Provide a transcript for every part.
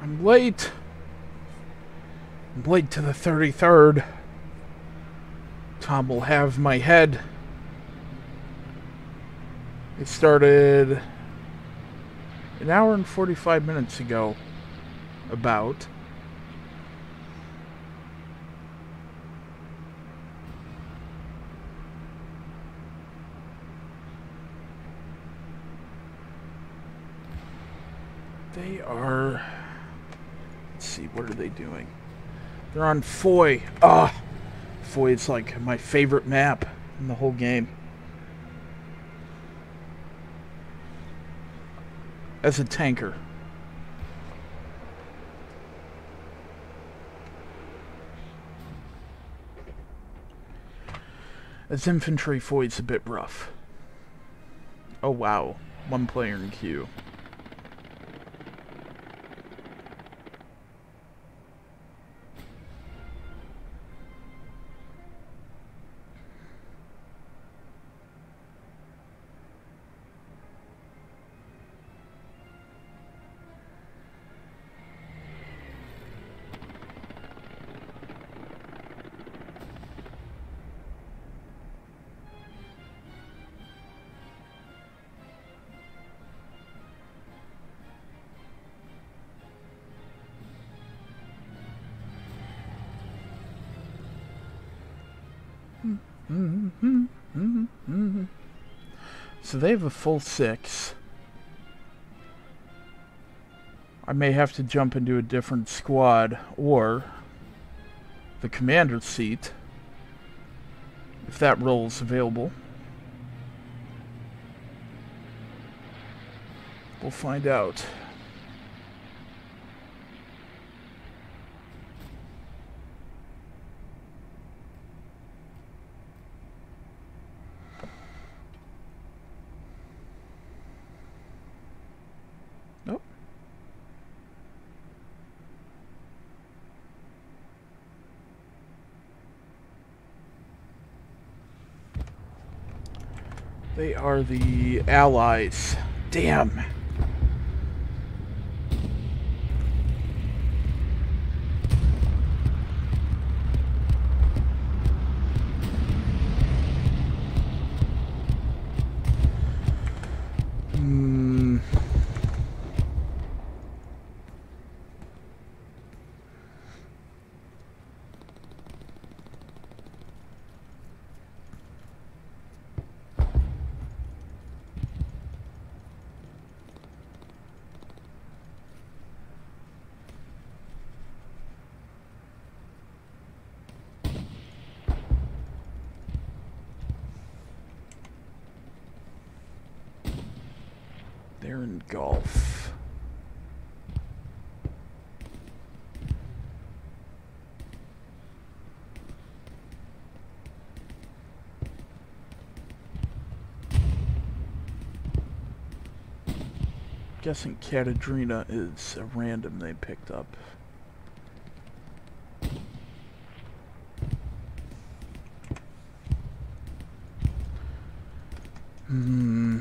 I'm late. I'm late to the 33rd. Tom will have my head. It started an hour and 45 minutes ago. About. They are. See, what are they doing? They're on Foy. Ah, Foy is like my favorite map in the whole game. As a tanker. As infantry, Foy's a bit rough. Oh wow, one player in queue. They have a full six. I may have to jump into a different squad or the commander's seat if that role is available. We'll find out. Are the allies. Damn. Hmm. They're in golf. Guessing Catadrina is a random they picked up. Hmm.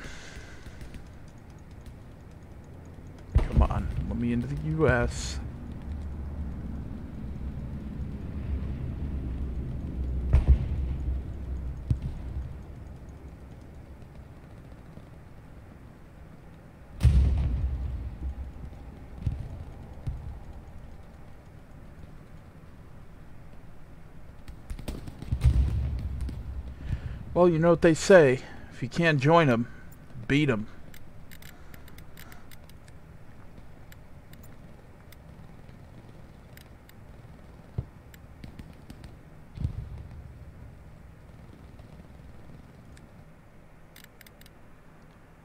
Come on, let me into the U.S. Well, you know what they say. If you can't join them, beat them.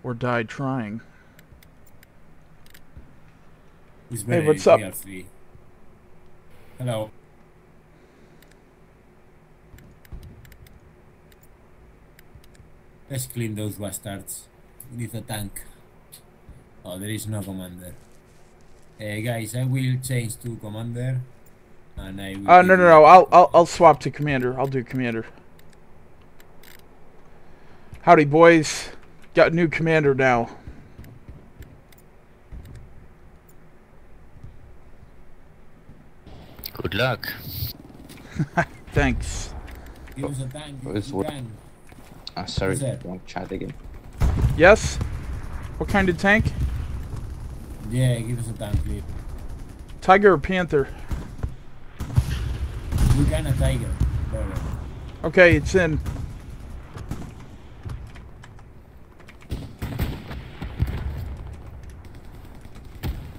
Or die trying. Hey, what's up? we are three? Hello. Let's clean those bastards. We need a tank. Oh, there is no commander. Uh, guys, I will change to commander. And I will Uh, no, no, no. I'll, I'll, I'll swap to commander. I'll do commander. Howdy, boys. Got a new commander now. Good luck. Thanks. Give us a tank. Give us a tank. Ah, sorry, Who's that? wrong chat again. Yes? What kind of tank? Yeah, give us a tank, please. Tiger or Panther? We can a tiger. Better. Okay, it's in.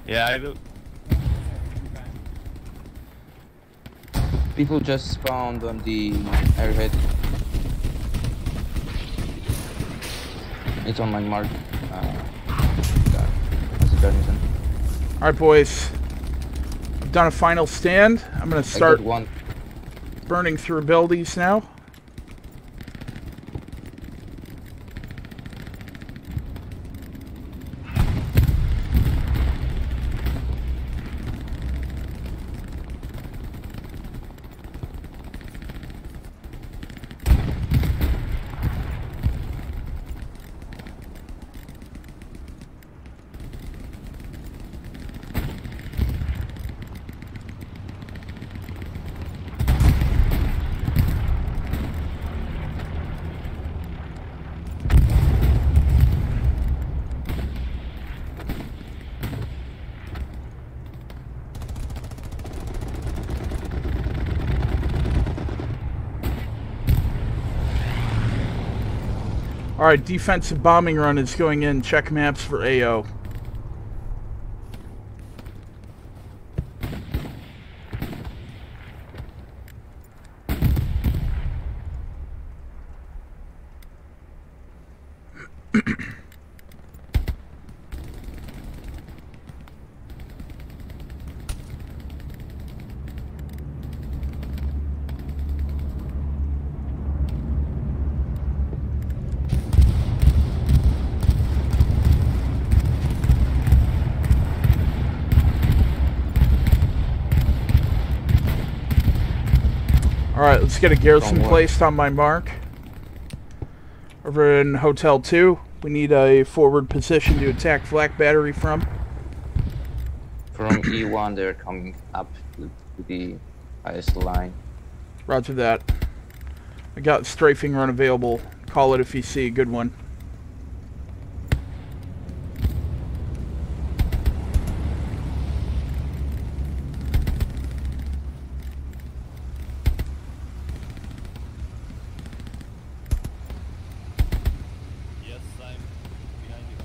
Yeah, I will. People just spawned on the airhead. It's on my mark. Uh, God. As a garrison. Alright, boys. I've done a final stand. I'm going to start one. burning through abilities now. Alright, defensive bombing run is going in. Check maps for AO. Alright, let's get a garrison placed on my mark. Over in Hotel 2, we need a forward position to attack Flak Battery from. From E1, they're coming up to, the highest line. Roger that. I got strafing run available. Call it if you see a good one. Yes, I'm behind you.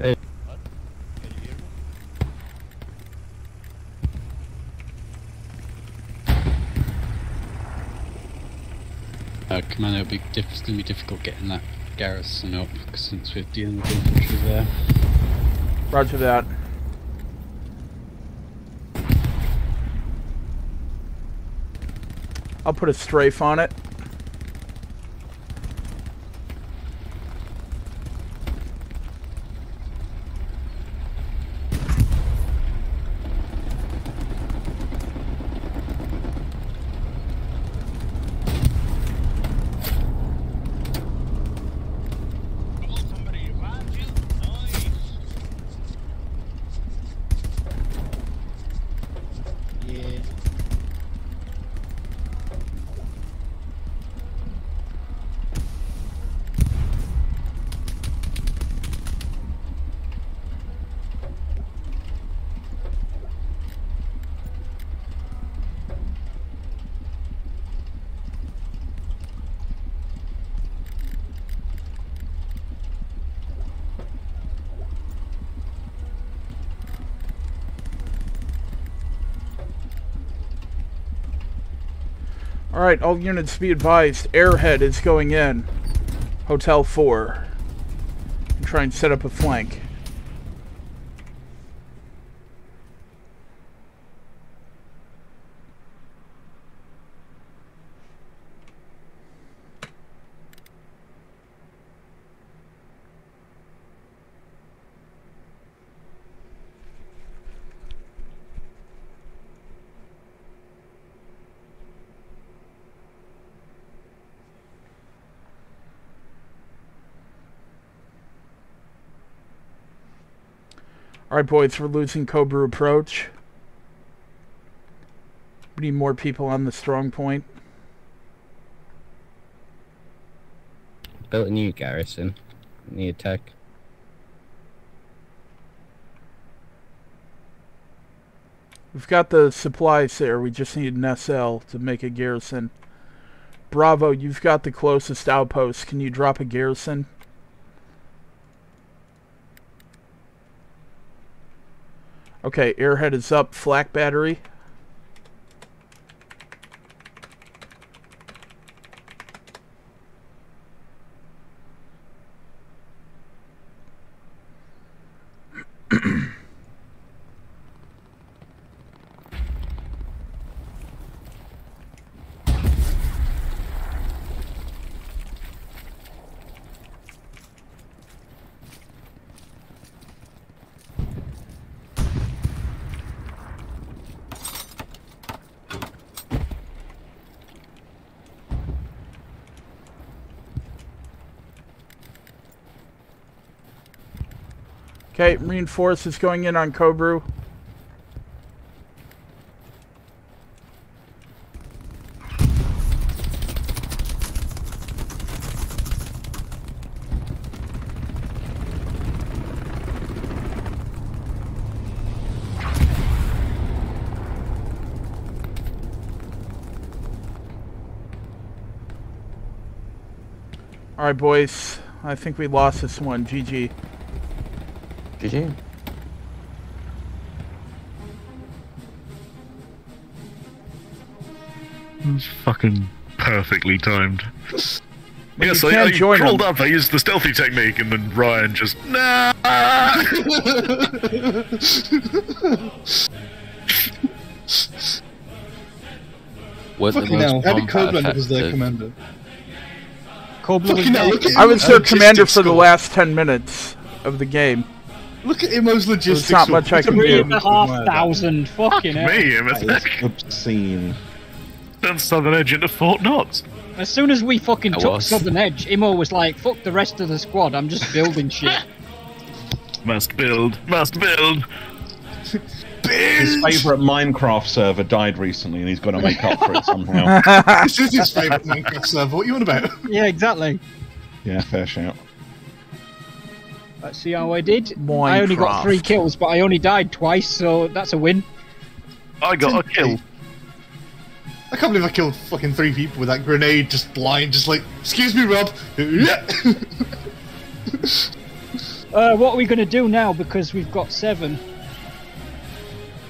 Hey. What? Can you hear me? Uh, Commander, it'll be diff- it's going to be difficult getting that garrison up since we're dealing with infantry there. Roger that. I'll put a strafe on it. Yeah. Alright, all units be advised. Airhead is going in. Hotel 4. And try and set up a flank. All right, boys, we're losing Cobru approach. We need more people on the strong point. Built a new garrison. New attack. We've got the supplies there. We just need an SL to make a garrison. Bravo, you've got the closest outpost. Can you drop a garrison? Okay, airhead is up. Flak battery. Okay, reinforce is going in on Cobru. Alright, boys. I think we lost this one. GG. GG. Fucking perfectly timed. Well, yes, you I, can't I crawled them. up, I used the stealthy technique, and then Ryan just, nah! Was the Fucking hell, how did combat Copeland was their commander? Cobler Fucking hell, I was their commander for the last 10 minutes of the game. Look at Imo's logistics. not much I can Look at Three do. and a half thousand. Fucking hell. Me, That obscene. Turn Southern Edge into Fort Knox. As soon as we fucking I took was. Southern Edge, Imo was like, fuck the rest of the squad, I'm just building shit. Must build, must build. His favourite Minecraft server died recently, and he's got to make up for it somehow. This is his favourite Minecraft server. What are you on about? yeah, exactly. yeah, fair shout. Let's see how I did. I only got three kills, but I only died twice, so that's a win. I got a kill. I can't believe I killed fucking three people with that grenade just blind, just like, excuse me, Rob. Uh, what are we going to do now? Because we've got seven.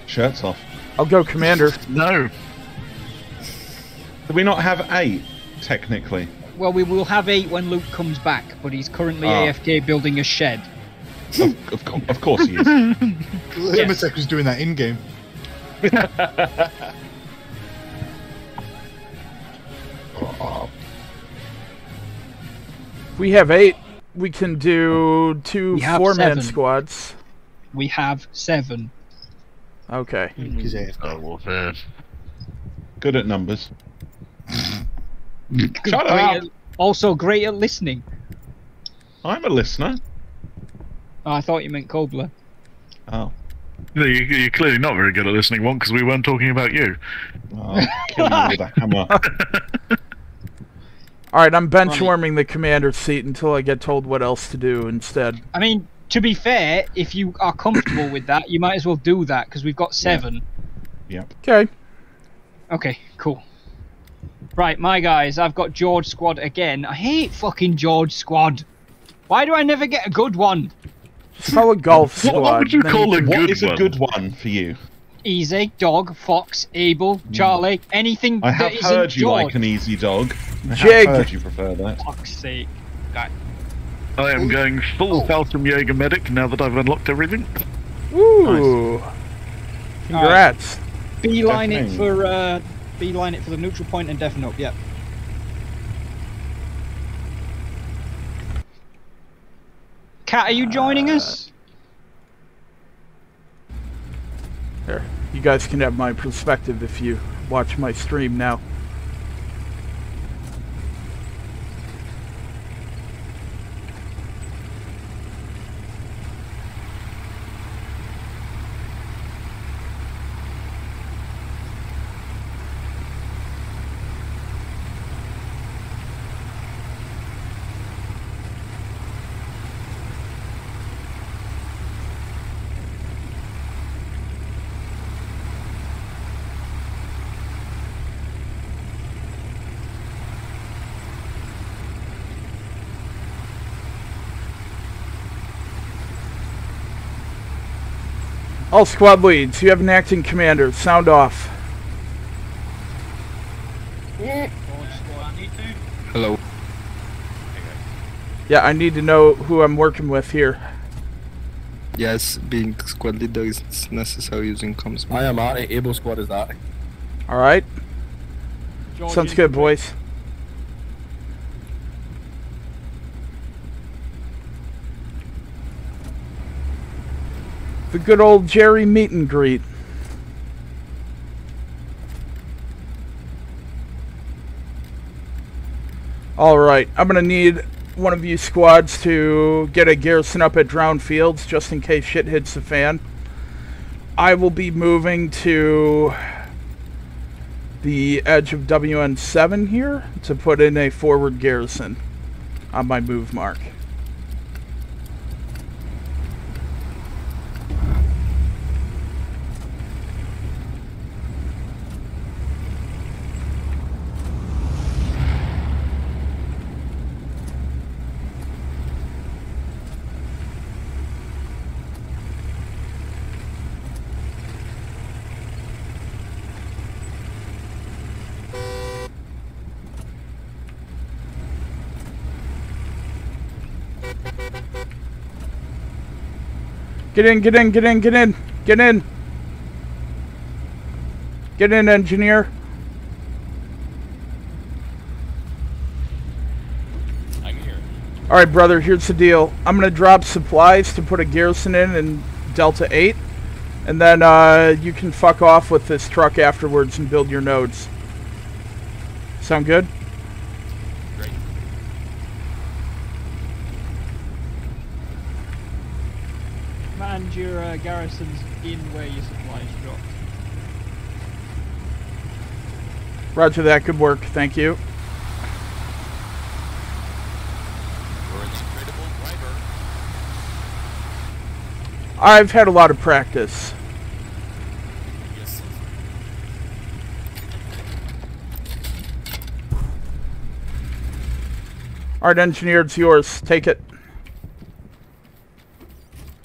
Shirts off. I'll go commander. No. Do we not have eight, technically? Well, we will have eight when Luke comes back, but he's currently Ah. AFK building a shed. Of, of, co- of course he is. Limitech was doing that in game. We have eight. We can do two We have four man seven. squads. We have seven. Okay. Because AFK. Oh, warfare. Good at numbers. Shut Great up! at- also great at listening. I'm a listener. Oh, I thought you meant Kobler. Oh. No, you, you're clearly not very good at listening, one, because we weren't talking about you. oh kill you with a hammer. All right, I'm bench warming the commander seat until I get told what else to do instead. I mean, to be fair, if you are comfortable with that, you might as well do that because we've got seven. Yep. Okay. Okay, cool. Right, my guys, I've got George Squad again. I hate fucking George Squad. Why do I never get a good one? Just call it golf What- squad. what would you then call a can- What good is a one? good one for you? Easy, Dog, Fox, Abel, Charlie, anything I that have isn't heard you George. like an easy dog. I Jig. have heard you prefer that. Fuck's sake. I am going full Fallschirmjäger medic now that I've unlocked everything. Ooh. Congrats. Beeline it for uh, beeline it for the neutral point and deafen up. Yep. Cat, are you joining uh, us? Here, you guys can have my perspective if you watch my stream now. All squad leads, you have an acting commander. Sound off. Hello. Yeah, I need to know who I'm working with here. Yes, being squad leader is necessary using comms. I am Artie. Able squad is Artie. All right. Sounds good, boys. The good old Jerry meet and greet. All right, I'm gonna need one of you squads to get a garrison up at Drowned Fields just in case shit hits the fan. I will be moving to the edge of WN7 here to put in a forward garrison on my move mark. Get in, get in, get in, get in, get in. Get in, engineer. I'm here. Alright, brother, here's the deal. I'm going to drop supplies to put a garrison in in Delta 8. And then uh, you can fuck off with this truck afterwards and build your nodes. Sound good? Command your uh, garrisons in where your supplies dropped. Roger that. Good work. Thank you. You're the incredible driver. I've had a lot of practice. Yes. Alright, engineer, it's yours. Take it.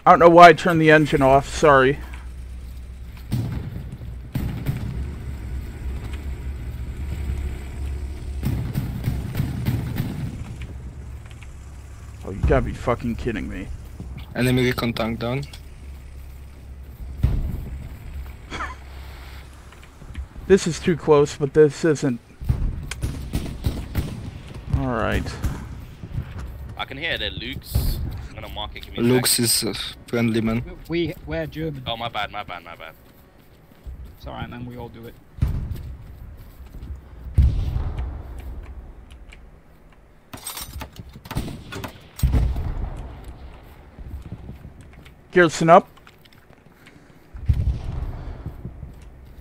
I don't know why I turned the engine off. Sorry. Oh, you gotta be fucking kidding me. Enemy recon tank down. This is too close, but this isn't. Alright. I can hear the Luke's. I'm gonna mark it. Give me Lux sec. is a friendly man. We, we're German. Oh, my bad, my bad, my bad. It's alright, man. We all do it. Garrison up.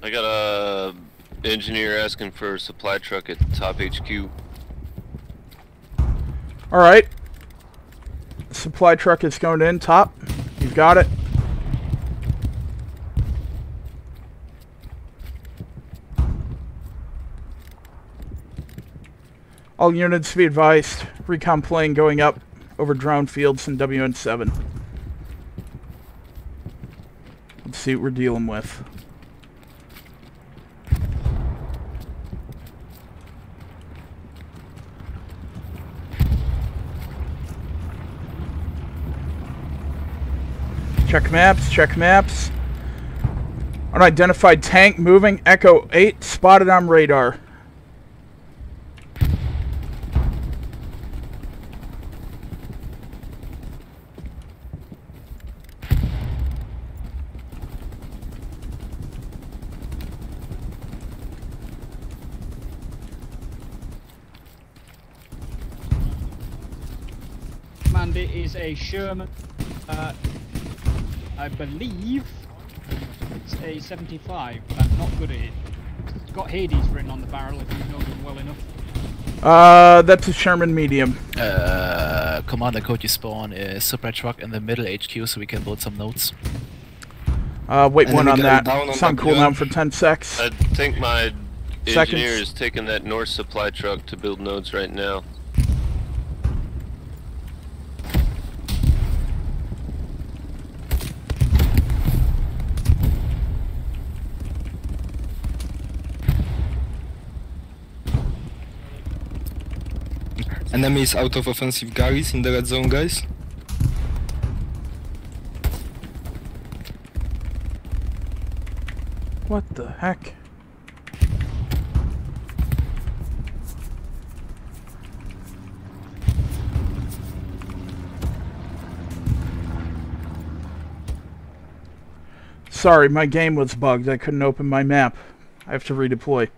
I got a engineer asking for a supply truck at top HQ. Alright. Supply truck is going in top. You've got it. All units be advised. Recon plane going up over drowned fields in WN7. Let's see what we're dealing with. Check maps, check maps. Unidentified tank moving. Echo 8 spotted on radar. Command, it is a Sherman. Uh, I believe it's a 75, but I'm not good at it. It's got Hades written on the barrel if you know them well enough. Uh, that's a Sherman medium. Uh, Commander code you spawn a supply truck in the middle HQ so we can build some nodes. Uh, wait one on that. down on It's cooldown for 10 secs. I think my Seconds. engineer is taking that north supply truck to build nodes right now. Enemies out of offensive galleys in the red zone, guys. What the heck? Sorry, my game was bugged. I couldn't open my map. I have to redeploy.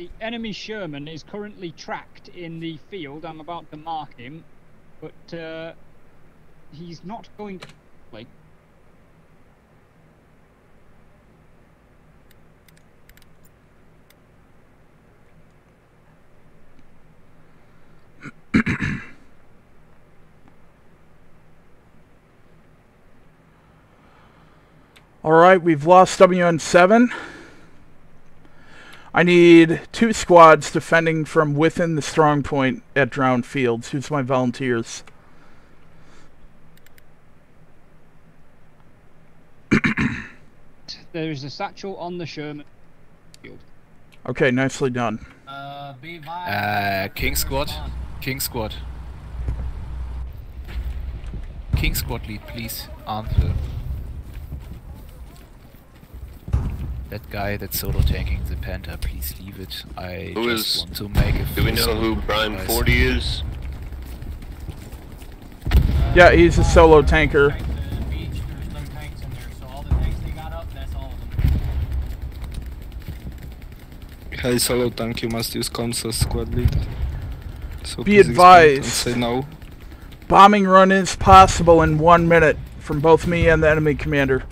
The enemy Sherman is currently tracked in the field. I'm about to mark him, but uh, he's not going to. Like, Alright, we've lost WN7. I need two squads defending from within the strong point at Drowned Fields. Who's my volunteers? there is a satchel on the Sherman field. Okay, nicely done. Uh, King Squad. King Squad. King Squad lead, please. Answer. That guy that's solo tanking the Panther, please leave it. I Who just is- want to make a Do we know who solo Brian 40 is? Yeah, he's a solo tanker. Hey, solo tank, you must use comms as squad lead. So Be please explain and advised. Say no. Bombing run is possible in one minute from both me and the enemy commander.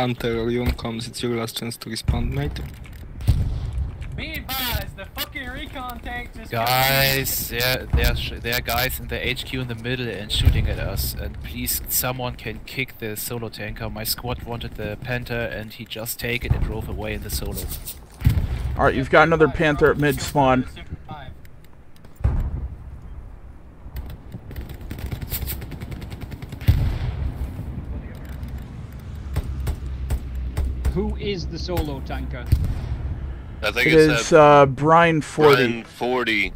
Panther, are you on? It's your last chance to respond, mate. Be advised, the fucking recon tank just Guys, there, there, there are guys in the HQ in the middle and shooting at us. And please, someone can kick the solo tanker. My squad wanted the Panther, and he just take it and drove away in the solo. Alright, you've got another Panther at mid spawn. Who is the solo tanker? I think It it's is uh, Brian 40. Brian 40.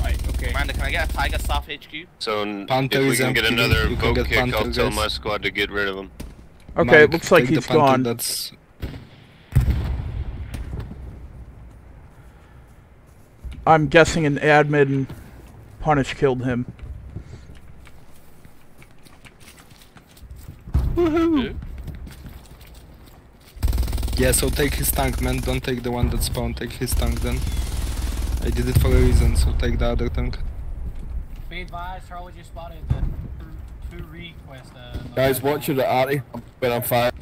Right, okay. Amanda, can I get a Tiger South HQ? So n- Panther if we is can get another you can vote get kick, I'll Panther, tell my squad to get rid of him. Okay, it looks like take the he's Panther, gone. That's I'm guessing an admin punish killed him. Woohoo! Yeah, so take his tank, man. Don't take the one that spawned. Take his tank then. I did it for a reason, so take the other tank. Be advised, Charlie just spotted the two- two request. Uh, Guys, watch your arty when I'm fired.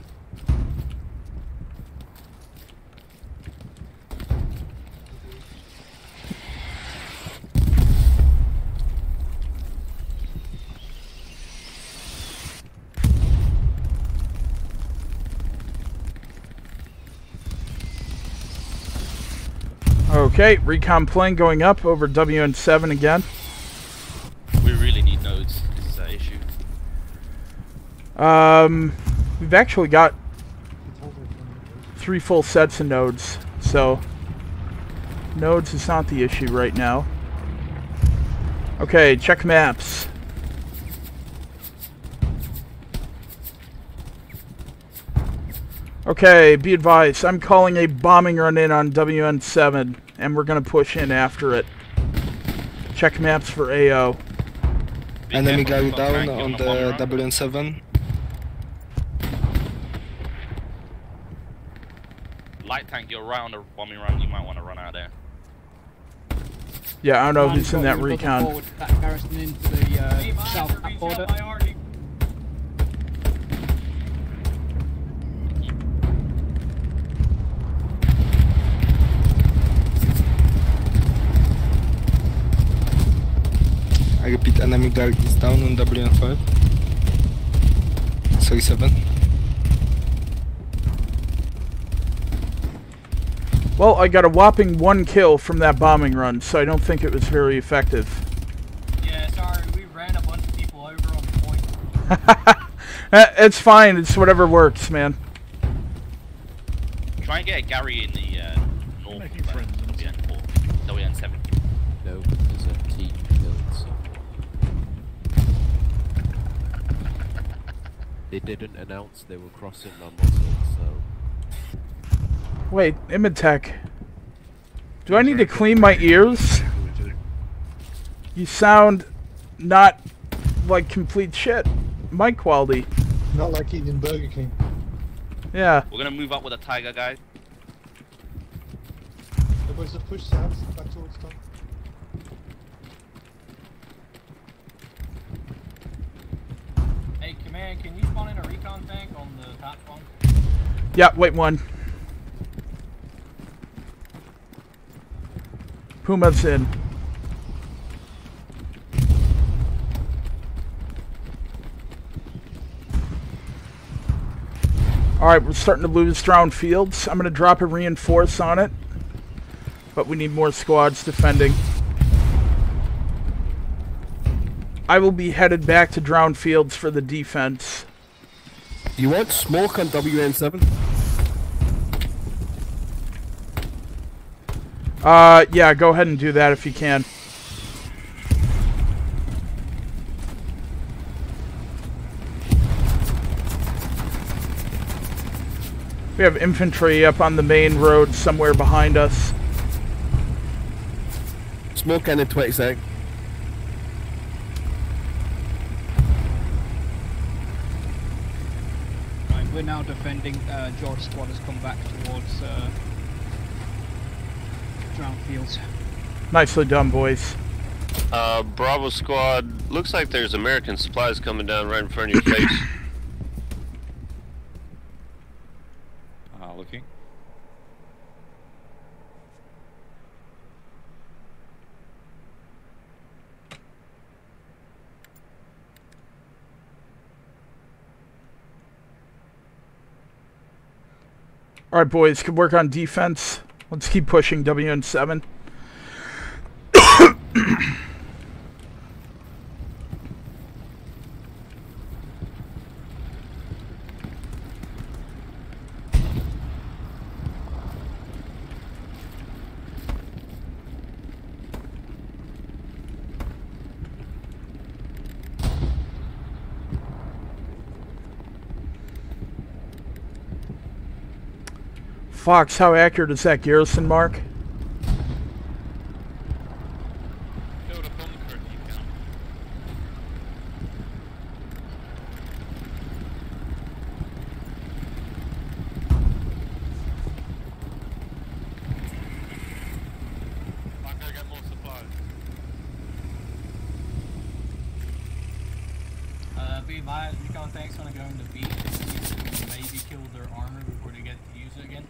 Okay, recon plane going up over WN7 again. We really need nodes. This is our issue. Um, we've actually got three full sets of nodes, so nodes is not the issue right now. Okay, check maps. Okay, be advised, I'm calling a bombing run in on WN7, and we're gonna push in after it. Check maps for AO. Enemy careful, guy don't down on on the the bomb WN7. Light tank, you're right on the bombing run. You might want to run out there. Yeah, I don't know if who's in got that you looking recon. forward that garrison into the uh, south border. I repeat, enemy guard is down on WN5. Sorry, 7. Well, I got a whopping one kill from that bombing run, so I don't think it was very effective. Yeah, sorry, we ran a bunch of people over on the point. Eh, It's fine. It's whatever works, man. Try and get Gary in the uh, north Making uh, friends, WN4, WN7. No, there's a team killed. So. They didn't announce they were crossing my muscle, so Wait, Imitech. Do I need to clean my ears? You sound not like complete shit. Mic quality. Not like eating Burger King. Yeah. We're gonna move up with a tiger, guys. Everybody's just push south back towards top. Command, can you spawn in a recon tank on the top? Yeah, wait one. Puma's in. Alright, we're starting to lose drowned fields. I'm going to drop a reinforce on it. But we need more squads defending. I will be headed back to drowned fields for the defense. You want smoke on WN7? Uh, yeah, go ahead and do that if you can. We have infantry up on the main road somewhere behind us. Smoke in in 20 seconds. Right, we're now defending. Uh, George squad has come back towards uh, drowned fields. Nicely done, boys. Uh, Bravo squad, looks like there's American supplies coming down right in front of your face. Uh, looking. Alright, boys, can work on defense. Let's keep pushing WN7. Fox, how accurate is that garrison mark? Uh, be advised, recon tank's gonna go into B. Maybe kill their armor before they get to use it again.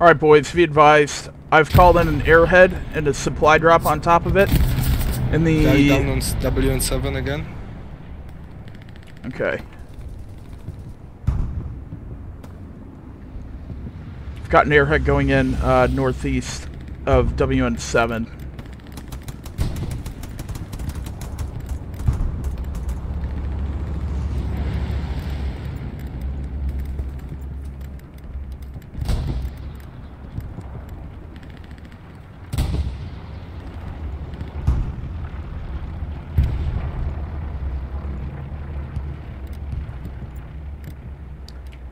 Alright, boys, be advised. I've called in an airhead and a supply drop on top of it. In Guy the. down on s- WN7 again. Okay. I've got an airhead going in uh, northeast of WN7.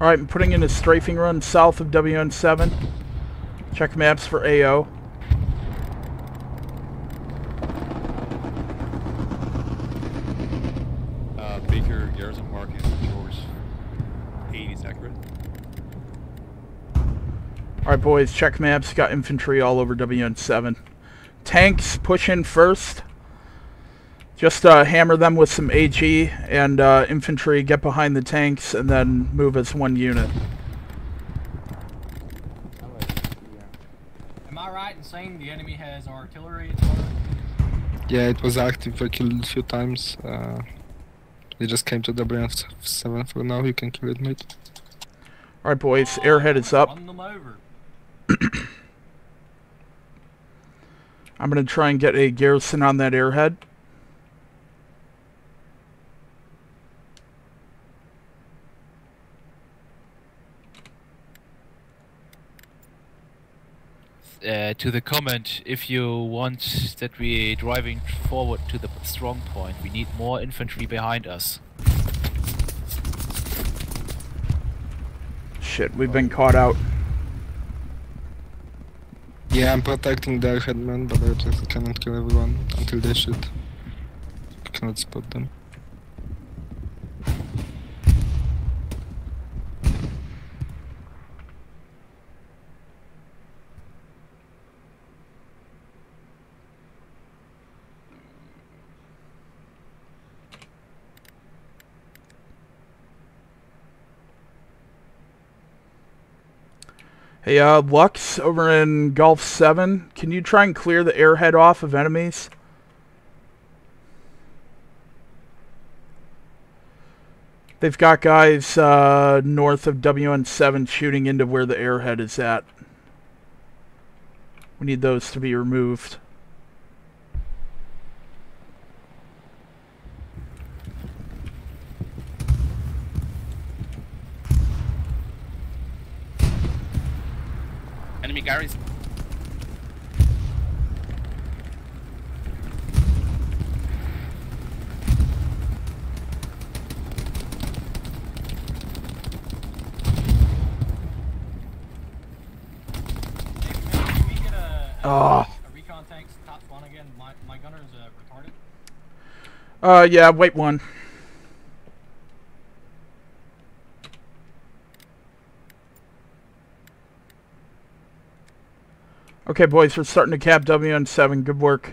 Alright, I'm putting in a strafing run south of WN7. Check maps for AO. Uh, Baker, Garrison Park, and George. 80 is accurate. Alright, boys, check maps. Got infantry all over WN7. Tanks push in first. Just uh, hammer them with some AG and uh, infantry get behind the tanks and then move as one unit. Am I right in saying the enemy has artillery? Yeah, it was active. I killed it a few times. Uh, they just came to the WN7 for now. You can kill it, mate. Alright, boys. Airhead is up. Run them over. I'm going to try and get a garrison on that airhead. Uh, to the comment, if you want that we're driving forward to the strong point, we need more infantry behind us. Shit, we've been caught out. Yeah, I'm protecting their headman, but I just cannot kill everyone until they shoot. Cannot spot them. Hey, uh, Lux over in Golf 7, can you try and clear the airhead off of enemies? They've got guys uh, north of WN7 shooting into where the airhead is at. We need those to be removed. Enemy Gary's. Can we get a, a, Ah. a recon tanks top spawn again? My, my gunner is uh, retarded. Uh, yeah, wait one. Okay, boys, we're starting to cap WN7. Good work.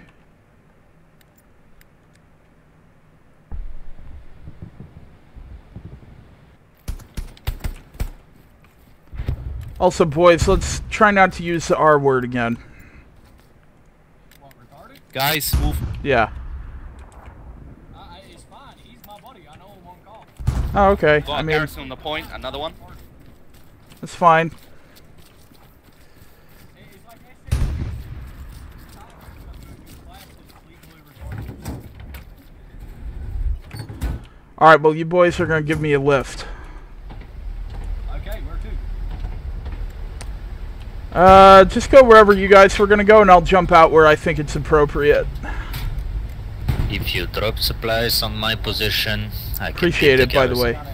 Also, boys, let's try not to use the R word again. Guys, move. Yeah. Uh, it's fine. He's my buddy. I know him on call. Oh, okay. Got I mean, on the point. Another one. that's fine. Alright, well, you boys are going to give me a lift. Okay, where to? Uh, just go wherever you guys were going to go, and I'll jump out where I think it's appropriate. If you drop supplies on my position, I can Appreciate it, by the garrison. way.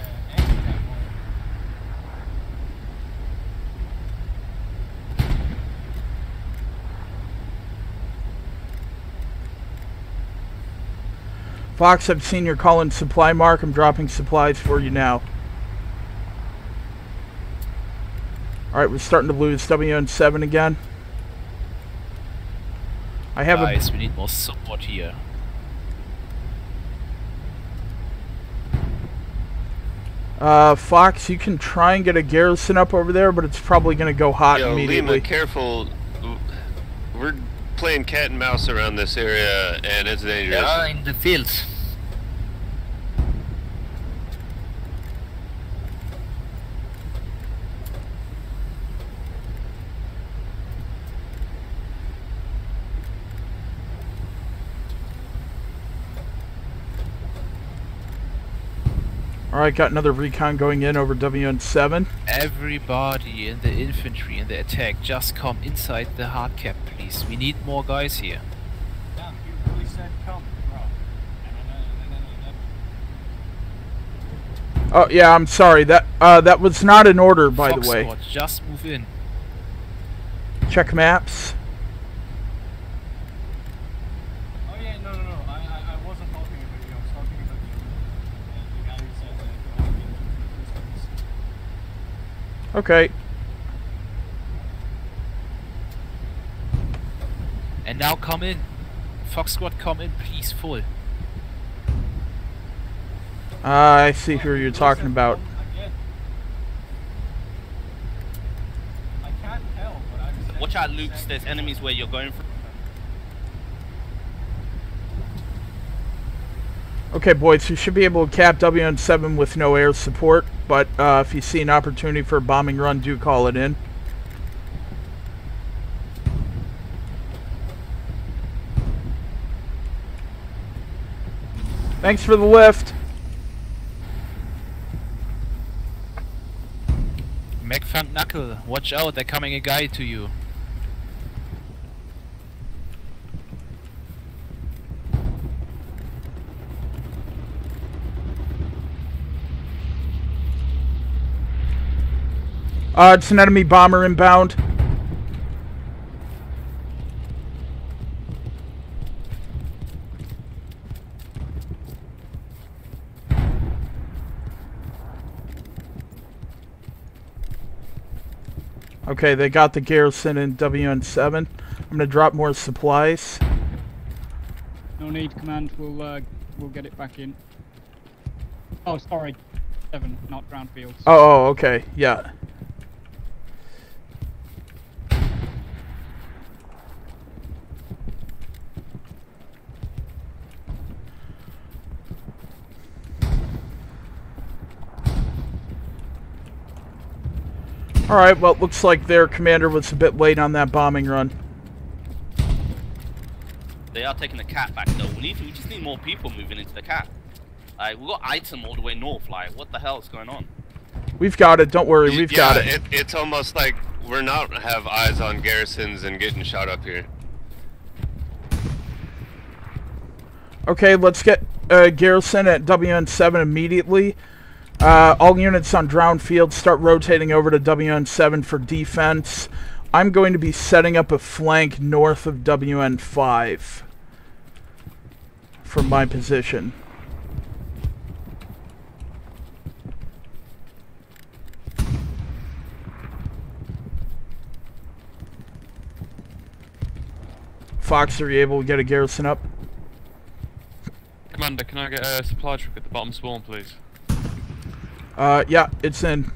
Fox, I've seen your call in supply mark. I'm dropping supplies for you now. Alright, we're starting to lose WN7 again. I have a Guys, we need more support here. Uh, Fox, you can try and get a garrison up over there, but it's probably going to go hot Yo, immediately. Lima, careful. We're playing cat and mouse around this area, and it's dangerous. Yeah, in the fields. Alright, got another recon going in over WN7. Everybody in the infantry in the attack, just come inside the hard cap, please. We need more guys here. Damn, you really said come, bro. Oh, yeah, I'm sorry. That uh, that was not in order, by Fox the way. squad, just move in. Check maps. Oh yeah, no, no, no. I, I, I wasn't talking about you. I was talking about the, the guy who said that. Uh, infantry Okay. And now come in. Fox squad, come in, please, full. Uh, I see who you're talking about. I can't tell, but I was Watch out, Luke. There's enemies where you're going from. Okay, boys, you should be able to cap WN7 with no air support. but uh, if you see an opportunity for a bombing run, do call it in. Thanks for the lift. McFunk Knuckle, watch out, they're coming a guy to you. Uh, it's an enemy bomber inbound. Okay, they got the garrison in WN7. I'm gonna drop more supplies. No need, command. We'll uh, we'll get it back in. Oh, sorry, seven, not drowned fields. Oh, oh, okay, yeah. Alright, well, it looks like their commander was a bit late on that bombing run. They are taking the cat back though. We need to, we just need more people moving into the cat. Like we got item all the way north. Like what the hell is going on? We've got it, don't worry, we've yeah, got it. it. It's almost like we're not have eyes on garrisons and getting shot up here. Okay, let's get uh, garrison at WN7 immediately. Uh, all units on drowned field start rotating over to WN7 for defense. I'm going to be setting up a flank north of WN5 from my position. Fox, are you able to get a garrison up? Commander, can I get a supply truck at the bottom spawn, please? Uh, yeah, it's in.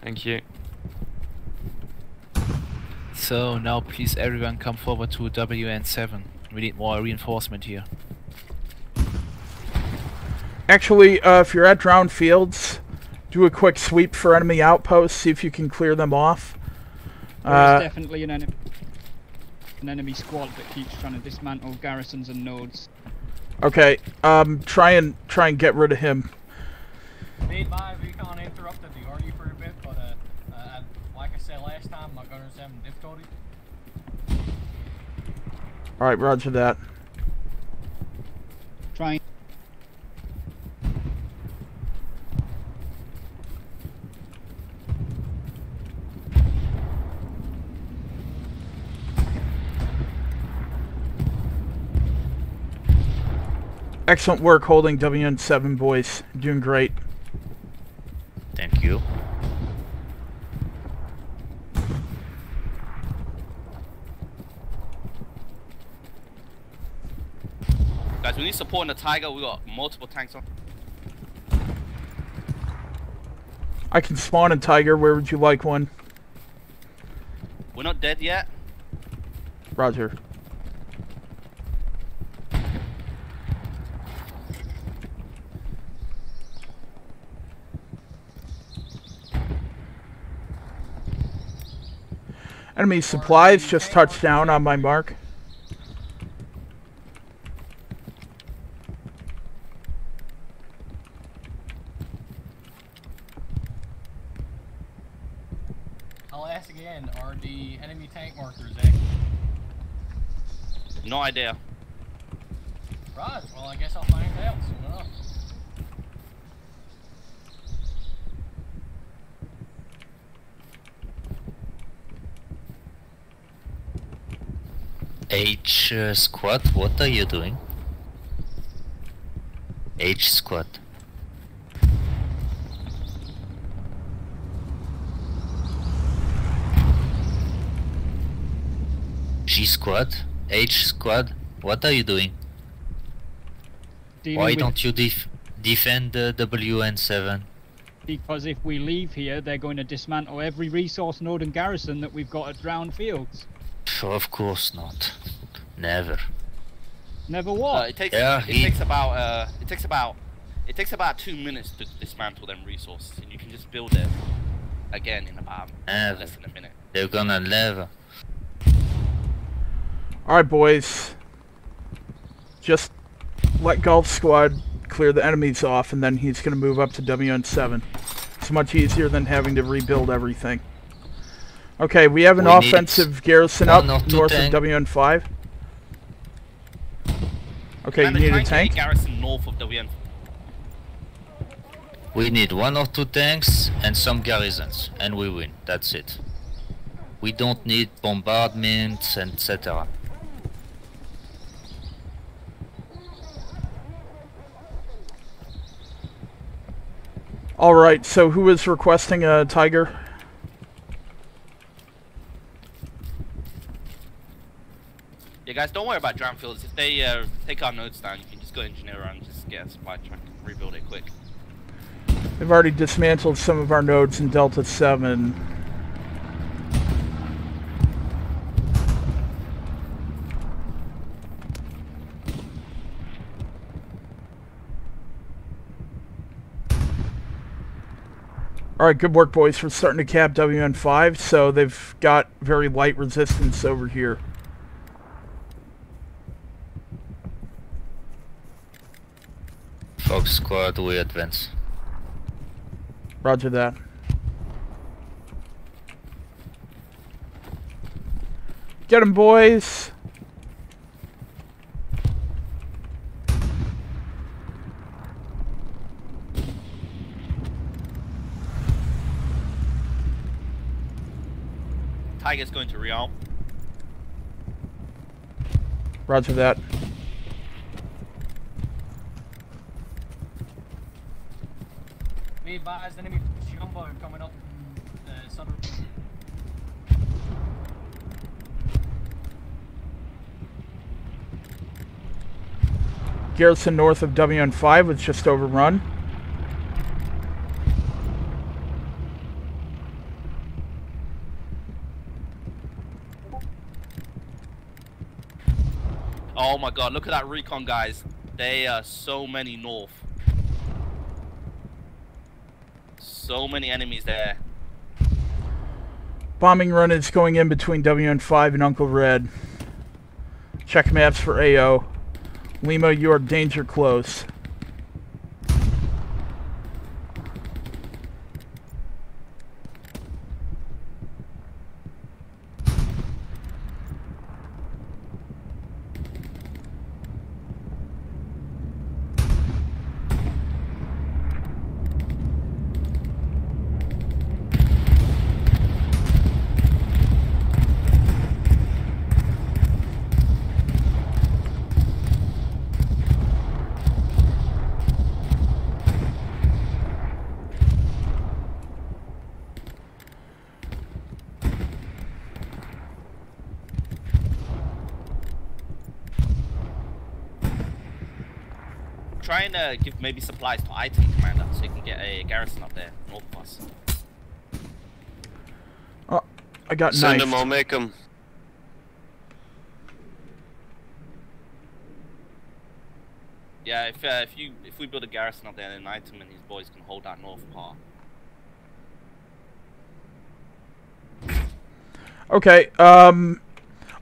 Thank you. So now please everyone come forward to WN7. We need more reinforcement here. Actually, uh, if you're at drowned fields, do a quick sweep for enemy outposts, see if you can clear them off. There's Uh, definitely an enemy an enemy squad that keeps trying to dismantle garrisons and nodes. okay, um, try and try and get rid of him. Made my recon interrupted the RU for a bit, but uh, uh, like I said last time, my gunners having difficulty. All right, Roger that. Trying. Excellent work holding WN7, boys. Doing great. Thank you. Guys, we need support in the Tiger. We got multiple tanks on. I can spawn a tiger. Where would you like one? We're not dead yet. Roger. Enemy supplies just touched down on my mark. I'll ask again, are the enemy tank markers active? No idea. Right, well I guess I'll find out soon enough. H uh, squad, what are you doing? H squad. G squad, H squad, what are you doing? Dealing Why don't you def defend the WN7? Because if we leave here, they're going to dismantle every resource node and garrison that we've got at drowned fields. Of course not. Never. Never Uh, what? it takes Yeah, it he- takes about uh it takes about It takes about two minutes to dismantle them resources, and you can just build it again in about Ah, less than a minute. They're gonna live. Alright, boys. Just let Golf Squad clear the enemies off, and then he's going to move up to WN7. It's much easier than having to rebuild everything. Okay, we have an We offensive garrison up north tank. of WN5. Okay, Commander, you need a and get tank? garrison north of WN. We need one or two tanks and some garrisons, and we win. That's it. We don't need bombardments, etc. Alright, so who is requesting a Tiger? Guys, don't worry about drowned fields. If they uh, take our nodes down, you can just go engineer around and just get a supply truck and rebuild it quick. They've already dismantled some of our nodes in Delta 7. Alright, good work boys. We're starting to cap WN5, so they've got very light resistance over here. Fox squad, we advance. Roger that. Get Get 'em, boys! Tiger's going to Real. Roger that. Be advised, enemy jumbo coming up from uh, southern. Garrison north of WN5 was just overrun. Oh my god, look at that recon, guys. They are so many north. So many enemies there. Bombing run is going in between WN5 and Uncle Red. Check maps for AO. Lima, you are danger close. Try and uh, give maybe supplies to IT commander so you can get a garrison up there north of us. Oh, I got Send knifed. them, I'll make them. Yeah, if uh, if you if we build a garrison up there, then Item and his boys can hold that north part. Okay, um,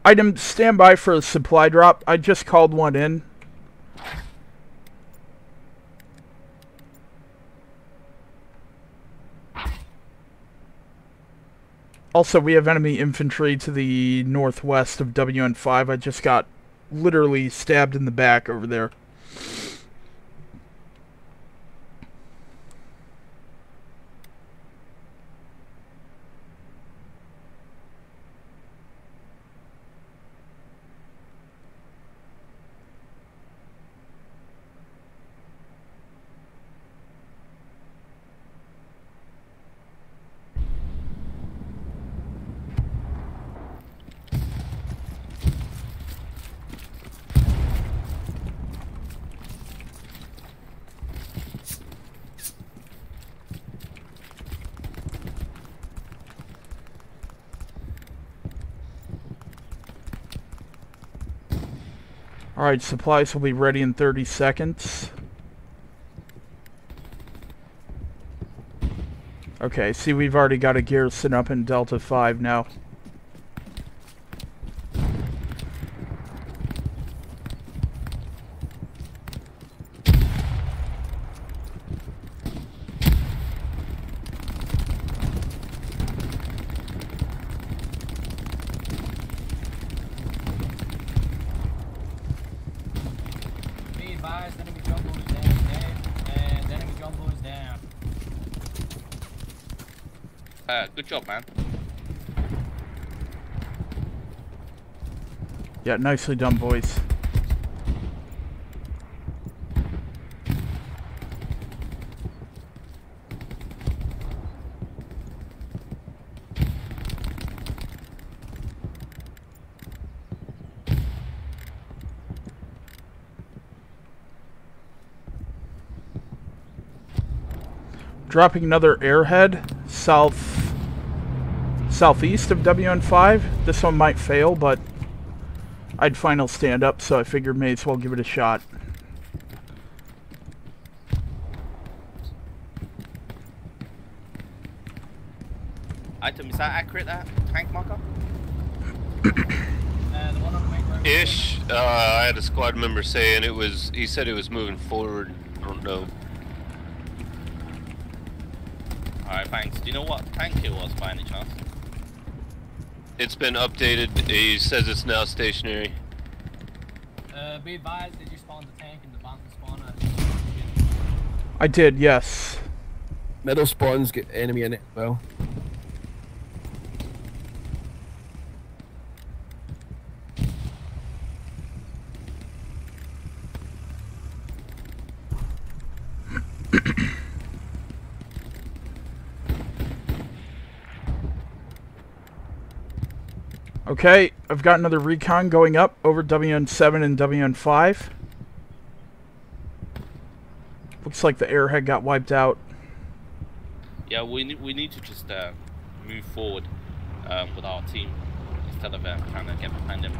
item standby for a supply drop. I just called one in. Also, we have enemy infantry to the northwest of WN5. I just got literally stabbed in the back over there. Alright, supplies will be ready in 30 seconds. Okay, see we've already got a garrison up in Delta 5 now. Job, man. Yeah, nicely done, boys. Dropping another airhead south southeast of WN5. This one might fail, but I'd final stand up, so I figured may as well give it a shot. Item, is that accurate, that tank marker? Uh, the one on the main road. Ish. Uh, I had a squad member saying it was. He said it was moving forward. I don't know. Alright, thanks. Do you know what tank it was by any chance? It's been updated. He says it's now stationary. Uh, be advised, did you spawn the tank in the mountain spawner? I did, yes. Metal spawns get enemy in it. Well, Okay, I've got another recon going up over WN7 and WN5. Looks like the airhead got wiped out. Yeah, we need, we need to just uh, move forward um, with our team instead of uh, trying to get behind them.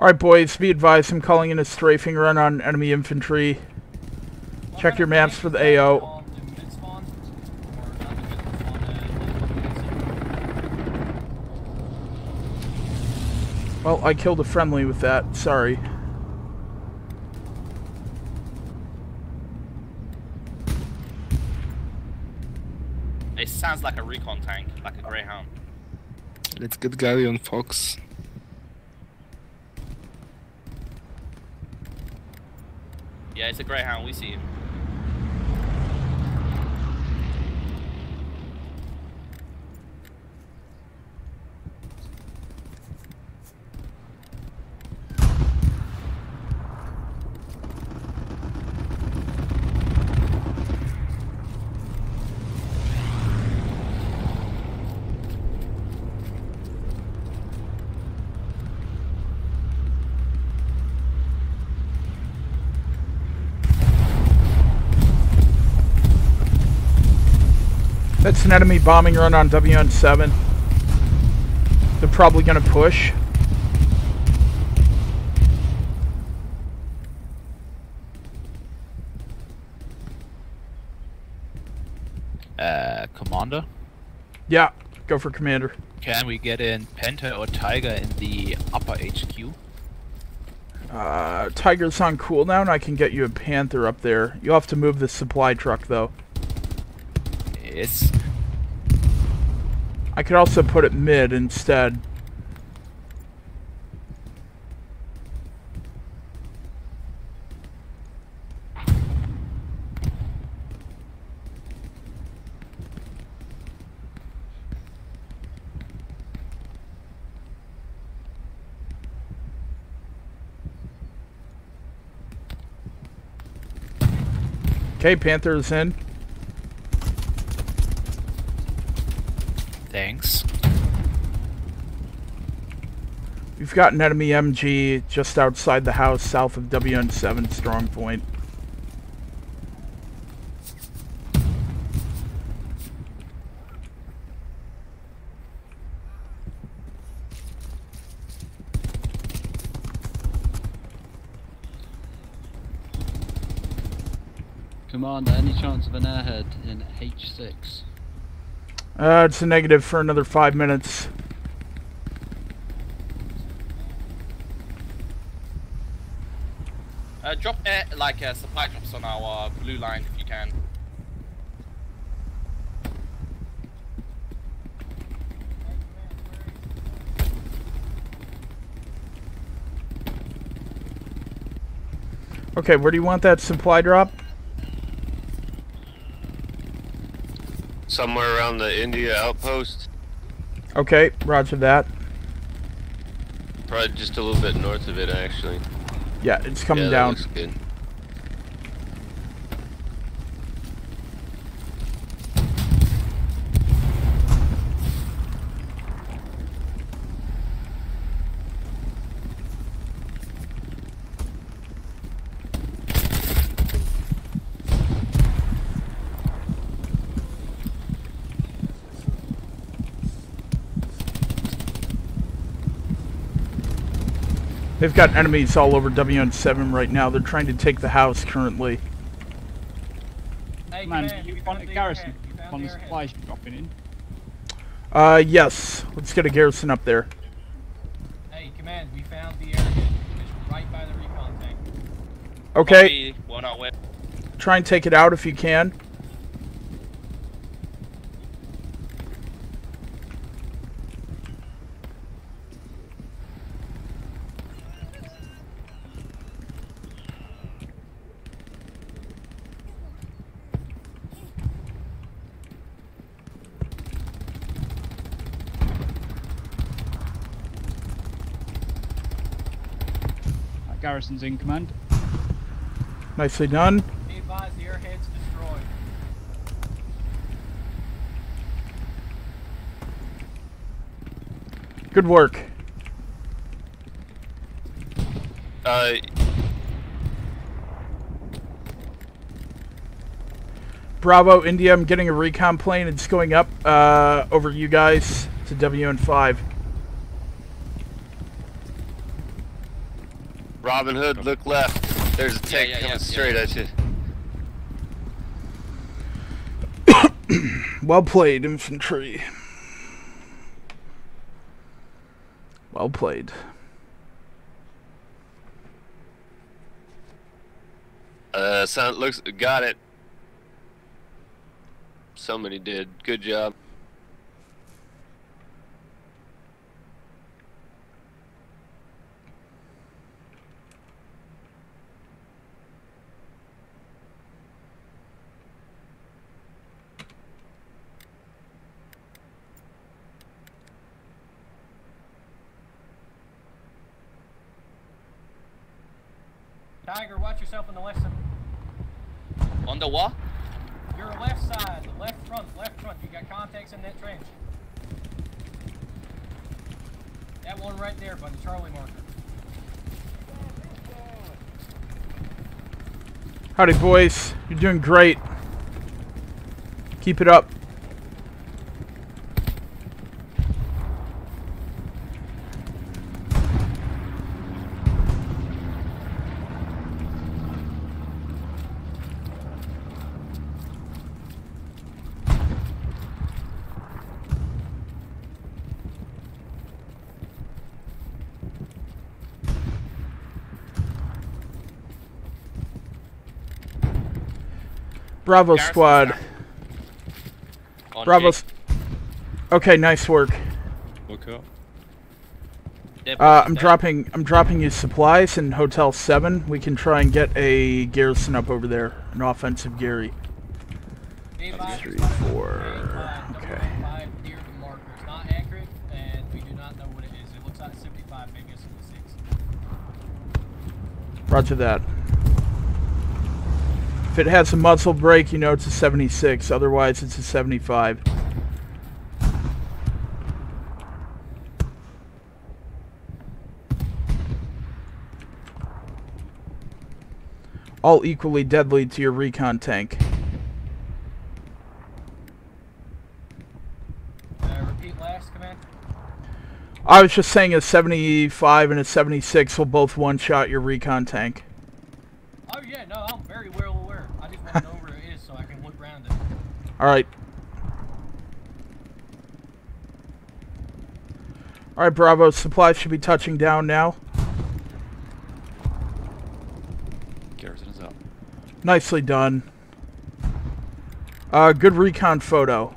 Alright, boys, be advised I'm calling in a strafing run on enemy infantry. Check your maps for the AO. Well, I killed a friendly with that. Sorry. It sounds like a recon tank, like a Greyhound. Let's get Gary on Fox. Yeah, it's a Greyhound, we see him. That's an enemy bombing run on WN7. They're probably gonna push. Uh, Commander? Yeah, go for commander. Can we get in Panther or Tiger in the upper HQ? Uh, Tiger's on cooldown. I can get you a Panther up there. You'll have to move the supply truck, though. Yes. I could also put it mid instead. Okay, Panther's in. Thanks. We've got an enemy MG just outside the house south of WN7 strong point. Commander, any chance of an airhead in H6? Uh, it's a negative for another five minutes. Drop air, like uh, supply drops on our uh, blue line if you can. Okay, where do you want that supply drop? Somewhere around the India outpost. Okay, roger that. Probably just a little bit north of it, actually. Yeah, it's coming yeah, down. They've got enemies all over WN7 right now. They're trying to take the house currently. Hey, Man, command, you want found a garrison airhead. Found on the the airhead. supplies dropping in. Uh, yes. Let's get a garrison up there. Hey, command, we found the airhead. It's right by the recon tank. Okay, Copy, One out try and take it out if you can. Garrison's in command. Nicely done. Be advised, the airhead's destroyed. Good work. Uh, Bravo, India, I'm getting a recon plane. It's going up uh, over you guys to WN5. Robin Hood, look left. There's a tank yeah, coming yeah, straight at you. Well played, infantry. Well played. Uh, sound looks got it. Somebody did. Good job. Tiger, watch yourself on the left side. On the what? Your left side, the left front, left front. You got contacts in that trench. That one right there by the Charlie marker. Howdy, boys. You're doing great. Keep it up. Bravo Garrison's squad. Bravo. S- Okay, nice work. Look up. Uh, I'm dead. dropping. I'm dropping you supplies in Hotel Seven. We can try and get a garrison up over there, an offensive Gary. Three, it's about a four. Okay. Five near the marker. Not accurate, and we do not know what it is. It looks like 75 biggest of the six. Roger that. If it has a muzzle brake, you know it's a 76. Otherwise, it's a 75. All equally deadly to your recon tank. I was just saying a 75 and a 76 will both one-shot your recon tank. Oh yeah, no, I'm very well aware. I just want to know where it is so I can look around it. Alright. Alright, Bravo. Supplies should be touching down now. Garrison is up. Nicely done. Uh, good recon photo.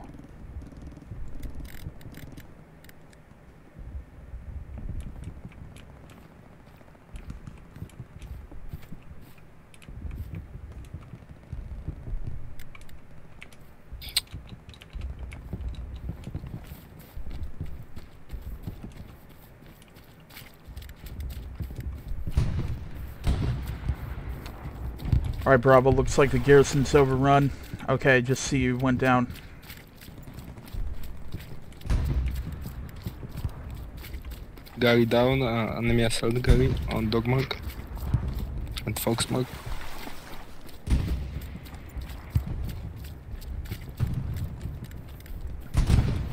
Alright, Bravo. Looks like the garrison's overrun. Okay, just see you went down. Gary down, uh, enemy assault Gary on dog mark and fox mark.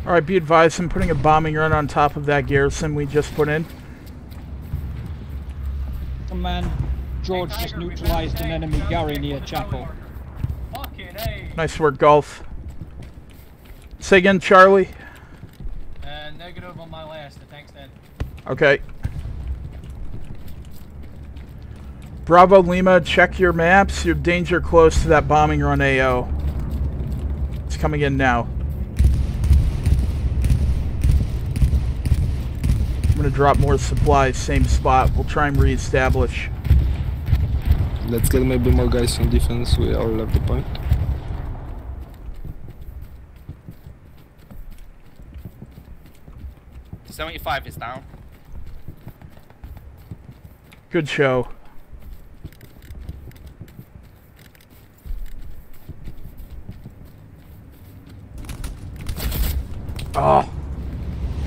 Alright, be advised, I'm putting a bombing run on top of that garrison we just put in. Command, George just neutralized an enemy Gary near chapel. Nice work, Golf. Say again, Charlie. Uh, negative on my last. The tank's. Okay. Bravo Lima, check your maps. You're danger close to that bombing run AO. It's coming in now. I'm gonna drop more supplies, same spot. We'll try and reestablish. Let's get maybe more guys on defense. We all have the point. Seventy-five is down. Good show. Oh.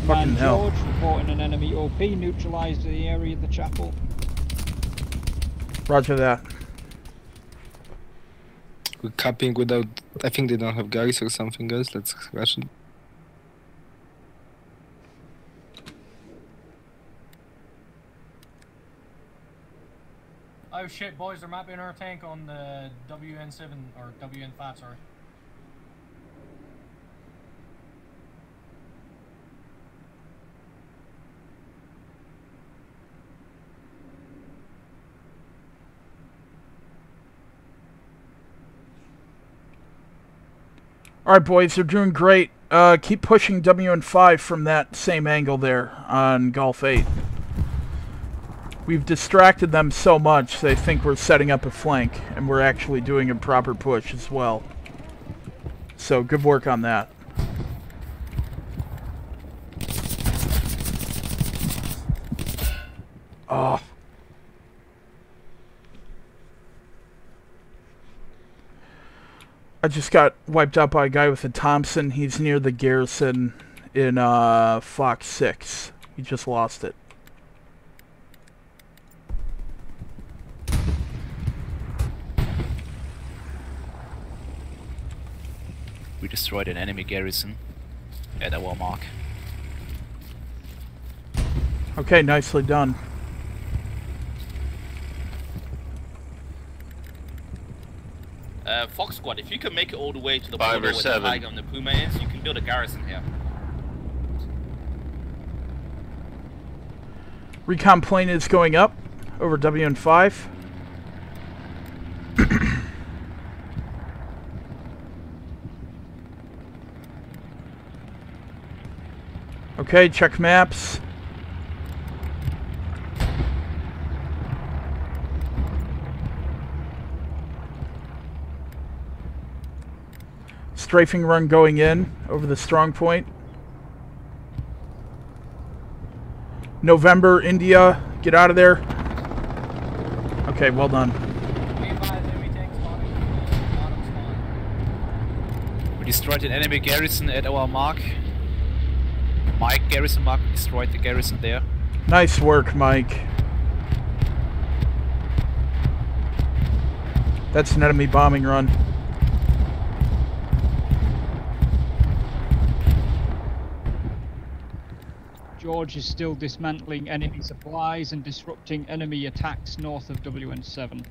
Fucking hell. George reporting an enemy OP neutralized the area of the chapel. Roger that. We're capping without. I think they don't have guys or something, guys. Let's rush it. Oh shit, boys, there might be our tank on the WN7 or WN5, sorry. Alright, boys, they're doing great. Uh, keep pushing WN5 from that same angle there on Golf 8. We've distracted them so much they think we're setting up a flank, and we're actually doing a proper push as well. So, good work on that. Oh. I just got wiped out by a guy with a Thompson. He's near the garrison in uh, Fox 6. He just lost it. We destroyed an enemy garrison at our mark. Okay, nicely done. Uh, Fox Squad, if you can make it all the way to the Five border or where the Tiger and the Puma is, you can build a garrison here. Recon plane is going up over WN5. okay, check maps. Strafing run going in over the strong point. November, India, get out of there. Okay, well done. We destroyed an enemy garrison at our mark. Mike garrison mark destroyed the garrison there. Nice work, Mike. That's an enemy bombing run. George is still dismantling enemy supplies and disrupting enemy attacks north of WN7.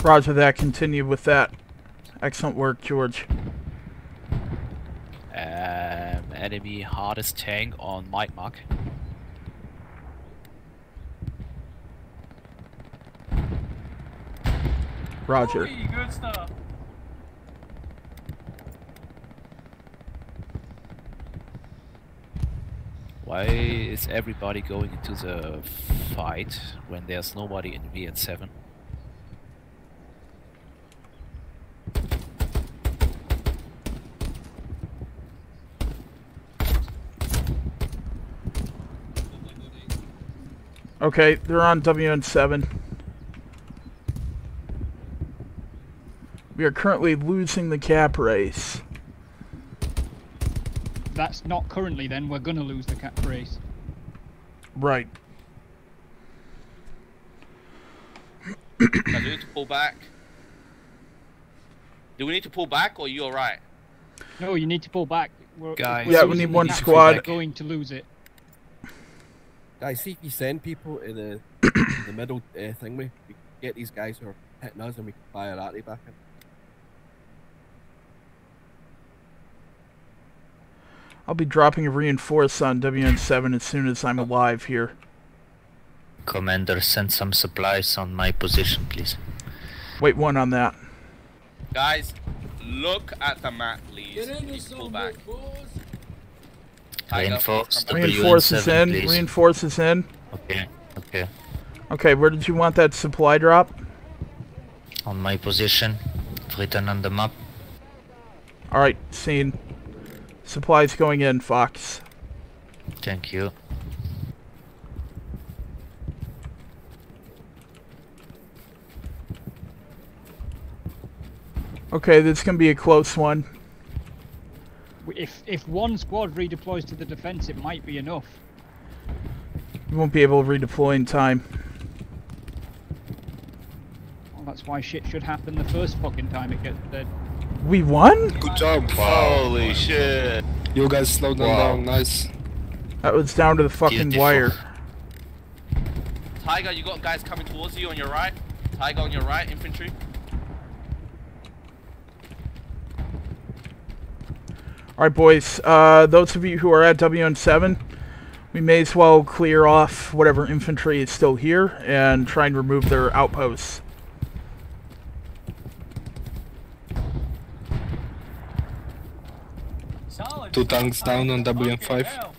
Roger that. Continue with that. Excellent work, George. Um, enemy hardest tank on Mike Mark. Roger. Hey, good stuff. Why is everybody going into the fight when there's nobody in VN7? Okay, they're on WN7. We are currently losing the cap race. That's not currently then, we're gonna lose the cap race. Right. Do we need to pull back? Do we need to pull back, or are you alright? No, you need to pull back. We're, Guys, we're Yeah, we need one squad. We're going to lose it. Guys, see if you send people to the the middle uh, thing, we we get these guys who are hitting us, and we can fire arty back in. I'll be dropping a reinforce on WN7 as soon as I'm alive here. Commander, send some supplies on my position, please. Wait one on that. Guys, look at the map, please. We need to pull back. Tiger, Reinforce come. Reinforces in. please. Reinforces in. Okay, okay. Okay, where did you want that supply drop? On my position, written on the map. Alright, seen. Supplies going in, Fox. Thank you. Okay, this can be a close one. If if one squad redeploys to the defense, it might be enough. We won't be able to redeploy in time. Well, that's why shit should happen the first fucking time it gets dead. We won? Good job. Holy shit. You guys slowed them Wow. down. Nice. That was down to the fucking Beautiful. wire. Tiger, you got guys coming towards you on your right. Tiger on your right, infantry. Alright, boys. Uh, those of you who are at WN7, we may as well clear off whatever infantry is still here and try and remove their outposts. Solid. Two tanks down on WN5. Hell.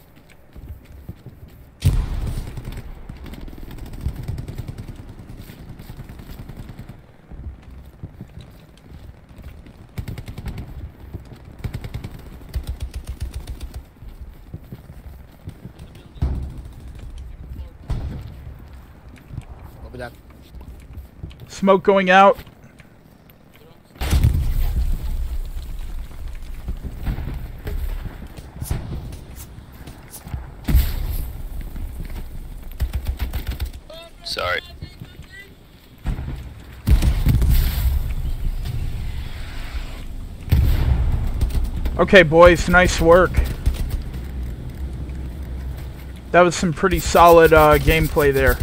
Copy that. Smoke going out. Sorry. Okay, boys, nice work. That was some pretty solid uh, gameplay there.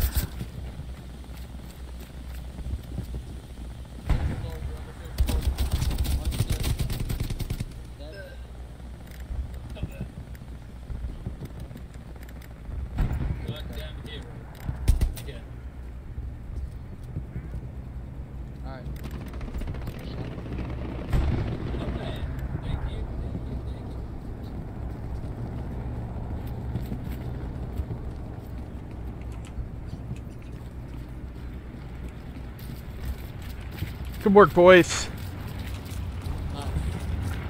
Good work, boys.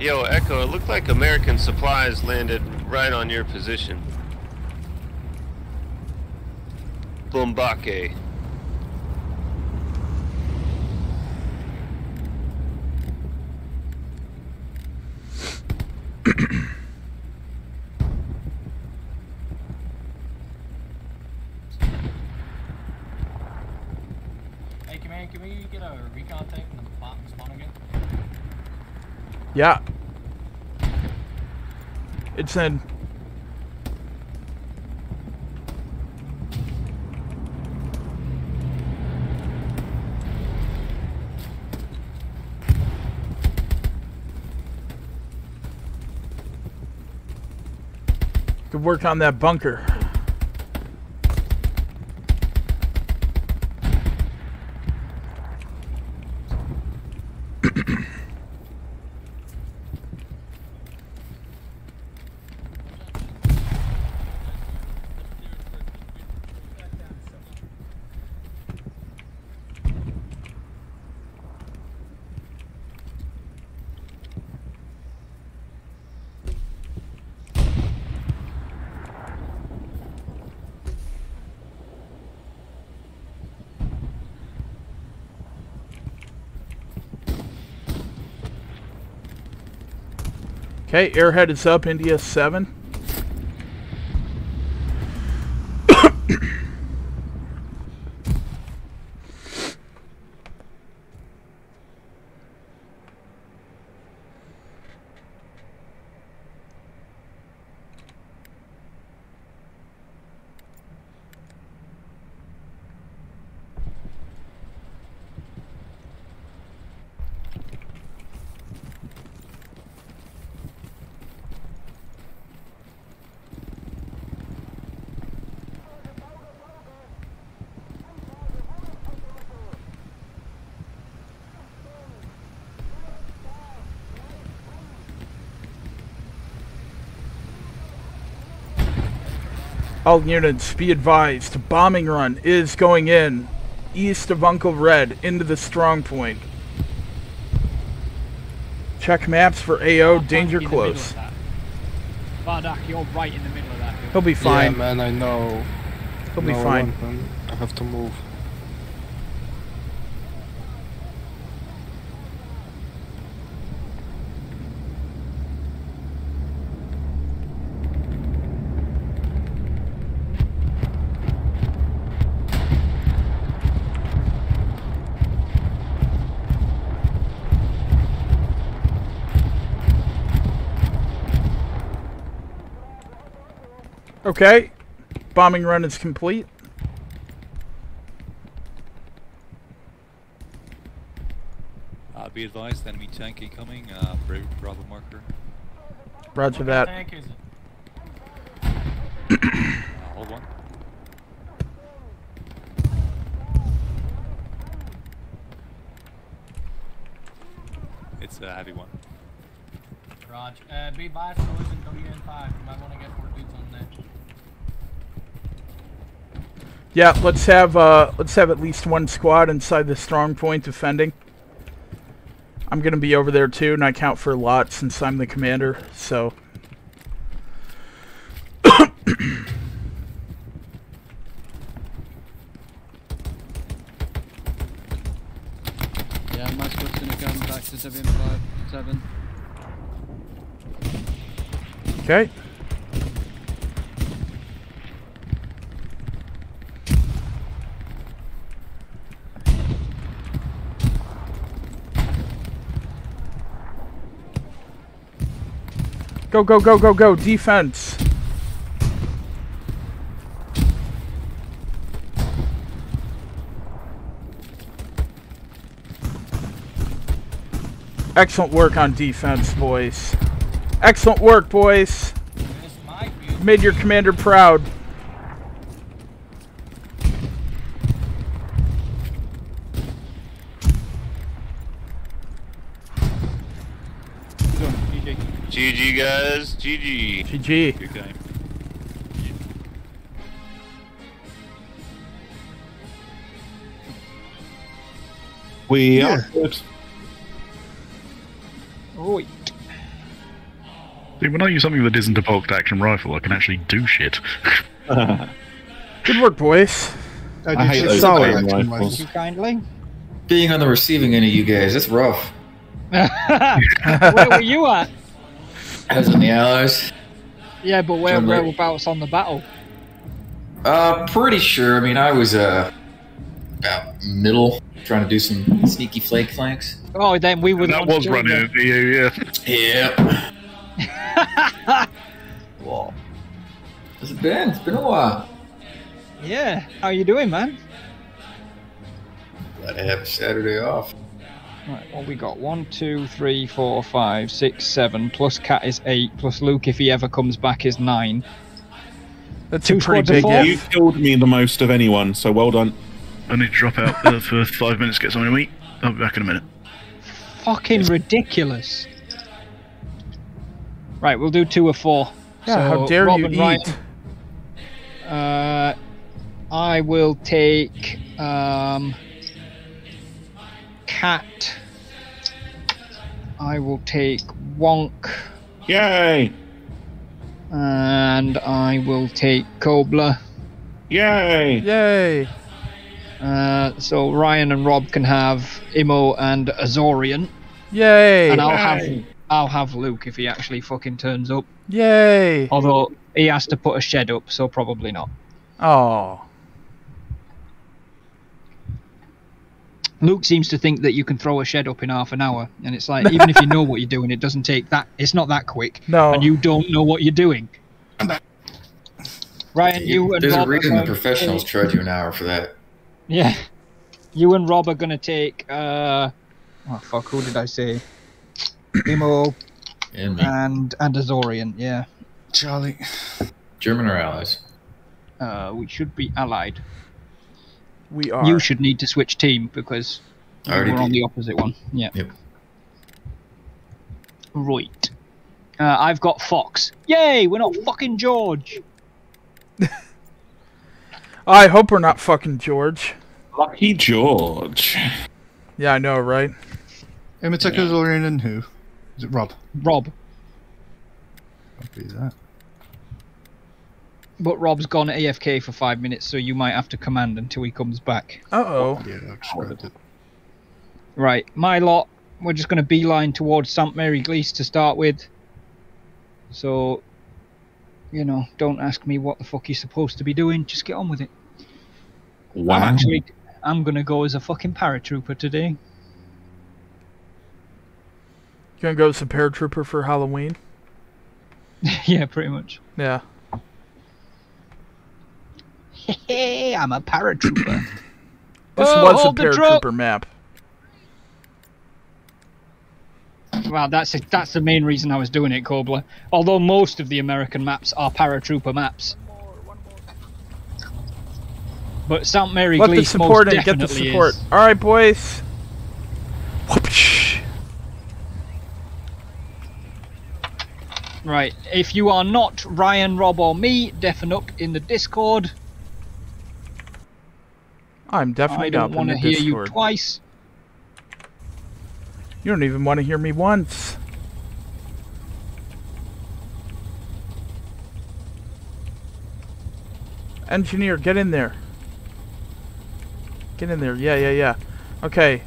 Yo, Echo, it looked like American supplies landed right on your position. Bumbake. Hey, man, can we get a recon tank in the bottom spawn again? Yeah. It's in. Good work on that bunker. Okay, airhead is up, India 7. All units, be advised, bombing run is going in east of Uncle Red into the strong point. Check maps for AO, danger in the close. that. Bardak, you're right in the middle of that. hill. He'll be fine. Yeah, man, I know. He'll be fine. man, I have to move. Okay, bombing run is complete. Uh, be advised, enemy tank incoming. Uh, bra- Bravo marker. Roger that. Tank is it? Uh, hold one. It's a heavy one. Raj. Uh, be advised, collision WN5. You might want to get more dudes on that. Yeah, let's have uh, let's have at least one squad inside the strong point defending. I'm gonna be over there too, and I count for a lot since I'm the commander. So Yeah, my squad's gonna come back to WN5 7. okay. Go go go go go defense. Excellent work on defense, boys. Excellent work, boys. Made your commander proud. GG guys, GG. GG. Good game. We Yeah. are good. Oh, Oi. See, when I use something that isn't a bolt action rifle, I can actually do shit. Good work, boys. I, I did hate those solid action rifles. rifles. You kindly. Being on the receiving end of you guys, it's rough. where were you at? I was in the Allies. Yeah, but where John Rick. whereabouts on the battle? Uh, pretty sure. I mean, I was uh, about middle, trying to do some sneaky flake flanks. Oh, then we were That was running it. over you, yeah. Yep. Whoa. How's it been? It's been a while. Yeah, how you doing, man? Glad to have a Saturday off. Right, well, we got one, two, three, four, five, six, seven. Plus Cat is eight. Plus Luke, if he ever comes back, is nine. That's Two a pretty big four. You killed me the most of anyone, so well done. I need to drop out uh, for five minutes, get something to eat. I'll be back in a minute. Fucking ridiculous. Right, we'll do two or four. Yeah, how dare Rob you and Ryan- Uh, I will take um, Cat. I will take Wonk. Yay! And I will take Cobler. Yay! Yay! Uh, so Ryan and Rob can have Imo and Azorian. Yay! And I'll have I'll have Luke if he actually fucking turns up. Yay! Although he has to put a shed up, so probably not. Oh. Luke seems to think that you can throw a shed up in half an hour, and it's like even if you know what you're doing, it doesn't take that. It's not that quick. No. And you don't know what you're doing. Ryan, you and There's a Rob are reason the professionals take- charge you an hour for that. Yeah. You and Rob are gonna take uh oh fuck, who did I say? Imo And me. and and Azorian, yeah. Charlie. German or allies? Uh we should be allied. We are. You should need to switch team because I already we're on the opposite one. Yeah. Yep. Right. Uh, I've got Fox. Yay, we're not fucking George. I hope we're not fucking George. Lucky George. Yeah, I know, right? Imiteka Yeah. Zorian and who? Is it Rob? Rob. I'll do that. But Rob's gone AFK for five minutes, so you might have to command until he comes back. Uh oh. Yeah, I've it. Right, my lot, we're just going to beeline towards Sainte-Mere-Eglise to start with. So, you know, don't ask me what the fuck you're supposed to be doing, just get on with it. Wow. I'm actually, I'm going to go as a fucking paratrooper today. You gonna go as a paratrooper for Halloween? yeah, pretty much. Yeah. Hey, I'm a paratrooper. This Oh, was a hold the truck. paratrooper map. Well, that's that's the main reason I was doing it, Cobler. Although most of the American maps are paratrooper maps. But St. Mary Let the Glees support most in. Get the support. is. All right, boys. Right, if you are not Ryan, Rob, or me, Definuk in the Discord. I'm definitely I don't up want to hear you twice. You don't even want to hear me once. Engineer, get in there. Get in there. Yeah, yeah, yeah. Okay.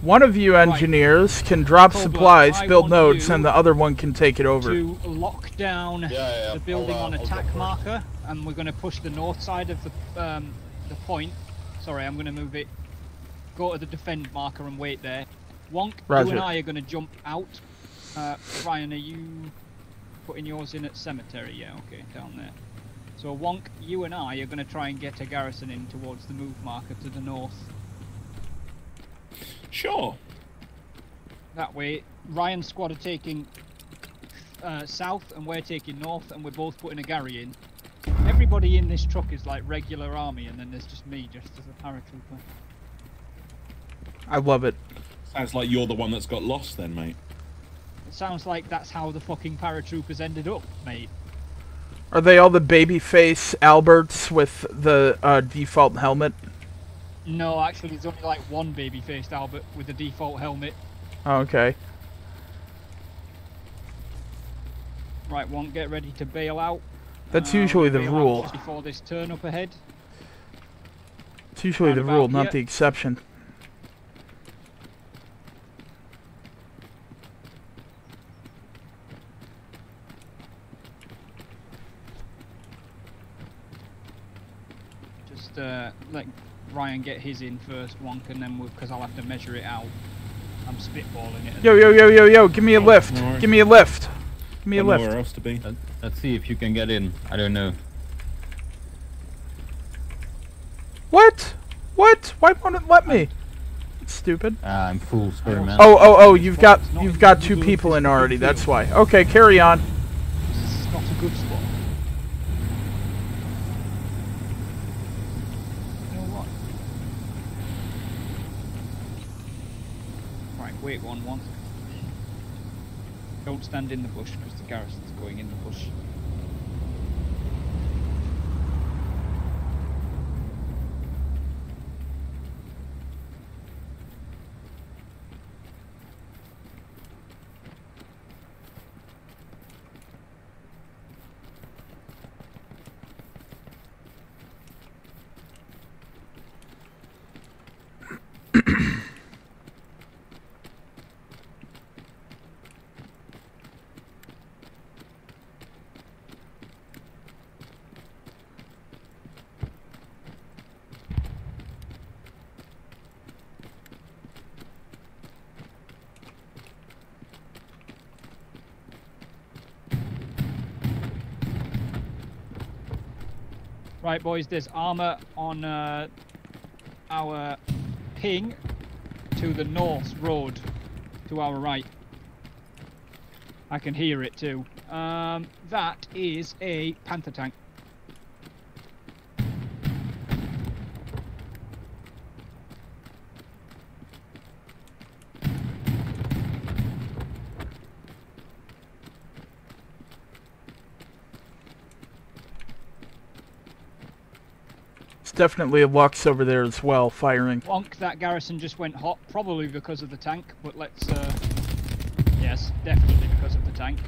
One of you engineers can drop Cobra, supplies, I build nodes, and the other one can take it over. To lock down the building on attack marker, and we're going to push the north side of the um, the point. Sorry, I'm going to move it. Go to the defend marker and wait there. Wonk, you and I are going to jump out. Uh, Ryan, are you putting yours in at cemetery? Yeah, okay, down there. So Wonk, you and I are going to try and get a garrison in towards the move marker to the north. Sure. That way, Ryan's squad are taking uh, south and we're taking north, and we're both putting a Gary in. Everybody in this truck is like regular army, and then there's just me, just as a paratrooper. I love it. Sounds like you're the one that's got lost then, mate. It sounds like that's how the fucking paratroopers ended up, mate. Are they all the babyface Alberts with the uh, default helmet? No, actually, there's only like one baby-faced Albert with the default helmet. Oh, okay. Right, one, get ready to bail out. That's Uh, usually the rule. Before this turn up ahead. It's usually the Roundabout, rule, not the exception. Just uh, let Ryan get his in first, Wonk, and then because I'll have to measure it out. I'm spitballing it. Yo, yo, yo, yo, yo, give me a lift. no. Give me a lift. Give me a Got lift. nowhere else to be. Let, let's see if you can get in. I don't know. What? What? Why won't it let me? It's stupid. Ah, I'm full, sorry man. Oh, oh, oh, you've got you've got two people in already, that's why. Okay, carry on. It's not a good spot. You know what? Right, wait one, one. Don't stand in the bush because the garrison's going in the bush. Right, boys, there's armor on uh, our ping to the north road to our right. I can hear it too. Um, that is a Panther tank. Definitely a Luchs over there as well, firing. Wonk, that garrison just went hot, probably because of the tank, but let's, uh... Yes, definitely because of the tank.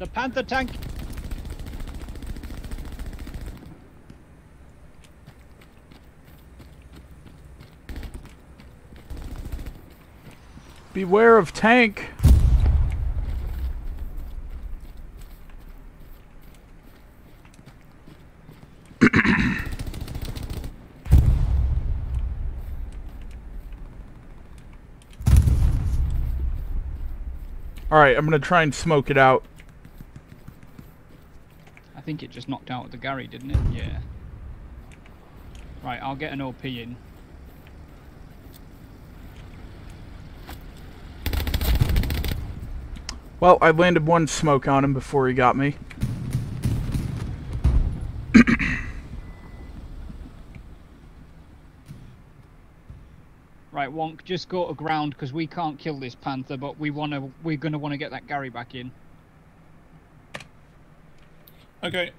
The Panther tank! Beware of tank. Alright, I'm gonna try and smoke it out. I think it just knocked out the Gary, didn't it? Yeah. Right, I'll get an OP in. Well, I landed one smoke on him before he got me. Right, Wonk, just go to ground because we can't kill this Panther, but we wanna, we're gonna want to get that Gary back in. Okay.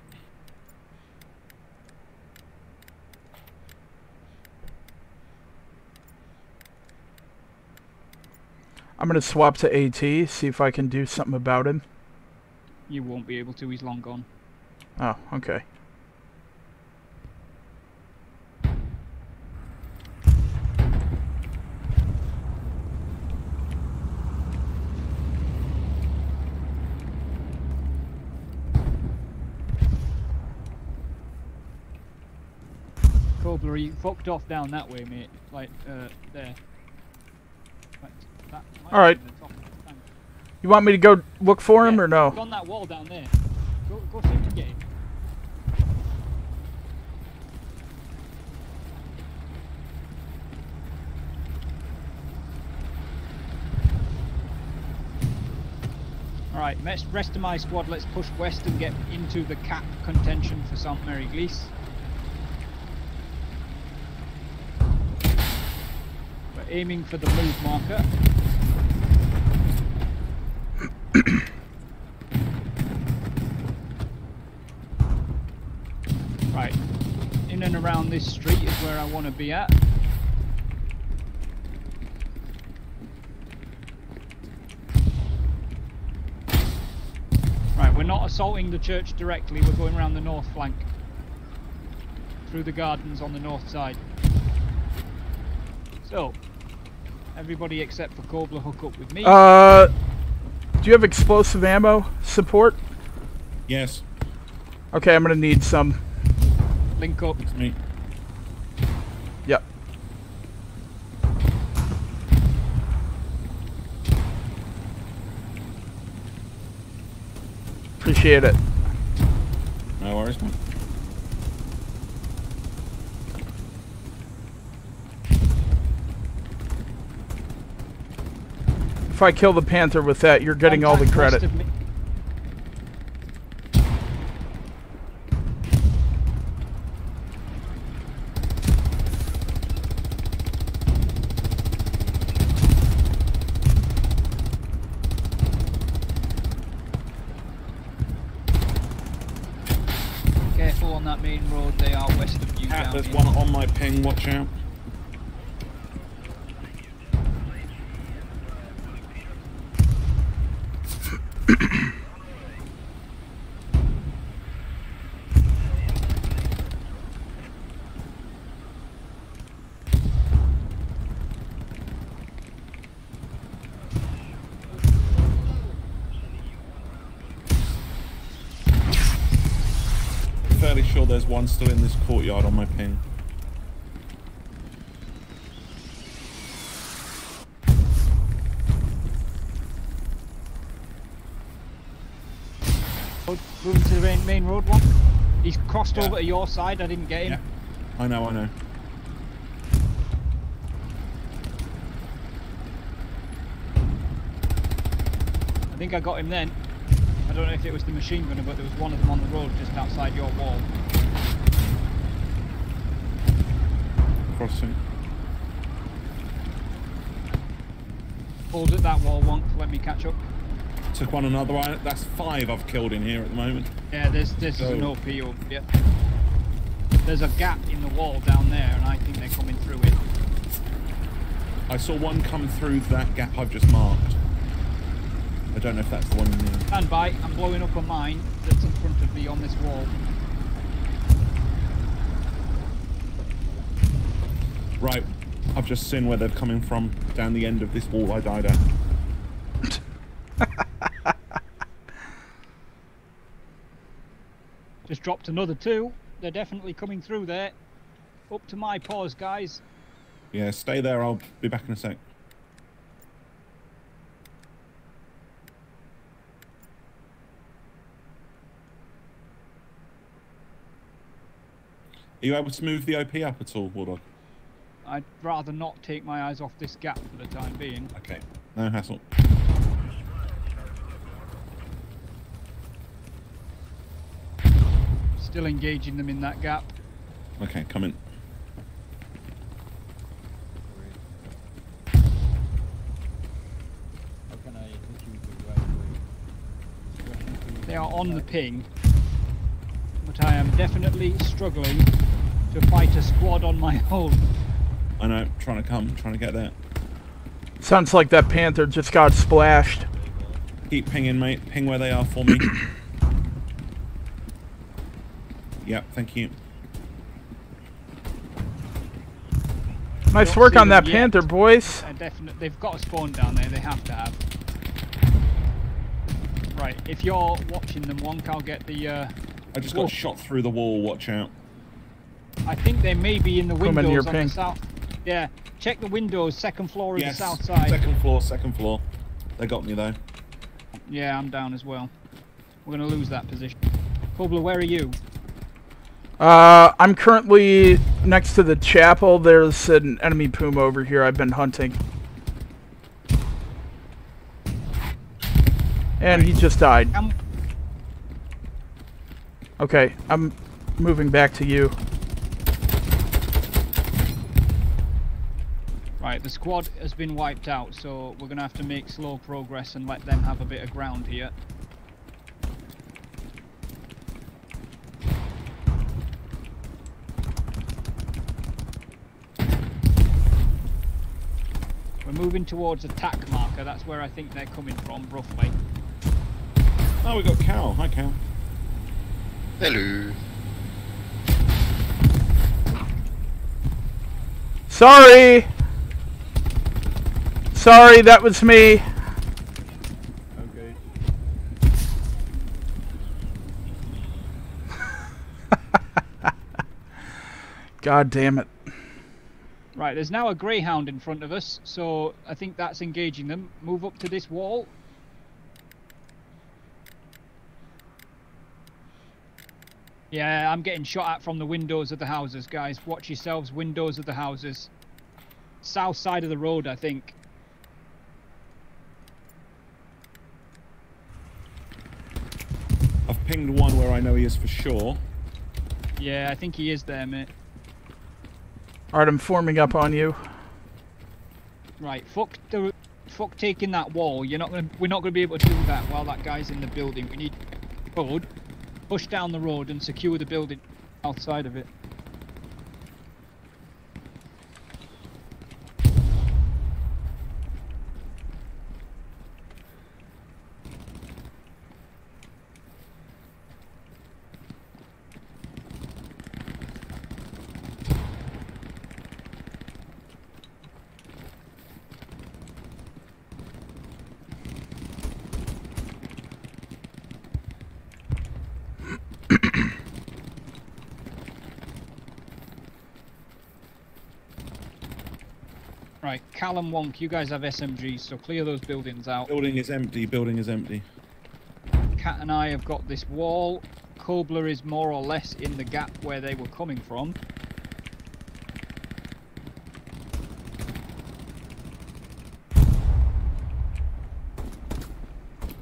I'm gonna swap to AT, see if I can do something about him. You won't be able to, he's long gone. Oh, okay. He fucked off down that way, mate. Like, uh, there. Alright. the top of the tank. You want me to go look for him or no? On that wall down there. Go, go see if you can get him. Alright, rest rest of my squad, let's push west and get into the cap contention for Sainte-Mere-Eglise. We're aiming for the move marker. Right, in and around this street is where I want to be at. Right, we're not assaulting the church directly, we're going around the north flank. Through the gardens on the north side. So, Everybody except for Cobler hook up with me. Uh, do you have explosive ammo support? Yes. Okay, I'm gonna need some. Link up. It's me. Yep. Appreciate it. No worries, man. If I kill the panther with that, you're getting all the credit. of me. Careful on that main road, they are west of you Cat, down there's here. one on my ping, watch out. Fairly sure there's one still in this courtyard on my ping. Moving to the main, main road one. He's crossed over to your side, I didn't get him. I know, I know. I think I got him then. I don't know if it was the machine gunner, but there was one of them on the road just outside your wall. Crossing. Pulled at that wall once, let me catch up. Took one another one. That's five I've killed in here at the moment. Yeah, there's this is an OP over here. There's a gap in the wall down there, and I think they're coming through it. I saw one come through that gap I've just marked. I don't know if that's the one mean. Stand by, I'm blowing up a mine that's in front of me on this wall. Right, I've just seen where they're coming from down the end of this wall I died at. Just dropped another two. They're definitely coming through there. Up to my paws, guys. Yeah, stay there. I'll be back in a sec. Are you able to move the OP up at all, Wardog? I'd rather not take my eyes off this gap for the time being. Okay. No hassle. Still engaging them in that gap. Okay, come in. How can I hit you the right way? They are on the ping. But I am definitely struggling to fight a squad on my own. I know, trying to come, trying to get there. Sounds like that panther just got splashed. Keep pinging, mate. Ping where they are for me. yep, thank you. Nice work on that yet. panther, boys. Uh, definite, they've got a spawn down there, they have to have. Right, if you're watching them, Wonk, I'll get the... Uh, I just got wolf. shot through the wall, watch out. I think they may be in the Come windows on ping. the south. Yeah, check the windows, second floor of Yes, the south side. second floor, second floor. They got me though. Yeah, I'm down as well. We're gonna lose that position. Kobler, where are you? Uh, I'm currently next to the chapel. There's an enemy puma over here. I've been hunting. And he just died. Okay, I'm moving back to you. Right, the squad has been wiped out, so we're gonna have to make slow progress and let them have a bit of ground here. We're moving towards attack marker, that's where I think they're coming from, roughly. Oh, we got Cal. Hi, Cal. Hello. Sorry! Sorry, that was me. Okay. God damn it. Right, there's now a greyhound in front of us, so I think that's engaging them. Move up to this wall. Yeah, I'm getting shot at from the windows of the houses, guys. Watch yourselves, windows of the houses. South side of the road, I think. I've pinged one where I know he is for sure. Yeah, I think he is there, mate. Alright, I'm forming up on you. Right, fuck the, fuck taking that wall. You're not gonna, we're not gonna be able to do that while that guy's in the building. We need road, push down the road and secure the building outside of it. Right, Callum Wonk, you guys have SMGs, so clear those buildings out. Building is empty. Building is empty. Cat and I have got this wall. Kobler is more or less in the gap where they were coming from.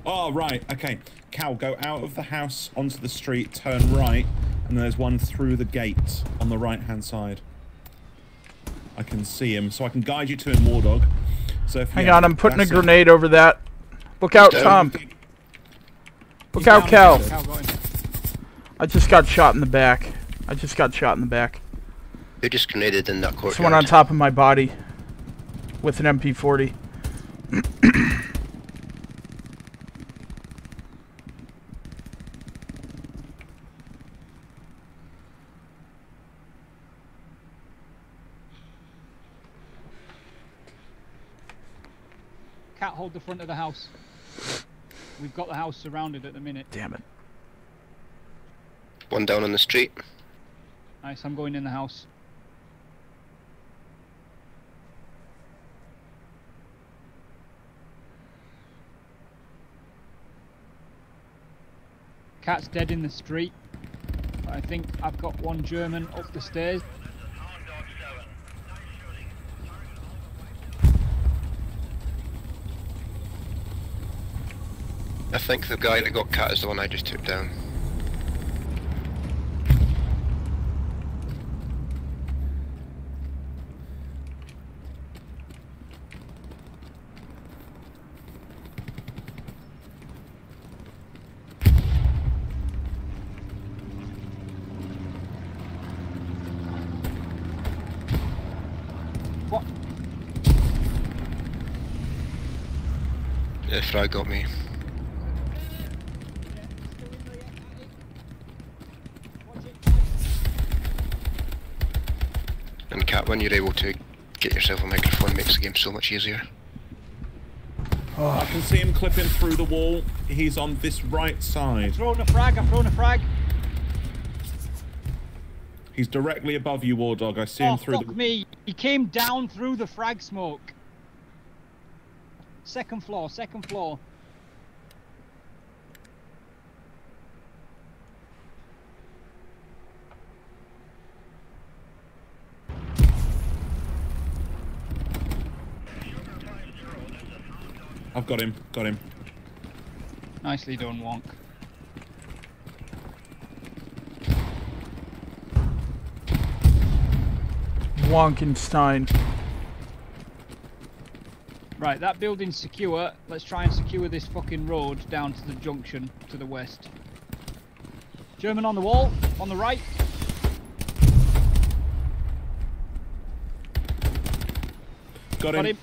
Oh, right. Okay. Cal, go out of the house onto the street, turn right, and there's one through the gate on the right-hand side. I can see him, so I can guide you to him, War Dog. So if Hang on, I'm putting a that's it. grenade over that. Look out, Tom. Look out, Cal. I just got shot in the back. I just got shot in the back. Who just grenaded in that courtyard? Someone on top of my body with an MP40. hold the front of the house. We've got the house surrounded at the minute. Damn it. One down on the street. Nice, I'm going in the house. Cat's dead in the street. I think I've got one German up the stairs. Think the guy that got cut is the one I just took down. What? Yeah, Frag got me. When you're able to get yourself a microphone, makes the game so much easier. Ah, I can see him clipping through the wall. He's on this right side. Throwing a frag, I'm throwing a frag. He's directly above you, War Dog. I see Oh, him through fuck the. me. He came down through the frag smoke. Second floor, second floor. Got him. Got him. Nicely done, Wonk. Wonkenstein. Right, that building's secure. Let's try and secure this fucking road down to the junction to the west. German on the wall, on the right. Got him.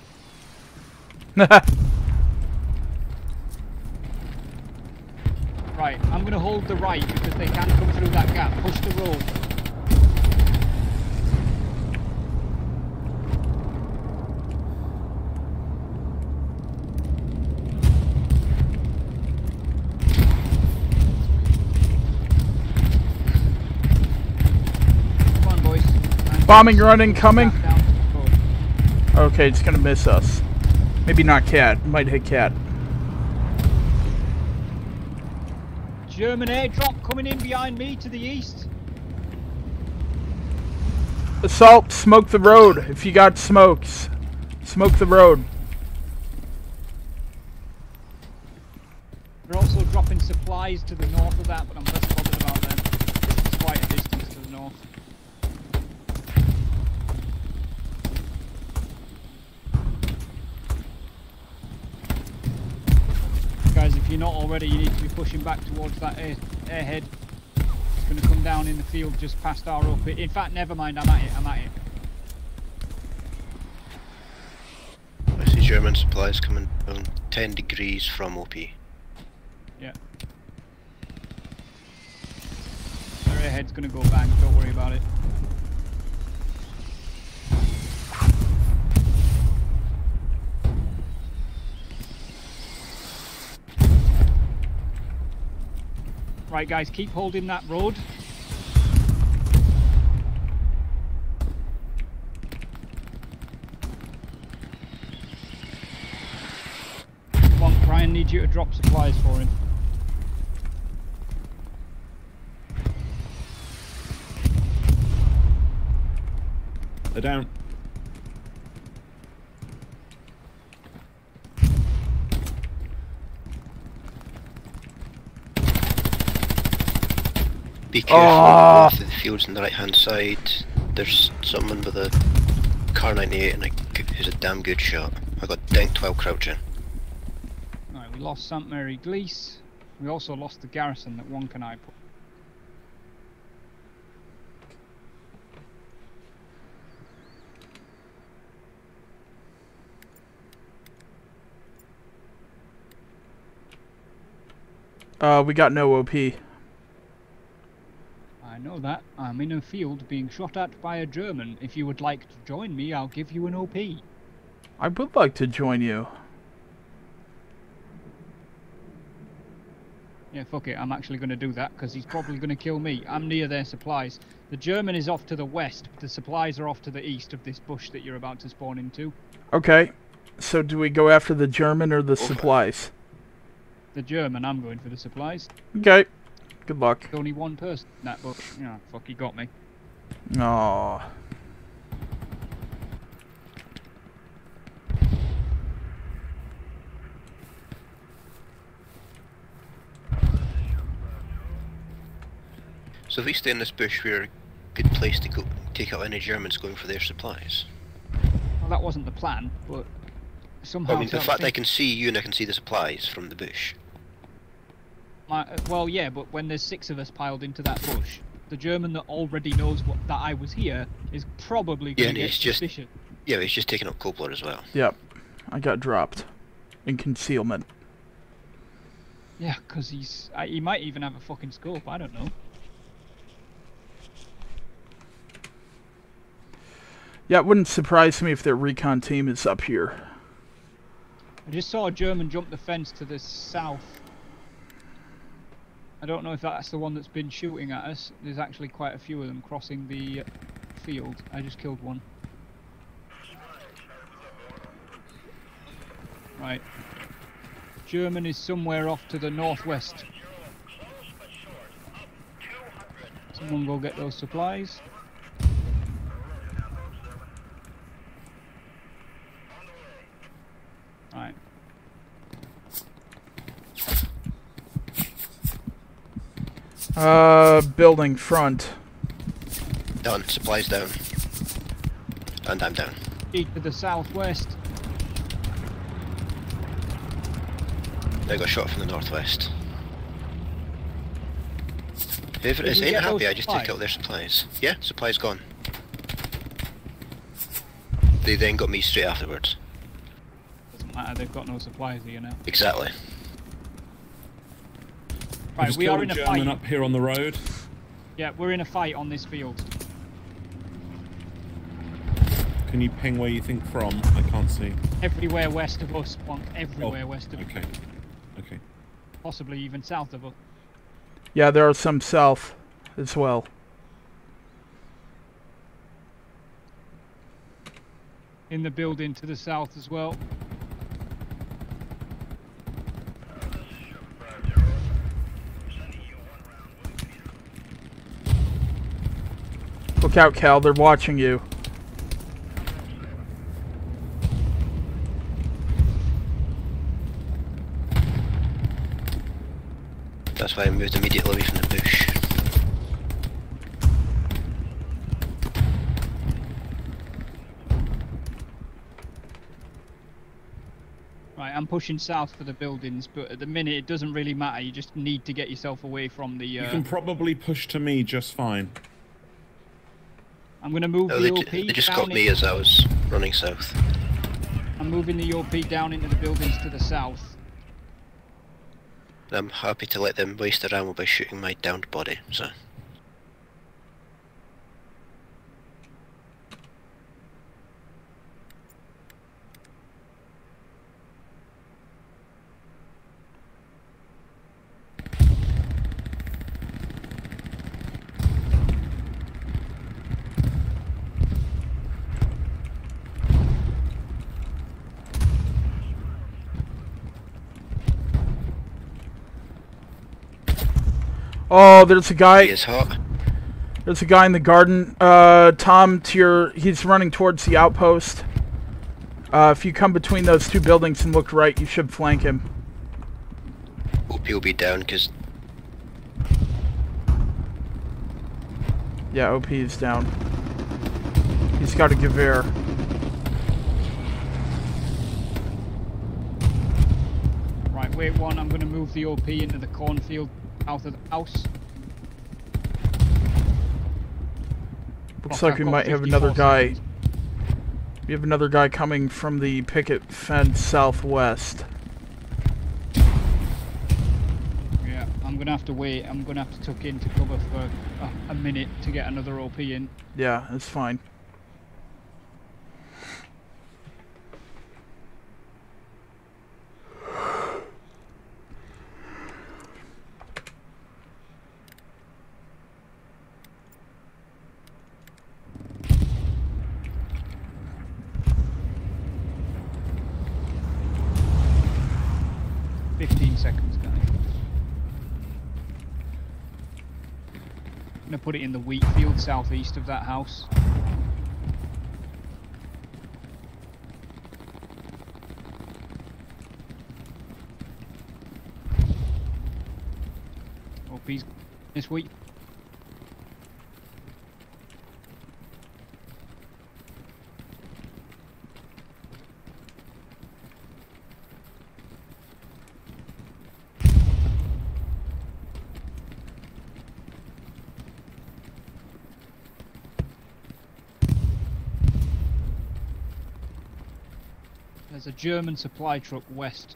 Got him. him. Right, I'm gonna hold the right because they can come through that gap. Push the road. Come on, boys. Bombing run incoming. Okay, it's gonna miss us. Maybe not cat. Might hit cat. German airdrop coming in behind me to the east. Assault, smoke the road. If you got smokes, smoke the road. They're also dropping supplies to the north of that, but I'm less bothered about them. It's quite a distance to the north. Guys, if you're not already, you need to be pushing back towards that air, airhead. It's going to come down in the field just past our up. In fact, never mind, I'm at it, I'm at it. I see German supplies coming down 10 degrees from OP. Yeah. Their airhead's going to go bang, don't worry about it. Right guys, keep holding that road. Come on, Brian, need you to drop supplies for him. They're down. Be careful Ah. of the fields on the right hand side. There's someone with a Kar 98 and a, who's a damn good shot. I got denked while crouching. Right, we lost Sainte-Mere-Eglise. We also lost the garrison that one can I put. Uh, we got no OP. I know that. I'm in a field being shot at by a German. If you would like to join me, I'll give you an OP. I would like to join you. Yeah, fuck it. I'm actually going to do that because he's probably going to kill me. I'm near their supplies. The German is off to the west, but the supplies are off to the east of this bush that you're about to spawn into. Okay. So do we go after the German or the supplies? The German, I'm going for the supplies. Okay. Good luck. Only one person in that bush. Yeah, fuck, he got me. No. So if we stay in this bush, we're a good place to go take out any Germans going for their supplies. Well, that wasn't the plan, but somehow. I mean, the fact I think- can see you and I can see the supplies from the bush. My, uh, well, yeah, but when there's six of us piled into that bush, the German that already knows what, that I was here is probably going and to get he's just suspicious. yeah, he's just taking up Copler as well. Yep. I got dropped. In concealment. Yeah, because he's. I, he might even have a fucking scope. I don't know. Yeah, it wouldn't surprise me if their recon team is up here. I just saw a German jump the fence to the south. I don't know if that's the one that's been shooting at us. There's actually quite a few of them crossing the uh, field. I just killed one. Right. German is somewhere off to the northwest. Someone go get those supplies. Right. Uh, building front. Done. Supplies down. And I'm down. Eat to the southwest. They got shot from the northwest. Whoever it Did is you ain't get those happy, I just take out their supplies. Yeah, supplies gone. They then got me straight afterwards. Doesn't matter, they've got no supplies here now. Exactly. I Right, just we are in a German fight. up here on the road. Yeah, we're in a fight on this field. Can you ping where you think from? I can't see. Everywhere west of us, Plonk. Everywhere Oh, west of okay. us. Okay. Okay. Possibly even south of us. Yeah, there are some south as well. In the building to the south as well. Look out, Cal. They're watching you. That's why I moved immediately away from the bush. Right, I'm pushing south for the buildings, but at the minute it doesn't really matter. You just need to get yourself away from the. Uh, You can probably push to me just fine. I'm gonna move Oh, the they, OP they just got me as I was running south. I'm moving the OP down into the buildings to the south. I'm happy to let them waste their ammo by shooting my downed body, so... Oh, there's a guy. He is hot. There's a guy in the garden. Uh, Tom, to your, he's running towards the outpost. Uh, if you come between those two buildings and look right, you should flank him. Hope he'll be down, because Yeah, OP is down. He's got a Gewehr. Right, wait one. I'm gonna move the OP into the cornfield south of the house. Looks Fuck, like I've we might have 54 another guy. seconds. We have another guy coming from the picket fence southwest. Yeah, I'm gonna have to wait. I'm gonna have to tuck in to cover for a, a minute to get another OP in. Yeah, that's fine. Fifteen seconds, guys. I'm gonna put it in the wheat field southeast of that house. OP's this week. A German supply truck west.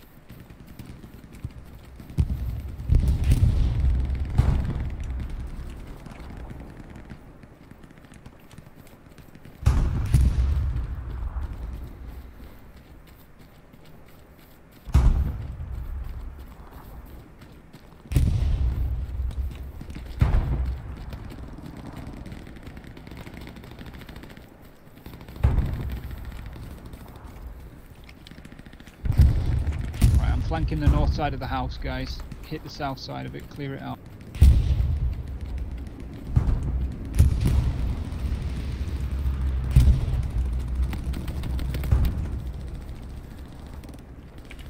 Right, the north side of the house, guys. Hit the south side of it, clear it out.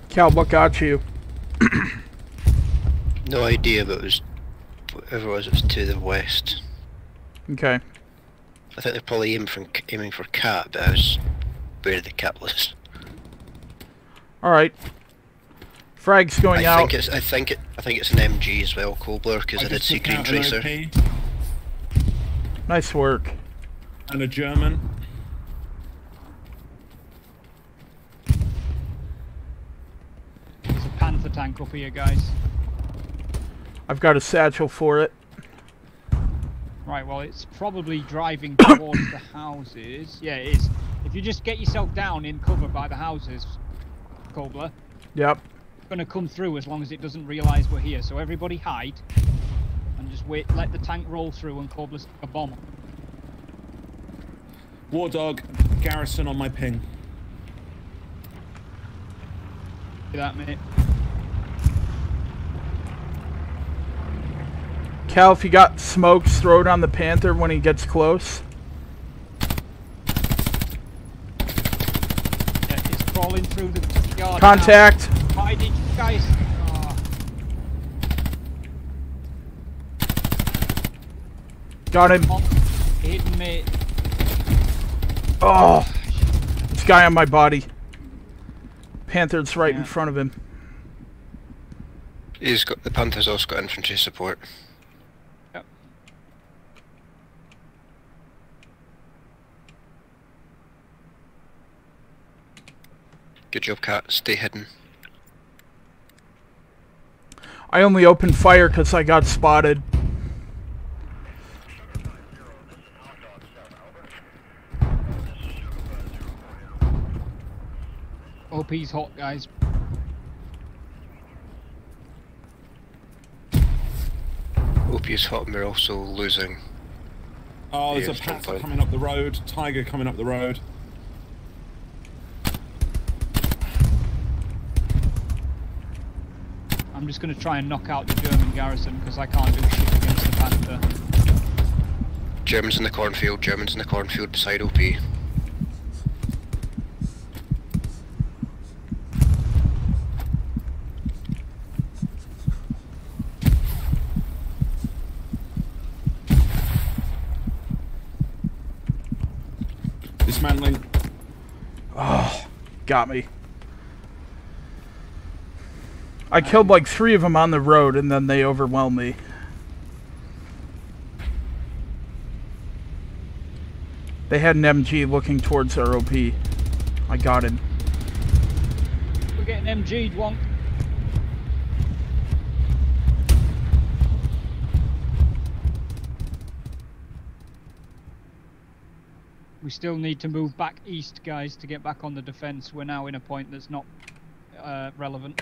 Cal, what got you? no idea, but it was... Whatever it was, it was to the west. Okay. I think they're probably aiming for, aiming for cat, but I was where the cat was. Alright. Frag's going I out. think it's I think it I think it's an MG as well, Cobler, because I, did see Green Tracer. Nice work. and a German. There's a Panther tank up here, guys. I've got a satchel for it. Right, well, it's probably driving towards the houses. Yeah, it is. If you just get yourself down in cover by the houses, Cobler. Yep going to come through as long as it doesn't realise we're here. So everybody hide and just wait, let the tank roll through and cobble us a bomb. War dog, garrison on my ping. Do that, mate. Cal, if you got smokes, throw it on the Panther when he gets close. Yeah, he's crawling through the yard. Contact guys? Oh, Got him. Oh, hidden me. Oh, this guy on my body. Panther's right in front of him. He's got the Panther's also got infantry support. Yep. Good job, Cat. Stay hidden. I only opened fire because I got spotted. OP's hot, guys. OP is hot and we're also losing. Oh, there's Yeah, a strong panther coming up the road. Tiger coming up the road. I'm just going to try and knock out the German garrison because I can't do shit against the Panther. Germans in the cornfield, Germans in the cornfield beside OP. Dismantling. Oh, ah, got me. I killed like three of them on the road and then they overwhelmed me. They had an MG looking towards ROP. I got him. We're getting MG'd, Wonk. We still need to move back east, guys, to get back on the defense. We're now in a point that's not uh, relevant.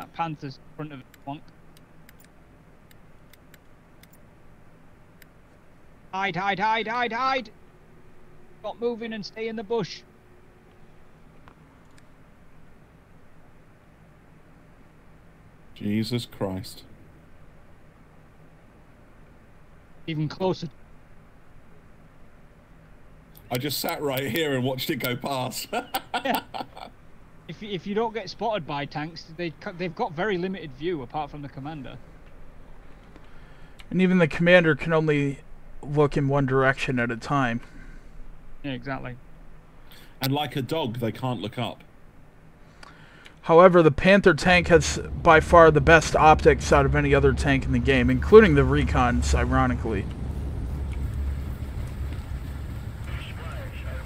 That Panther's in front of Wonk. Hide, hide, hide, hide, hide! Stop moving and stay in the bush. Jesus Christ. Even closer. I just sat right here and watched it go past. If, if you don't get spotted by tanks, they, they've got very limited view apart from the commander. And even the commander can only look in one direction at a time. Yeah, exactly. and like a dog, they can't look up. However, the Panther tank has by far the best optics out of any other tank in the game, including the Recons, ironically.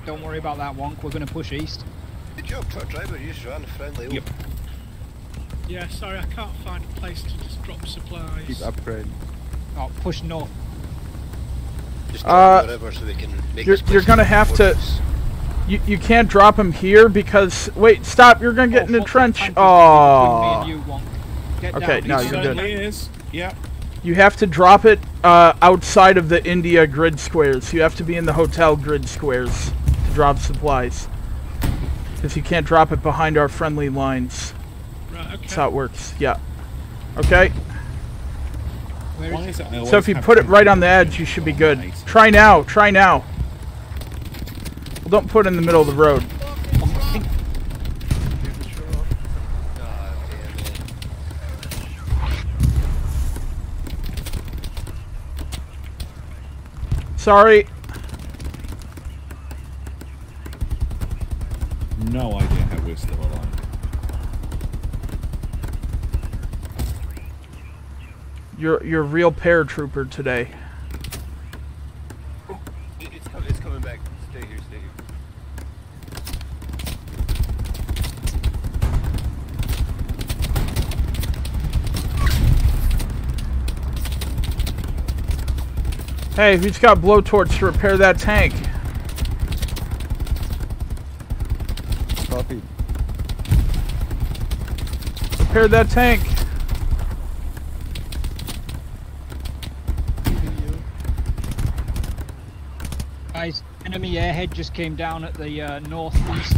Don't worry about that, Wonk. We're going to push east. Good job, truck driver. You just ran friendly. Yep. Yeah, sorry, I can't find a place to just drop supplies. Keep upgrading. Oh, push north. Just Uh, whatever so they can make You're, you're gonna have to. You, you can't drop him here because wait stop you're gonna get in a trench Me oh you, Wonk. Get okay down. no east. you're good Certainly is. Yep. you have to drop it uh, outside of the India grid squares you have to be in the hotel grid squares to drop supplies because you can't drop it behind our friendly lines. Right, okay. that's how it works yeah. Okay? Why it so if you put it right on the edge you should be good. try now try now. Well, don't put it in the middle of the road. Sorry. No idea how we're still alive. You're you're a real paratrooper today. It's, com- it's coming back. Stay here, stay here. Hey, who's got blowtorch to repair that tank? Copy. Repair that tank. Guys, enemy airhead just came down at the uh, northeast.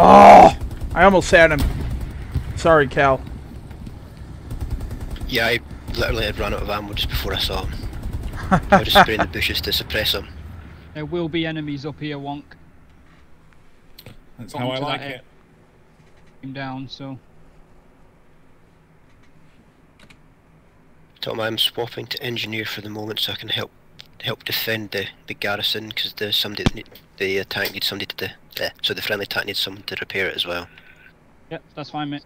Oh! I almost had him. Sorry, Cal. Yeah, I literally had run out of ammo just before I saw him. I was just spraying the bushes to suppress him. There will be enemies up here, Wonk. That's Got how I like that it. area. Him down, so Tom, I'm swapping to engineer for the moment so I can help help defend the, the garrison because there's somebody that need, the uh, tank needs somebody to de- uh, so the friendly tank needs someone to repair it as well. yep, that's fine, mate.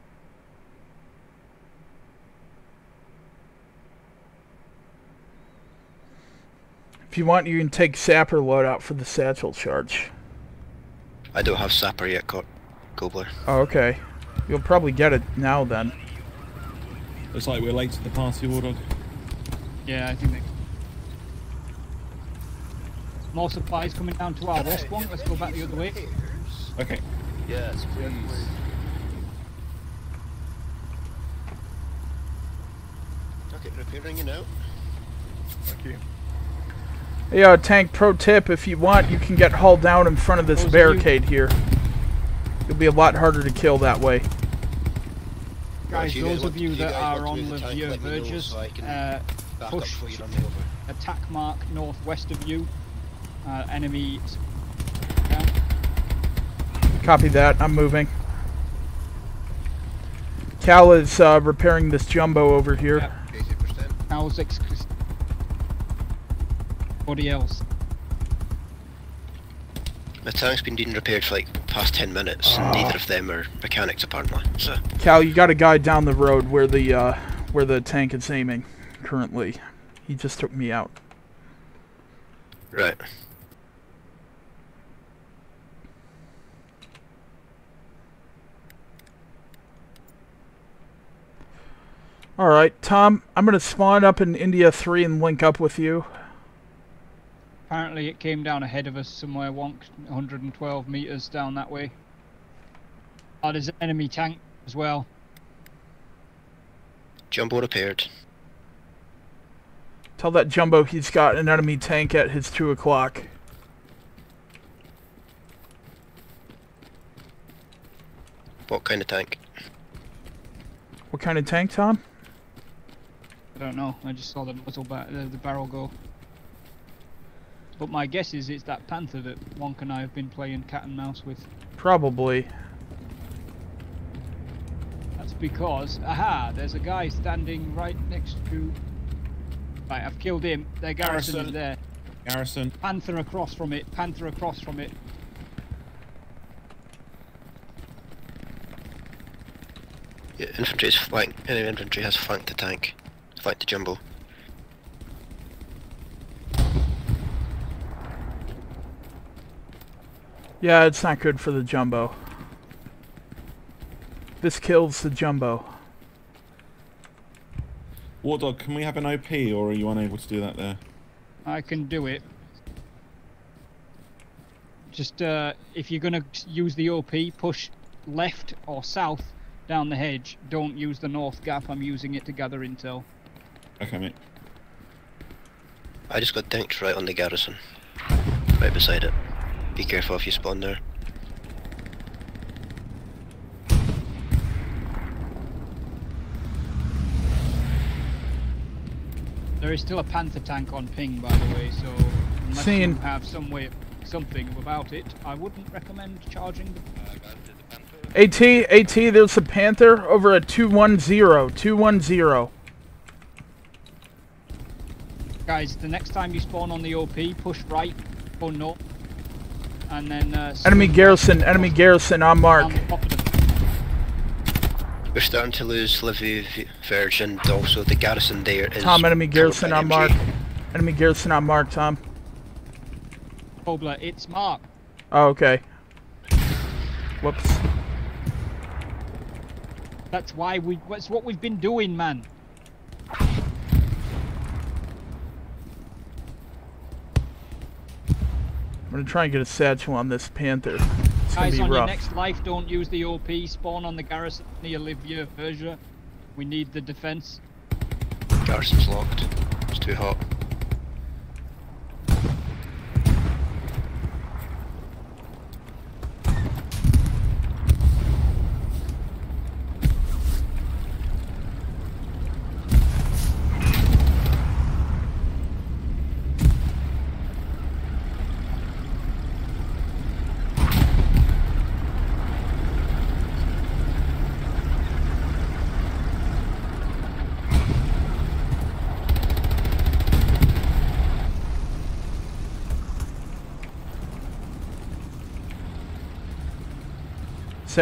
If you want, you can take sapper loadout for the satchel charge. I don't have sapper yet, Cor- Gobler. Oh, okay. You'll probably get it now then. Looks like we're late to the party, Wardog. Yeah, I think they... More supplies coming down to our west one. Let's go back the other way. Okay. Yes, please. Okay, repairing you now. Thank you. Hey, uh, tank pro tip, if you want, you can get hauled down in front of this Those barricade here. It'll be a lot harder to kill that way. Guys, if you guys those want- of you you that are on the the tank, Vieux let me know Verges, so I can uh, Back up push you run me over. attack mark northwest of you. Uh, enemy down. Copy that. I'm moving. Cal is uh, repairing this jumbo over here. How's ex- Anybody else? My tank's been being repaired for like past 10 minutes and neither of them are mechanics apparently, so... Cal, you got a guy down the road where the uh, where the tank is aiming currently. He just took me out. Right. All right, Tom. I'm gonna spawn up in India three and link up with you. Apparently it came down ahead of us somewhere, wonk, 112 meters down that way. Oh, there's an enemy tank as well. Jumbo repaired. Tell that jumbo he's got an enemy tank at his two o'clock. What kind of tank? What kind of tank, Tom? I don't know. I just saw the muzzle ba- the, the barrel go. But my guess is it's that panther that Wonk and I have been playing cat and mouse with. Probably. That's because, aha, there's a guy standing right next to. Right, I've killed him. Their garrison, Garrison. is there. Garrison. Panther across from it. Panther across from it. Yeah, infantry is flank. Enemy infantry has flanked the tank. Flanked the jumbo. Yeah, it's not good for the jumbo. This kills the jumbo. Wardog, can we have an OP or are you unable to do that there? I can do it. Just uh, if you're gonna use the OP, push left or south down the hedge. Don't use the north gap. I'm using it to gather intel. Okay, mate. I just got dinked right on the garrison. Right beside it. Be careful if you spawn there. There is still a Panther tank on ping, by the way. So unless Seen. you have some way, something about it, I wouldn't recommend charging. The... AT, AT, there's a Panther over at 210. 210. Guys, the next time you spawn on the OP, push right or north, and then uh, Enemy garrison, enemy garrison on mark. down the top of the We're starting to lose Lviv Virgin, and also the garrison there is... Tom, enemy garrison by on mark. Enemy garrison on mark, Tom. Kobler. It's Mark. Oh, okay. Whoops. That's why we. That's what we've been doing, man. Gonna try and get a satchel on this panther. It's gonna Guys, be on your next life, don't use the OP spawn on the garrison near Livia Vergia. We need the defense. Garrison's locked. It's too hot.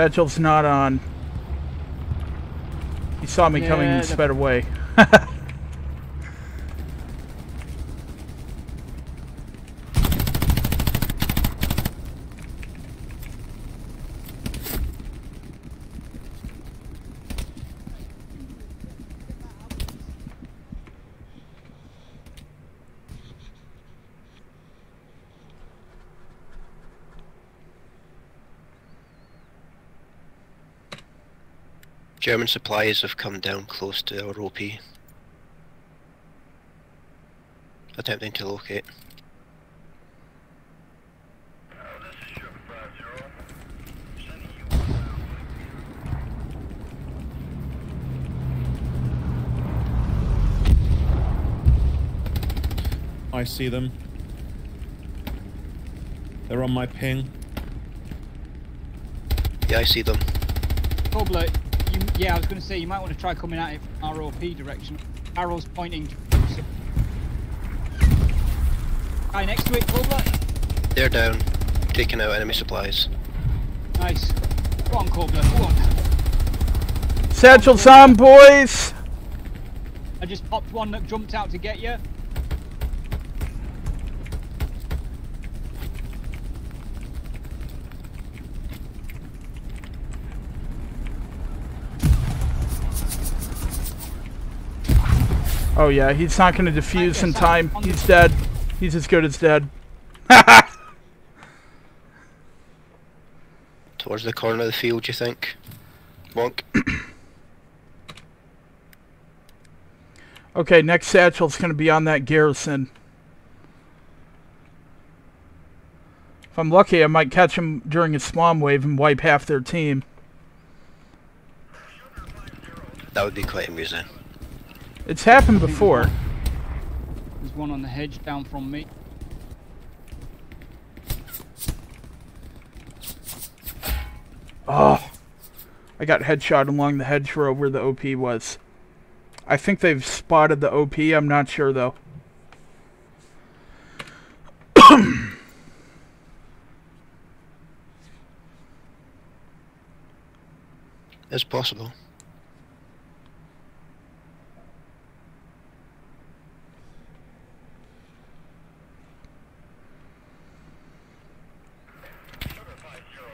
Satchel's not on. He saw me coming Yeah, and the- sped away. German supplies have come down close to our OP. Attempting to locate. I see them. They're on my ping. Yeah, I see them. Cobbler, you, yeah, I was going to say you might want to try coming at it from ROP direction. Arrows pointing. to Guy next to it, Cobbler. They're down. Taking out enemy supplies. Nice. Go on, Cobbler. Go on. Satchel's on, boys! I just popped one that jumped out to get you. Oh yeah, he's not gonna defuse in time. He's dead. He's as good as dead. Towards the corner of the field, you think? Wonk. Okay, next satchel's gonna be on that garrison. If I'm lucky, I might catch him during a spawn wave and wipe half their team. That would be quite amusing. It's happened before. There's one on the hedge down from me. Oh, I got headshot along the hedgerow where the OP was. I think they've spotted the OP. I'm not sure though. It's possible.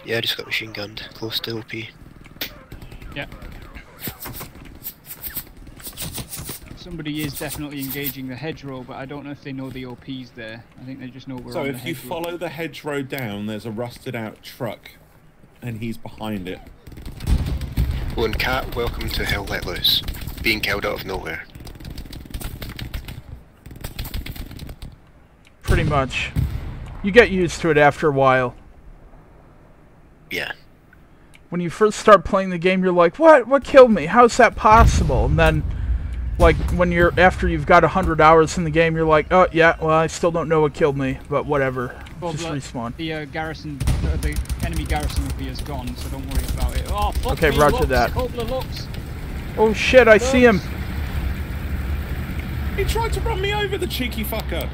Yeah, I just got machine gunned close to OP. Yeah. Somebody is definitely engaging the hedgerow, but I don't know if they know the OP's there. I think they just know we're so on the if you hedgerow. follow the hedgerow down, there's a rusted out truck, and he's behind it. One cat, welcome to Hell Let Loose. Being killed out of nowhere. Pretty much. You get used to it after a while. Yeah. When you first start playing the game, you're like, "What? What killed me? How's that possible?" And then, like when you're after you've got a hundred hours in the game, you're like, "Oh yeah, well I still don't know what killed me, but whatever, Well, just the- respawn." The uh, garrison, uh, the enemy garrison will be has gone, so don't worry about it. Oh, fuck Okay, me, roger looks, that. Cobbler looks. Oh shit! I see him. He tried to run me over, the cheeky fucker.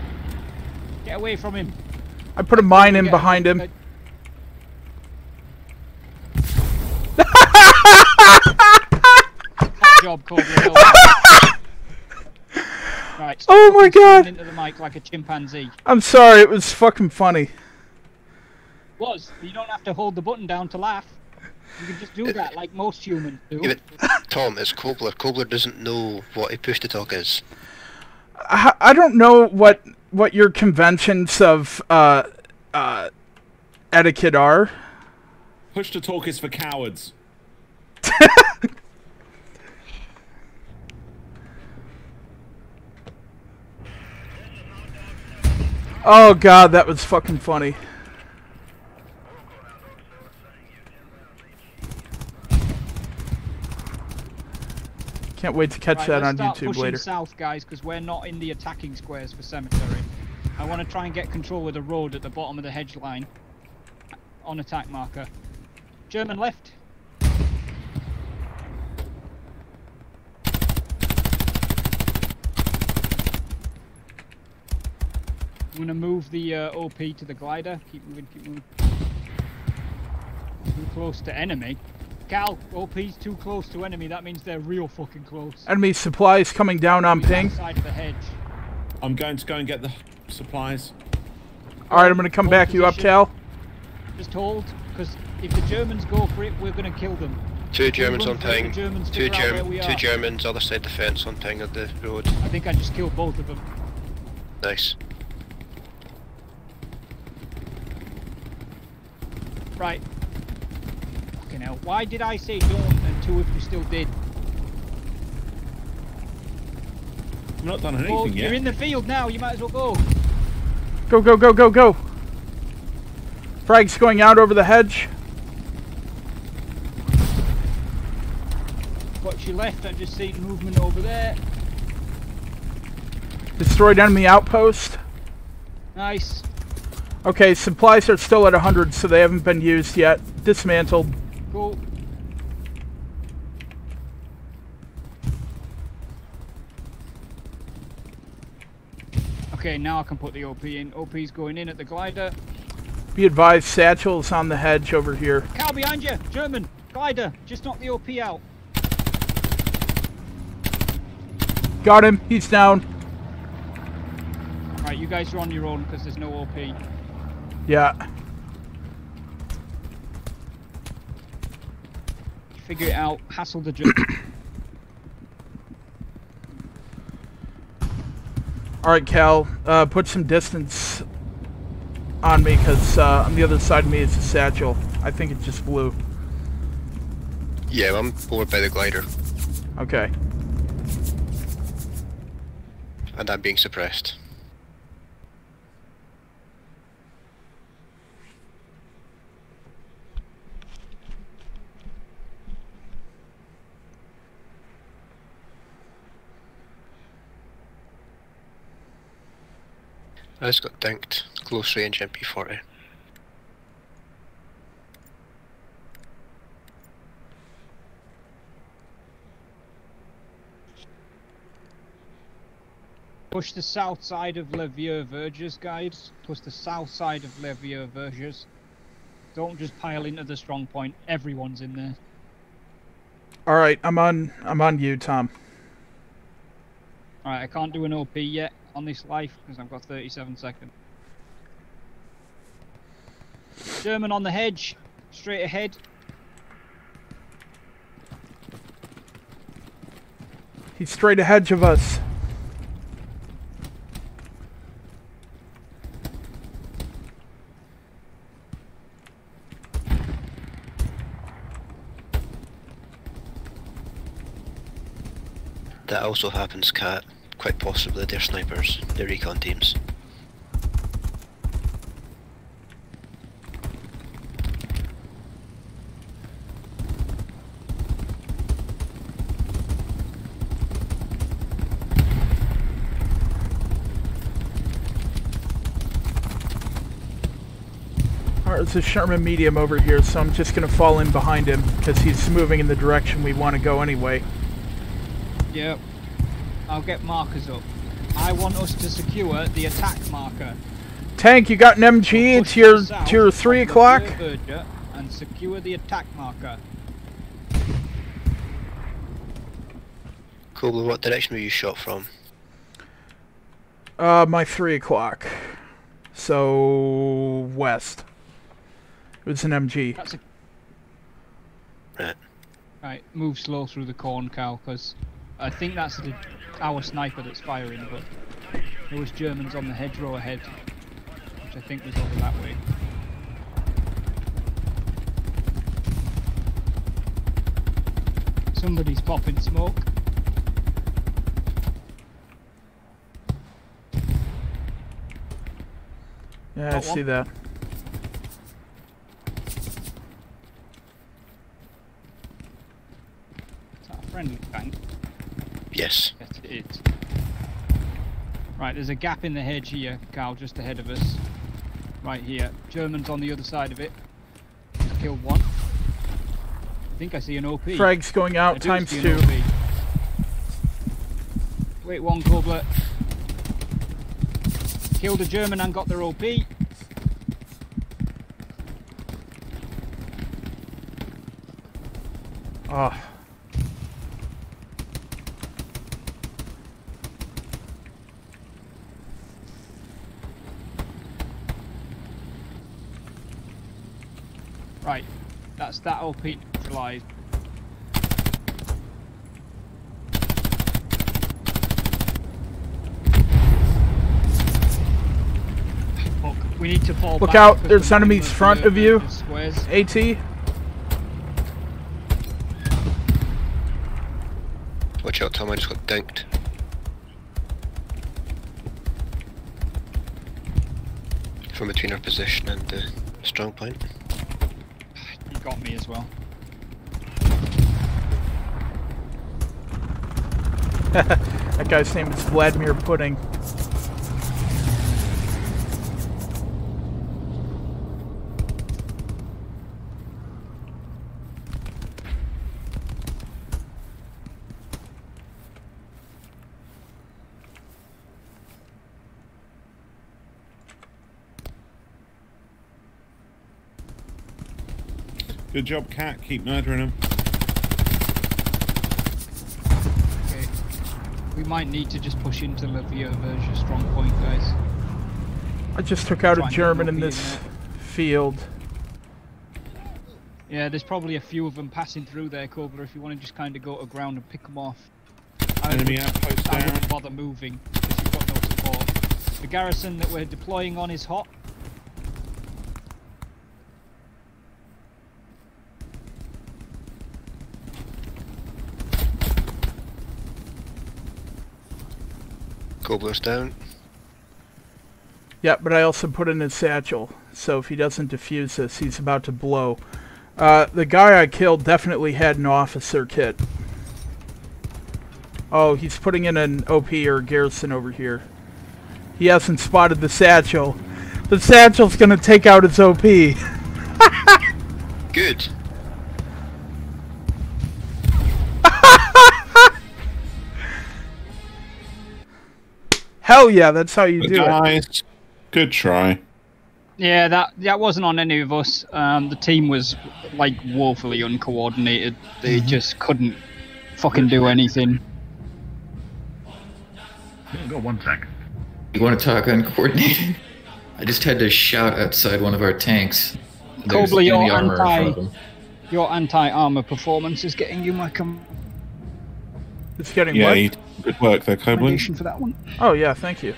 Get away from him. I put a mine in behind him. Hot job, Cobbler. well done. right. Oh my God. Into the mic like a chimpanzee. I'm sorry. It was fucking funny. Was you don't have to hold the button down to laugh. You can just do that like most humans do. Yeah, but Tom, it's Kobler. Kobler doesn't know what a push to talk is. I, I don't know what what your conventions of uh, uh, etiquette are. Push to talk is for cowards. Oh god, that was fucking funny. Can't wait to catch Right, that let's on start YouTube pushing later. south, guys, because we're not in the attacking squares for cemetery. I want to try and get control of the road at the bottom of the hedge line. On attack marker. German left. I'm gonna move the uh, OP to the glider. Keep moving, keep moving. Too close to enemy. Cal, OP's too close to enemy. That means they're real fucking close. Enemy supplies coming down on ping. Side of the hedge. I'm going to go and get the supplies. Alright, I'm gonna come back you up, position. Cal. Just hold, because if the Germans go for it, we're gonna kill them. Two Germans on for it. Germans Two, figure Germ two. Germans, other side the fence on ping of the road. I think I just killed both of them. Nice. Right. Fucking hell. Why did I say don't and two if you still did? I've not done anything Well, yet. you're in the field now, you might as well go. Go, go, go, go, go. Frag's going out over the hedge. Watch your left, I just see movement over there. Destroyed enemy outpost. Nice. Okay, supplies are still at 100, so they haven't been used yet. Dismantled. Cool. Okay, now I can put the OP in. OP's going in at the glider. Be advised, Satchel's on the hedge over here. Cow behind you! German! Glider! Just knock the OP out. Got him. He's down. Right, you guys are on your own because there's no OP. Yeah. Figure it out. Hassle the German. Alright, Cal. Uh, put some distance on me, because uh, on the other side of me is a satchel. I think it just flew. Yeah, I'm over by the glider, Okay. And I'm being suppressed. I just got dinked. Close range MP40. Push the south side of Le Vieux Verges, guys. Push the south side of Le Vieux Verges. Don't just pile into the strong point. Everyone's in there. Alright, I'm on I'm on you, Tom. Alright, I can't do an OP yet on this life because I've got 37 seconds. German on the hedge. Straight ahead. He's straight ahead of us. That also happens, Cat. Quite possibly they're snipers. They're recon teams. It's a Sherman medium over here, so I'm just gonna fall in behind him, because he's moving in the direction we want to go anyway. Yep. I'll get markers up. I want us to secure the attack marker. Tank, you got an MG? It's your, it's your 3 o'clock? And secure the attack marker. Cool, what direction were you shot from? Uh, my 3 o'clock. So, west. It's an MG. That's a Right. right. Move slow through the corn, Cal, because I think that's the, our sniper that's firing. But there was Germans on the hedgerow ahead. which I think was over that way. Somebody's popping smoke. Yeah, I Got see one. that. Is that a friendly tank? Yes. Yes, it is. Right, there's a gap in the hedge here, Carl, just ahead of us. Right here. German's on the other side of it. Just killed one. I think I see an OP. Frag's going out I times two. OP. Wait one, Kobler. Killed a German and got their OP. Oh. Ah. Right, that's that OP neutralised. Fuck, we need to fall Look back out, because there's the enemies front of you. AT. Watch out, Tom, I just got dinked. From between our position and the strong point. Got me as well. that guy's name is Vladimir Pudding. Good job, Cat. Keep murdering him. Okay. We might need to just push into Le Vieux Verge strong point, guys. I just took out Try a German in this in field. Yeah, there's probably a few of them passing through there, Cobler, if you want to just kind of go to ground and pick them off. I Enemy would- outpost I wouldn't bother moving, because you've got no support. The garrison that we're deploying on is hot. Cobbler's down. Yeah, but I also put in his satchel, so if he doesn't defuse this, he's about to blow. Uh, the guy I killed definitely had an officer kit. Oh, he's putting in an OP or garrison over here. He hasn't spotted the satchel. The satchel's gonna take out his OP. Good. Hell yeah, that's how you do it. Nice. Good try. Yeah, that that wasn't on any of us. Um, the team was like woefully uncoordinated. They just couldn't fucking do anything. I've got one tank. You want to talk uncoordinated? I just had to shout outside one of our tanks. There's Cobler, your armor anti, your anti armor performance is getting you my com- It's getting Yeah, what? You, good work there, Coblin. for that one. Oh yeah, thank you.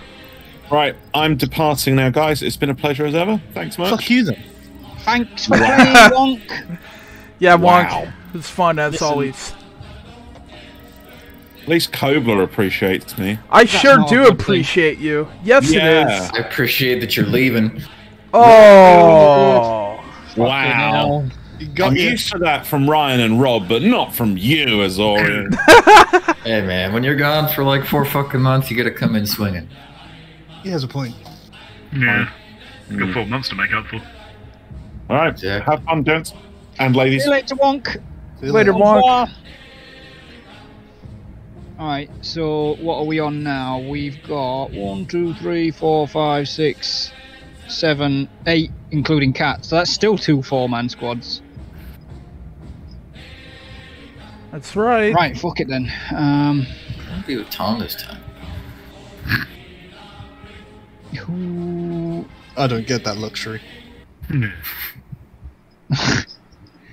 Right, I'm departing now, guys. It's been a pleasure as ever. Thanks much. Fuck you then. Thanks for playing, Wonk. Yeah, Wonk. Wow. It's fun as Listen. always. At least Kobler appreciates me. I sure do appreciate you. Yes, Yeah. it I appreciate that you're leaving. is. Oh. Wow. I'm used to that from Ryan and Rob, but not from you, Azorian. Hey man, when you're gone for like four fucking months, you gotta come in swinging. He has a point. Yeah. Got four months to make up for. All right, have fun, gents and ladies. See you later, Wonk. you Later, Au Wonk. Alright, so what are we on now? We've got one, two, three, four, five, six, seven, eight, including cats. So that's still two four-man squads. That's right. Right, fuck it then. Um, I'll be with Tom this time. who? I don't get that luxury.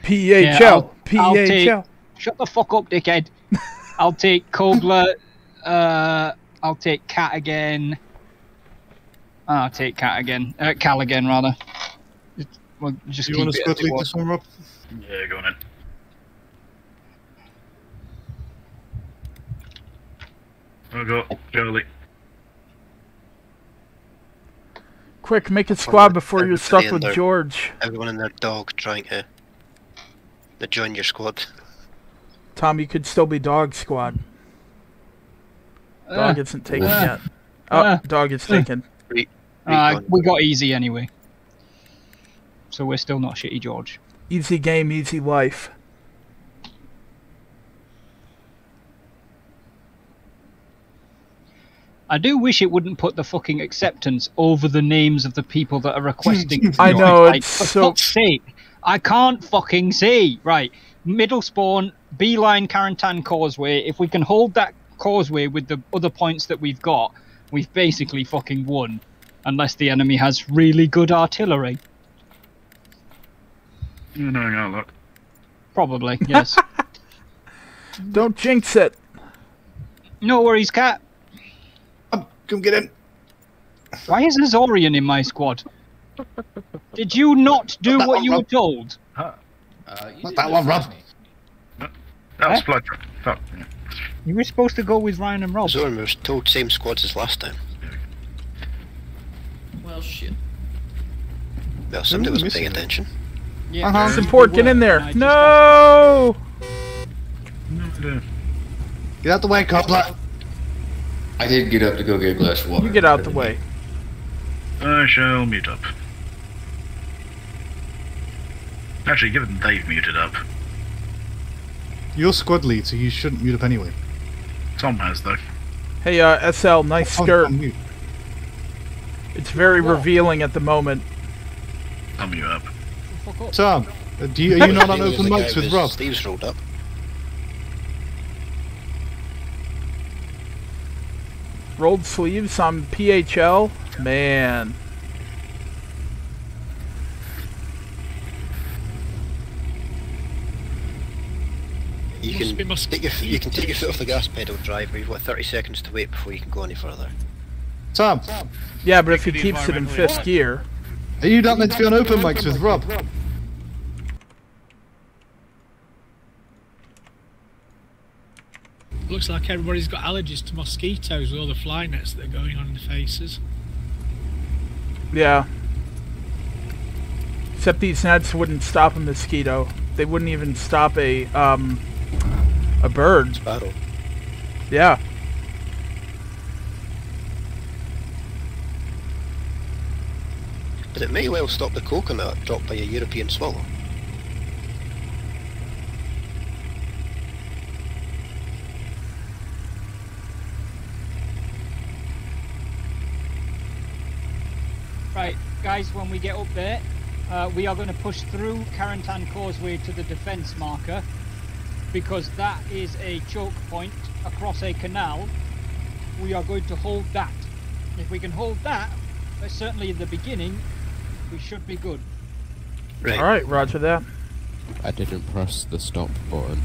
Yeah, PHL. I'll- I'll take- PHL. Shut the fuck up, dickhead. I'll take Kobler. Uh, I'll take Cat again. I'll take Cat again. Uh, Cal again, rather. Just, well, just you keep want to it as squad it lead was. this one, Rob? Yeah, go on in. I'll go, Charlie. Quick, make a squad before you're stuck with there- George. Everyone and their dog trying to, to join your squad. Tom, you could still be dog squad. Dog Uh, isn't taken uh, yet. Oh, uh, dog is uh. taken. Uh, we got easy anyway. So we're still not shitty George. Easy game, easy life. I do wish it wouldn't put the fucking acceptance over the names of the people that are requesting. I know, Like, it's for so- fuck's sake, I can't fucking see. Right, middle spawn, beeline Carentan Causeway. If we can hold that causeway with the other points that we've got, we've basically fucking won. Unless the enemy has really good artillery. You know how look. Probably, yes. Don't jinx it. no worries, cat. Come get in. Why is Azorian in my squad? Did you not do That what one, you were Rob. told? Uh, Not that one, Rob. That's Eh? Fletcher. Fuck. You were supposed to go with Ryan and Rob. Zoran was told same squads as last time. Well, shit. Well, somebody wasn't paying attention. Yeah, Uh-huh. we Support, get in there. and No! Get out the way, Coplet. I did get up to go get a glass of water. You get out the way. I shall mute up. Actually, given they've muted up, You're squad lead, so you shouldn't mute up anyway. Tom has though. Hey, uh, SL, nice Oh, skirt. on mute. It's very revealing at the moment. I'll mute up. Tom, uh, do you, are you not on open the mics with with Rob? Steve's rolled up. Rolled sleeves on PHL. Man. You can take your you can take your foot off the gas pedal, driver. You've got 30 seconds to wait before you can go any further. Tom, Yeah, but if he keeps it in fifth gear. are you not meant to be on open mics with Rob? Looks like everybody's got allergies to mosquitoes with all the fly nets that are going on in the faces. Yeah. Except these nets wouldn't stop a mosquito. They wouldn't even stop a, um, a bird. Sparrow. Yeah. But it may well stop the coconut dropped by a European swallow. Right, guys, when we get up there, uh, we are going to push through Carentan Causeway to the defence marker because that is a choke point across a canal. We are going to hold that. If we can hold that, uh, certainly in the beginning, we should be good. Right. Alright, roger that. I didn't press the stop button.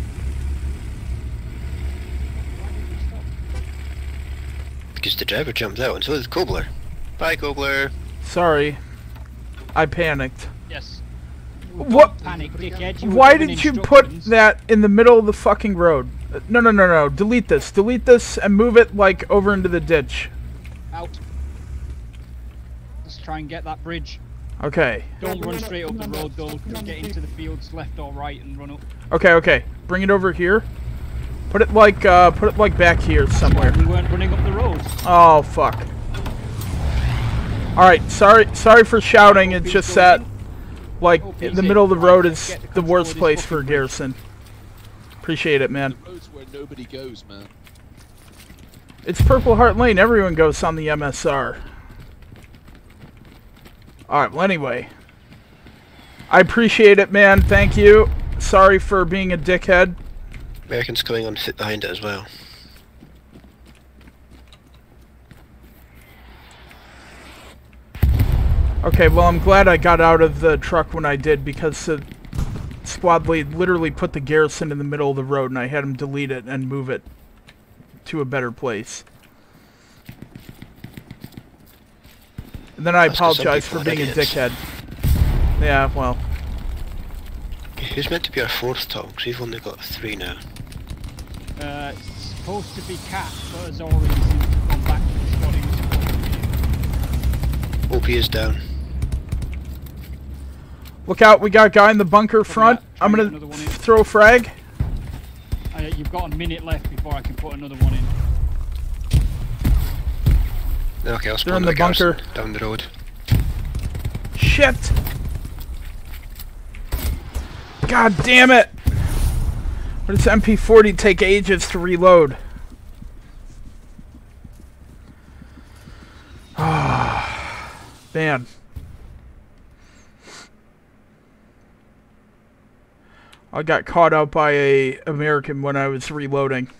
Because the driver jumped out and so did Kobler. Bye, Kobler. Sorry. I panicked. Yes. What? Panic, Why did you put that in the middle of the fucking road? No, no, no, no. Delete this. Delete this and move it, like, over into the ditch. out? Let's try and get that bridge. Okay. Don't run straight up the road though. Just get into the fields left or right and run up. Okay, okay. Bring it over here. Put it like, uh, put it like back here somewhere. We weren't running up the road. Oh, fuck. Alright, sorry sorry for shouting, it's just that, like, in the middle of the road is the worst place for a garrison. Appreciate it, man. Where nobody goes, man. It's Purple Heart Lane, everyone goes on the MSR. Alright, well anyway. I appreciate it, man, thank you. Sorry for being a dickhead. Americans coming on foot behind it as well. Okay, well I'm glad I got out of the truck when I did because the squad lead literally put the garrison in the middle of the road and I had him delete it and move it to a better place. And then I That's 'cause apologize for people are being a dickhead. Yeah, well. Who's meant to be our fourth Tom? Because we've only got three now. Uh, it's supposed to be Cat, but has already seemed to come back to the squad he was supposed to be. OP is down. Look out, we got a guy in the bunker front. I'm gonna another one in. throw a frag. Uh, you've got a minute left before I can put another one in. Okay, I'll They're spawn in the, the bunker. down the road. Shit! God damn it! But this MP40 take ages to reload. Ah, man. I got caught out by a American when I was reloading.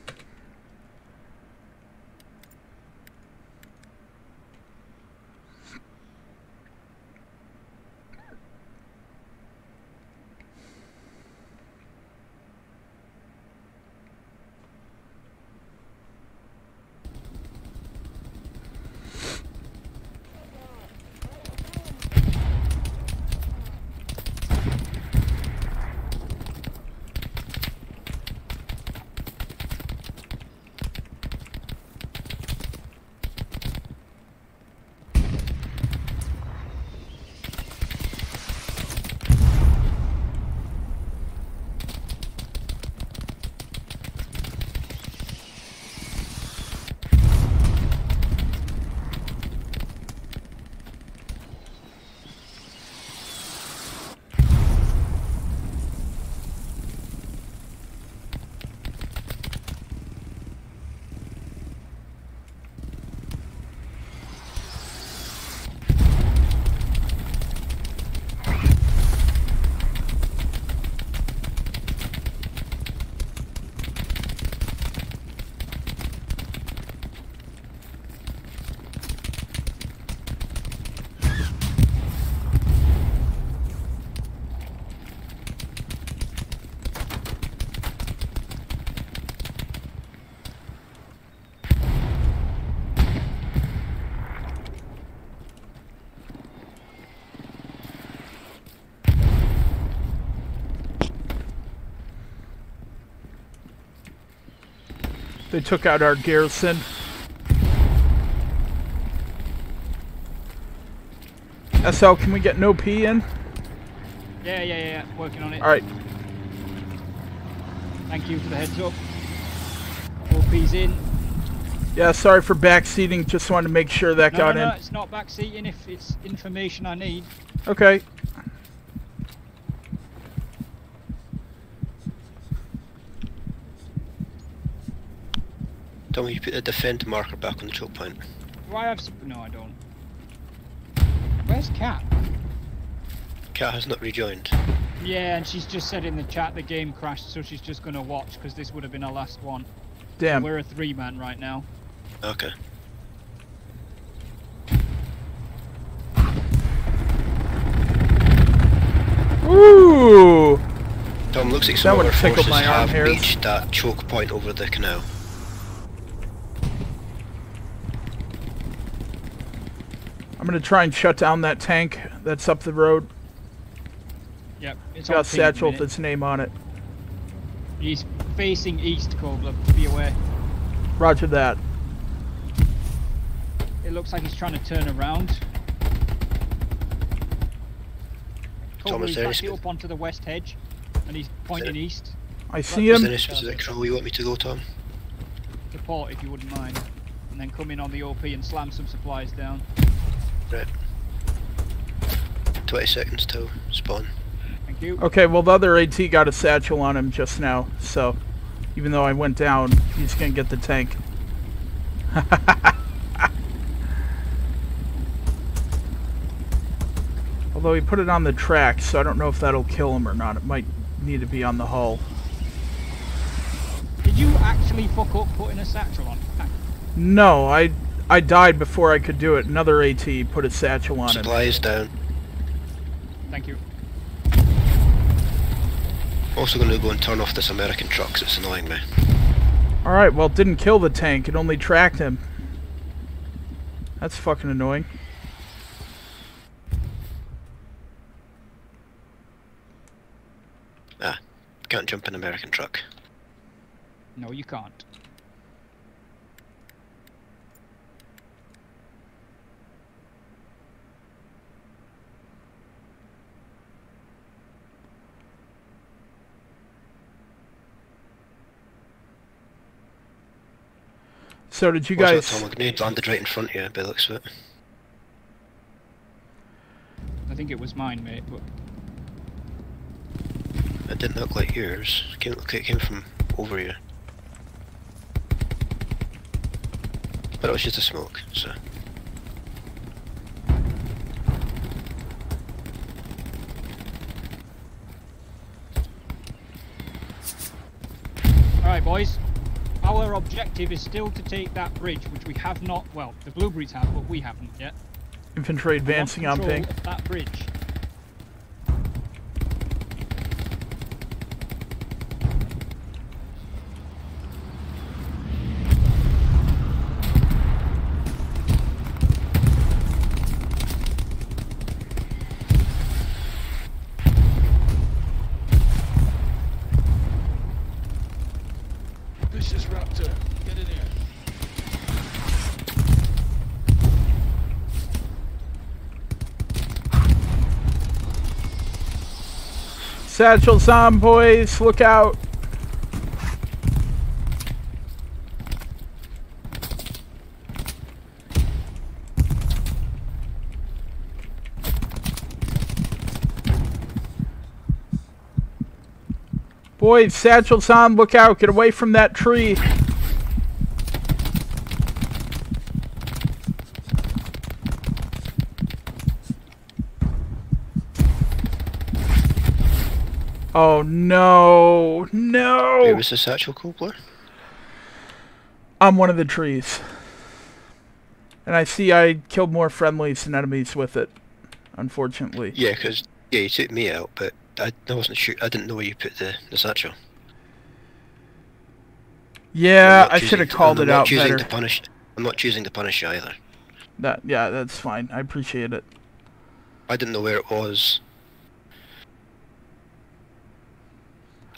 They took out our garrison. SL, can we get no P in? Yeah, yeah, yeah, working on it. Alright. Thank you for the heads up. OP's in. Yeah, sorry for backseating. Just wanted to make sure that no, got no, no, in. it's not backseating if it's information I need. Okay. Tell me you put the defend marker back on the choke point. Do I have... s- No, I don't. Where's Cat? Cat has not rejoined. Yeah, and she's just said in the chat the game crashed, so she's just gonna watch, because this would have been her last one. Damn. We're a three-man right now. Okay. Ooh! Tom, looks like That some of would our tickle forces my have hairs. reached that choke point over the canal. I'm gonna try and shut down that tank that's up the road. Yep, it's It's on got ping Satchel with its name on it. He's facing east, Cobler. Be aware. Roger that. It looks like he's trying to turn around. Cobler, Thomas, he's there is- it up onto the west hedge, and he's pointing east. I see Is him. there any specific row you want me to go, Tom? Support if you wouldn't mind. And then come in on the OP and slam some supplies down. Right. 20 seconds to spawn. Thank you. Okay, well the other AT got a satchel on him just now, so even though I went down, he's gonna get the tank. Although he put it on the track, so I don't know if that'll kill him or not. It might need to be on the hull. Did you actually fuck up putting a satchel on? No, I I died before I could do it. Another AT put a satchel on it. Supplies down. Thank you. Also going to go and turn off this American truck because it's annoying me. Alright, well it didn't kill the tank. It only tracked him. That's fucking annoying. Ah, can't jump an American truck. No, you can't. So did you guys? That, Tom? A grenade landed right in front of you, by the looks of it. I think it was mine, mate, but It didn't look like yours. It came, it came from over you. But it was just a smoke, so. Alright, boys. Our objective is still to take that bridge, which we have not. Well, the blueberries have, but we haven't yet. Infantry advancing on ping. That bridge. This is Raptor. Get in here. Satchels on, boys. Look out. Boys, satchels on. Look out. Get away from that tree. Oh no, no! Where was the satchel Cobbler? I'm one of the trees. And I see I killed more friendlies than enemies with it, unfortunately. Yeah, because yeah, you took me out, but I, I wasn't sure. I didn't know where you put the, the satchel. Yeah, I should have called I'm it not out choosing better. To punish, I'm not choosing to punish you either. That yeah, that's fine. I appreciate it. I didn't know where it was.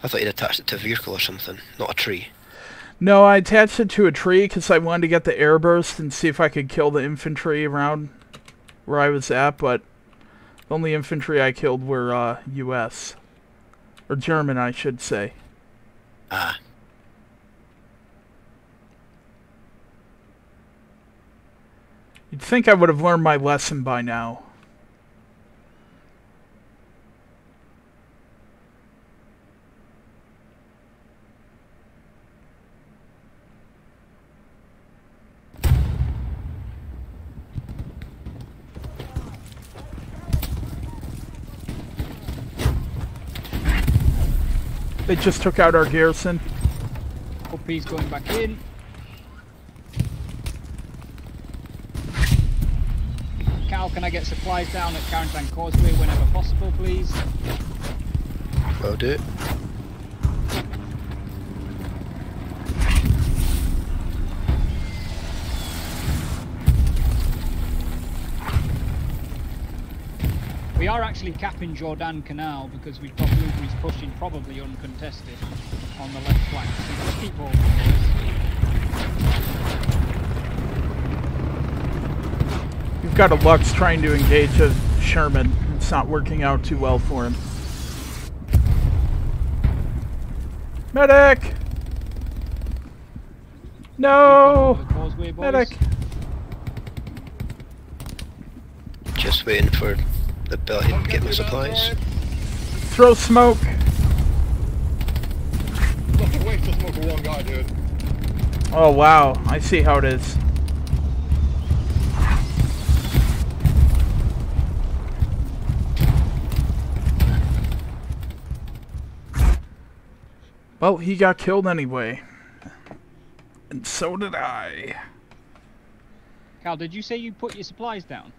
I thought you'd attached it to a vehicle or something, not a tree. No, I attached it to a tree because I wanted to get the air burst and see if I could kill the infantry around where I was at, but the only infantry I killed were uh, U.S. or German, I should say. Ah. You'd think I would have learned my lesson by now. They just took out our garrison. OP's going back in. Cal, can I get supplies down at Carentan Causeway whenever possible, please? Will do. We are actually capping Jourdan Canal because we've got blueberries pushing probably uncontested on the left flank. So just keep moving, boys. We've got a Luchs trying to engage a Sherman. It's not working out too well for him. Medic! No! Causeway. Medic! Just waiting for the ability to get my supplies. Throw smoke! Nothing waits to smoke one guy, dude. Oh wow, I see how it is. Well, he got killed anyway. And so did I. Cal, did you say you put your supplies down?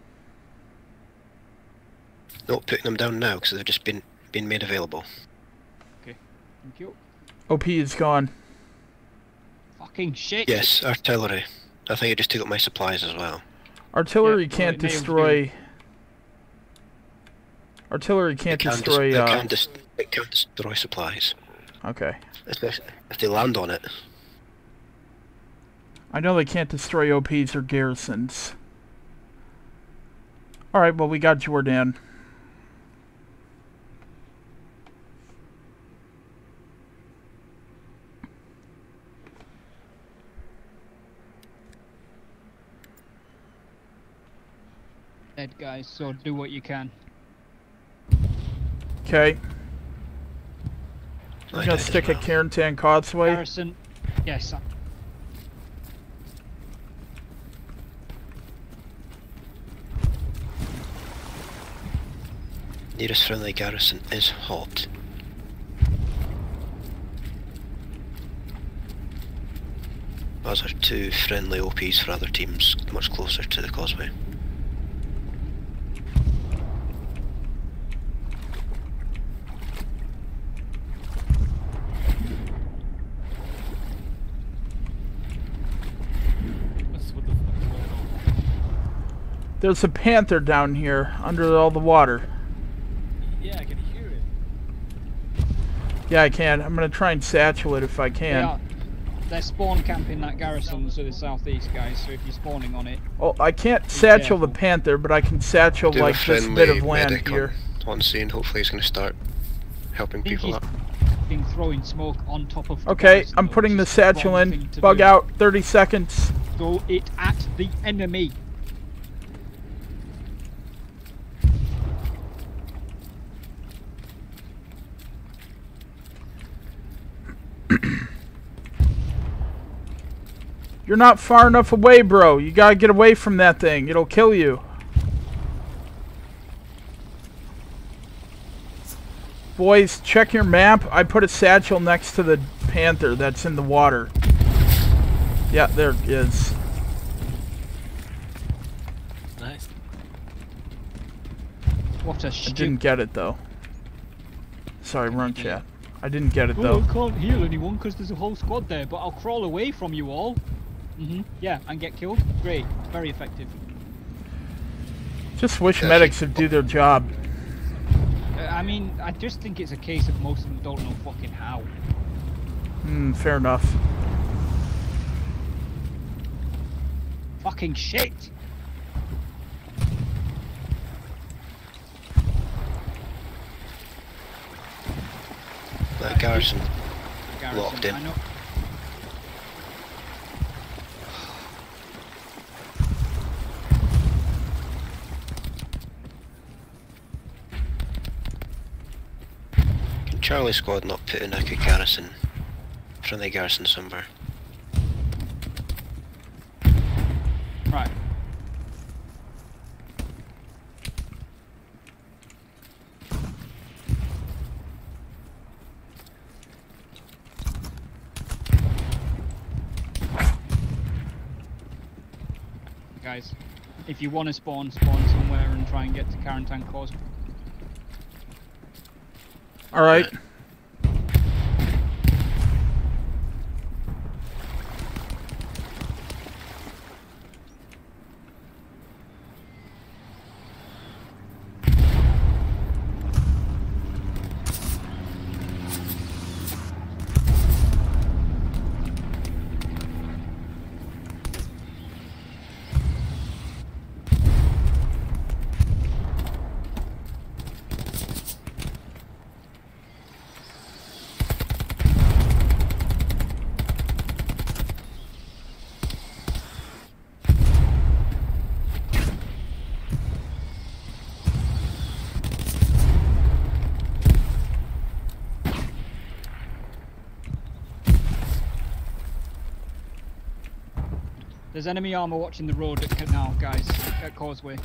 Not putting them down now because they've just been been made available. Okay, thank you. OP is gone. Fucking shit. Yes, artillery. I think I just took up my supplies as well. Artillery Yeah, can't it may have destroy. Artillery can't can, destroy. dis- it uh, can dis- it can destroy supplies. Okay. Especially if they land on it. I know they can't destroy OPs or garrisons. Alright, well, we got Jourdan. Dead guys, so do what you can. Okay. We're gonna stick at Carentan Causeway. Garrison, yes. Nearest friendly garrison is hot. Those are two friendly OPs for other teams much closer to the causeway. There's a panther down here under all the water. Yeah, I can hear it. Yeah, I can. I'm gonna try and satchel it if I can. are, they're spawn camping that garrison to the southeast, guys. So if you're spawning on it, Oh, I can't satchel the panther, but I can satchel Do a like this bit of land medic here. On, on scene, hopefully he's going to start helping people he's up. been throwing smoke on top of. Okay, garrison, I'm putting the which is the wrong satchel in. Bug do. out. 30 seconds. Throw it at the enemy. You're not far enough away, bro. You gotta get away from that thing. It'll kill you. Boys, check your map. I put a satchel next to the panther that's in the water. Yeah, there it is. Nice. What a I didn't get it though. Sorry, wrong chat. I didn't get it Oh, though. I can't heal anyone because there's a whole squad there, but I'll crawl away from you all. hmm Yeah, and get killed. Great. Very effective. Just wish medics would do their job. Uh, I mean, I just think it's a case of most of them don't know fucking how. Hmm, fair enough. Fucking shit! That garrison, locked in. Can Charlie squad not put in a garrison? Friendly garrison somewhere. Right. Guys, if you want to spawn, spawn somewhere and try and get to Carentan Cause. Alright. There's enemy armor watching the road at Canal, guys, at Causeway.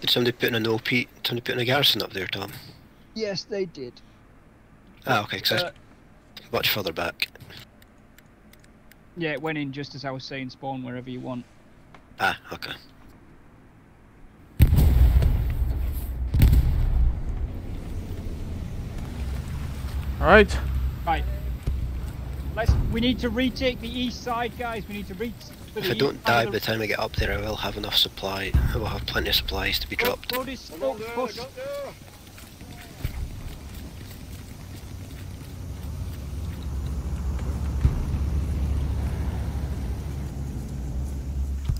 Did somebody put in an OP, somebody put in a garrison up there, Tom? Yes, they did. Ah, okay, because Uh, that's much further back. Yeah, it went in just as I was saying, spawn wherever you want. Ah, okay. Alright. Right. Let's, we need to retake the east side, guys. We need to reach. If I don't die by the time I get up there, I will have enough supply. I will have plenty of supplies to be dropped. Road is spoke, push.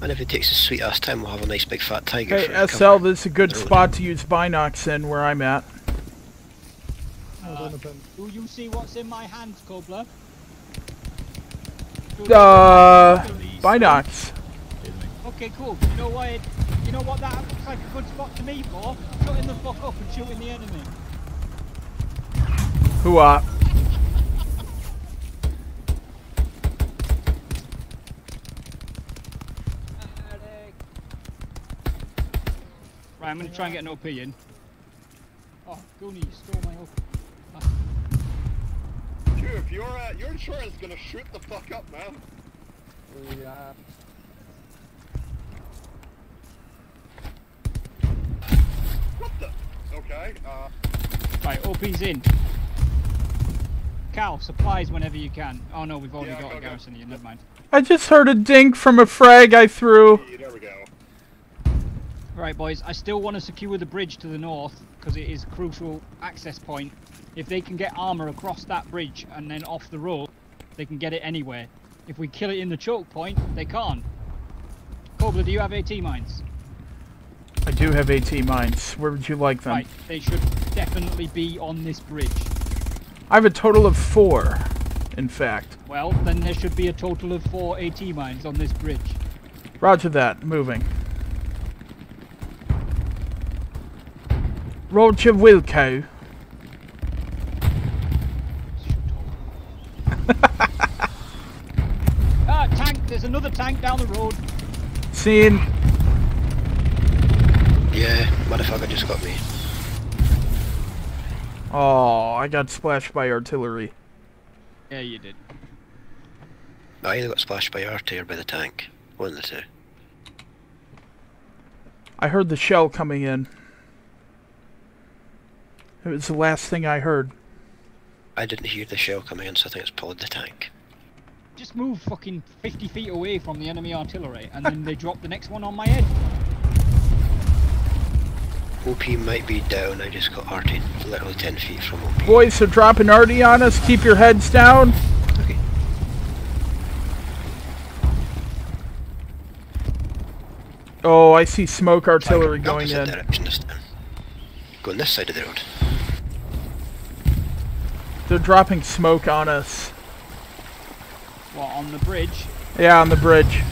And if it takes a sweet ass time, we'll have a nice big fat tiger. Hey, uh, SL, this is a good spot to use binocs in where I'm at. Uh, do you see what's in my hands, Cobbler? Uh, Binox. Okay, cool. You know what? You know what that looks like a good spot to me for? Shutting the fuck up and shooting the enemy. Hooah. Right, I'm gonna try and get an OP in. Oh, Goonie, stole my OP. Dude, your uh, your insurance is gonna shoot the fuck up, man. Yeah. What the? Okay. Uh. Right, OP's in. Cal, supplies whenever you can. Oh no, we've already got a garrison here, never mind. I just heard a dink from a frag I threw. There we go. Right, boys, I still want to secure the bridge to the north because it is a crucial access point. If they can get armor across that bridge and then off the road, they can get it anywhere. If we kill it in the choke point, they can't. Cobler, do you have AT mines? I do have AT mines. Where would you like them? Right, they should definitely be on this bridge. I have a total of four, in fact. Well, then there should be a total of four AT mines on this bridge. Roger that. Moving. Roger Wilco. Ah, tank! There's another tank down the road. Seen. Yeah, motherfucker just got me. Oh, I got splashed by artillery. Yeah, you did. I either got splashed by arty or by the tank. One of the two. I heard the shell coming in. It was the last thing I heard. I didn't hear the shell coming in, so I think it's probably the tank. Just move fucking 50 feet away from the enemy artillery, and then they drop the next one on my head. OP might be down, I just got arty literally 10 feet from OP. Boys, they're dropping arty on us. Keep your heads down. Okay. Oh, I see smoke artillery going Opposite in. direction this time. Going this side of the road. They're dropping smoke on us. What, on the bridge? Yeah, on the bridge.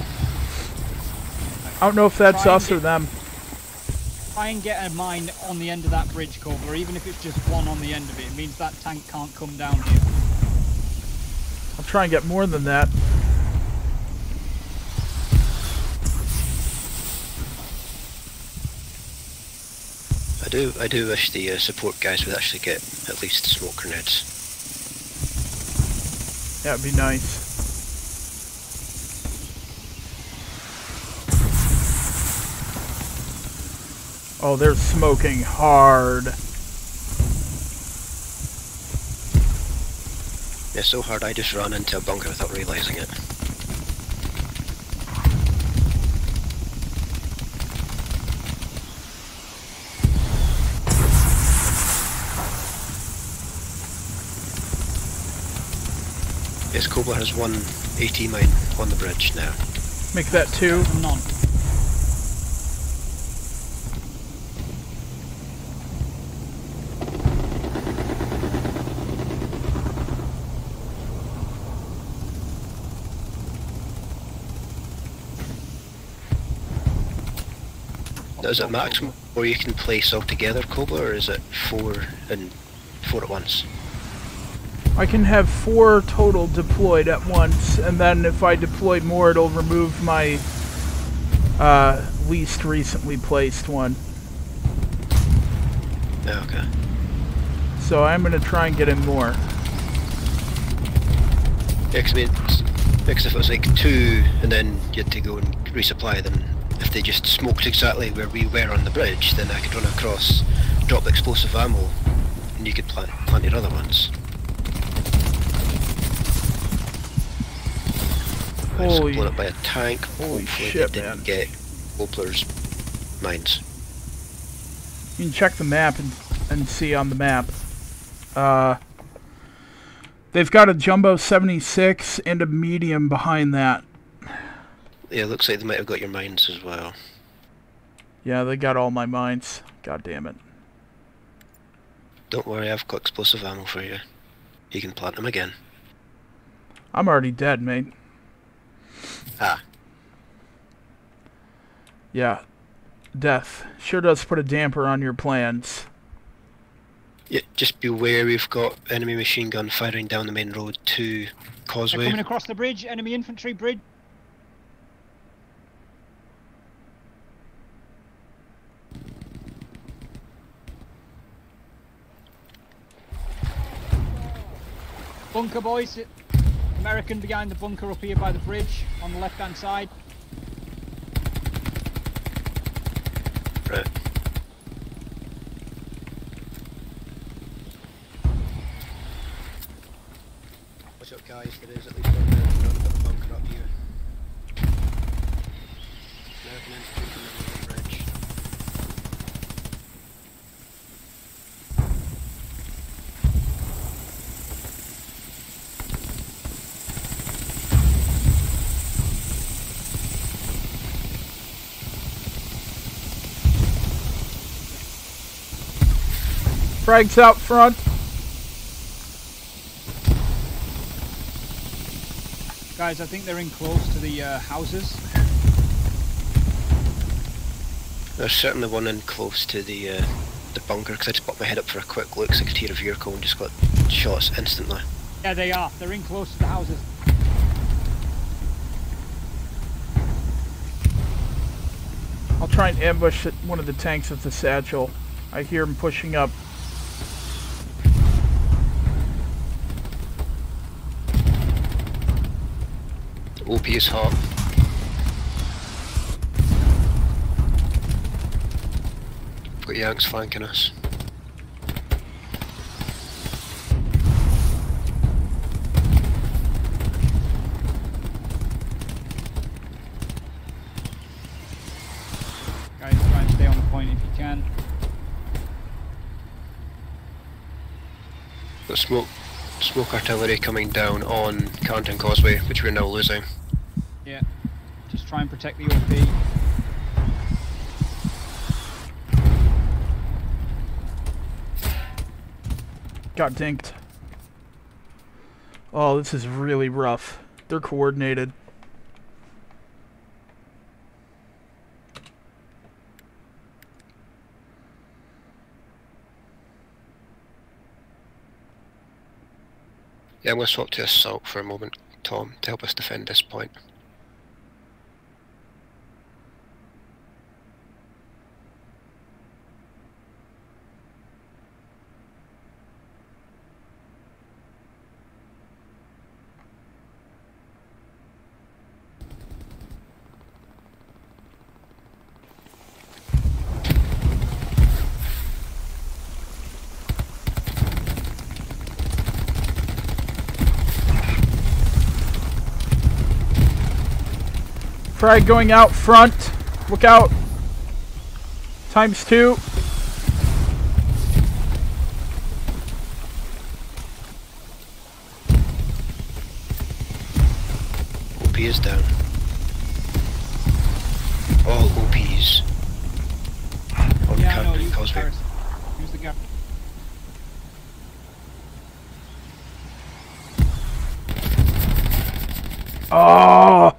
I don't know if that's Try and us or them. Try and get a mine on the end of that bridge, Cobler, even if it's just one on the end of it. It means that tank can't come down here. I'll try and get more than that. I do, I do wish the uh, support guys would actually get at least smoke grenades. That'd be nice. Oh, they're smoking hard. Yeah, so hard I just ran into a bunker without realising it. Yes, Cobru has one AT mine on the bridge now. Make that two. None. Now, is it maximum where you can place all together, Cobru, or is it four and four at once? I can have four total deployed at once, and then if I deploy more, it'll remove my uh, least recently placed one. Yeah, okay. So I'm gonna try and get in more. Yeah, 'cause I mean, because if it was like two and then you had to go and resupply, then if they just smoked exactly where we were on the bridge, then I could run across, drop explosive ammo, and you could plant, plant your other ones. I was blown up by a tank. holy Hopefully shit, they didn't get Opler's mines. You can check the map and, and see on the map. Uh, they've got a jumbo 76 and a medium behind that. Yeah, looks like they might have got your mines as well. Yeah, they got all my mines. God damn it. Don't worry, I've got explosive ammo for you. You can plant them again. I'm already dead, mate. Ah. Yeah. Death. Sure does put a damper on your plans. Yeah, just beware we've got enemy machine gun firing down the main road to They're Causeway. coming across the bridge, enemy infantry bridge. Bunker boys, American behind the bunker up here by the bridge on the left hand side. Right. What's up guys, there is at least one there bunker up here. American infantry coming over the bridge. Frags out front. Guys, I think they're in close to the uh, houses. There's certainly one in close to the uh, the bunker because I just popped my head up for a quick look so I could hear a vehicle and just got shots instantly. Yeah, they are. They're in close to the houses. I'll try and ambush one of the tanks with the satchel. I hear him pushing up. OP is hot. Got Yanks flanking us. Guys, try and stay on the point if you can. Got smoke, smoke artillery coming down on Carentan Causeway, which we're now losing. Yeah. Just try and protect the OP. Got dinked. Oh, this is really rough. They're coordinated. Yeah, I'm going to swap to assault for a moment, Tom, to help us defend this point. Frag going out front. Look out. Times two. OP is down. All OPs. On Yeah, I know. Carentan Use the Causeway. garrison. Use the gar- Oh!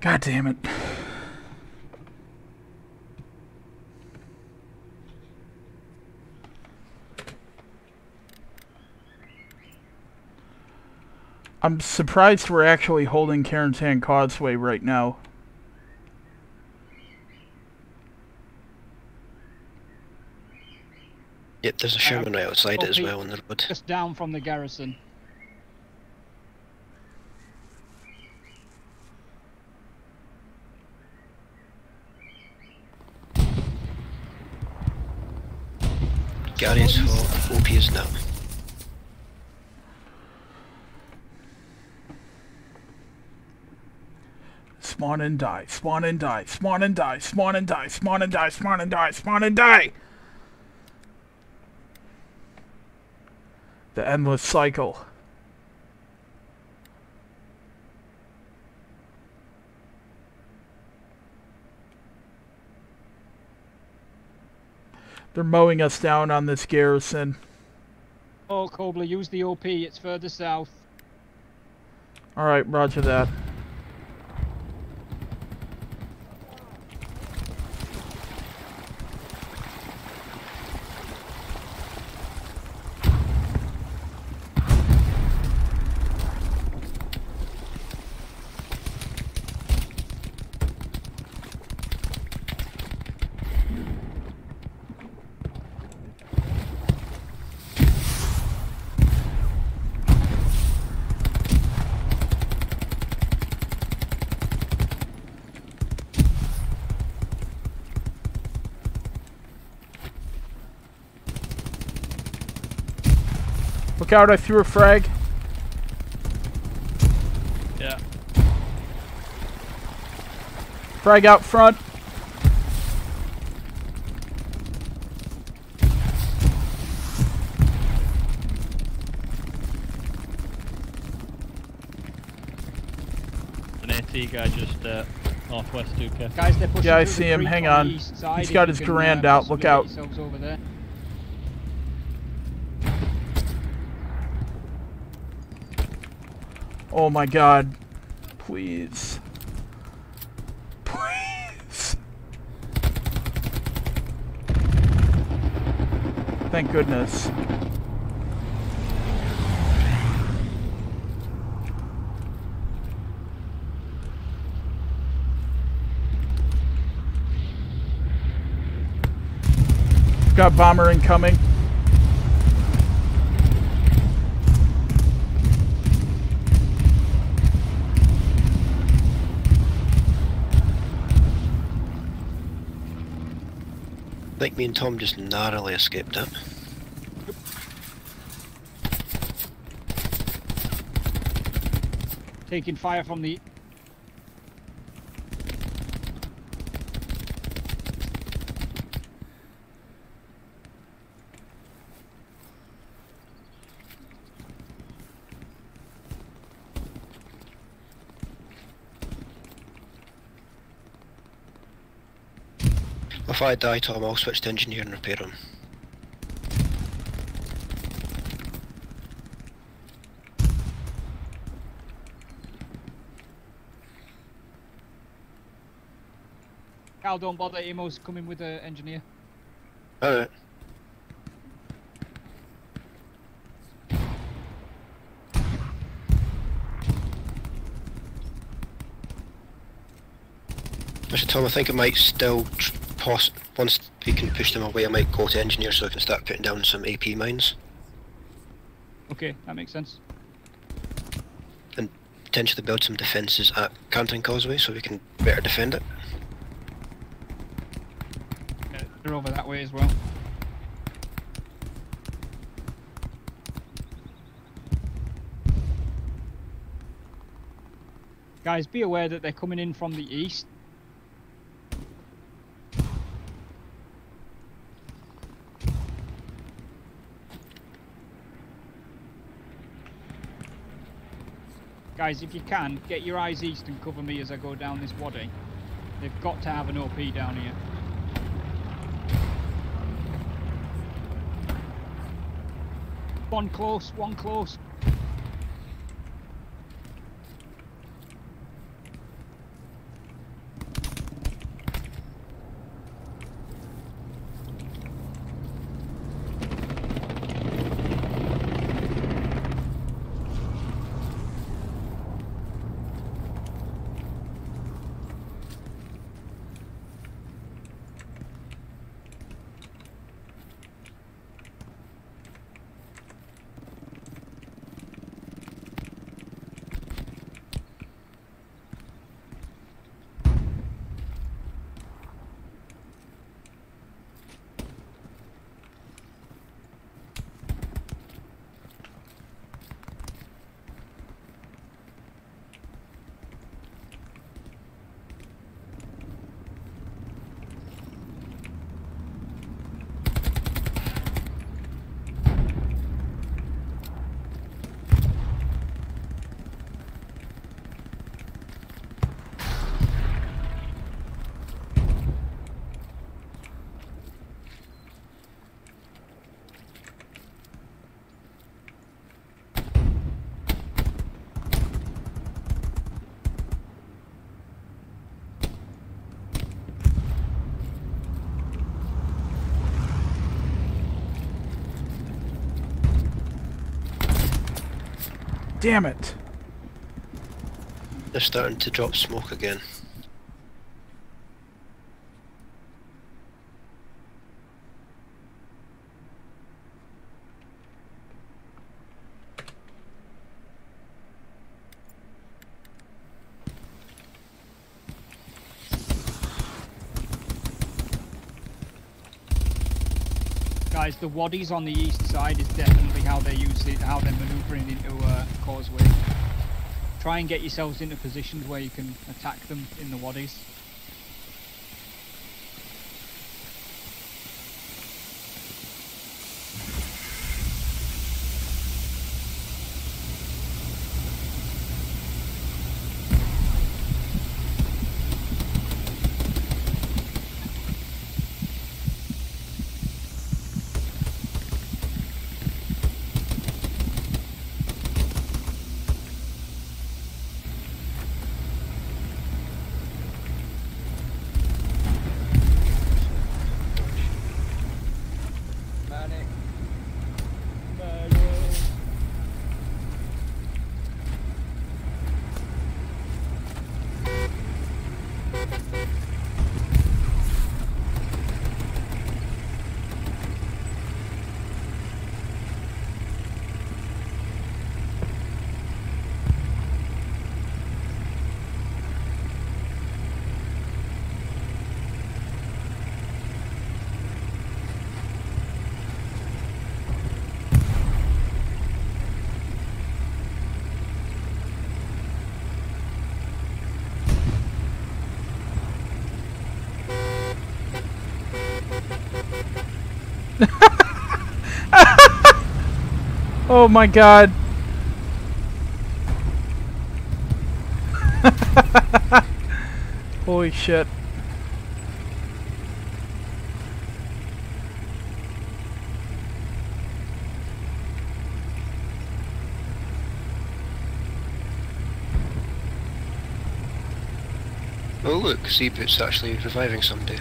God damn it. I'm surprised we're actually holding Carentan Causeway right now. Yep, there's a Sherman right outside it as well on the road. Just down from the garrison. Is full, OP is down. Spawn and die, spawn and die, spawn and die, spawn and die, spawn and die, spawn and die, spawn and die! The endless cycle. They're mowing us down on this garrison. Oh, Kobler, use the OP. It's further south. All right, roger that. Look out, I threw a frag. Yeah. Frag out front. An AT guy just uh, northwest 2k. Guys, they're pushing Yeah, I see him. Hang on the on. east side He's if got his can, Garand uh, out. Look possibly out. get yourselves over there. Oh my god. Please. Please. Thank goodness. Got bomber incoming. Think me and Tom just narrowly escaped it. Taking fire from the... If I die, Tom, I'll switch to engineer and repair him. Cal, don't bother. Emo's coming with the engineer. Alright. Actually, Tom, I think I might still poss- once we can push them away, I might go to engineer so I can start putting down some AP mines Okay, that makes sense. and potentially build some defences at Carentan Causeway so we can better defend it. Yeah, they're over that way as well. Guys, be aware that they're coming in from the east. Guys, if you can, get your eyes east and cover me as I go down this wadi. They've got to have an OP down here. One close, one close. Damn it. They're starting to drop smoke again. The wadis on the east side is definitely how they use it, how they're manoeuvring into uh, causeway. Try and get yourselves into positions where you can attack them in the wadis. Oh my god. Holy shit. Oh look, Seaboot's actually reviving somebody.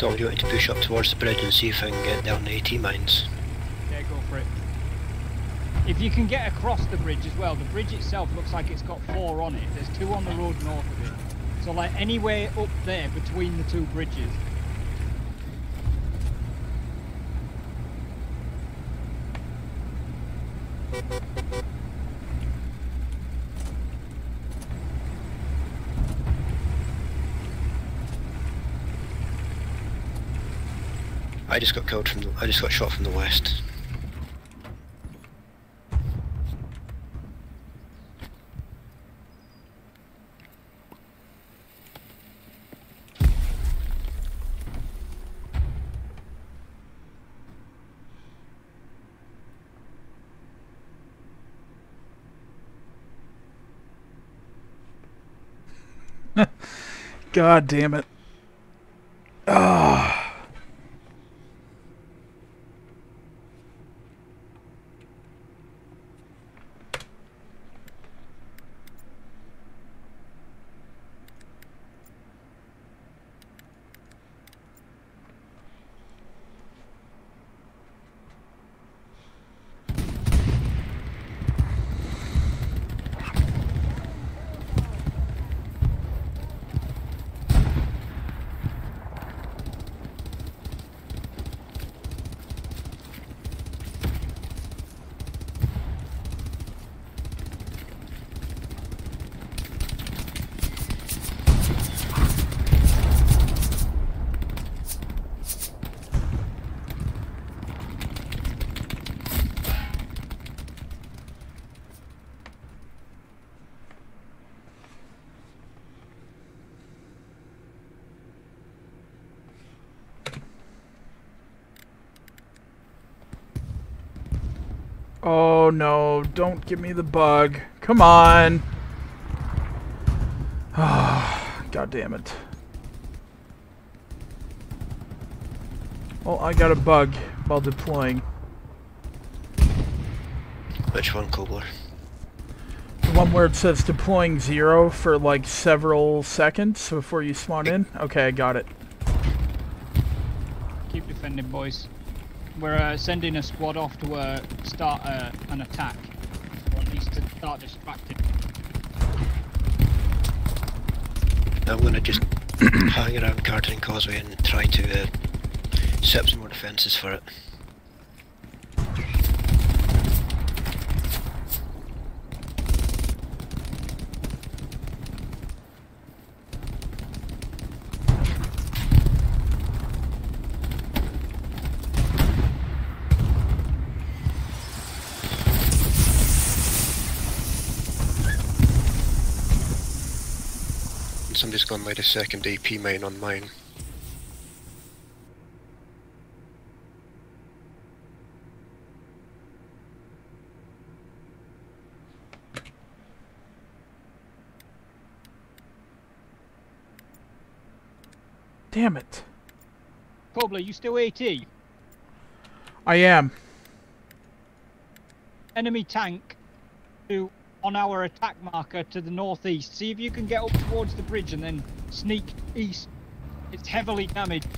Do you want to push up towards the bridge and see if I can get down the AT mines? Yeah, go for it. If you can get across the bridge as well, the bridge itself looks like it's got four on it. There's two on the road north of it. So like anywhere up there between the two bridges. I just got killed from the, I just got shot from the west. God damn it. Ah. Oh no, don't give me the bug. Come on. Ah, God damn it. Well, I got a bug while deploying. Which one, Kobler? The one where it says deploying zero for like several seconds before you spawn in? Okay, I got it. Keep defending, boys. We're uh, sending a squad off to uh, start uh, an attack. Or at least to start distracting. I'm gonna just hang around Carentan Causeway and try to uh, set up some more defences for it. And somebody's gone light a second AP main on mine. Damn it. Kobler, you still AT? I am. Enemy tank to on our attack marker to the northeast. See if you can get up towards the bridge and then sneak east. It's heavily damaged.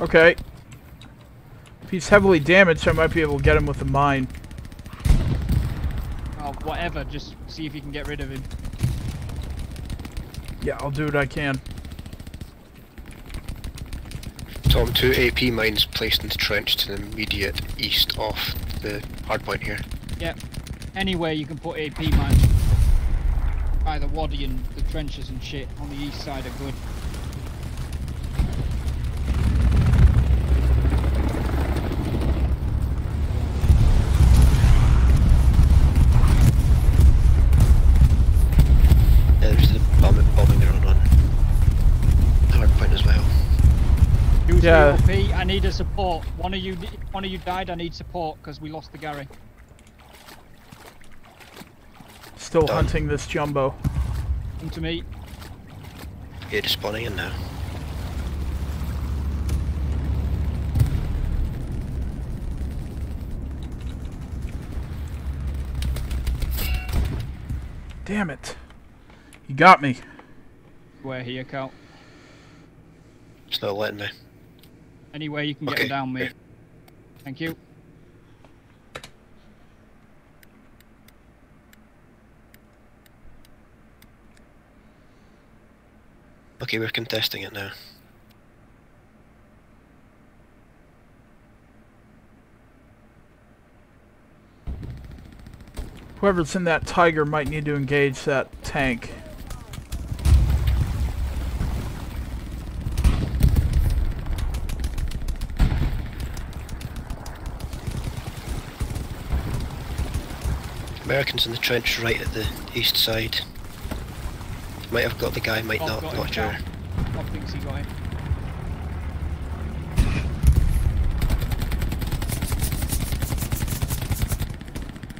Okay. If he's heavily damaged, I might be able to get him with a mine. Oh, whatever. Just see if you can get rid of him. Yeah, I'll do what I can. Tom, two AP mines placed into trench to the immediate east of the hardpoint here. Yep. Anywhere you can put AP man. By the wadi and the trenches and shit on the east side are good. Yeah, there's the bombing around on hardpoint as well. Yeah. the I need a support. One of you, one of you died. I need support because we lost the Gary. Still Done. hunting this jumbo. Come to me. Yeah, just spawning in now. Damn it. You got me. Where here, Cal? It's not letting me. Anywhere you can get him down, mate. Thank you. Okay, we're contesting it now. Whoever's in that tiger might need to engage that tank. Americans in the trench right at the east side. Might have got the guy, might Bob not, got him, not sure. Cal. Bob thinks he got him.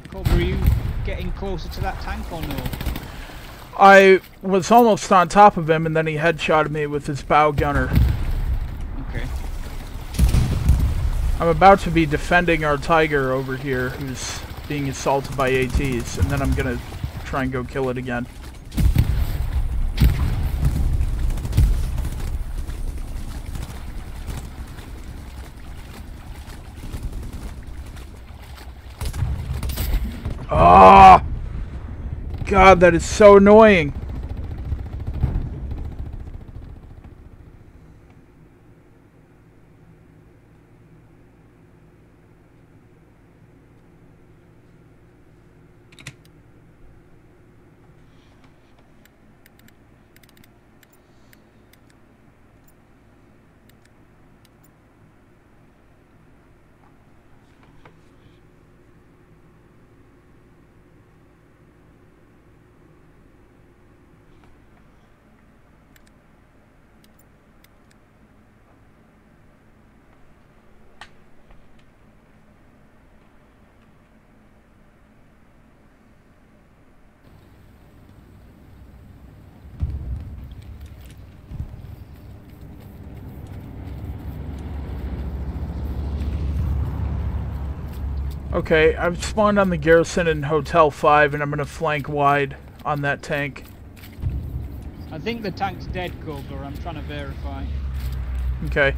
Cobru, are you getting closer to that tank or no? I was almost on top of him and then he headshotted me with his bow gunner. Okay. I'm about to be defending our tiger over here who's being assaulted by ATs and then I'm gonna try and go kill it again. Ah! God, that is so annoying. Okay, I've spawned on the garrison in Hotel 5 and I'm going to flank wide on that tank. I think the tank's dead, Cobler. I'm trying to verify. Okay.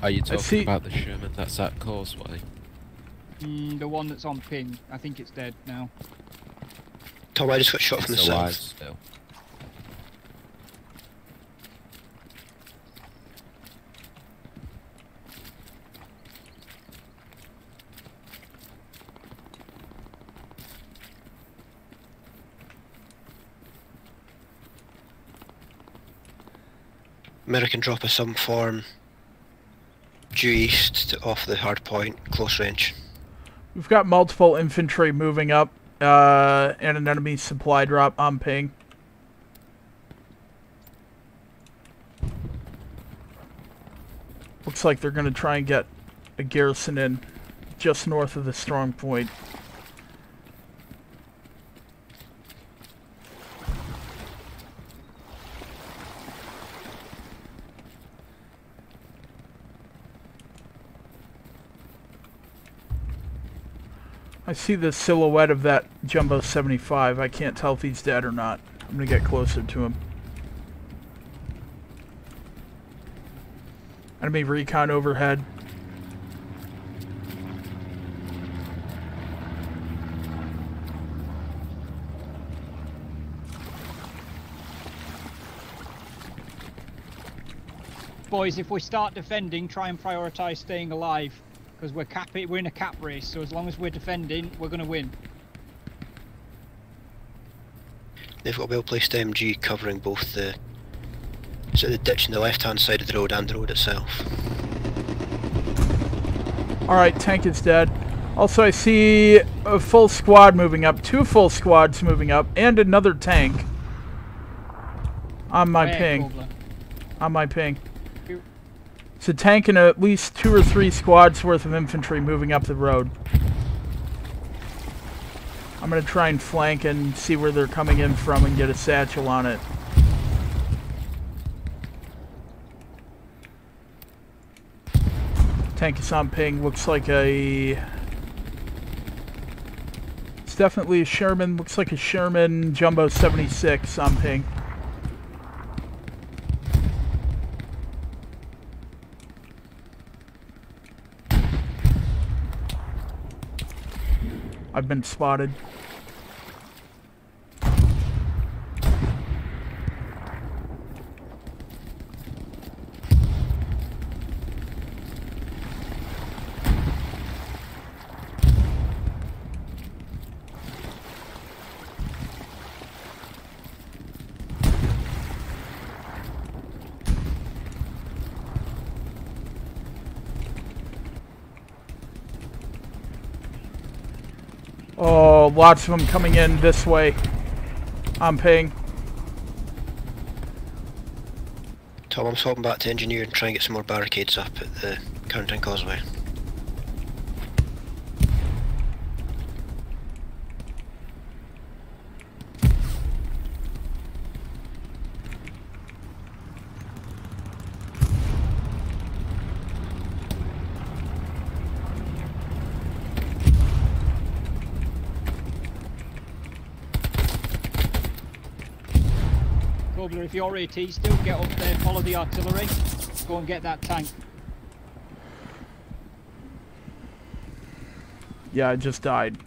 Are you talking see- about the Sherman that's at Causeway? Mm, the one that's on ping. I think it's dead now. Tom, I just got shot from the It's alive south. still. American drop of some form due east to off the hard point, close range. We've got multiple infantry moving up uh, and an enemy supply drop on ping. Looks like they're going to try and get a garrison in just north of the strong point. I see the silhouette of that Jumbo 75. I can't tell if he's dead or not. I'm going to get closer to him. Enemy recon overhead. Boys, if we start defending, try and prioritise staying alive. Because we're cap we're in a cap race, so as long as we're defending, we're gonna win. They've got a well placed MG covering both the so the ditch on the left hand side of the road and the road itself. Alright, tank is dead. Also, I see a full squad moving up, two full squads moving up, and another tank. On my Where, ping. On my ping. It's a tank and at least two or three squads worth of infantry moving up the road. I'm gonna try and flank and see where they're coming in from and get a satchel on it. Tank is on ping. Looks like a. It's definitely a Sherman. Looks like a Sherman Jumbo 76 on ping. I've been spotted. Oh, lots of them coming in this way. I'm ping. Tom, I'm swapping back to engineer and try and get some more barricades up at the Counting Causeway. Cobler, if you're AT still, get up there, follow the artillery, go and get that tank. Yeah, I just died.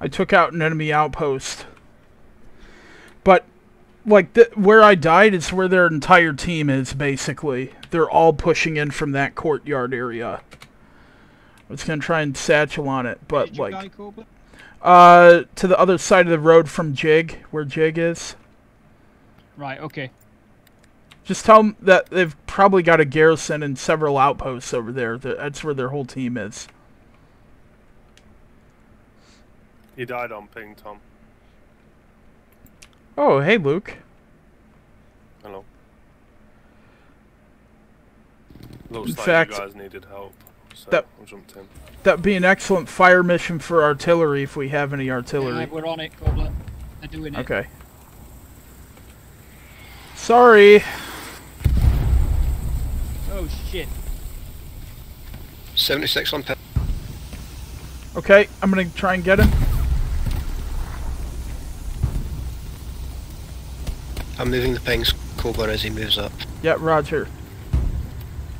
I took out an enemy outpost. But, like, where I died is where their entire team is, basically. They're all pushing in from that courtyard area. I was gonna try and satchel on it, but, like... die, Uh, to the other side of the road from Jig, where Jig is. Right, okay. Just tell them that they've probably got a garrison and several outposts over there. That's where their whole team is. He died on ping, Tom. Oh, hey, Luke. Hello. Looks In like fact, you guys needed help, so that- I jumped in. That'd be an excellent fire mission for artillery if we have any Yeah, artillery. we're on it, Cobler. They're doing it. Okay. Sorry. Oh shit. 76 on ping. Okay, I'm gonna try and get him. I'm moving the pings Cobru as he moves up. Yeah, Roger.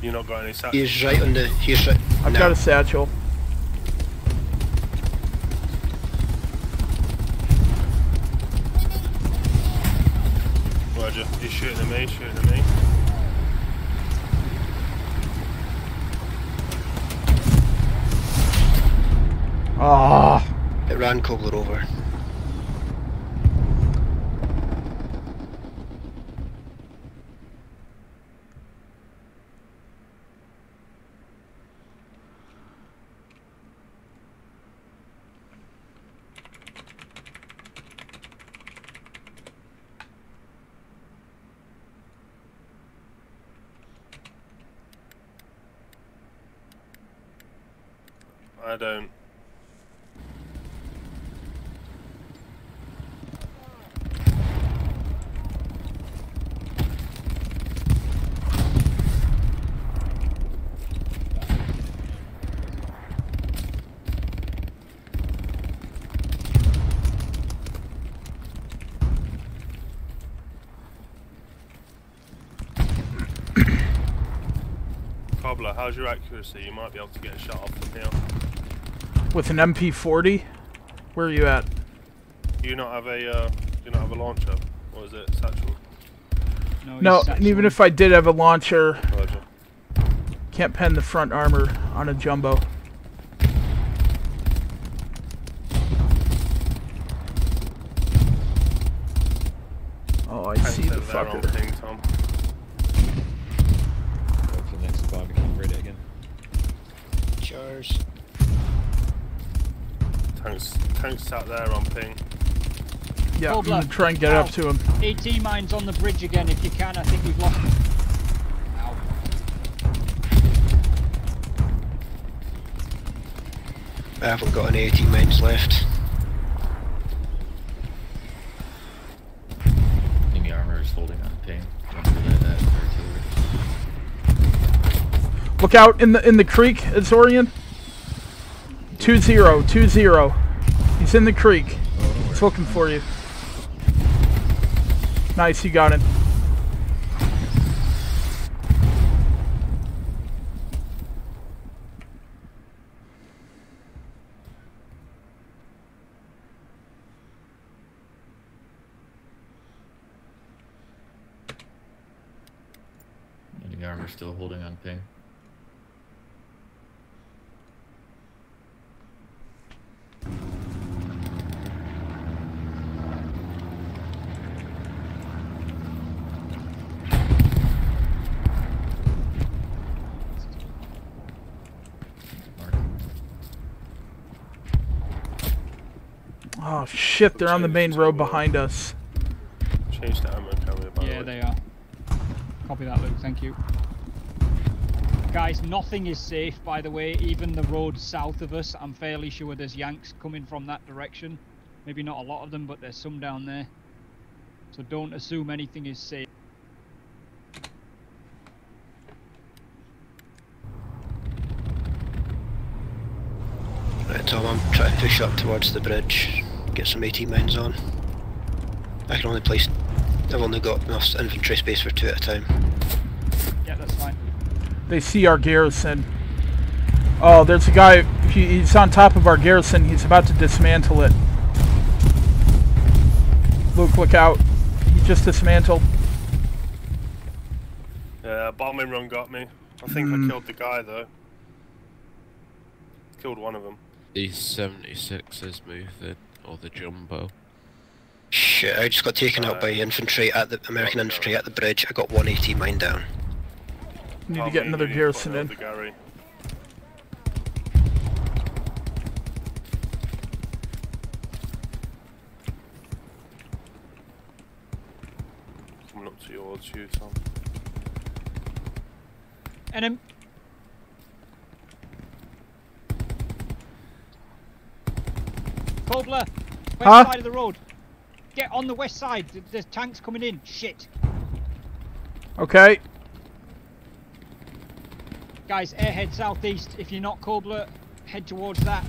You're not got any sats? He's right on the. He's right. I've no. got a satchel. Roger. He's shooting at me. Shooting at me. Ah. It ran Kobler over. I don't. Cobbler, how's your accuracy? You might be able to get a shot off from here. With an MP40? Where are you at? Do you not have a uh, do you not have a launcher? Or is it satchel? No, and even if I did have a launcher, Roger. can't pen the front armor on a jumbo. Oh, I see the There on fucker. ping, Tom. Go for the next barbecue ready again. Chars. Tanks, tanks sat there on ping. Yeah, I'm Cobru, gonna try and get up to him. AT mines on the bridge again if you can. I think we've lost. Ow. I haven't got any 18 mines left. Enemy armor is holding on ping. Don't relay that to artillery. Look out in the in the creek, Azorian. Two zero, two zero. He's in the creek. He's looking for you. Nice, you got him. Enemy armor still holding on ping. Oh shit, they're on the main road behind us. Change the ammo carrier by Yeah, the way. they are. Copy that, Luke. Thank you. Guys, nothing is safe, by the way. Even the road south of us, I'm fairly sure there's Yanks coming from that direction. Maybe not a lot of them, but there's some down there. So don't assume anything is safe. Right, Tom, I'm trying to push up towards the bridge, get some AT mines on. I can only place. I've only got enough infantry space for two at a time. Yeah, that's fine. They see our garrison. Oh, there's a guy. He, he's on top of our garrison. He's about to dismantle it. Luke, look out. He just dismantled. Yeah, bombing run got me. I think Hmm. I killed the guy though. Killed one of them. These 76ers moving, or the jumbo. Shit, I just got taken out by infantry at the American infantry at the bridge. I got 180 mine down. Need to I'll get be another needing to garrison put in. another Gary. Coming up towards you, Tom. Enemy. Cobru, west huh? side of the road. Get on the west side. There's tanks coming in. Shit. Okay. Guys, airhead southeast. If you're not Cobru, head towards that.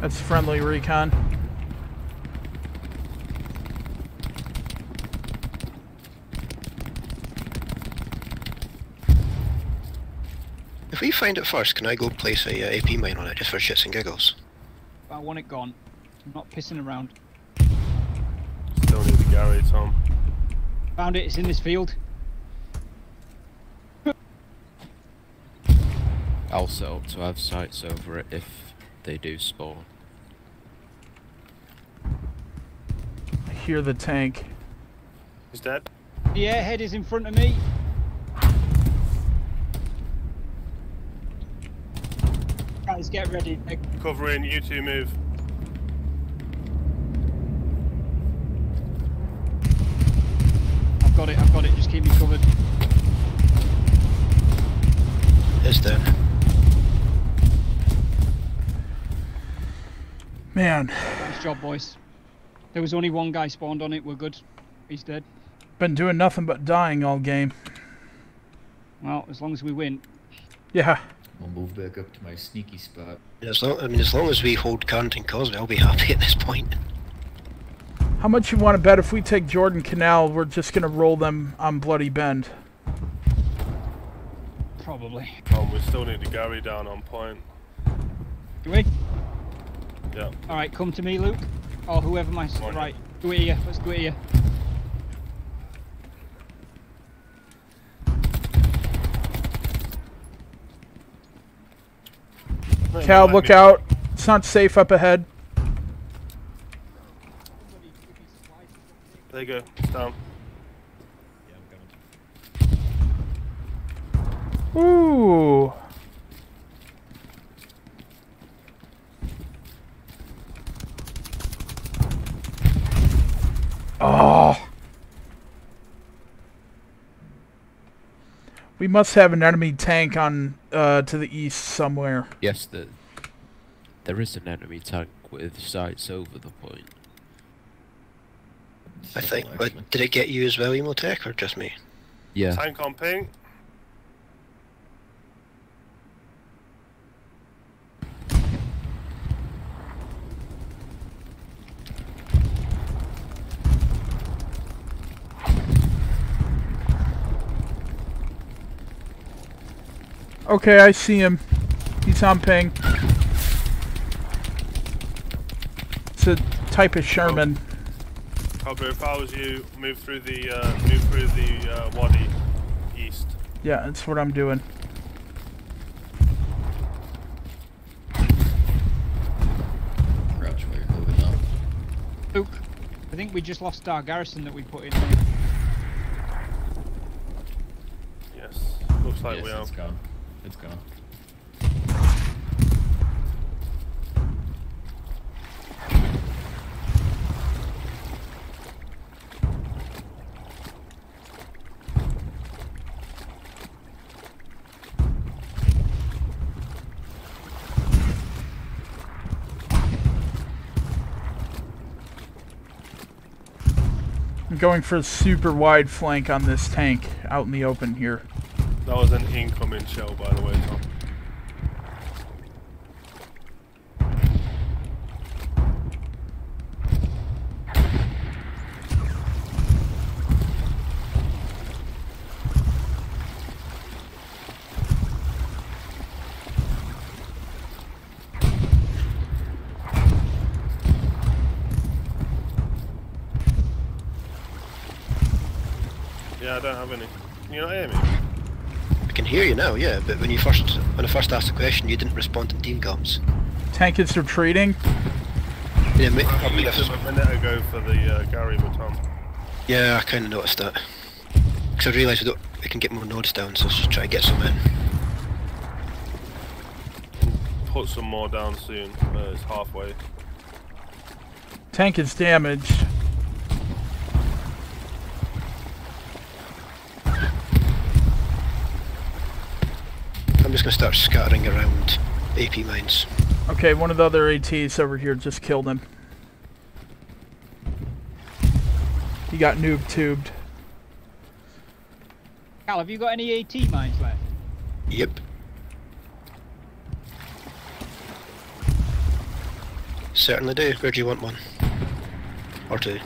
That's friendly recon. If we find it first, can I go place a uh, AP mine on it just for shits and giggles? I want it gone. I'm not pissing around. Still need the Gary, Tom. Found it. It's in this field. I'll set up to have sights over it if they do spawn. I hear the tank. He's dead. The airhead is in front of me. Guys, get ready. Covering, you two move. I've got it. I've got it. Just keep me covered. It's down. Man, Nice job, boys. There was only one guy spawned on it. We're good. He's dead. been doing nothing but dying all game. Well, as long as we win. Yeah. I'll move back up to my sneaky spot. As long, I mean, as long as we hold Carentan Causeway, I'll be happy at this point. How much you want to bet if we take Jourdan Canal, we're just gonna roll them on Bloody Bend? Probably. Tom, we still need the Gary down on point. Do we? Yeah. All right, come to me, Luke. Or whoever my Come right. Do it here. Let's do it here. Cal, look out. It's not safe up ahead. There you go. It's down. Ooh. Oh. We must have an enemy tank on uh, to the east somewhere. Yes, the, there is an enemy tank with sights over the point. I think. But did it get you as well, Emotech, or just me? Yeah. Tank on ping. Okay, I see him. He's on ping. It's a type of Sherman. Cobru, if I was you, move through the uh, move through the uh, wadi east. Yeah, that's what I'm doing. Crouch while you're moving up. Luke, I think we just lost our garrison that we put in. Yes, looks like yes, we are. it's gone. It's gone. I'm going for a super wide flank on this tank out in the open here. That was an incoming shell, by the way, Tom. Yeah, I don't have any. Can you not hear me? I can hear you now, yeah, but when you first when I first asked the question, you didn't respond in team comms. Tank is retreating. Yeah, ma- I probably used left- them a minute ago for the uh, Gary with Tom. Yeah, I kind of noticed that. Because I realised we, we can get more nodes down, so let's just try to get some in. Put some more down soon. Uh, it's halfway. Tank is damaged. I'm just going to start scattering around AP mines. Okay, one of the other ATs over here just killed him. He got noob tubed. Cal, have you got any AT mines left? Yep. Certainly do. Where do you want one? Or two?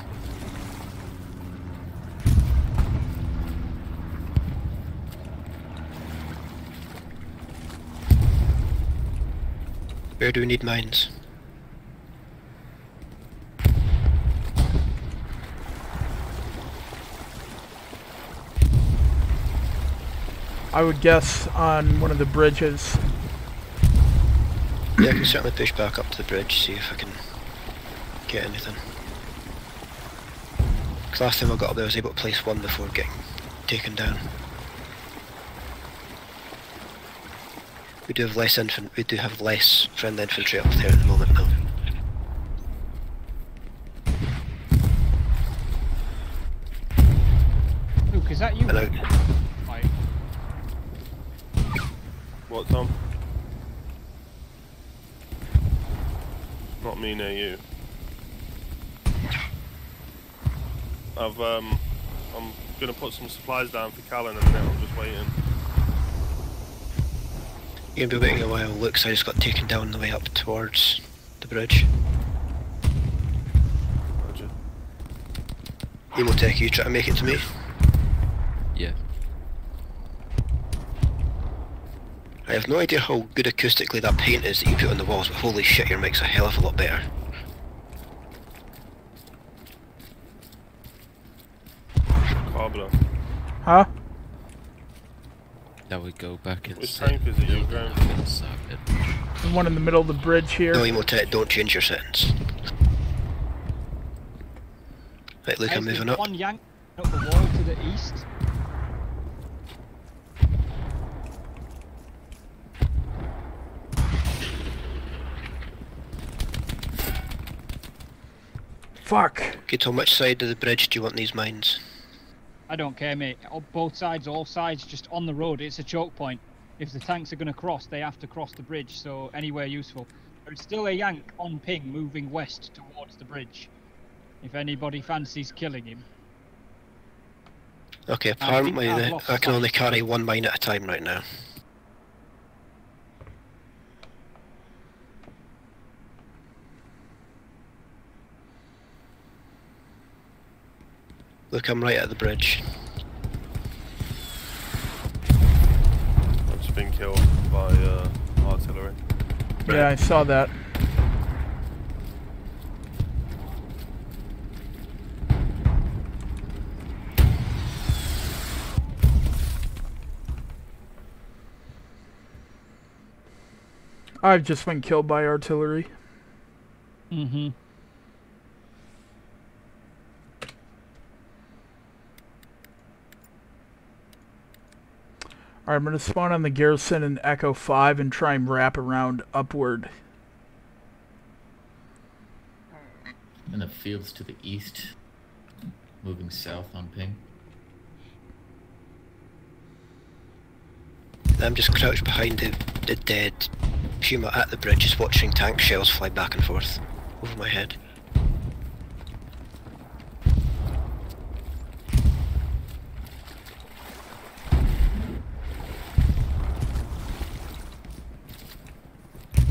Where do we need mines? I would guess on one of the bridges. Yeah, I can certainly push back up to the bridge, see if I can get anything. 'Cause last time I got up there I was able to place one before getting taken down. We do have less infant we do have less friendly infantry up there at the moment though. Luke, is that you? Hello. Right. What, Tom? Not me near you. I've um, I'm gonna put some supplies down for Callan and then I'm just waiting. You're gonna be waiting a while, looks I just got taken down on the way up towards the bridge. Roger. Emotech, you try to make it to me? Yeah. I have no idea how good acoustically that paint is that you put on the walls, but holy shit, your mic's a hell of a lot better. Carbler. Huh? Now we go back Which inside. tank is it you're going? The one in the middle of the bridge here. No, Emotech, don't change your settings. Right, look, I'm moving up. One yank up the wall to the east. Fuck. Okay, Tom, which side of the bridge do you want these mines? I don't care, mate. Both sides, all sides, just on the road. It's a choke point. If the tanks are going to cross, they have to cross the bridge, so anywhere useful. There's still a Yank on ping moving west towards the bridge. If anybody fancies killing him. Okay, I apparently I've the, I can only carry one mine at a time right now. Look, I'm right at the bridge. I've just been killed by uh, artillery. Yeah, I saw that. I've just been killed by artillery. Mm-hmm. Alright, I'm gonna spawn on the garrison in Echo 5 and try and wrap around upward. In the fields to the east, moving south on ping. I'm just crouched behind the, the dead Puma at the bridge, just watching tank shells fly back and forth over my head.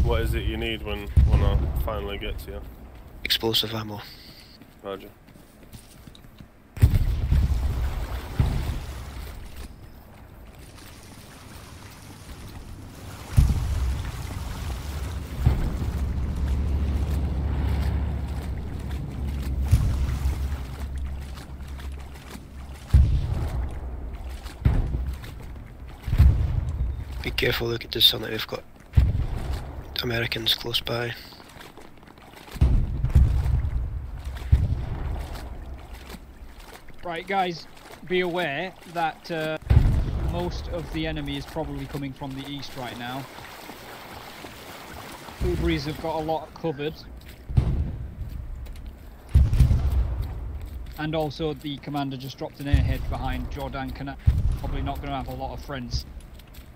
What is it you need when when I finally get to you? Explosive ammo. Roger. Be careful, look, at does sound that we've got Americans close by. Right, guys, be aware that uh, most of the enemy is probably coming from the east right now. Kubris have got a lot covered. And also the commander just dropped an airhead behind Jourdan Canal. Probably not going to have a lot of friends.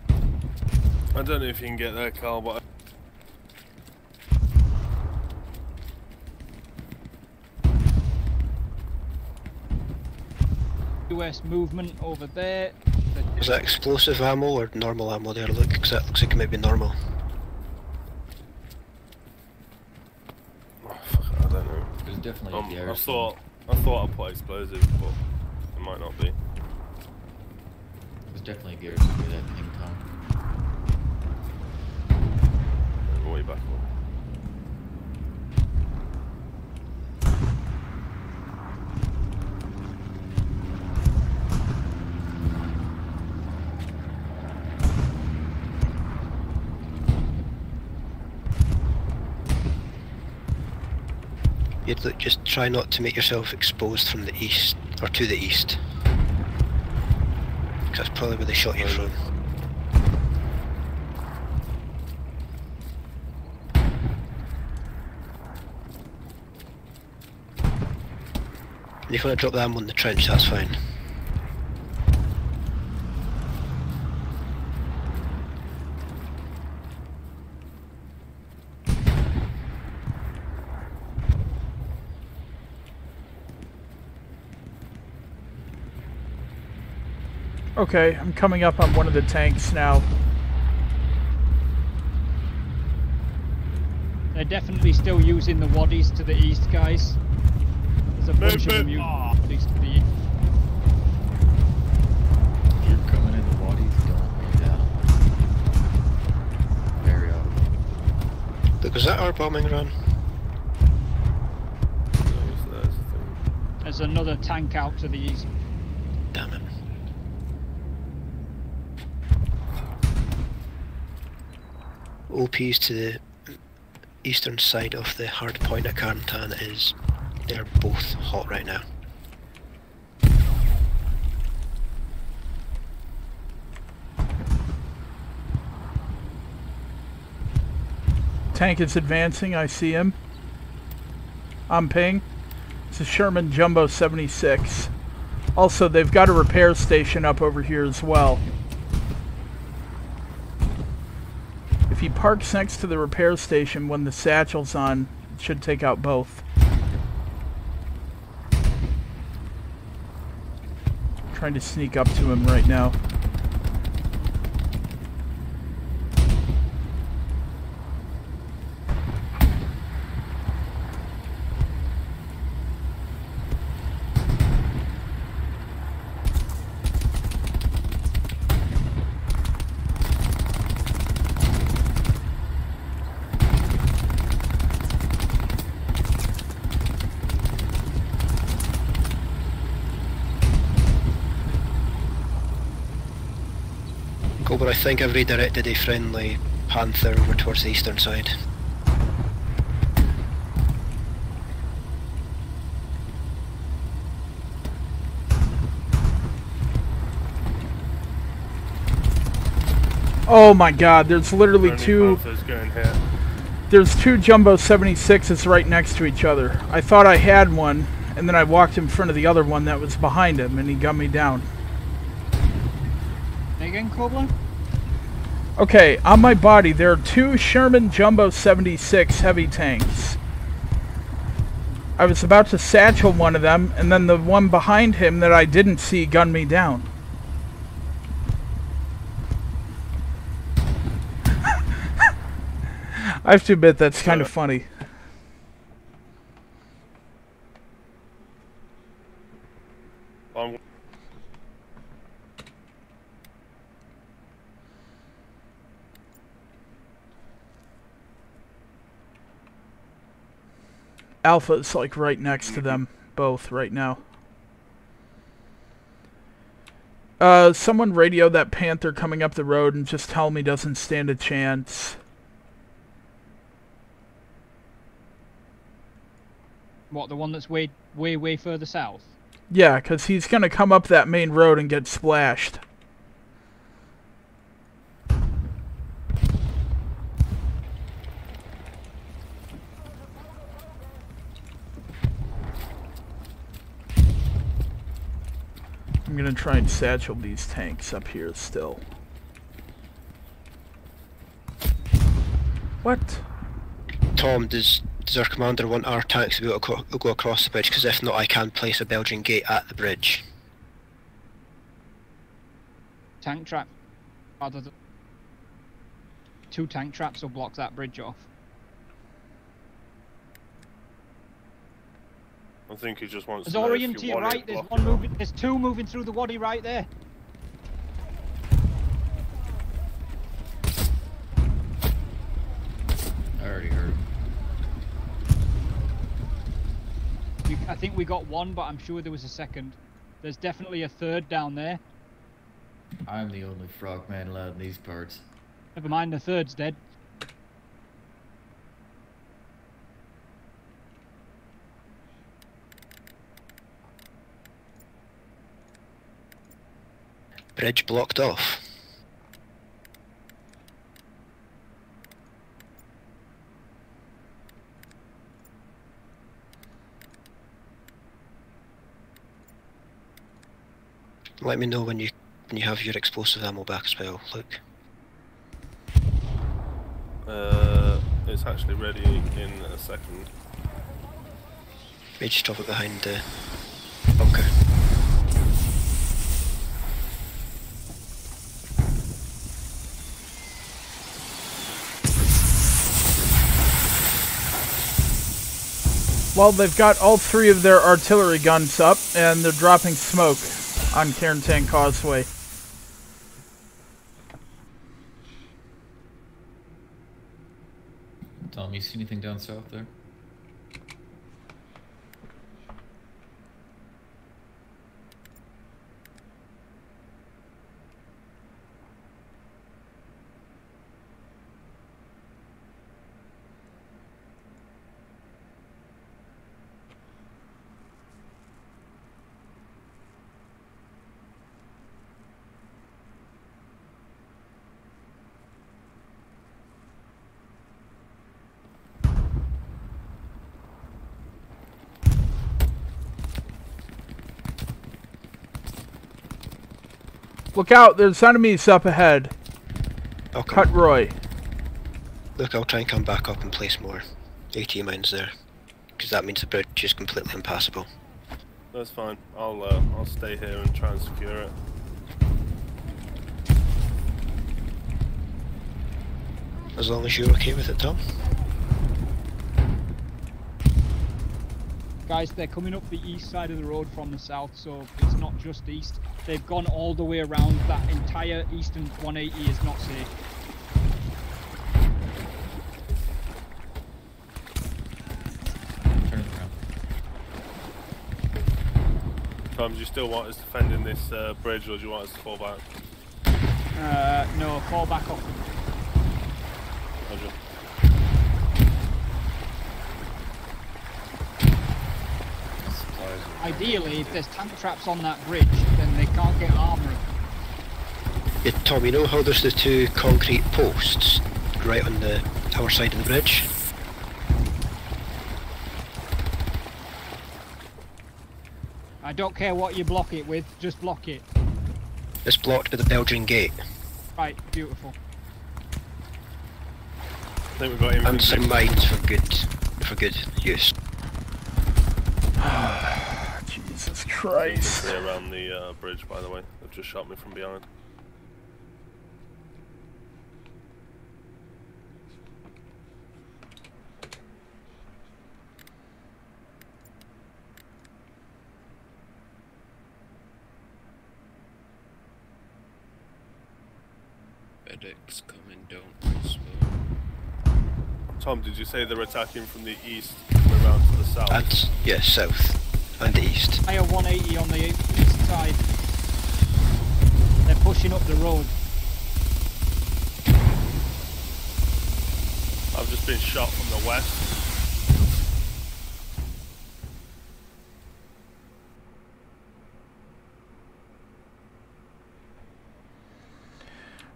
I don't know if you can get there, Carl, but US movement over there. Was that explosive ammo or normal ammo there? Look, 'cause that looks like it might be normal. definitely Um, I thought I thought I put explosive, but it might not be. There's definitely a garrison near that ping Tom. Way back up. You'd just try not to make yourself exposed from the east, or to the east. 'Cause that's probably where they shot you from. If you want to drop the ammo in the trench, that's fine. Okay, I'm coming up on one of the tanks now. They're definitely still using the wadis to the east, guys. There's a bunch of them using the wadis to the east. You're coming in the wadis, don't be down. Very out. Look, was that our bombing run? There's another tank out to the east. Damn it. OPs to the eastern side of the hard point at Carentan is they're both hot right now. Tank is advancing, I see him. I'm ping. It's a Sherman Jumbo 76. Also, they've got a repair station up over here as well. If he parks next to the repair station when the satchel's on, should take out both. Trying to sneak up to him right now. Cobru, I think I've redirected a friendly Panther over towards the eastern side. Oh my god, there's literally Friendly two... Panther's going here. There's two Jumbo 76s right next to each other. I thought I had one, and then I walked in front of the other one that was behind him, and he got me down. Again, Cobru? Okay, on my body, there are two Sherman Jumbo 76 heavy tanks. I was about to satchel one of them, and then the one behind him that I didn't see gunned me down. I have to admit, that's kind of funny. Alpha's like right next to them, both right now. Uh, someone radio that Panther coming up the road and just tell me doesn't stand a chance. What, the one that's way, way, way further south? Yeah, because he's gonna come up that main road and get splashed. I'm gonna try and satchel these tanks up here still. What? Tom, does does our commander want our tanks to be able to go across the bridge? Because if not, I can place a Belgian gate at the bridge. Tank trap. Two tank traps will block that bridge off. I think he just wants There's to know if orient to your right. it There's one moving. There's two moving through the wadi right there. I already heard him. We, I think we got one, but I'm sure there was a second. There's definitely a third down there. I'm the only frogman allowed in these parts. Never mind, the third's dead. Bridge blocked off. Let me know when you when you have your explosive ammo back as well, Luke. Uh, it's actually ready in a second. Maybe just drop it behind the bunker. Well, they've got all three of their artillery guns up, and they're dropping smoke on Carentan Causeway. Tom, you see anything down south there? Look out, there's enemies up ahead. I'll come. Cut Roy. Look, I'll try and come back up and place more AT mines there. Because that means the bridge is completely impassable. That's fine. I'll uh, I'll stay here and try and secure it. As long as you're okay with it, Tom. Guys, they're coming up the east side of the road from the south, so it's not just east. They've gone all the way around. That entire eastern 180 is not safe. Turn around. Tom, do you still want us defending this uh, bridge, or do you want us to fall back? Uh, no, fall back off. Roger. Ideally, if there's tank traps on that bridge, then they can't get armor. Yeah, Tom, you know how there's the two concrete posts right on the our side of the bridge? I don't care what you block it with, just block it. It's blocked by the Belgian gate. Right, beautiful. I think we've got him. And some mines for good for good use. Jesus Christ. Clear around the uh, bridge, by the way. They've just shot me from behind. Medics coming down from smoke. Tom, did you say they're attacking from the east, coming around to the south? And yeah, south and east. Higher 180 on the east side. They're pushing up the road. I've just been shot from the west.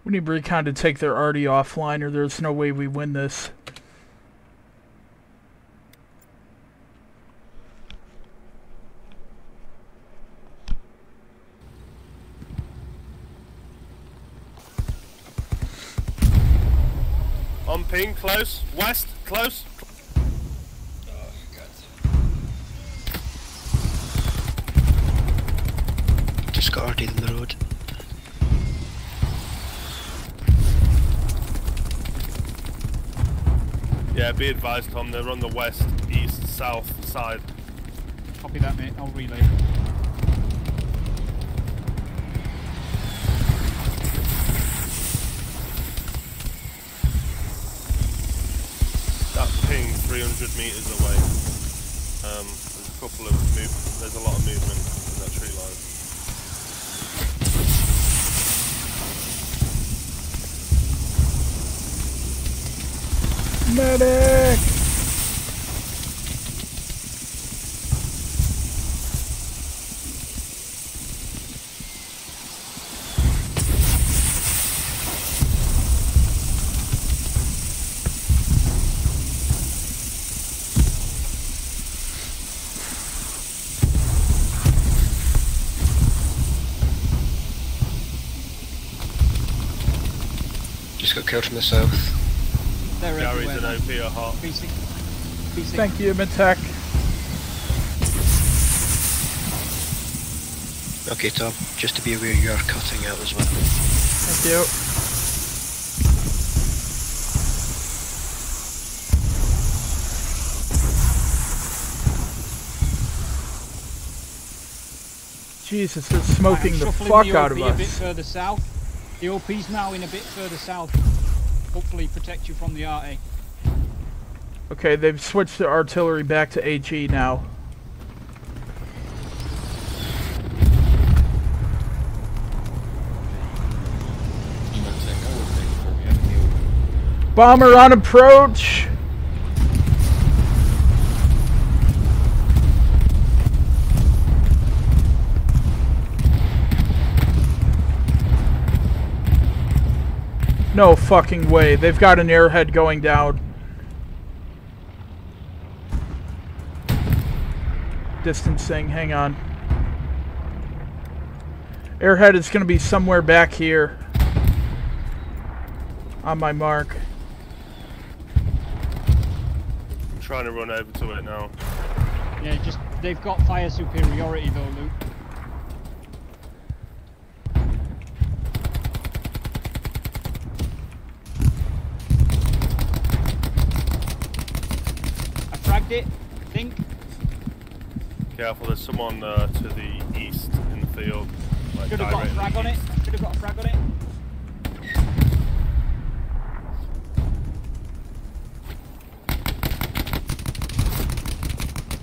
We need Recon to take their arty offline or there's no way we win this. On ping, close. West, close. Just got RD in the road. Yeah, be advised, Tom. They're on the west, east, south side. Copy that, mate. I'll relay. That ping 300 meters away. Um, there's a couple of move. There's a lot of movement in that tree line. Medic! Just got killed from the south. They're Gary's everywhere. and OP are hot. B6. B6. Thank you, Mitek. Okay, Tom, just to be aware you are cutting out as well. Thank you. Jesus, they're smoking I'm the fuck the out OP of a bit us. further south. The OP's now in a bit further south. Hopefully protect you from the RA. Okay, they've switched the artillery back to HE now. Bomber on approach! No fucking way. They've got an airhead going down. Distancing, hang on. Airhead is going to be somewhere back here. On my mark. I'm trying to run over to it now. Yeah, just they've got fire superiority though, Luke. I it, I think. Careful, there's someone uh, to the east in the field. Like Should have got a frag on it. Should have got a frag on it.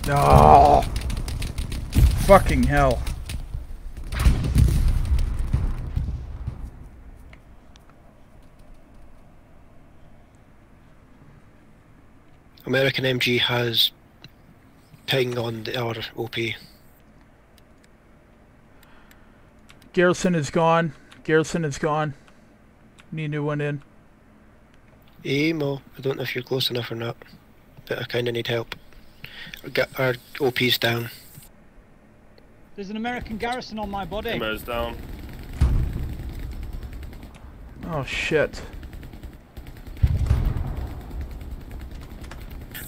No. Fucking hell. American MG has ping on the, our OP. Garrison is gone. Garrison is gone. Need a new one in. Eh, Emo, I don't know if you're close enough or not, but I kinda need help. Our, ga- our OP's down. There's an American garrison on my body. Emo's down. Oh shit.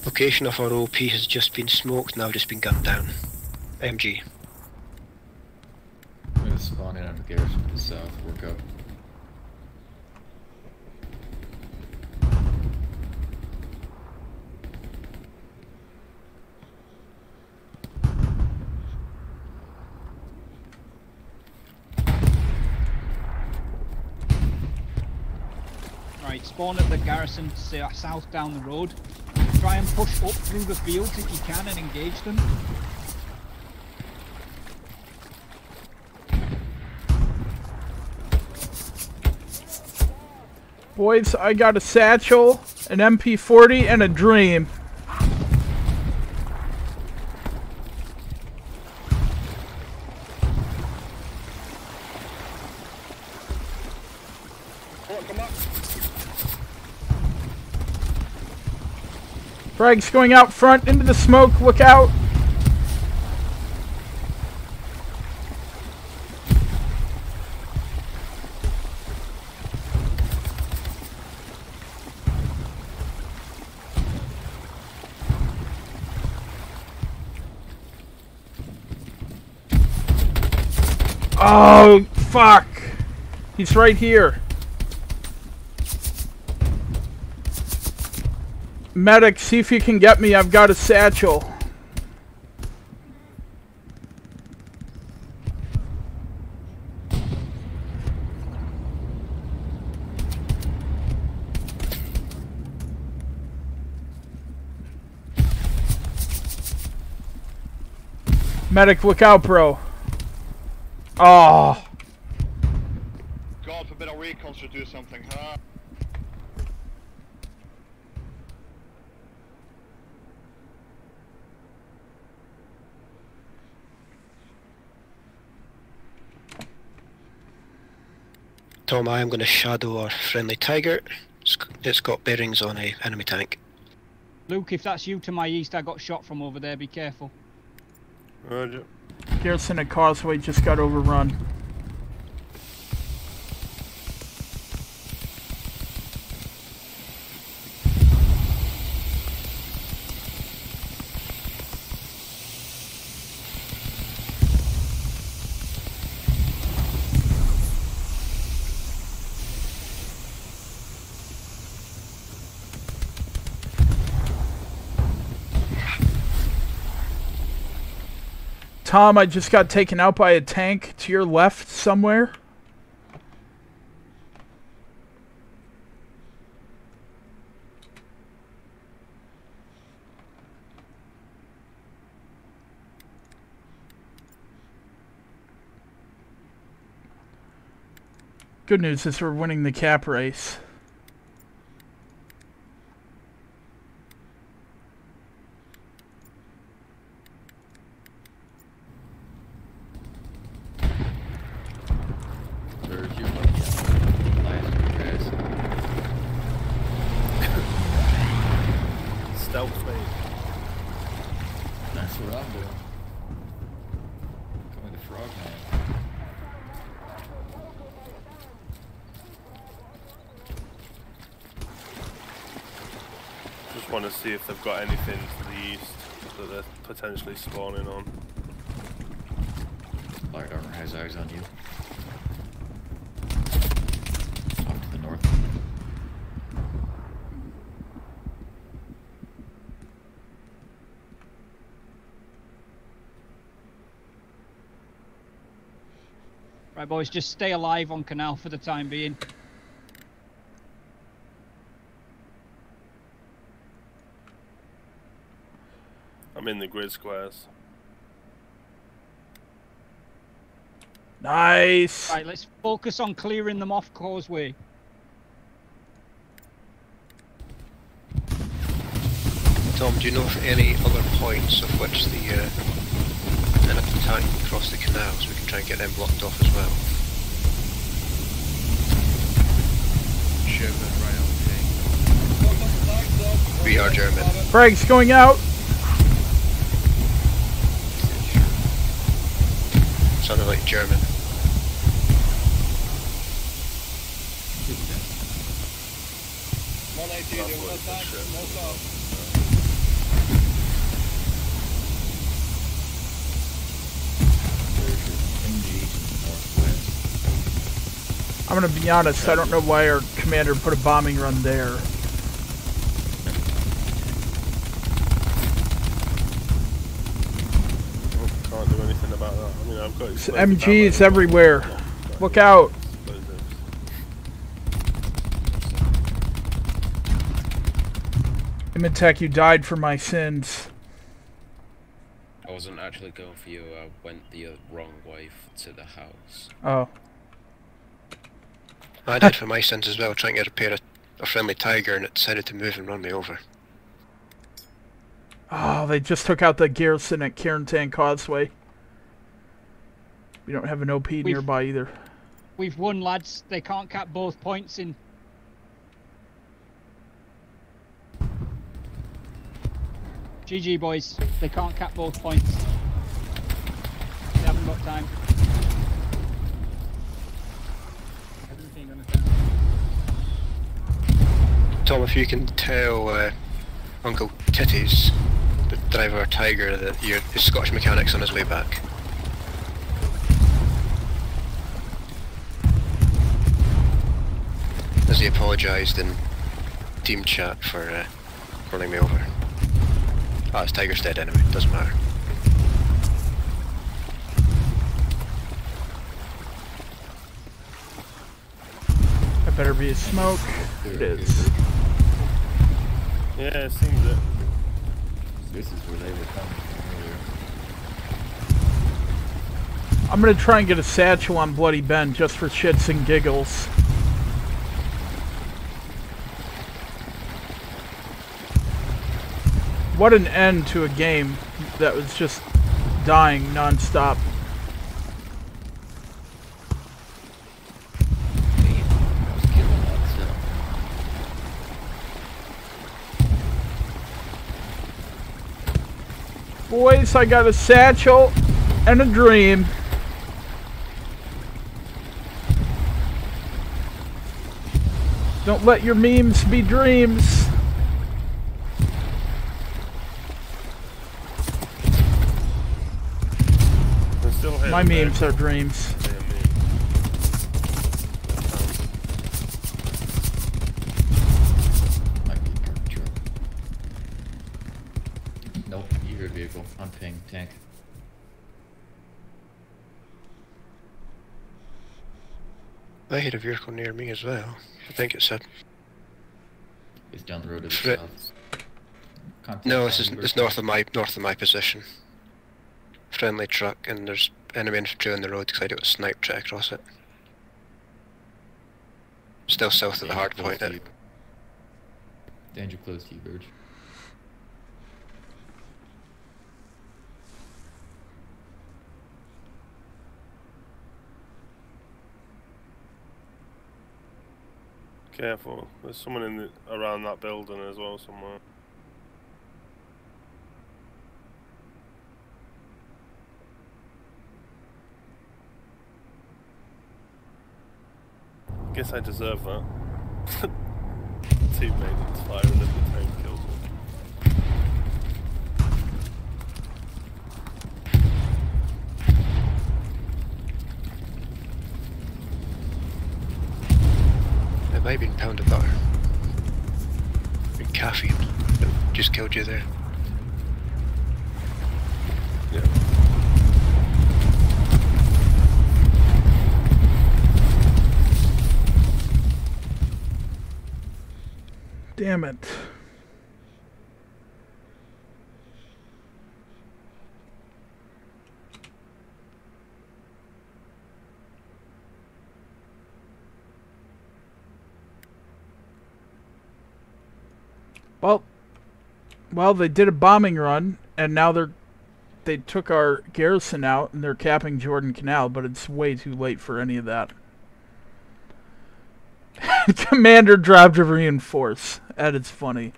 Location of our OP has just been smoked, now just been gunned down. MG. I'm gonna spawn in on the garrison to the south, work up. Right, spawn at the garrison south down the road. Try and push up through the fields if you can and engage them. Boys, I got a satchel, an MP40, and a dream. Frag's going out front into the smoke. Look out. Oh, fuck. He's right here. Medic, see if you can get me. I've got a satchel. Medic, look out, bro. Oh. God forbid a recon should do something, huh? Tom, I am going to shadow our friendly tiger. It's, it's got bearings on a enemy tank. Luke, if that's you to my east, I got shot from over there. Be careful. Roger. Garrison at Causeway just got overrun. Tom, I just got taken out by a tank to your left somewhere. Good news is we're winning the cap race. Where's your lucky last guys? Stealth mate. That's what I'm doing. Going to Frogman. Just want to see if they've got anything to the east that they're potentially spawning on. Light armor has eyes on you. Off to the north. Right, boys, just stay alive on canal for the time being. I'm in the grid squares. Nice. Right, let's focus on clearing them off causeway. Tom, do you know of any other points of which the uh, enemy tank can cross the canals? We can try and get them blocked off as well. German right on We are German. Frags going out. Sounded like German. I'm gonna be honest, I don't know why our commander put a bombing run there. Oh, can't do anything about that. I mean, I've got It's explosive MGs everywhere. Look out. Explosives. Imitech, you died for my sins. I wasn't actually going for you. I went the uh, wrong way to the house. Oh. I did for my sins as well, trying to repair a, pair of a friendly tiger and it decided to move and run me over. Oh, they just took out the garrison at Carentan Causeway. We don't have an OP nearby either. We've won, lads. They can't cap both points in. GG, boys. They can't cap both points. They haven't got time. Everything on the Tom, if you can tell uh, Uncle Titties, the driver Tiger, that your his Scottish mechanic's on his way back. As he apologised in team chat for uh, running me over. Ah, it's Tiger's dead anyway, doesn't matter. That better be a smoke. It is. Yeah, it seems it. This is where they were coming from earlier. I'm gonna try and get a satchel on Bloody Ben just for shits and giggles. What an end to a game that was just dying non-stop. Boys, I got a satchel and a dream. Don't let your memes be dreams. They're still here. My memes are dreams. Yeah, me. Nope, you heard vehicle. I'm ping, tank. I hit a vehicle near me as well. I think it said. It's down the road to the Fri- south. Contact No, this is Oliver. it's north of my north of my position. Friendly truck, and there's enemy infantry on the road because I do a snipe try across it. Still south of the hard point. Eh? You. Danger close to you, Verge. Careful. There's someone in the, around that building as well somewhere. Guess I deserve that. Teammate firing at the tank kills me. It might have been pound of butter. Been caffeine. Just killed you there. Yeah. Damn it. Well, well, they did a bombing run, and now they're they took our garrison out, and they're capping Jourdan Canal, but it's way too late for any of that. Commander dropped to reinforce. That is funny.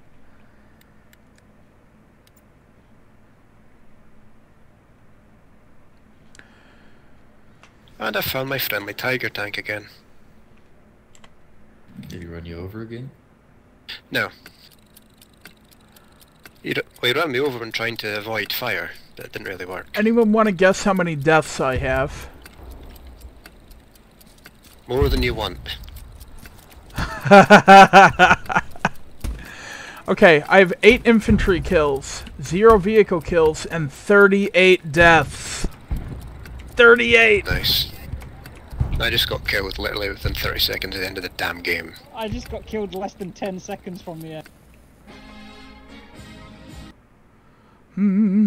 And I found my friendly tiger tank again. Did he run you over again? No. He, well, he ran me over when trying to avoid fire, but it didn't really work. Anyone want to guess how many deaths I have? More than you want. okay, I have 8 infantry kills, 0 vehicle kills, and 38 deaths. 38! Nice. I just got killed literally within 30 seconds of the end of the damn game. I just got killed less than 10 seconds from the end.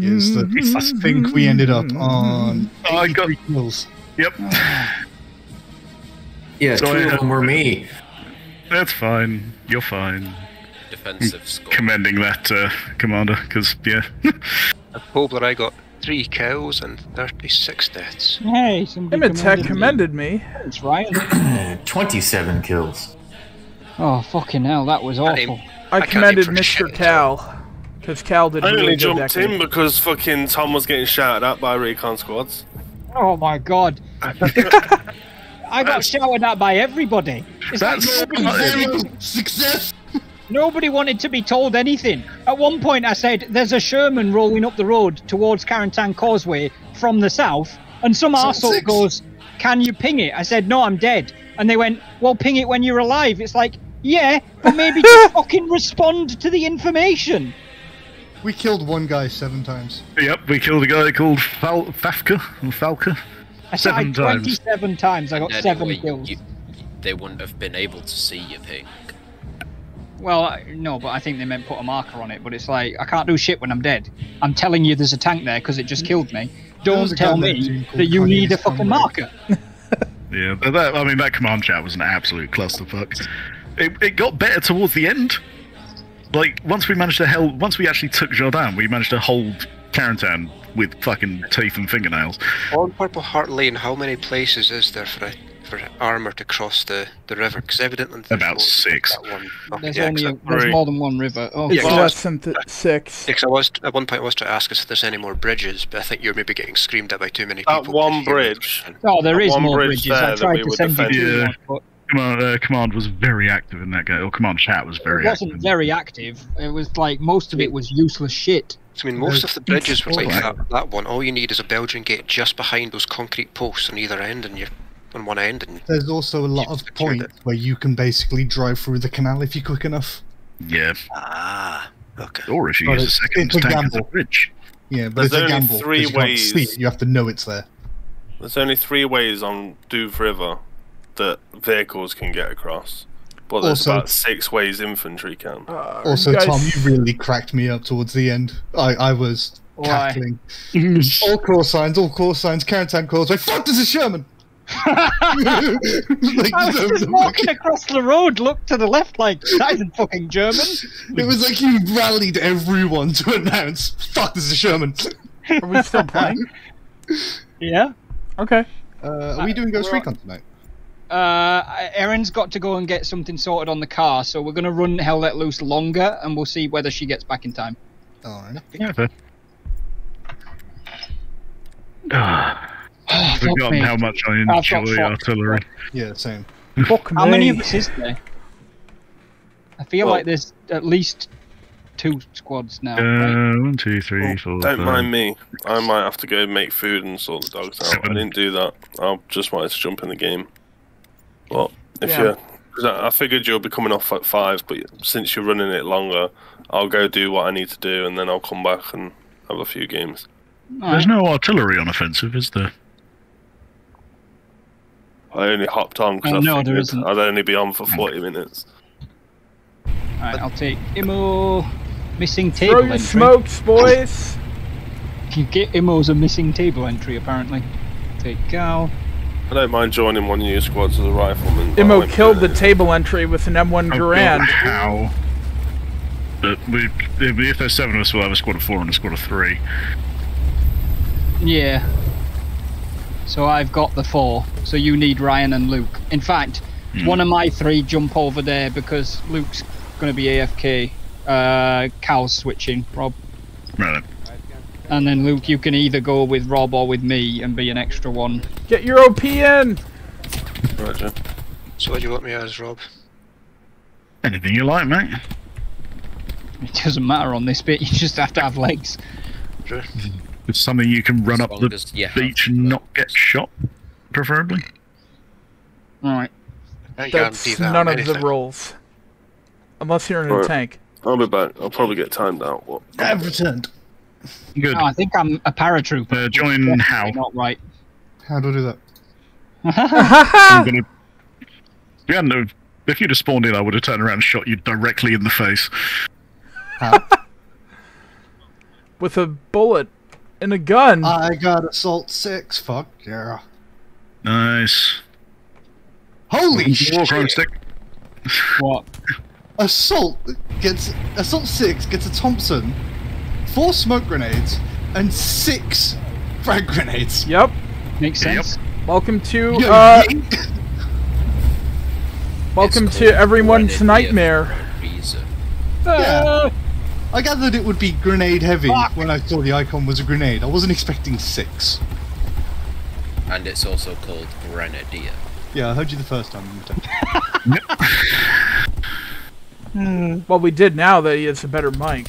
Is that I think we ended up on Oh, I got 83 kills. Yep. Ah. Yeah, So two of them were me. That's fine. You're fine. Defensive score. Commending that, uh, Commander, because, yeah. At that I got 3 kills and 36 deaths. Hey, somebody Imitech commended me. It's Ryan. 27 kills. Oh, fucking hell, that was awful. I, I commended Mr. Cal. Because Cal did I really only good jumped that game. in because fucking Tom was getting shouted at by recon squads. Oh my god. I got shouted at by everybody. It's like That's nobody, zero wanted, success. nobody wanted to be told anything. At one point, I said, "There's a Sherman rolling up the road towards Carentan Causeway from the south," and some Zone arsehole goes, "Can you ping it?" I said, "No, I'm dead." And they went, "Well, ping it when you're alive." It's like, yeah, but maybe just fucking respond to the information. We killed one guy seven times. Yep, we killed a guy called Fal- Fafka, or Falca. I said Seven I- times. 27 times. I got Anyway, seven kills. you- they wouldn't have been able to see your ping. Well, no, but I think they meant put a marker on it. But it's like I can't do shit when I'm dead. I'm telling you, there's a tank there because it just killed me. Don't tell me that you need a fucking marker. Yeah, but that, I mean, that command chat was an absolute clusterfuck. It, it got better towards the end. Like, once we managed to hold, once we actually took Jourdan, we managed to hold Carentan with fucking teeth and fingernails. On Purple Heart Lane, how many places is there for a, for armor to cross the, the river? Because evidently there's About more six. That one. There's yeah, only a, 'cause I- there's more than one river. Oh, It's Yeah, less than th- six. Yeah, 'cause I was at one point I was to ask us if there's any more bridges, but I think you're maybe getting screamed at by too many people. That one bridge. Oh, there that is one more bridge bridges. I there that tried to were send you Yeah. Command, uh, command was very active in that game, or command chat was very it wasn't active. very active. It was like most of it was useless shit. I mean, most of the bridges were like that, that one. All you need is a Belgian gate just behind those concrete posts on either end, and you're on one end, and There's also a lot of points where you can basically drive through the canal if you're quick enough. Yeah. Ah, okay. Or if you But use a it's- second it's a tank as a gamble. bridge. Yeah, but There's it's a only gamble. 'cause three you can't ways. see it, You have to know it's there. There's only three ways on Douve River that vehicles can get across. But there's Also- about six ways infantry can. Also, Tom, you really cracked me up towards the end. I, I was Why? cackling. all call signs, all call signs, Carentan calls. Like, fuck, this is Sherman! like, I was just walking across the road, looked to the left like, that isn't fucking German. it was like you rallied everyone to announce, fuck, this is Sherman! Are we still playing? Yeah. Okay. Uh, are we doing Ghost Recon tonight? Uh, Erin's got to go and get something sorted on the car, so we're going to run Hell Let Loose longer, and we'll see whether she gets back in time. Alright. Yeah, fair. Oh, I've forgotten me. how much I I've enjoy artillery. Yeah, same. Fuck How many of us is there? I feel Well- like there's at least two squads now. right? Uh, one, two, three, four. Don't five. mind me. I might have to go make food and sort the dogs out. I didn't do that. I just wanted to jump in the game. But if Yeah. you, cause I I figured you'll be coming off at five, but since you're running it longer, I'll go do what I need to do, and then I'll come back and have a few games. There's no artillery on offensive, is there? I only hopped on because Oh, uh, I no, there figured isn't. I'd only be on for mm. 40 minutes. Alright, I'll take Imo. Missing table Throw your entry. smokes, boys. You get Imo's a missing table entry, apparently. Take Cal. I don't mind joining one of your squads as a rifleman. but Imo killed the table entry with an M1 Oh, God, Garand. How? But we, if if there's seven of us, we'll have a squad of four and a squad of three. Yeah. So I've got the four. So you need Ryan and Luke. In fact, Hmm. one of my three jump over there because Luke's going to be AFK. Uh, Cal's switching, Rob. Right. And then Luke, you can either go with Rob or with me and be an extra one. Get your OP in. Roger. So what do you want me as, Rob? Anything you like, mate. It doesn't matter on this bit. You just have to have legs. Sure. It's something you can run As up the as you have beach and not get shot, preferably. All right. That's that none of anything. the rules. Unless you're in a Right. tank. I'll be back. I'll probably get timed out. But I've returned. Good. Oh, I think I'm a paratrooper. Uh, join Definitely how? Not right. How do I do that? I'm gonna. Yeah, no. If you'd have spawned in, I would have turned around and shot you directly in the face. How? With a bullet and a gun. I got assault six. Fuck yeah. Nice. Holy Walk around shit! stick. What? Assault gets assault six gets a Thompson, four smoke grenades, and six frag grenades. Yep. Makes Yep. sense. Welcome to uh welcome to everyone's nightmare. for. Yeah. I gathered it would be grenade heavy Fuck. when I saw the icon was a grenade. I wasn't expecting six. And it's also called Grenadier. Yeah, I heard you the first time. you were Well, we did now that he has a better mic.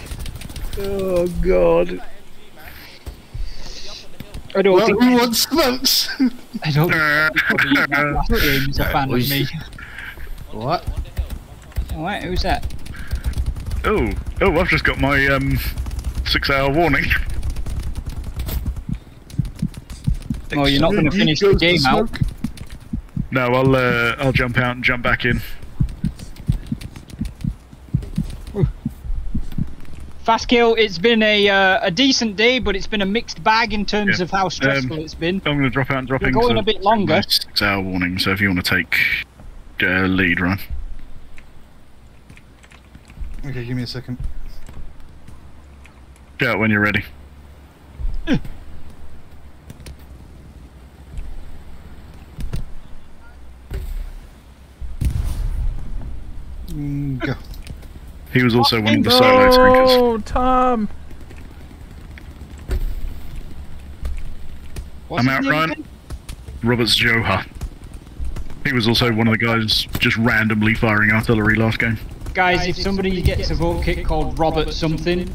Oh God. I don't Well, think who wants smokes? I don't think anybody a fan of me. what? Alright, who's that? Oh, oh! I've just got my um six-hour warning. Oh, you're not going to finish the game out. No, I'll uh, I'll jump out and jump back in. Fast kill. It's been a uh, a decent day, but it's been a mixed bag in terms Yeah. of how stressful Um, it's been. I'm going to drop out and drop We're in. going so a bit longer. Six hour warning, so if you want to take uh, lead, run. Okay, give me a second. Shout when you're ready. Mm, go. He was also one of the solo drinkers. Oh, Tom. I'm out, Ryan. Roberts Joha. He was also one of the guys just randomly firing artillery last game. Guys, if somebody gets a vote kick called Robert something,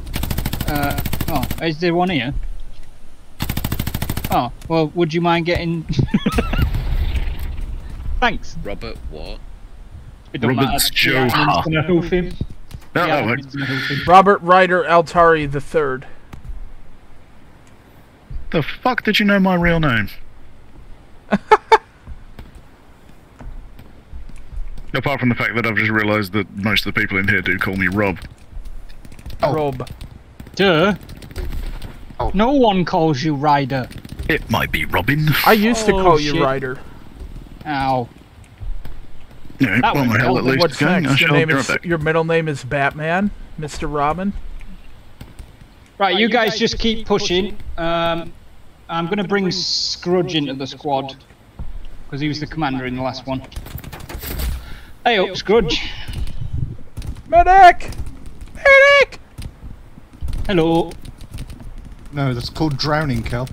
uh, oh, is there one here? Oh, well, would you mind getting? Thanks. Robert what? It don't matter. Robert's The Joe No, The that admin's works. gonna hoof him. Robert Ryder Altari the third. The fuck did you know my real name? Apart from the fact that I've just realised that most of the people in here do call me Rob. Oh. Rob. Duh. Oh. No one calls you Ryder. It might be Robin. I used to Oh, call you. Oh, Ryder. Ow. Yeah, That well, went hell at least What's going. Next? Your name is your middle name is Batman, Mr. Robin. Right, you guys just keep pushing. Um, I'm gonna bring Scrudge into the squad because he was the commander in the last one. Hey up, Scrudge. Medic! Medic! Hello. No, that's called drowning, Cal.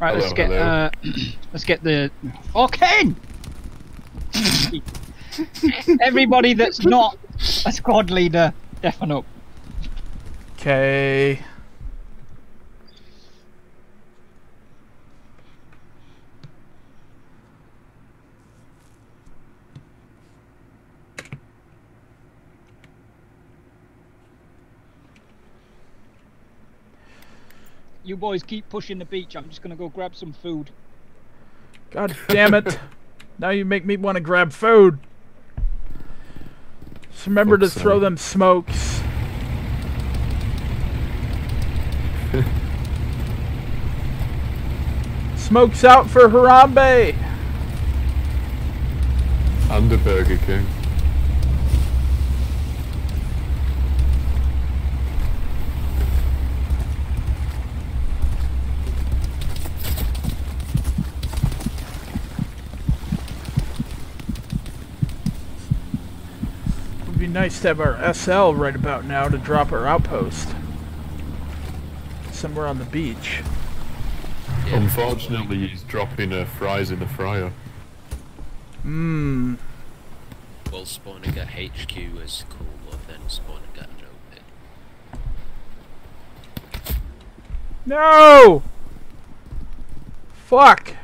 Right, let's get hello. uh, let's get the. Oh, Ken! Everybody that's not a squad leader, deafen up. Okay. You boys keep pushing the beach. I'm just gonna go grab some food. God damn it. now you make me want to grab food. Just remember to throw sake. them smokes. Smokes out for Harambe! And the Burger King. Be nice to have our SL right about now to drop our outpost. Somewhere on the beach. Unfortunately, he's dropping uh, fries in the fryer. Mmm. Well, spawning at HQ is cooler than spawning at an open. No! Fuck!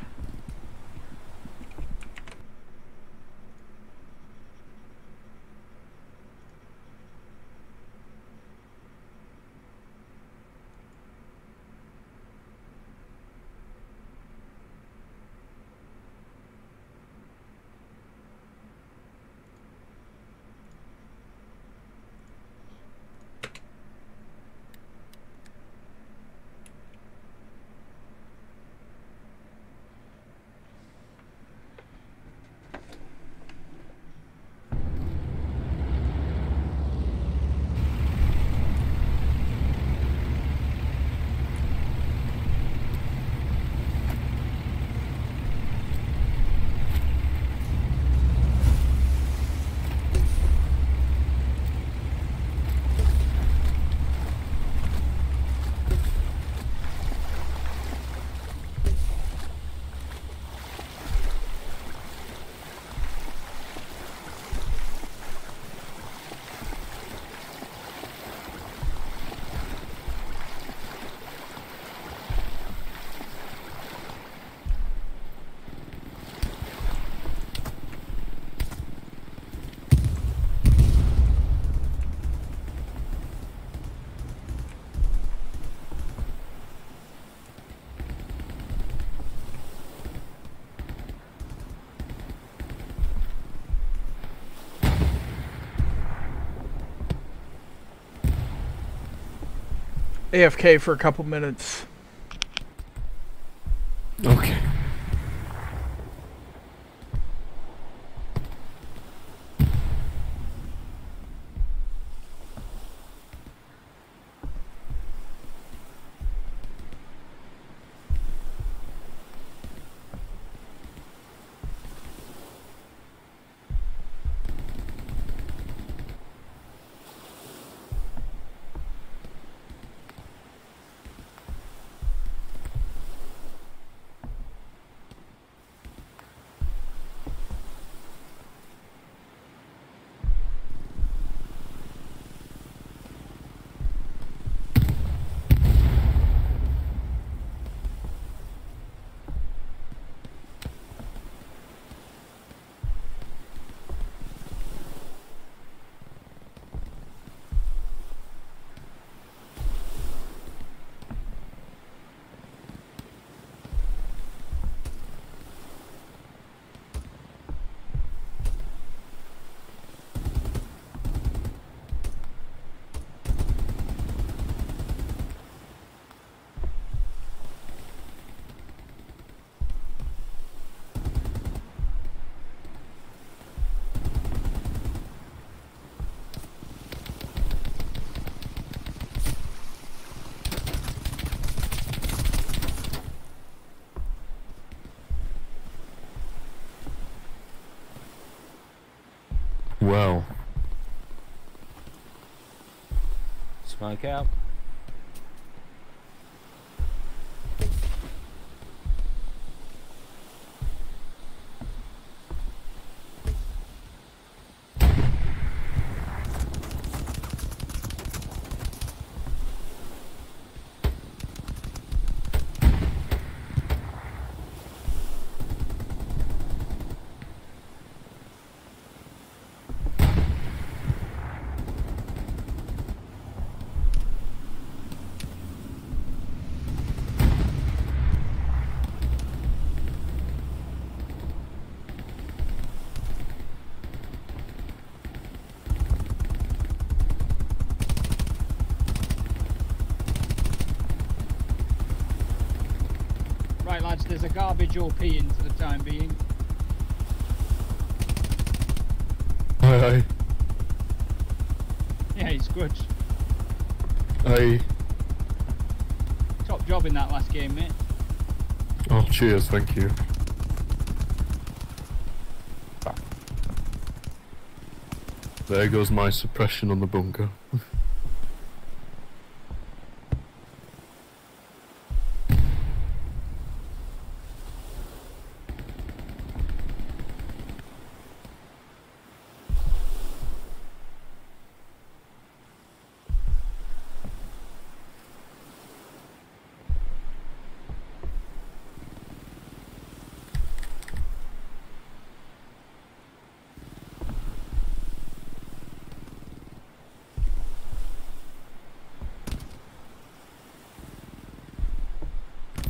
AFK for a couple minutes. Smoke out. Right, lads, there's a garbage OP in for the time being. aye, aye, Yeah, he's good. aye. Top job in that last game, mate. Oh, cheers, thank you. There goes my suppression on the bunker.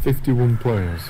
Fifty-one players.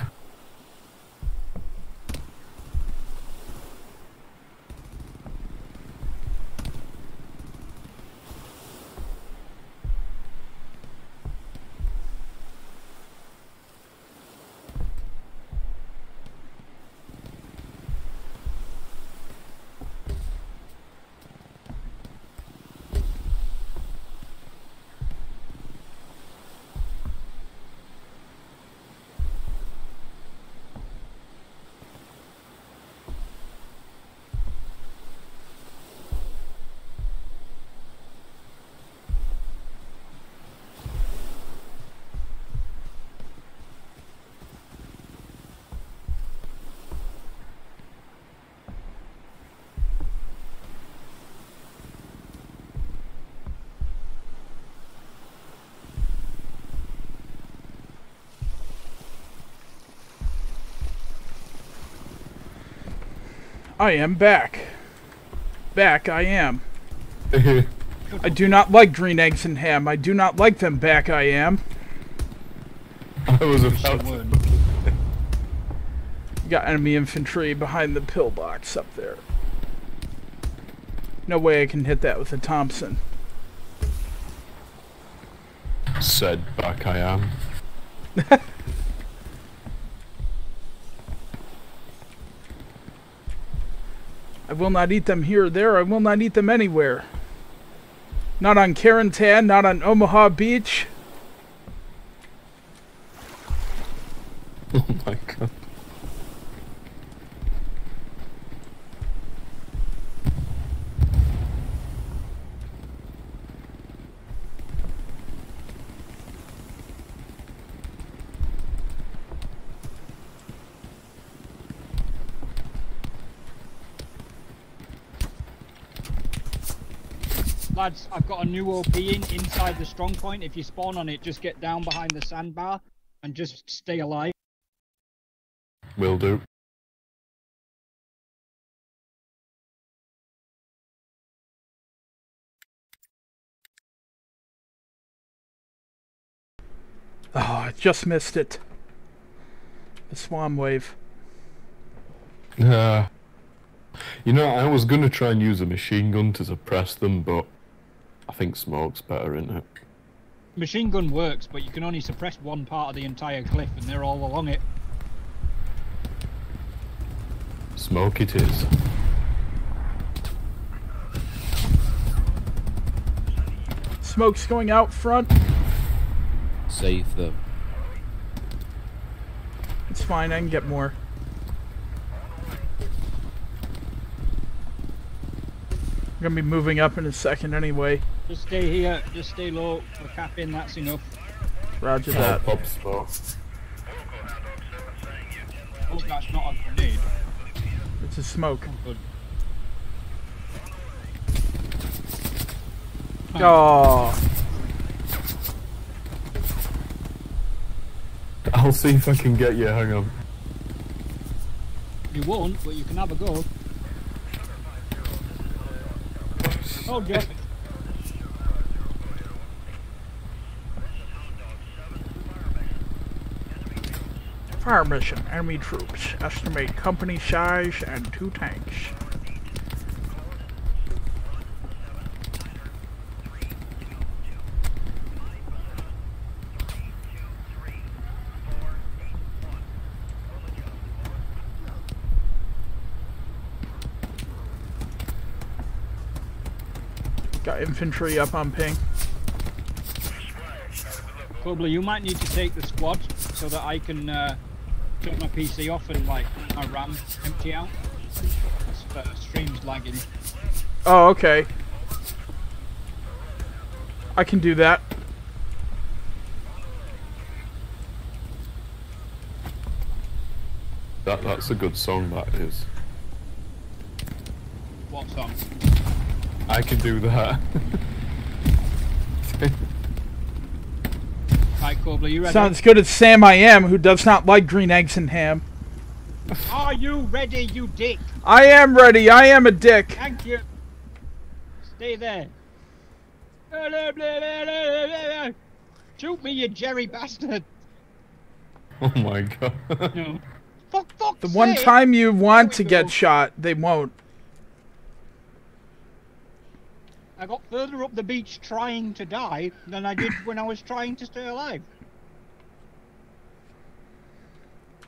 I am back. Back, I am. I do not like green eggs and ham. I do not like them. Back, I am. I was about to. Got enemy infantry behind the pillbox up there. No way I can hit that with a Thompson. Said back I am. will not eat them here or there. I will not eat them anywhere. Not on Carentan, not on Omaha Beach. Oh my god. Lads, I've got a new OP in inside the strong point. If you spawn on it, just get down behind the sandbar and just stay alive. Will do. Oh, I just missed it. The swarm wave. Uh, you know, I was gonna try and use a machine gun to suppress them, but I think smoke's better, isn't it? Machine gun works, but you can only suppress one part of the entire cliff, and they're all along it. Smoke it is. Smoke's going out front. Save them. It's fine, I can get more. I'm gonna be moving up in a second anyway. Just stay here, just stay low. We're capping, that's enough. Roger Oh, that. pop smoke. Oh, that's not a grenade. It's a smoke. Good. Oh, I'll see if I can get you. Hang on. You won't, but you can have a go. Oh, yeah. Fire mission. Enemy troops. Estimate company size and two tanks. Got infantry up on ping. Probably you might need to take the squad so that I can uh, turn my PC off and like my RAM empty out. This uh, stream's lagging. Oh, okay. I can do that. That that's a good song. That is. What song? I can do that. Right, Corbler, you ready? Sounds good as Sam I am, who does not like green eggs and ham. Are you ready, you dick? I am ready. I am a dick. Thank you. Stay there. Shoot me, you Jerry bastard. oh my god. No. Fuck, fuck. The one sake. time you want to get shot, they won't. I got further up the beach trying to die than I did when I was trying to stay alive.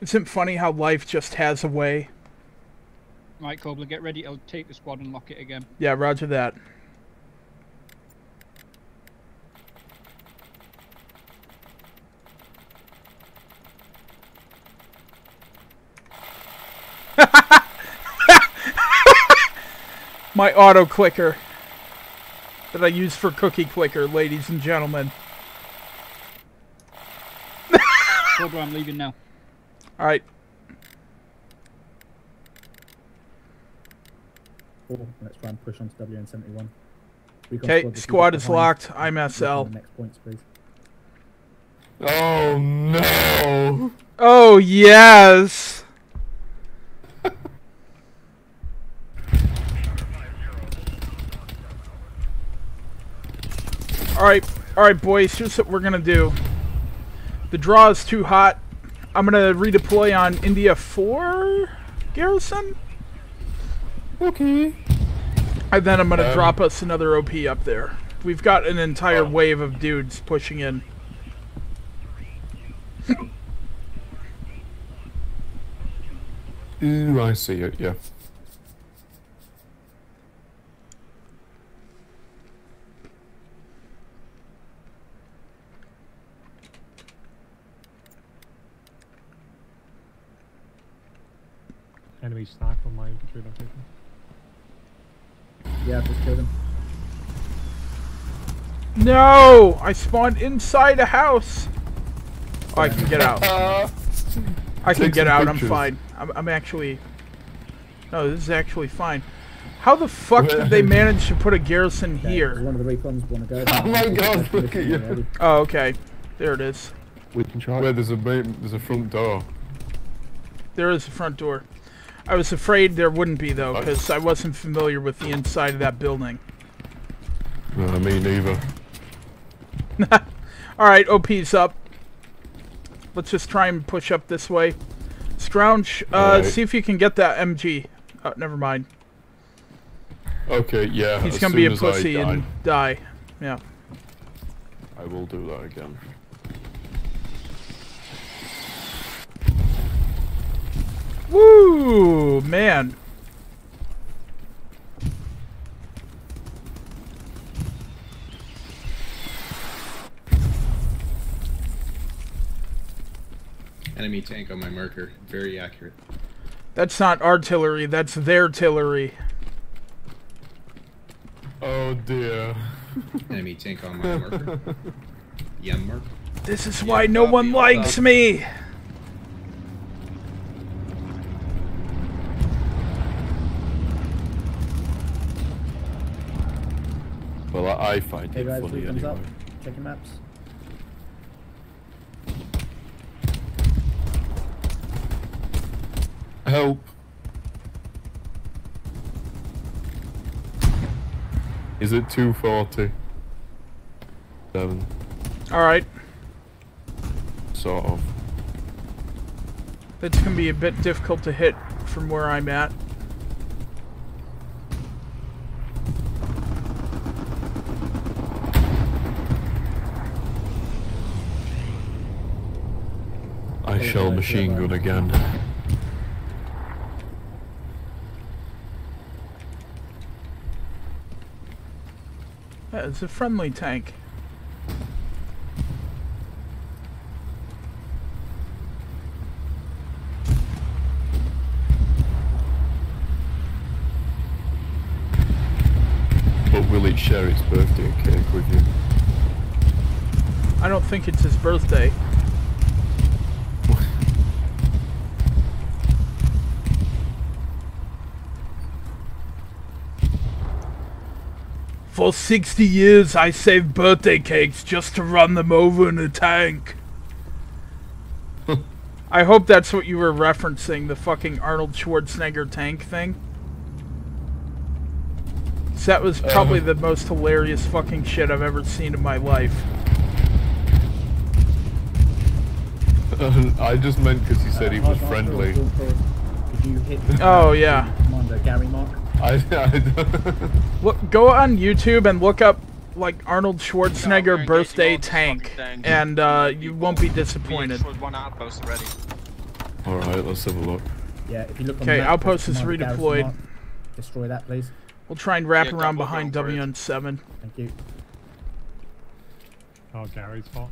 Isn't it funny how life just has a way? Right, Cobbler, get ready. I'll take the squad and lock it again. Yeah, roger that. My auto clicker that I use for cookie clicker, ladies and gentlemen. Cobbler, I'm leaving now. Alright. Cool. Oh, Let's try and push on to WN71. Okay, squad is locked. I'm on SL. Next points, please. Oh no! Oh, yes! Alright, alright boys, here's what we're gonna do. The draw is too hot. I'm gonna redeploy on India 4 garrison? Okay. And then I'm gonna um, drop us another OP up there. We've got an entire oh. wave of dudes pushing in. Ooh, I see it, yeah. Enemy stack on my infantry location. Yeah, I've just killed him. No! I spawned inside a house. Oh, I can get out. Uh-huh. I can get out. I'm fine. I'm, I'm actually. No, this is actually fine. How the fuck did they manage to put a garrison There's here? one of the recons want to go. Oh my god, look at you. Oh, okay. There it is. We can try. Where there's a main, there's a front door. There is a front door. I was afraid there wouldn't be though, because I wasn't familiar with the inside of that building. No, me neither. All right, OP's up. Let's just try and push up this way. Scrounge, uh, Alright. see if you can get that MG. Oh, never mind. Okay, yeah. He's gonna be a I pussy die, and die. Yeah. I will do that again. Woo, man. Enemy tank on my marker. Very accurate. That's not artillery. That's their artillery. Oh dear. Enemy tank on my marker. Yum mark. This is why no one likes me. Well, I, I find Hey it guys, funny who comes anyway. up? Check your maps. Help! Is it 240? Seven, All right. sort of. It's gonna be a bit difficult to hit from where I'm at. I shall machine gun again. Yeah, it's a friendly tank. But will it share its birthday cake with you? I don't think it's his birthday. For 60 years, I saved birthday cakes just to run them over in a tank. I hope that's what you were referencing, the fucking Arnold Schwarzenegger tank thing. that was probably Uh. the most hilarious fucking shit I've ever seen in my life. I just meant because he said he was friendly. Arthur, Arthur, you hit? Oh, yeah. Commander Gary Mark. I, I Look, go on YouTube and look up like Arnold Schwarzenegger birthday tank, and uh, you won't be disappointed. one outpost already. Alright, let's have a look. Yeah, if you look on the Okay, outpost is redeployed. Destroy that, please. We'll try and wrap Yeah, around behind WN7. Thank you. Oh, Gary's fault.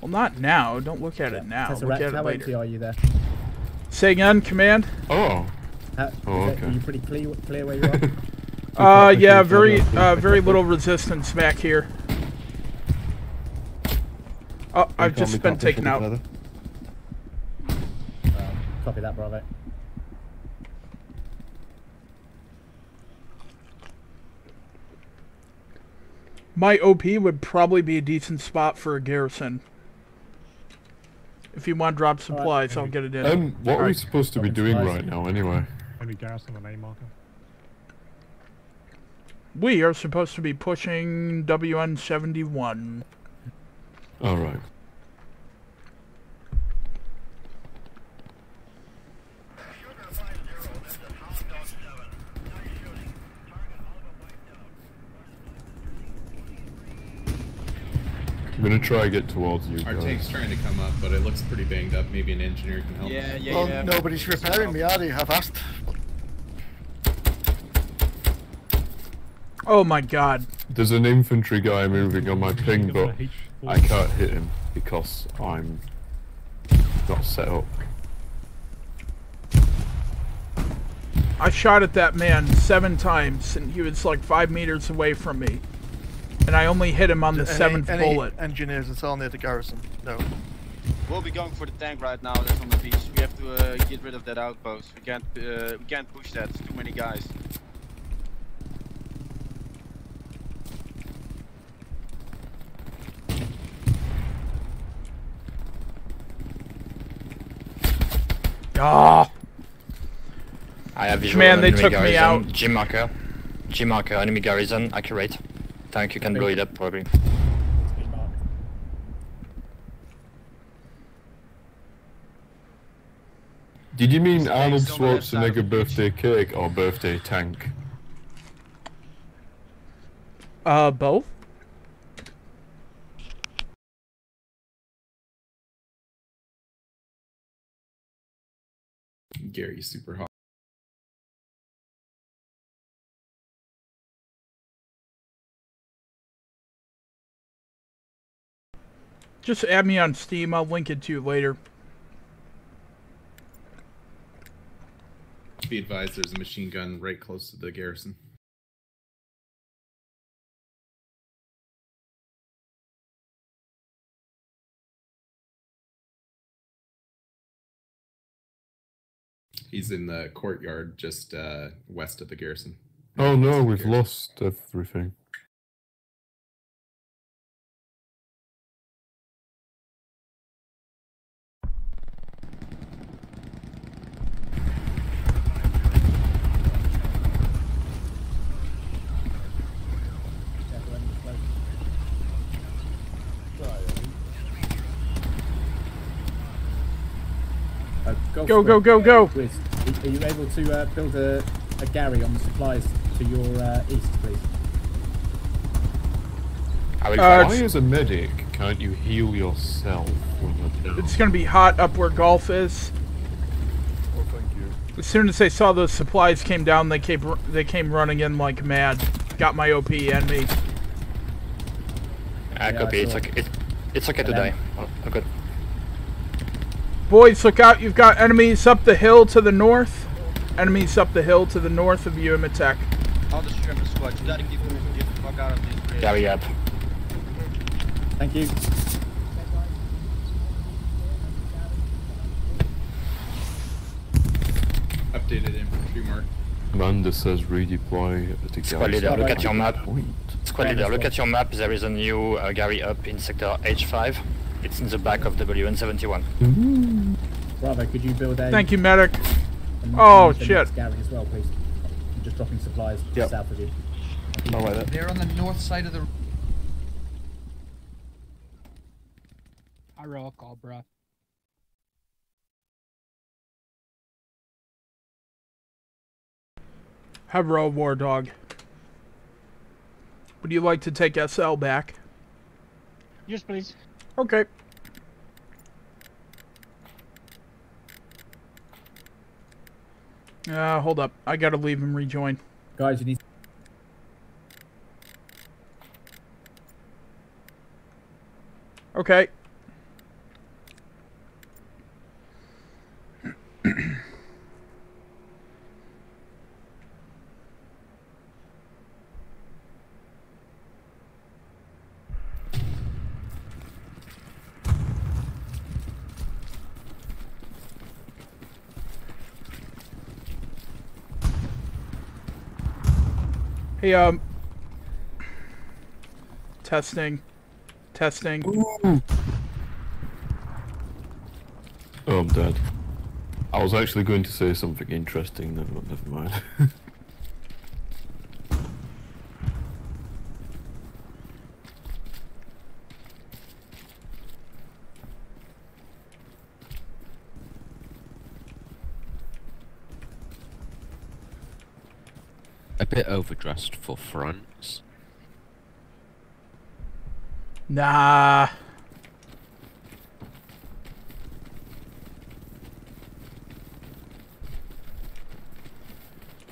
Well, not now. Don't look at it now. Look Tesserakt, at it how later. empty are you there? Say again, command. Oh. Uh, Oh, is it- okay. Are you pretty clear, clear where you are? Uh, yeah, very, uh, very little resistance back here. Oh, I've just been taken out. Um, copy that, Bravo. My OP would probably be a decent spot for a garrison. If you want to drop supplies, I'll get it in. Um, what are we supposed to be doing right now anyway? Enemy Garrison on A marker. We are supposed to be pushing WN71. Alright. gonna try and get towards you Our guys. tank's trying to come up, but it looks pretty banged up. Maybe an engineer can help. Yeah, yeah, well, yeah. nobody's repairing me, are they? I've asked. Oh my god. There's an infantry guy moving on my ping, but I can't hit him because I'm not set up. I shot at that man seven times, and he was like five meters away from me. And I only hit him on the Any- seventh any bullet. engineers at all near the garrison? No. We'll be going for the tank right now. That's on the beach. We have to uh, get rid of that outpost. We can't. Uh, we can't push that. It's too many guys. Ah! I have visual Man, they enemy took me garrison. out. G marker. G marker, enemy garrison, accurate. Tank, you can blow it up probably. Did you mean Snakes Arnold on the left side Schwarzenegger birthday cake or birthday tank? Uh, both? Gary's super hot. Just add me on Steam. I'll link it to you later. Be advised, there's a machine gun right close to the garrison. He's in the courtyard just uh, west of the garrison. Oh no, we've lost everything. Uh, Golf Go, go, Squad, go, go. Wiz, are you able to uh, build a, a Gary on the supplies to your uh, east, please? Uh, Why, it's- as a medic, can't you heal yourself when you're down? It's gonna be hot up where golf is. Oh, thank you. As soon as they saw those supplies came down, they came they came running in like mad. Got my OP and me. I copy, it's okay, it's, it's okay to Yeah. die. Oh, oh, good. Boys, look out! You've got enemies up the hill to the north. Enemies up the hill to the north of you, Imitek. All the Sherman squad. You gotta keep moving. Get the fuck out of this bridge. Gary up. Thank you. Updated infantry mark. Amanda says redeploy at the Squad leader, look at your map. point. Squad leader, look at your map. There is a new uh, Gary up in sector H5. It's in the back of WN71. Bravo, could you build a... Thank you, medic. Oh, shit. Gary as well, please. I'm just dropping supplies Yep. south of you. No way. They're on the north side of the. I roll Cobra. Hello, War Dog. Would you like to take SL back? Yes, please. Okay. Uh, hold up. I gotta leave and rejoin. Guys, you need... Okay. Hey, um. Testing. Testing. Oh, I'm dead. I was actually going to say something interesting but never mind. A bit overdressed for France. Nah.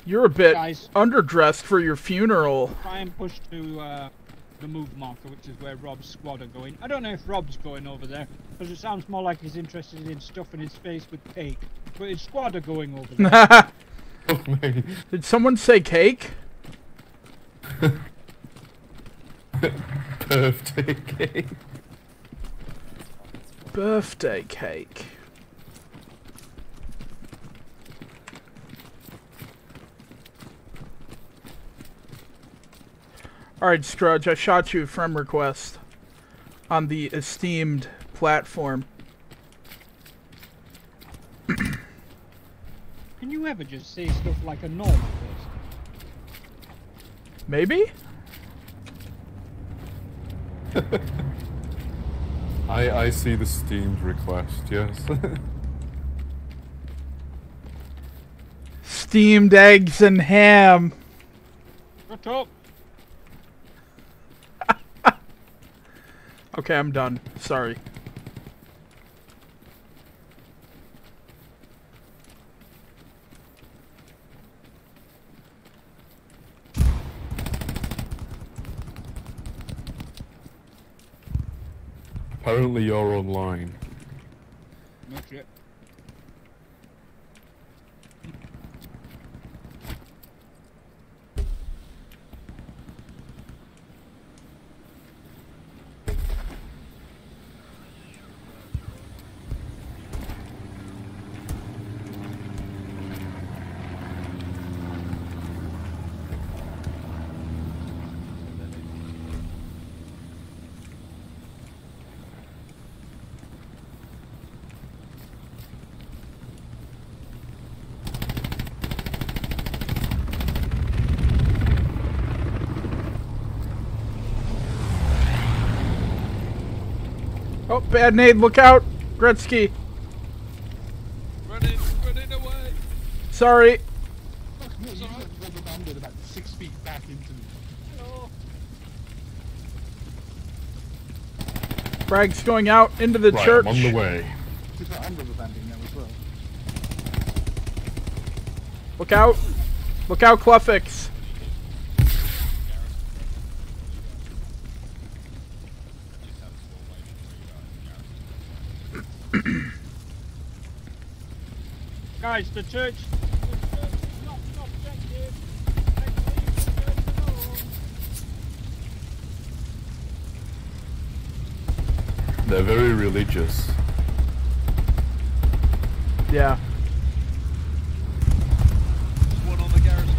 You're a bit Guys. underdressed for your funeral. Try and push to uh, the move marker, which is where Rob's squad are going. I don't know if Rob's going over there, because it sounds more like he's interested in stuffing his face with cake. But his squad are going over there. Did someone say cake? Birthday cake. Birthday cake. Alright, Scrudge, I shot you from request on the esteemed platform. Can you ever just say stuff like a normal person? Maybe? I I see the steamed request. Yes. Steamed eggs and ham. Shut up! Okay, I'm done. Sorry. Apparently you're online. Oh, bad nade, look out! Gretzky. Running, running away. Sorry. It's alright. landed about six feet back into me. Hello. Brag's going out into the Right, church. I'm on the way. To be fair, I'm rubber banding now as well. Look out. Look out, Cluffix. Guys, the church. They're very religious. Yeah. One on the garrison.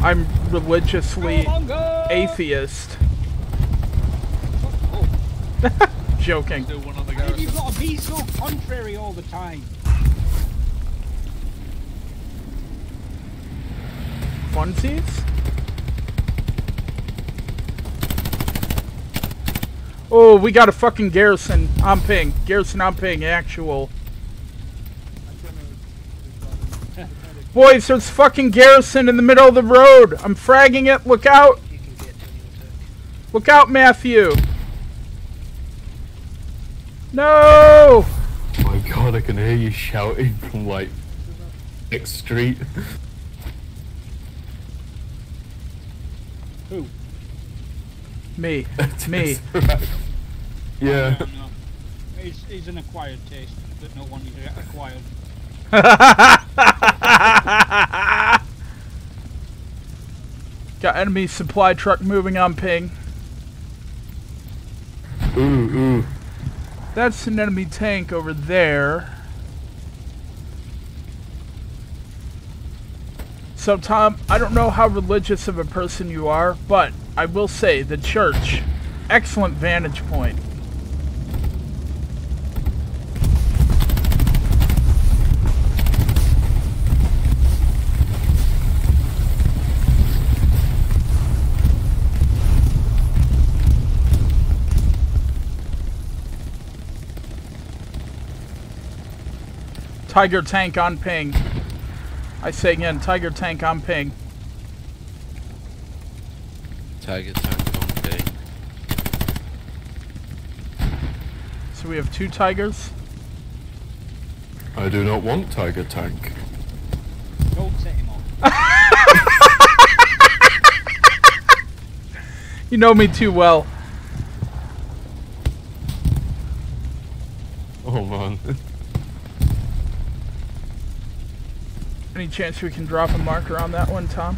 I'm religiously atheist. longer! atheist. Joking. Still one on the Why have you garrison. got to be so contrary all the time? Funsies? Oh, we got a fucking garrison I'm ping. Garrison on ping, actual. Boys, there's fucking garrison in the middle of the road. I'm fragging it. Look out. Look out, Matthew. No! Oh my god, I can hear you shouting from like next street. Who? Me. It's me. Yeah. No, no. He's, he's an acquired taste that no one get acquired. Got enemy supply truck moving on ping. Ooh, ooh. That's an enemy tank over there. So, Tom, I don't know how religious of a person you are, but I will say the church, excellent vantage point. Tiger tank on ping. I say again, Tiger tank on ping. Tiger tank on day. So we have two tigers. I do not want Tiger Tank. Don't set him off. You know me too well. Oh man. Chance we can drop a marker on that one, Tom?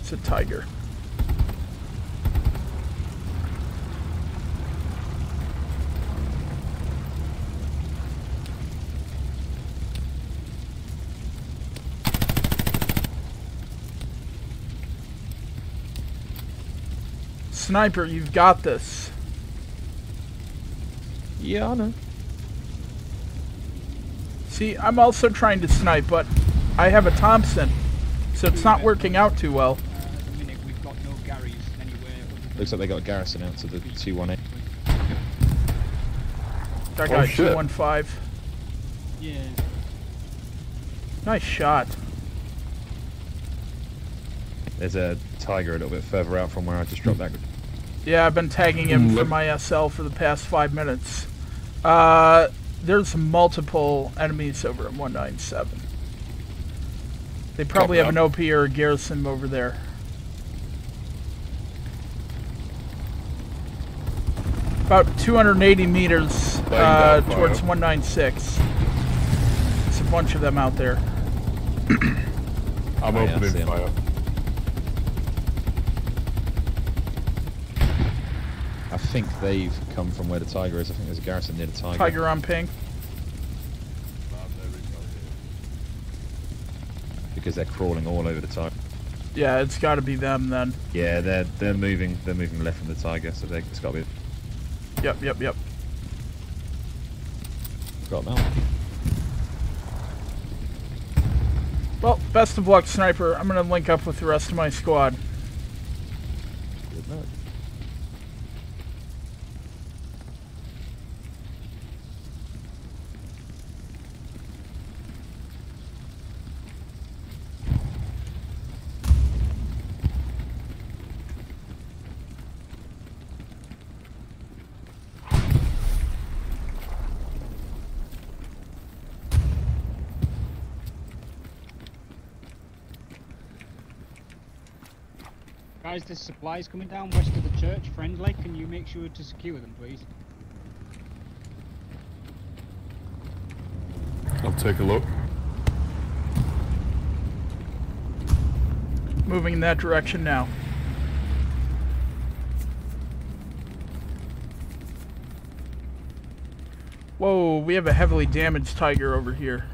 It's a tiger. Sniper, you've got this. Yeah, I know. See, I'm also trying to snipe, but I have a Thompson, so it's not working out too well. At the minute, we've got no Garys anywhere. Looks like they got a garrison out to the 218. That Oh, guy, shit. 215. Yeah. Nice shot. There's a tiger a little bit further out from where I just dropped that. Yeah, I've been tagging him for my SL for the past five minutes. Uh, there's multiple enemies over at 197. They probably have an OP or a garrison over there. About 280 meters uh, towards 196. There's a bunch of them out there. I'm Oh, yeah, I opening see 'em. fire. I think they've come from where the tiger is. I think there's a garrison near the tiger. Tiger on ping. Because they're crawling all over the tiger. Yeah, it's got to be them then. Yeah, they're they're moving. They're moving left from the tiger, so they, it's got to be. Yep, yep, yep. Got that. Well, best of luck, sniper. I'm gonna link up with the rest of my squad. Good luck. Guys, there's supplies coming down west of the church, friendly. Can you make sure to secure them, please? I'll take a look. Moving in that direction now. Whoa, we have a heavily damaged tiger over here.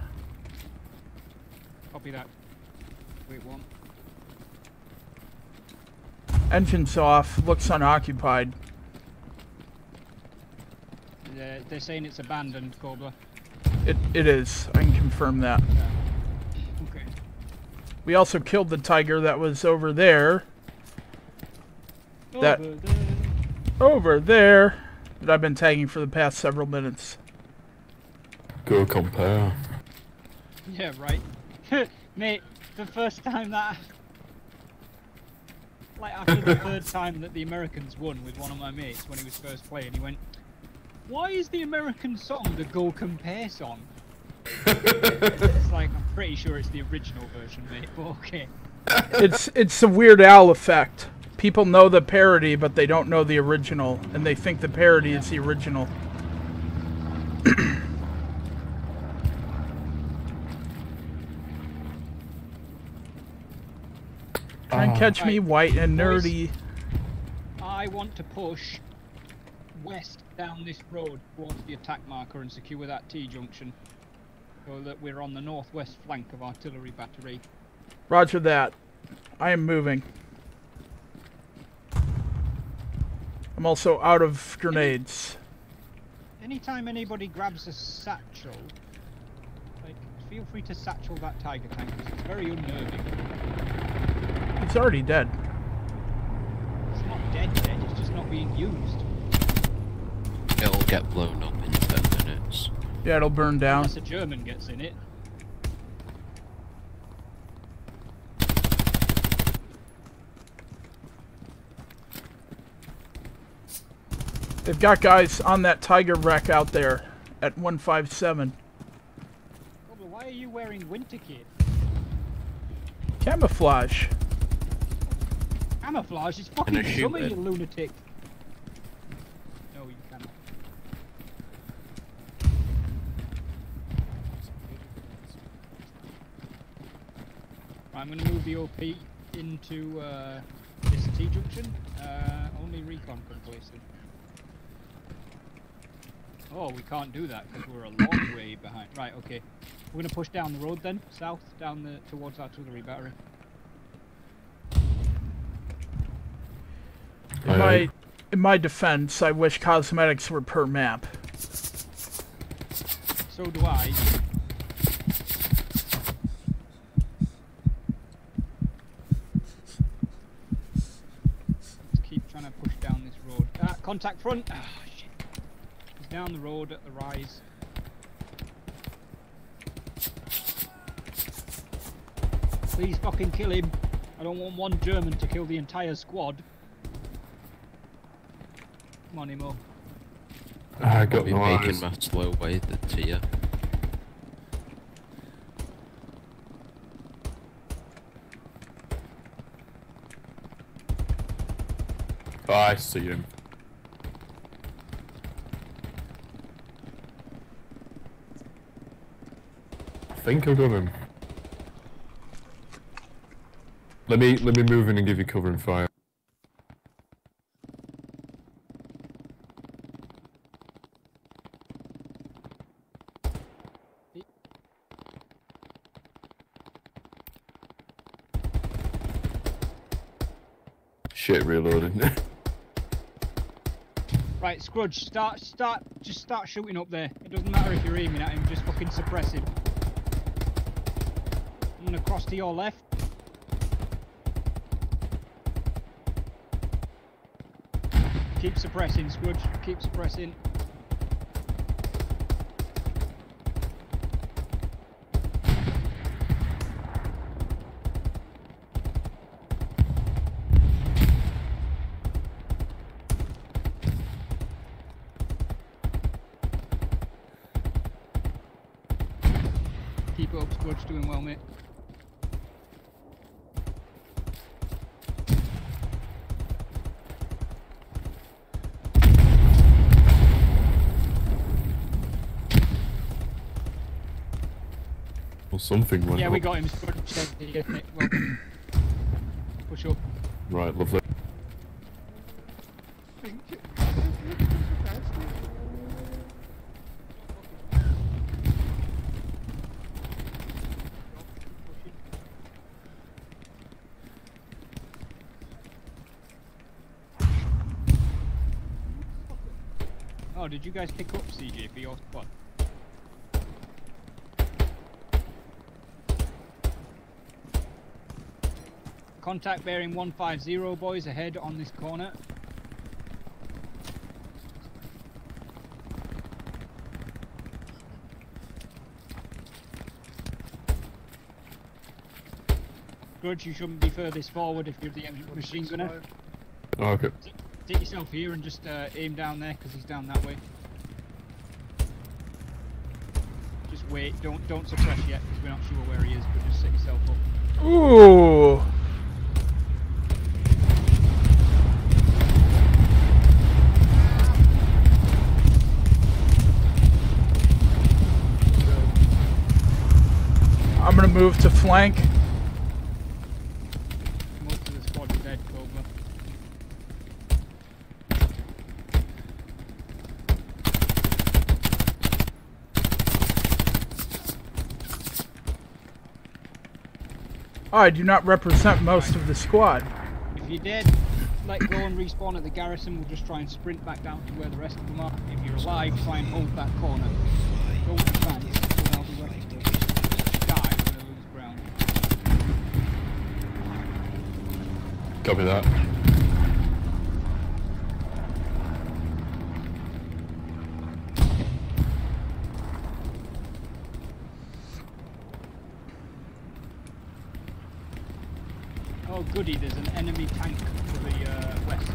Copy that. Wait one. Engine's off, looks unoccupied. They're, they're saying it's abandoned, Cobru. It, it is, I can confirm that. Okay. We also killed the tiger that was over there. That Over there. over there that I've been tagging for the past several minutes. Go compare. Yeah, right. Mate, the first time that... Like, after the third time that the Americans won with one of my mates when he was first playing, he went, Why is the American song the Go Compare song? it's like, I'm pretty sure it's the original version, mate, but okay. it's it's the Weird Al effect. People know the parody, but they don't know the original, and they think the parody is the original. Try and Ah. catch me, white and nerdy. I want to push west down this road towards the attack marker and secure that T-junction so that we're on the northwest flank of artillery battery. Roger that. I am moving. I'm also out of grenades. Anytime anybody grabs a satchel, like, feel free to satchel that tiger tank 'cause it's very unnerving. It's already dead. It's not dead dead, it's just not being used. It'll get blown up in 10 minutes. Yeah, it'll burn down. Unless a German gets in it. They've got guys on that tiger wreck out there at 157. Why are you wearing winter kit? Camouflage. Camouflage is fucking summer, you lunatic. No, you cannot. Right, I'm gonna move the OP into uh, this T junction. Uh, only recon can place it. Oh, we can't do that because we're a long way behind. Right, okay. We're gonna push down the road then, south, down the towards artillery battery. In my in my defense, I wish cosmetics were per map. So do I. Let's keep trying to push down this road. Ah, contact front! Ah, shit. He's down the road at the rise. Please fucking kill him. I don't want one German to kill the entire squad. Come on, Imo. I got I'll be making eyes. my slow way th- to you. Oh, I see him. I think I got him. Let me let me move in and give you cover and fire. Shit, reloading. Right, Scrudge, start, start, just start shooting up there. It doesn't matter if you're aiming at him, just fucking suppress him. I'm gonna cross to your left. Keep suppressing, Scrudge. Keep suppressing. Keep it up, Scrudge. Doing well, mate. Well, something went Yeah, we got him, Scrudge. Yeah. Well. Push up. Right, lovely. Oh, did you guys pick up CJ for your squad? Contact bearing 150 boys ahead on this corner. Grudge, you shouldn't be furthest forward if you're the machine gunner. Oh, okay. Take yourself here and just uh, aim down there because he's down that way. Just wait, don't don't suppress yet because we're not sure where he is, but just set yourself up. Ooh. I'm gonna move to flank. Most of the squad are dead, Cobru. I do not represent most of the squad. If you're dead, let go and respawn at the garrison. We'll just try and sprint back down to where the rest of them are. If you're alive, try and hold that corner. Don't advance, or they'll be ready to die when they lose ground. Copy that. Oh goody, there's an enemy tank to the uh, west.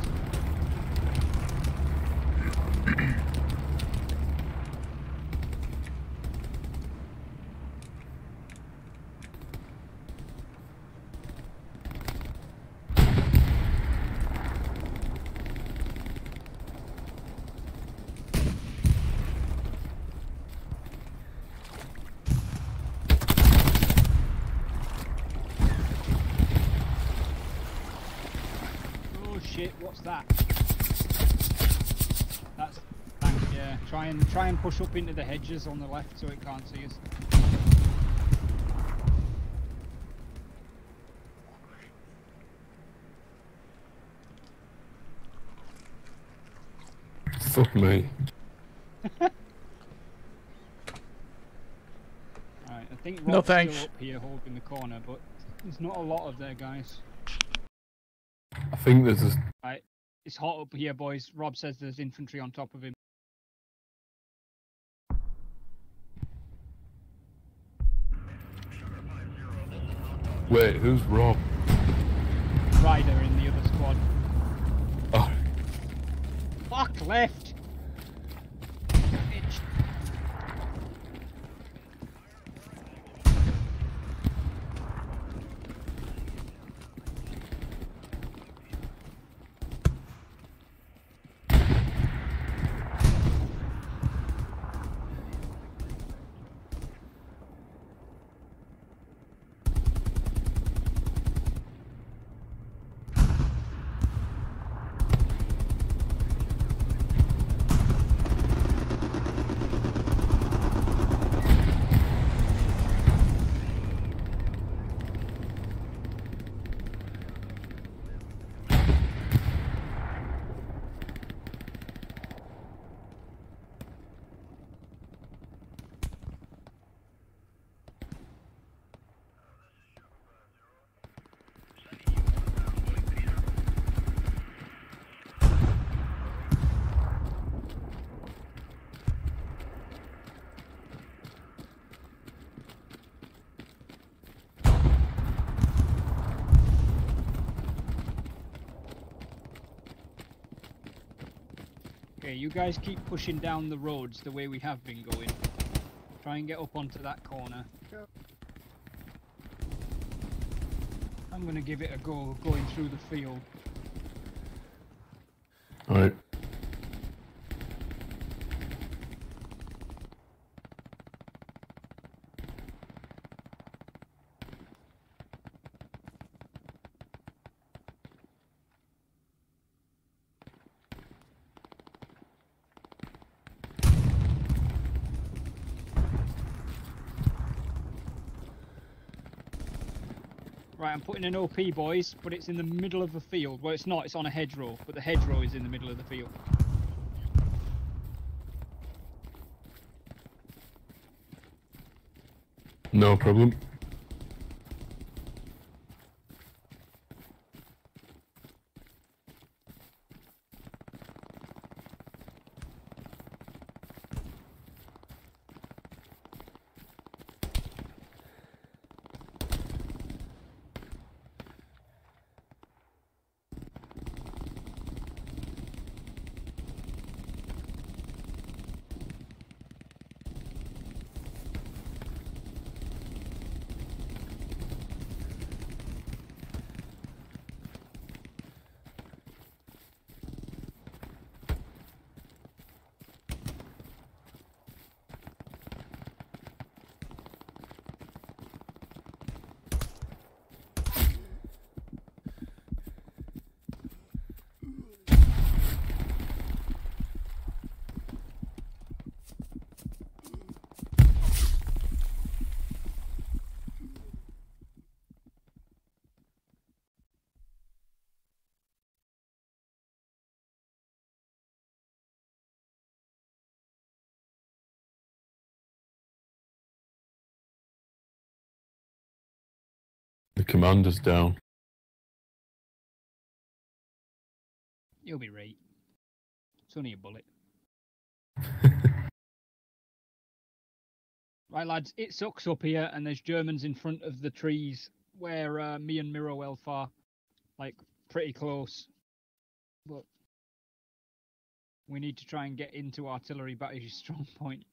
Oh shit, what's that? That's thanks, yeah. Try and try and push up into the hedges on the left so it can't see us. Fuck me. Alright, I think Rob's No thanks. still up here holding the corner, but there's not a lot of there guys. I think there's a Right, it's hot up here boys. Rob says there's infantry on top of him. wait. Who's Rob? Ryder in the other squad. Oh, Fuck left! Bitch. Okay, you guys keep pushing down the roads the way we have been going. Try and get up onto that corner. I'm gonna give it a go going through the field. right. I'm putting an OP, boys, but it's in the middle of the field. Well, it's not, it's on a hedgerow, but the hedgerow is in the middle of the field. No problem. Commander's down. You'll be right. It's only a bullet. right, lads, it sucks up here, and there's Germans in front of the trees where uh, me and Mirowelf are, like pretty close. But we need to try and get into artillery battery's strong point.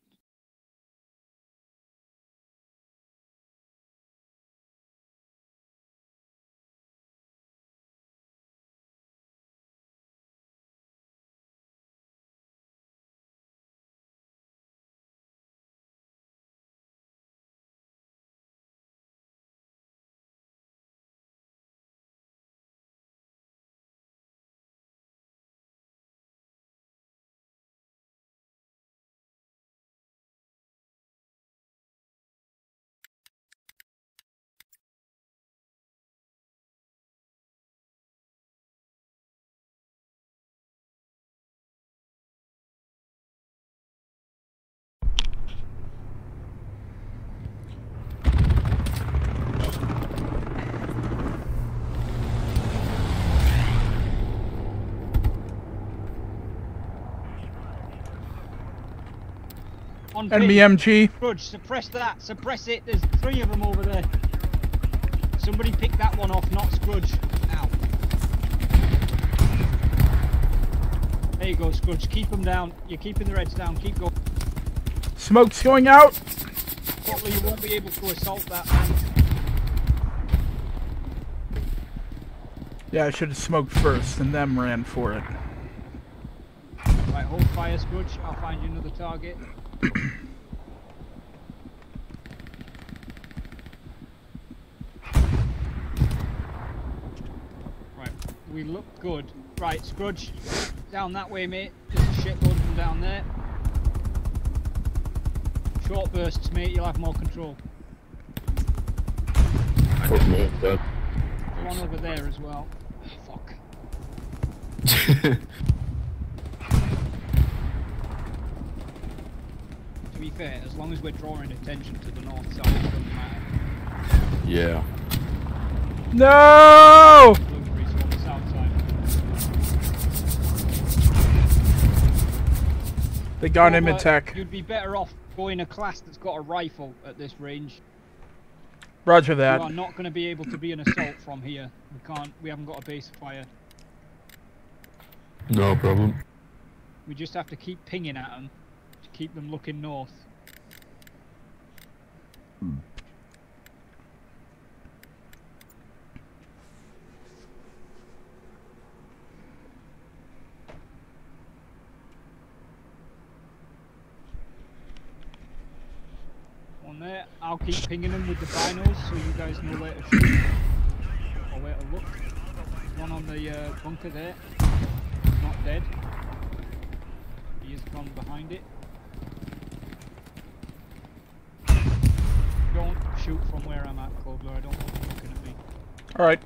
On Enemy ping. MG. Grudge, suppress that. Suppress it. There's three of them over there. Somebody pick that one off, not Scrudge. Ow. There you go, Scrudge. Keep them down. You're keeping the reds down. Keep going. Smoke's going out. Probably you won't be able to assault that man. Yeah, I should have smoked first and then ran for it. Right, hold fire, Scrudge. I'll find you another target. Right, we look good. Right, Scrudge, down that way, mate. There's a shitload of them down there. Short bursts, mate. You'll have more control. Fuck me, dead. One over there as well. Fuck. To be fair, as long as we're drawing attention to the north side, it doesn't matter. Yeah. No! Luxury, so on the south side. They got him Well, in tech. You'd be better off going a class that's got a rifle at this range. Roger that. You are not going to be able to be an assault from here. We can't. We haven't got a base fire. No problem. We just have to keep pinging at them to keep them looking north. On there, I'll keep pinging them with the binos so you guys know where to shoot or where to look. One on the uh, bunker there, not dead. He has gone behind it. Don't shoot from where I'm at, Cobler. I don't want you looking at me. Alright.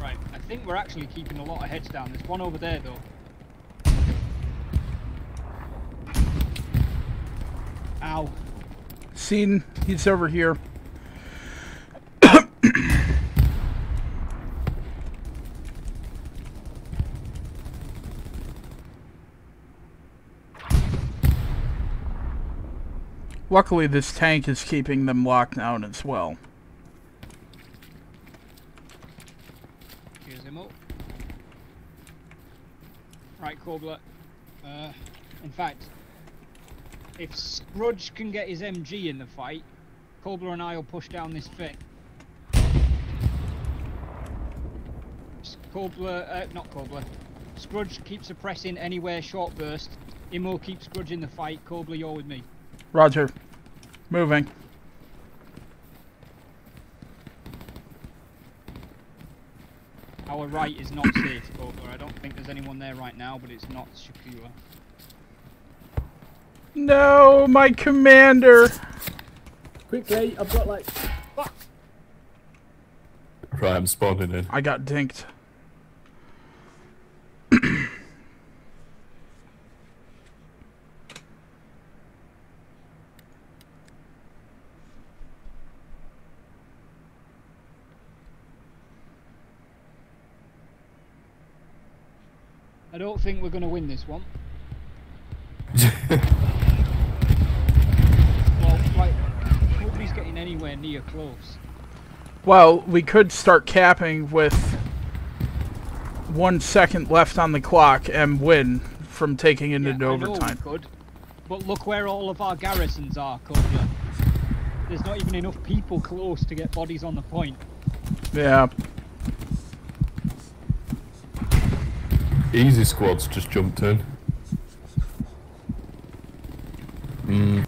Right, I think we're actually keeping a lot of heads down. There's one over there though. Ow. Seen. He's over here. Luckily, this tank is keeping them locked down as well. Here's up. Right, Corbler. Uh, in fact, if Scrudge can get his MG in the fight, Corbler and I will push down this fit. Corbler, uh, not Corbler. Scrudge keeps suppressing anywhere short burst. Imo keeps Scrudge in the fight. Corbler, you're with me. Roger. Moving. Our right is not safe, Corbler. I don't think there's anyone there right now, but it's not secure. No, my commander. Quickly, I've got like. Fuck! Right, I'm spawning in. I got dinked. I don't think we're going to win this one. well, like, nobody's getting anywhere near close. Well, we could start capping with one second left on the clock and win from taking it into I overtime. could, but look where all of our garrisons are. There's not even enough people close to get bodies on the point. Yeah. Easy squads just jumped in. Mm.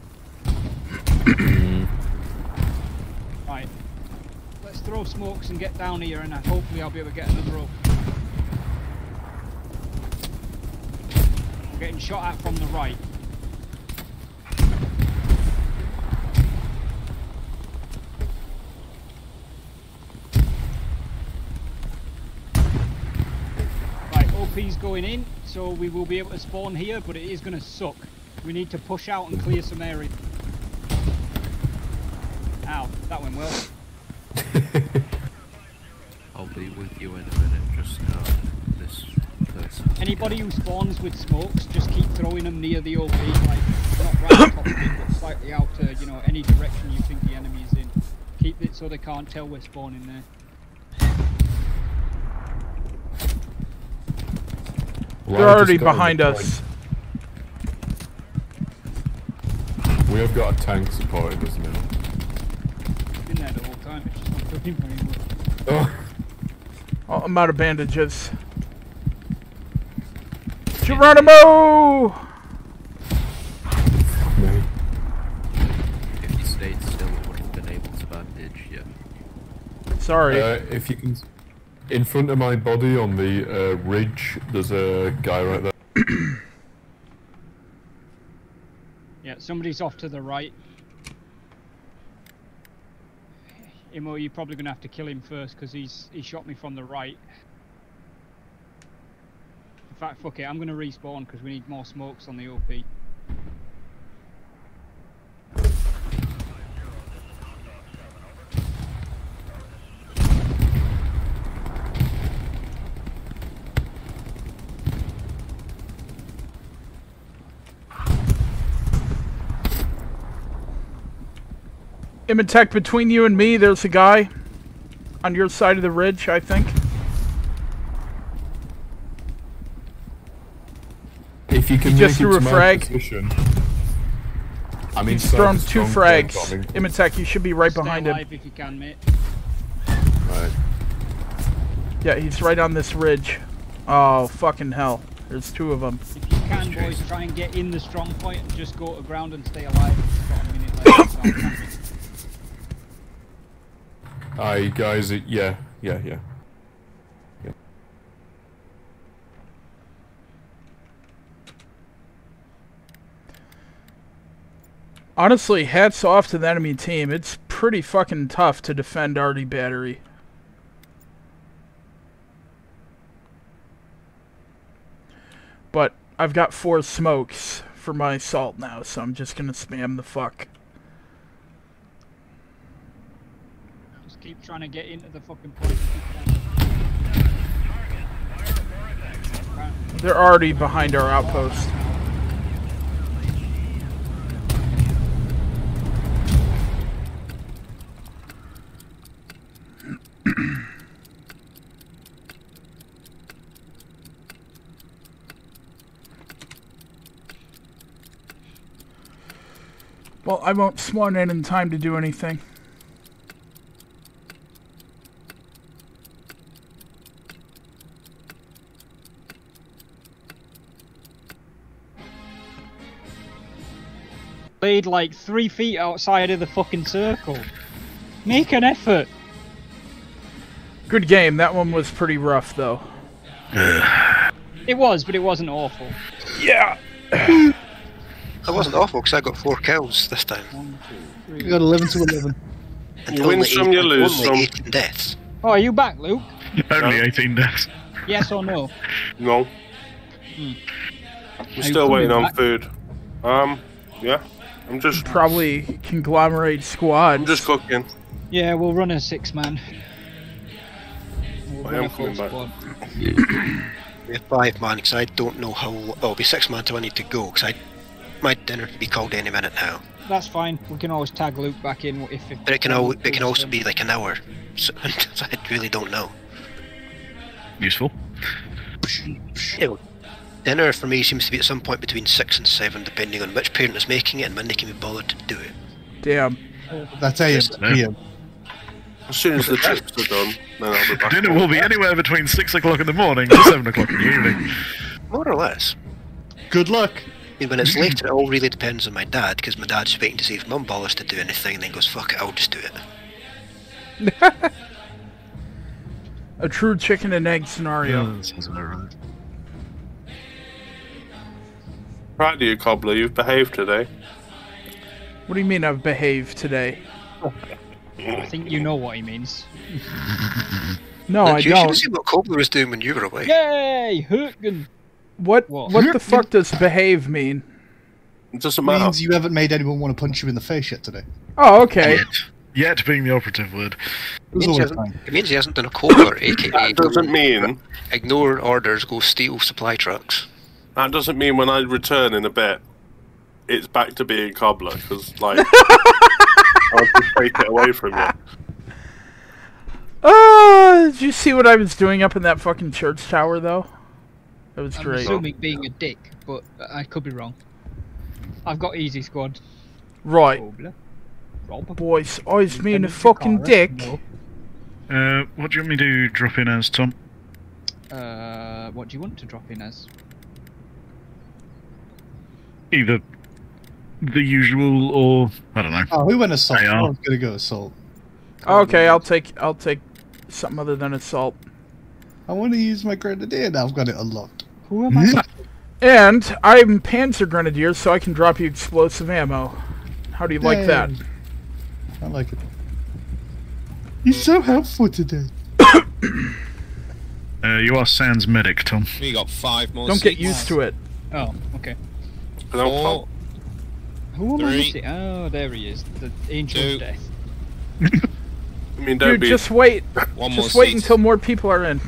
Right. Let's throw smokes and get down here, and hopefully I'll be able to get another rope. I'm getting shot at from the right. OP's going in, so we will be able to spawn here, but it is going to suck. We need to push out and clear some area. Ow, that went well. I'll be with you in a minute, just uh, this place. Anybody who spawns with smokes, just keep throwing them near the OP, like not right on top of it, but slightly out to you know any direction you think the enemy is in. Keep it so they can't tell we're spawning there. Well, They're already got on the behind point. us. We have got a tank supporting us now. Been there the whole time. It's just not doing very much. Oh, Oh, I'm out of bandages. Geronimo! me. If he stayed still, we would have been able to bandage, yeah. Sorry. Uh, if you can, in front of my body on the uh, ridge, there's a guy right there. Yeah, somebody's off to the right. Imo, you're probably gonna have to kill him first because he's he shot me from the right. In fact, fuck it, I'm gonna respawn because we need more smokes on the OP. Imitech, between you and me, there's a guy on your side of the ridge, I think. If you can He just make it threw a frag. position, I mean, He's inside thrown two strong frags. point bombing. Imitech, you should be right Stay behind alive him. if you can, mate. Right. Yeah, he's right on this ridge. Oh, fucking hell. There's two of them. If you can, boys, try and get in the strong point and just go to ground and stay alive. I'm guys, yeah, yeah, yeah. yeah. Honestly, hats off to the enemy team. It's pretty fucking tough to defend Arty Battery. But I've got four smokes for my assault now, so I'm just gonna spam the fuck. Keep trying to get into the fucking point. They're already behind our outpost. Well, I won't spawn in in time to do anything. Laid like three feet outside of the fucking circle. Make an effort. Good game. That one was pretty rough, though. It was, but it wasn't awful. Yeah. That wasn't awful because I got four kills this time. You got 11 to 11. And you win some, you lose some. 18 deaths. Oh, are you back, Luke? Only 18 deaths. Yes or no? No. Hmm. I'm still waiting on back? food. Um, yeah. I'm just Probably conglomerate squad. I'm just cooking. Yeah, we'll run a six man. We'll I am coming back. We have five man because I don't know how. Oh, it'll be six man till I need to go because I my dinner could be called any minute now. That's fine. We can always tag Luke back in if. if But it can al- it can also be like an hour. So, so I really don't know. Useful. Yeah, well, dinner for me seems to be at some point between six and seven, depending on which parent is making it and when they can be bothered to do it. Damn. That's AM Yes. to PM. As soon as the chips are done, then I'll be back. Dinner will be anywhere between 6 o'clock in the morning to 7 o'clock in the evening. More or less. Good luck. I mean, when it's later, it all really depends on my dad, because my dad's waiting to see if mum bothers to do anything, and then goes, fuck it, I'll just do it. A true chicken and egg scenario. Proud of you, Cobbler. You've behaved today. What do you mean I've behaved today? I think you know what he means. No, I you should don't. have seen what Cobbler was doing when you were away. Yay, Hurtgen. What What? what the fuck does behave mean? It doesn't matter. Means you haven't made anyone want to punch you in the face yet today. Oh, okay. Yet being the operative word. It means, he hasn't, it means he hasn't done a Cobbler, aka That doesn't mean ignore orders, go steal supply trucks. That doesn't mean when I return in a bit, it's back to being cobbler because like I'll just take it away from you. Uh, did you see what I was doing up in that fucking church tower, though? That was I'm great. assuming being a dick, but I could be wrong. I've got easy squad. Right. boys? Rob. Boys, always being a fucking dick. Uh, what do you want me to drop in as, Tom? Uh, what do you want to drop in as? Either the usual or I don't know. Oh, who went assault? AR. I was gonna go assault. Okay, I'll take I'll take something other than assault. I want to use my grenadier now. I've got it unlocked. Who am I? And I'm Panzer Grenadier, so I can drop you explosive ammo. How do you like that? I like it. You're so helpful today. Uh, you are Sans medic, Tom. We got five more. Don't get used to it. Oh, okay. Four, Who am I Three. missing? Oh, there he is. The angel Two. of death. I mean, don't Dude, be. just wait. One more just wait seat. until more people are in.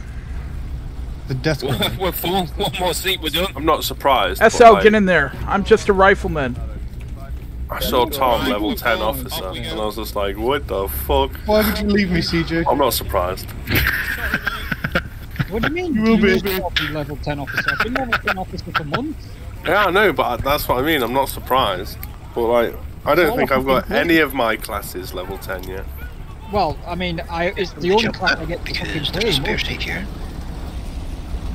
The death grenade. we're full. One more seat. We're done. I'm not surprised. but, SL, like, get in there. I'm just a rifleman. I saw Tom level ten officer, and I was just like, what the fuck? Why would you leave me, CJ? I'm not surprised. What do you mean? You will be. will be level 10 officer. I've been level 10 officer for months. Yeah, I know, but that's what I mean. I'm not surprised. But like, I don't All think I I've got fucking any of my classes level ten yet. Well, I mean, I it's the only class I get to fucking Because there's a most spare seat the here.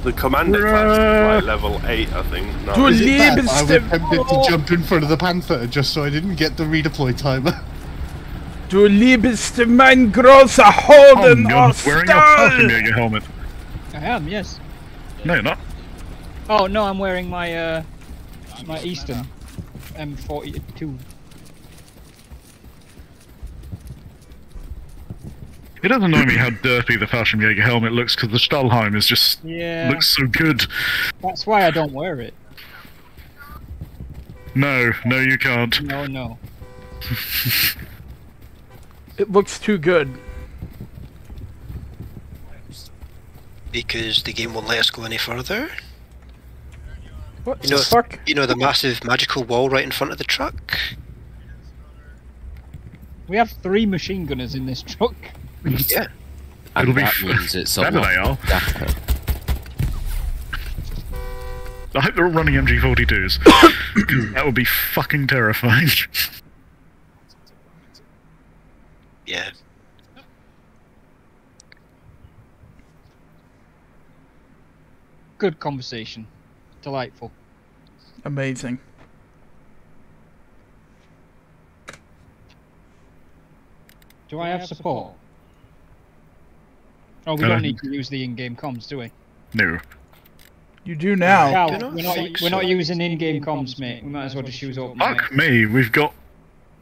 The commander class is like level eight, I think. No. Du Is it bad? I was tempted to jump in front of the Panther just so I didn't get the redeploy timer. Du liebst mein großer Tom, Hoden you're aus wearing your Stahl. Falcon helmet. I am, yes. No, you're not. Oh no, I'm wearing my uh, my Eastern M42. It does annoy me how dirty the Fallschirmjäger helmet looks because the Stahlhelm is just Yeah. looks so good. That's why I don't wear it. No, no, you can't. No, no. It looks too good. Because the game won't let us go any further. What You know, the fuck? you know the massive magical wall right in front of the truck. We have three machine gunners in this truck. Yeah. It'll be that f- means it's a lot they are. dapper. I hope they're all running MG42s. that would be fucking terrifying. Yeah. Good conversation. Delightful. Amazing. Do I have support? Oh, we Uh, don't need to use the in-game comms, do we? no. You do now. Cal, we're not we're not using in-game comms, mate. We might as well just use open. mic. Fuck me, we've got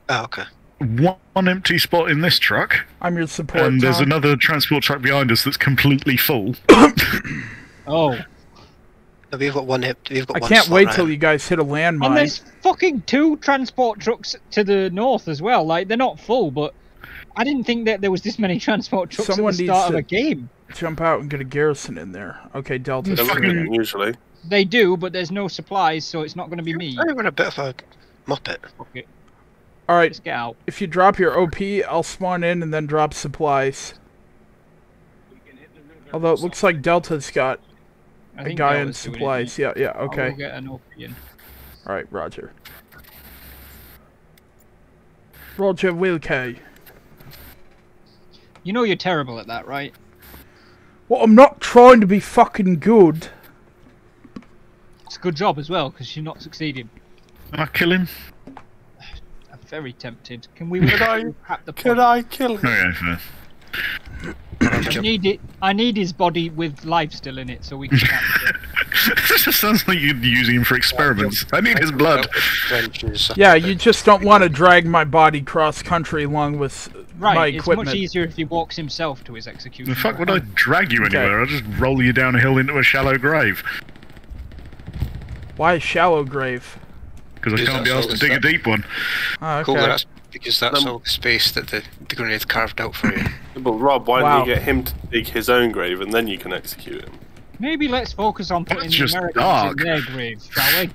Oh, okay. one empty spot in this truck, I'm your support. and there's Tom. another transport truck behind us that's completely full. Oh, No, we've got one. hip- We've got I one can't wait right. till you guys hit a landmine. and there's fucking two transport trucks to the north as well. Like they're not full, but I didn't think that there was this many transport trucks Someone at the start of a game. jump out and get a garrison in there. Okay, Delta. There three. isn't, usually. They do, but there's no supplies, so it's not going to be me. I we're a bit of a muppet. Okay, All right, let's get out. if you drop your OP, I'll spawn in and then drop supplies. Although it looks like Delta's got I a think guy that in was doing it, supplies. mate. Yeah, yeah, I'll okay. get an OP in. All right, Roger. Roger Wilkie. You know you're terrible at that, right? Well, I'm not trying to be fucking good. It's a good job as well, because you're not succeeding. Can I kill him? I'm very tempted. Can we Could I? at the Could point? I kill him? Okay, fair. I need it. I need his body with life still in it, so we can. capture this just sounds like you're using him for experiments. I need his blood. Yeah, you just don't want to drag my body cross country along with Right, my it's much easier if he walks himself to his execution. The fuck would I drag you anywhere? I'll just roll you down a hill into a shallow grave. Why a shallow grave? Because I can't be asked to all dig a deep one. Oh, Cool, okay. that's Because that's all the space that the, the grenade carved out for you. But Rob, why Wow. don't you get him to dig his own grave and then you can execute him? Maybe let's focus on putting the Americans dark. in their graves, shall we?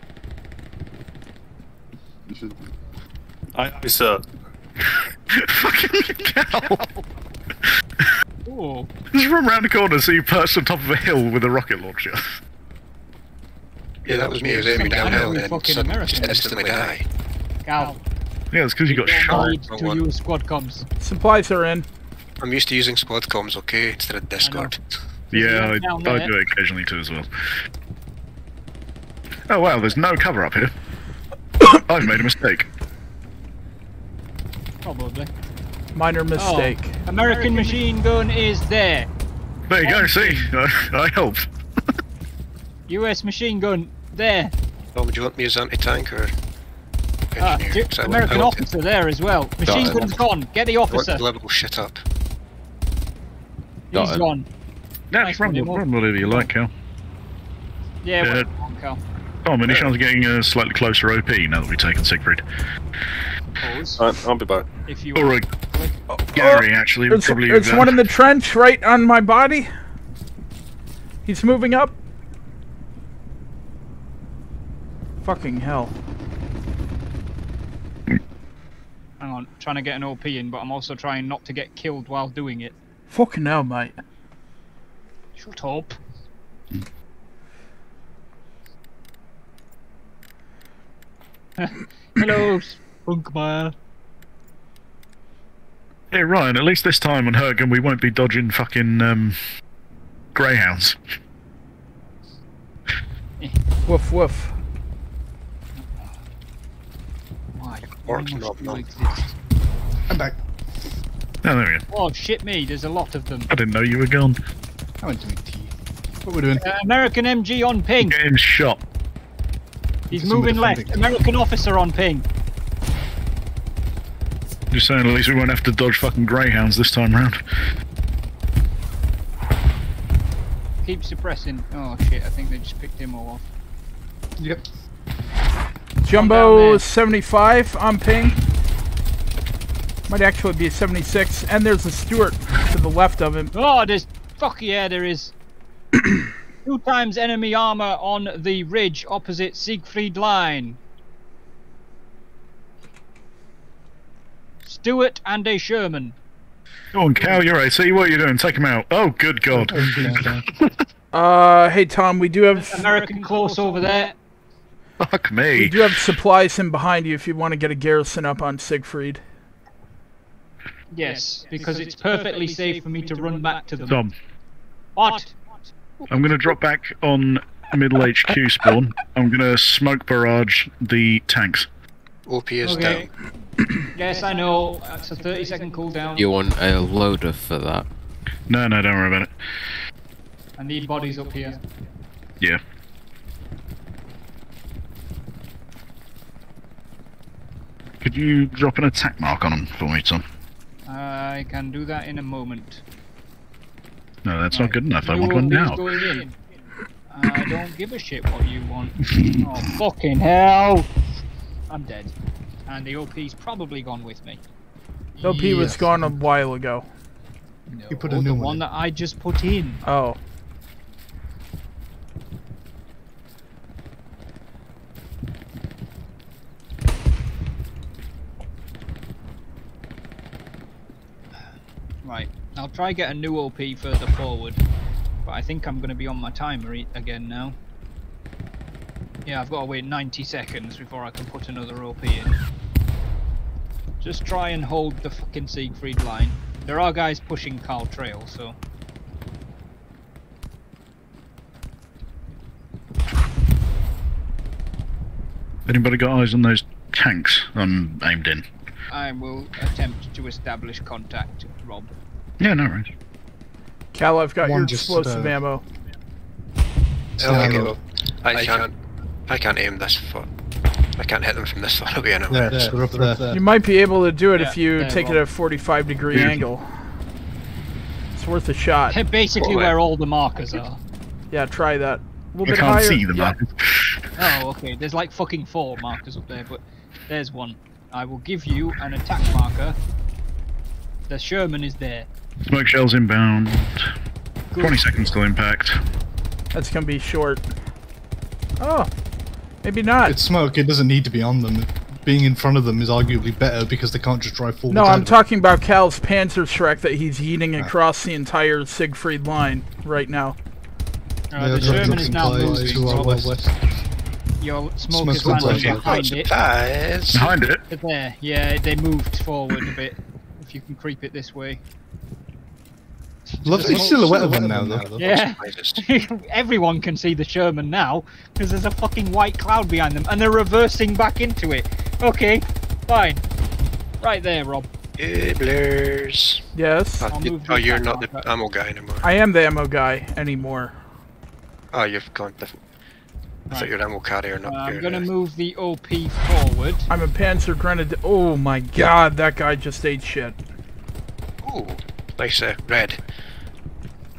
I sir. Fucking cow. Oh, Just run round the corner so you perched on top of a hill with a rocket launcher. Yeah, that was me. I was aiming I know downhill and then suddenly just Americans. instantly die. Gal, Yeah, it's because you got don't shot. need to use squad comms. Supplies are in. I'm used to using squad comms, okay, instead of Discord. Yeah, I, Down I do it occasionally too as well. Oh wow, there's no cover up here. I've made a mistake. Probably. Minor oh, mistake. Oh, American machine gun is there. There you go, see? I, I helped. US machine gun there. Oh, would you want me as anti-tank or Ah, engineer? di- 'Cause I want- American I want to- officer there as well. Machine Got it. gun's gone. Get the I want officer. to level shit up. He's gone. Yeah, Nice run, one, Nemo. run whatever you like, Cal. Yeah, Uh, well, on, Cal. Oh, many chance getting a slightly closer OP now that we've taken Siegfried. Pause. Alright, I'll be back. If you Or uh, Gary, actually, would There's, probably. there's uh, one in the trench right on my body. He's moving up. Fucking hell. Hang on, trying to get an OP in, but I'm also trying not to get killed while doing it. Fucking hell, mate. Shut up. Hello, Spunkmeyer. Hey, Ryan, at least this time on Hurtgen we won't be dodging fucking um, greyhounds. Woof woof. Why? Orcs not known. exist? I'm back. Oh, there we go. Oh shit me, there's a lot of them. I didn't know you were gone. I went to make tea. What we're doing? Uh, American MG on ping. Getting shot. He's Somebody moving left. defending. American officer on ping. Just saying, at least we won't have to dodge fucking greyhounds this time round. Keep suppressing. Oh shit, I think they just picked him all off. Yep. Jumbo 75 on ping. Might actually be 76. And there's a Stuart to the left of him. Oh, there's fuck yeah, there is. Two times enemy armor on the ridge opposite Siegfried Line. Stuart and a Sherman. Go on, Cal, you're right. See what you're doing. Take him out. Oh, good God. Uh, hey Tom, we do have American close over there. Fuck we me. do have supplies in behind you if you want to get a garrison up on Siegfried. Yes, because it's perfectly safe for me to run back to them. Tom, What? I'm going to drop back on middle HQ spawn. I'm going to smoke barrage the tanks. OP is Okay. down. Yes, I know. That's a 30 second cooldown. You want a loader for that? No, no, don't worry about it. I need bodies up here. Yeah. Could you drop an attack mark on them for me, Tom? I can do that in a moment. No, that's not good enough. I want one now. I don't give a shit what you want. oh fucking hell! I'm dead, and the OP's probably gone with me. The OP was gone a while ago. You put a new the one. one in. that I just put in. Oh. Right, I'll try get a new OP further forward, but I think I'm going to be on my timer e- again now. Yeah, I've got to wait 90 seconds before I can put another OP in. Just try and hold the fucking Siegfried line. There are guys pushing Kall Trail, so Anybody got eyes on those tanks I'm aimed in? I will attempt to establish contact, Rob. Yeah, no worries. Cal, I've got One your explosive uh, ammo. Oh, there you So- I can't. I can't aim this far. I can't hit them from this far away now. There, they're up there. You might be able to do it Yeah, if you there, take it at a 45 degree Yeah. angle. It's worth a shot. Basically, Well, where all the markers are. Yeah, try that. A little I bit can't higher. see them. yeah. Oh, okay. There's like fucking four markers up there, but there's one. I will give you an attack marker. The Sherman is there. Smoke shells inbound. Good. 20 seconds till impact. That's gonna be short. Oh, maybe not. It's smoke. It doesn't need to be on them. Being in front of them is arguably better because they can't just drive forward. No, I'm talking about Cal's Panzerschreck that he's eating across the entire Siegfried line right now. Uh, They're the Sherman is now moving. to our Robert. west. Your smoke Smoke is landing behind it. Behind it. There, yeah, they moved forward a bit. If you can creep it this way. Lovely silhouette of them now, though. Yeah. Everyone can see the Sherman now because there's a fucking white cloud behind them, and they're reversing back into it. Okay, fine. Right there, Rob. Blurs. Yes. Oh, you, oh, you're not the marker. ammo guy anymore. I am the ammo guy anymore. Oh, you've gone different. I thought Right. you're an ammo carrier, not Uh, I'm gonna move the OP forward. I'm a Panzer Grenadier. Oh my god, that guy just ate shit. Ooh, nice uh, red.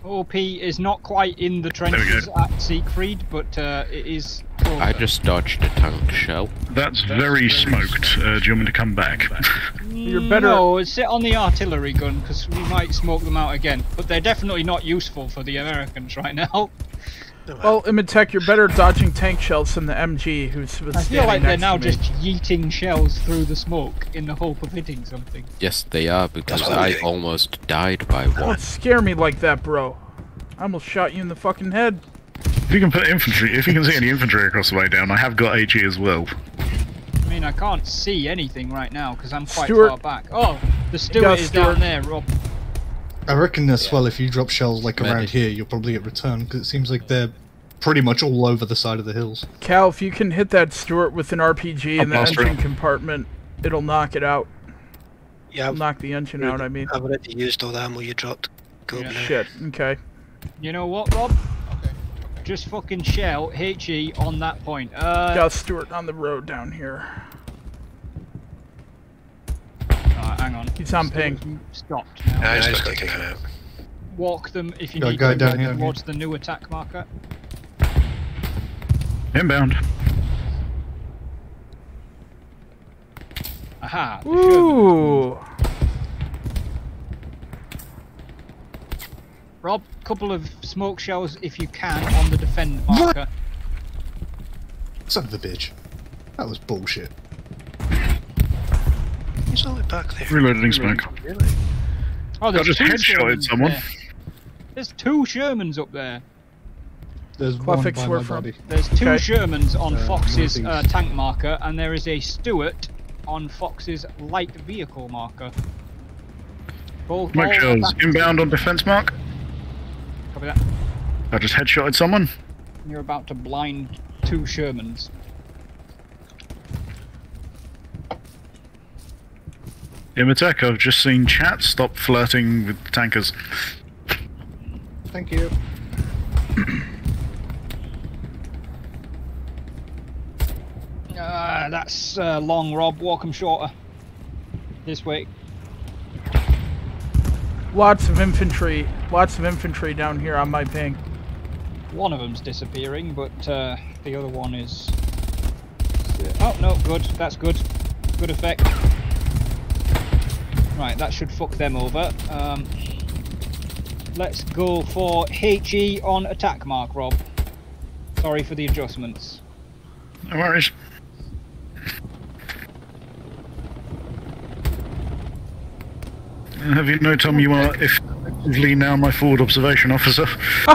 OP is not quite in the trenches at Siegfried, but uh, it is. I just dodged a tank shell. That's very smoked. Uh, do you want me to come back? You're better. No, sit on the artillery gun because we might smoke them out again. But they're definitely not useful for the Americans right now. Well, Imitech, you're better dodging tank shells than the MG who's was I feel like they're now just yeeting shells through the smoke in the hope of hitting something. Yes, they are because I almost died by one. Don't scare me like that, bro. I almost shot you in the fucking head. If you can put infantry, if you can see any infantry across the way down, I have got HE as well. I mean, I can't see anything right now because I'm quite Stuart. far back. Oh, the Stuart is Stuart. down there, Rob. I reckon as well, if you drop shells like around here, you'll probably get returned because it seems like they're pretty much all over the side of the hills. Cal, if you can hit that Stuart with an RPG in I'll the engine her. compartment, it'll knock it out. Yeah, It'll knock the engine out, I mean. I've already used all the ammo you dropped. Go Yeah. Shit, okay. You know what, Rob? Just fucking shell HE on that point. Uh, Got Stuart on the road down here. Alright, hang on. He's on ping. Stopped now. Yeah, I just got taken out. Walk them if you Got a need guy to down walk here. towards the new attack marker. Inbound. Aha. Ooh. Rob, couple of smoke shells if you can on the defend marker. Son of a bitch. That was bullshit. He's all the way back there. Reloading smoke. Oh, I there's just two headshotted someone. there. There's two Shermans up there. There's Quaffix, one by we're my from- body. There's two Okay. Shermans on Uh, Fox's uh, tank marker, and there is a Stuart on Fox's light vehicle marker. Both Smoke all shells inbound on defense mark. Copy that. I just headshotted someone. You're about to blind two Shermans. Imitech, I've just seen chat stop flirting with tankers. Thank you. Ah, that's uh, long, Rob. Walk 'em shorter. This way. Lots of infantry. Lots of infantry down here on my ping. One of them's disappearing, but uh, the other one is. Oh no, good. That's good. Good effect. Right, that should fuck them over. Um, let's go for HE on attack mark, Rob. Sorry for the adjustments. No worries. Have you know, Tom, you are effectively now my forward observation officer.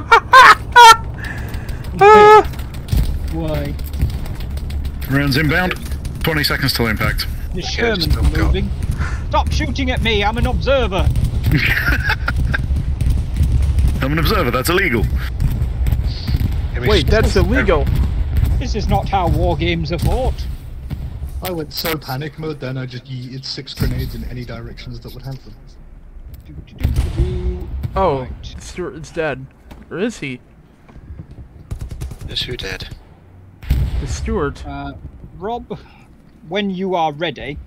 Why? Rounds inbound. 20 seconds till impact. The Sherman's moving. Stop shooting at me! I'm an observer. I'm an observer, that's illegal. Wait, that's illegal. This is not how war games are fought. I went so panic mode then I just yeeted six grenades in any directions that would have them. Oh, Stuart's dead. Or is he? Is who dead? The Stuart. Uh, Rob, when you are ready,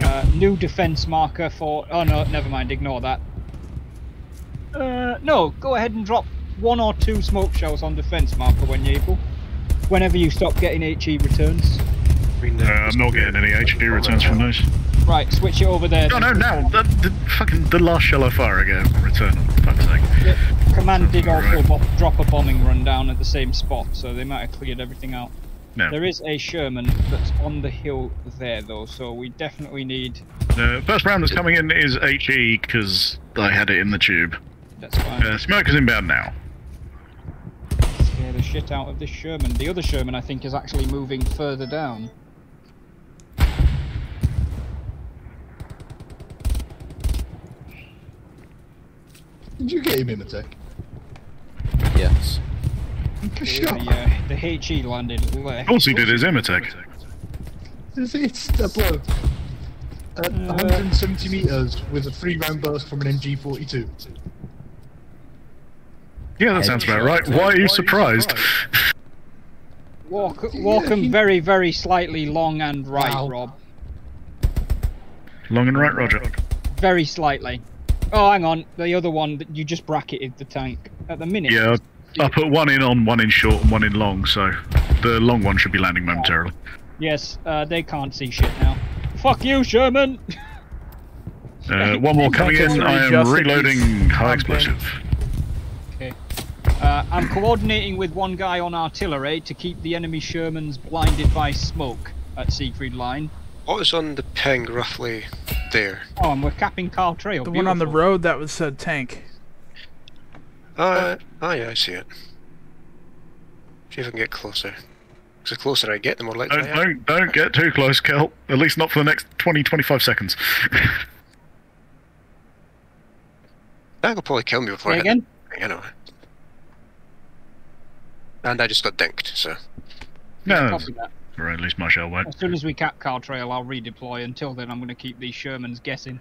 uh, new defense marker for. Oh no, never mind. Ignore that. Uh, no, go ahead and drop one or two smoke shells on defense marker when you're able. Whenever you stop getting HE returns. Uh, I'm not getting any HE returns from those. Right, switch it over there. No, no, now the, the fucking the last shell I fire again, return Fuck's sake. Command did also bo- drop a bombing run down at the same spot, so they might have cleared everything out. No. There is a Sherman that's on the hill there, though, so we definitely need. The first round that's coming in is HE because I had it in the tube. That's fine. Uh, smoke is inbound now. Scare the shit out of this Sherman. The other Sherman, I think, is actually moving further down. Did you get him, Imitek? Yes. The, uh, the HE landed left. Of course he did his Imatech. It's, it's a bloke at 170 meters with a three round burst from an MG42. Yeah, that sounds about right. Why are you surprised? Walk, walk him very, very slightly long and right, Wow. Rob. Long and right, Roger. Very slightly. Oh, hang on. The other one that you just bracketed the tank at the minute. Yeah, I put one in on, one in short, and one in long, so the long one should be landing momentarily. Yes, uh, they can't see shit now. Fuck you, Sherman. Uh, one more coming in. I am reloading high explosive. Okay. Uh, I'm coordinating with one guy on artillery to keep the enemy Shermans blinded by smoke at Siegfried Line. What was on the ping roughly there? Oh, and we're capping Kall Trail. The one on the road that was said tank. Oh, uh, oh yeah, I see it. See if I can get closer. 'Cause the closer I get, the more likely Don't, I am. don't, don't get too close, Kel. At least not for the next 20, 25 seconds. That will probably kill me before Say I hit again? the thing, anyway. And I just got dinked, so. no, Copy or at least my shell won't. As soon as we cap Kall Trail, I'll redeploy. Until then, I'm going to keep these Shermans guessing.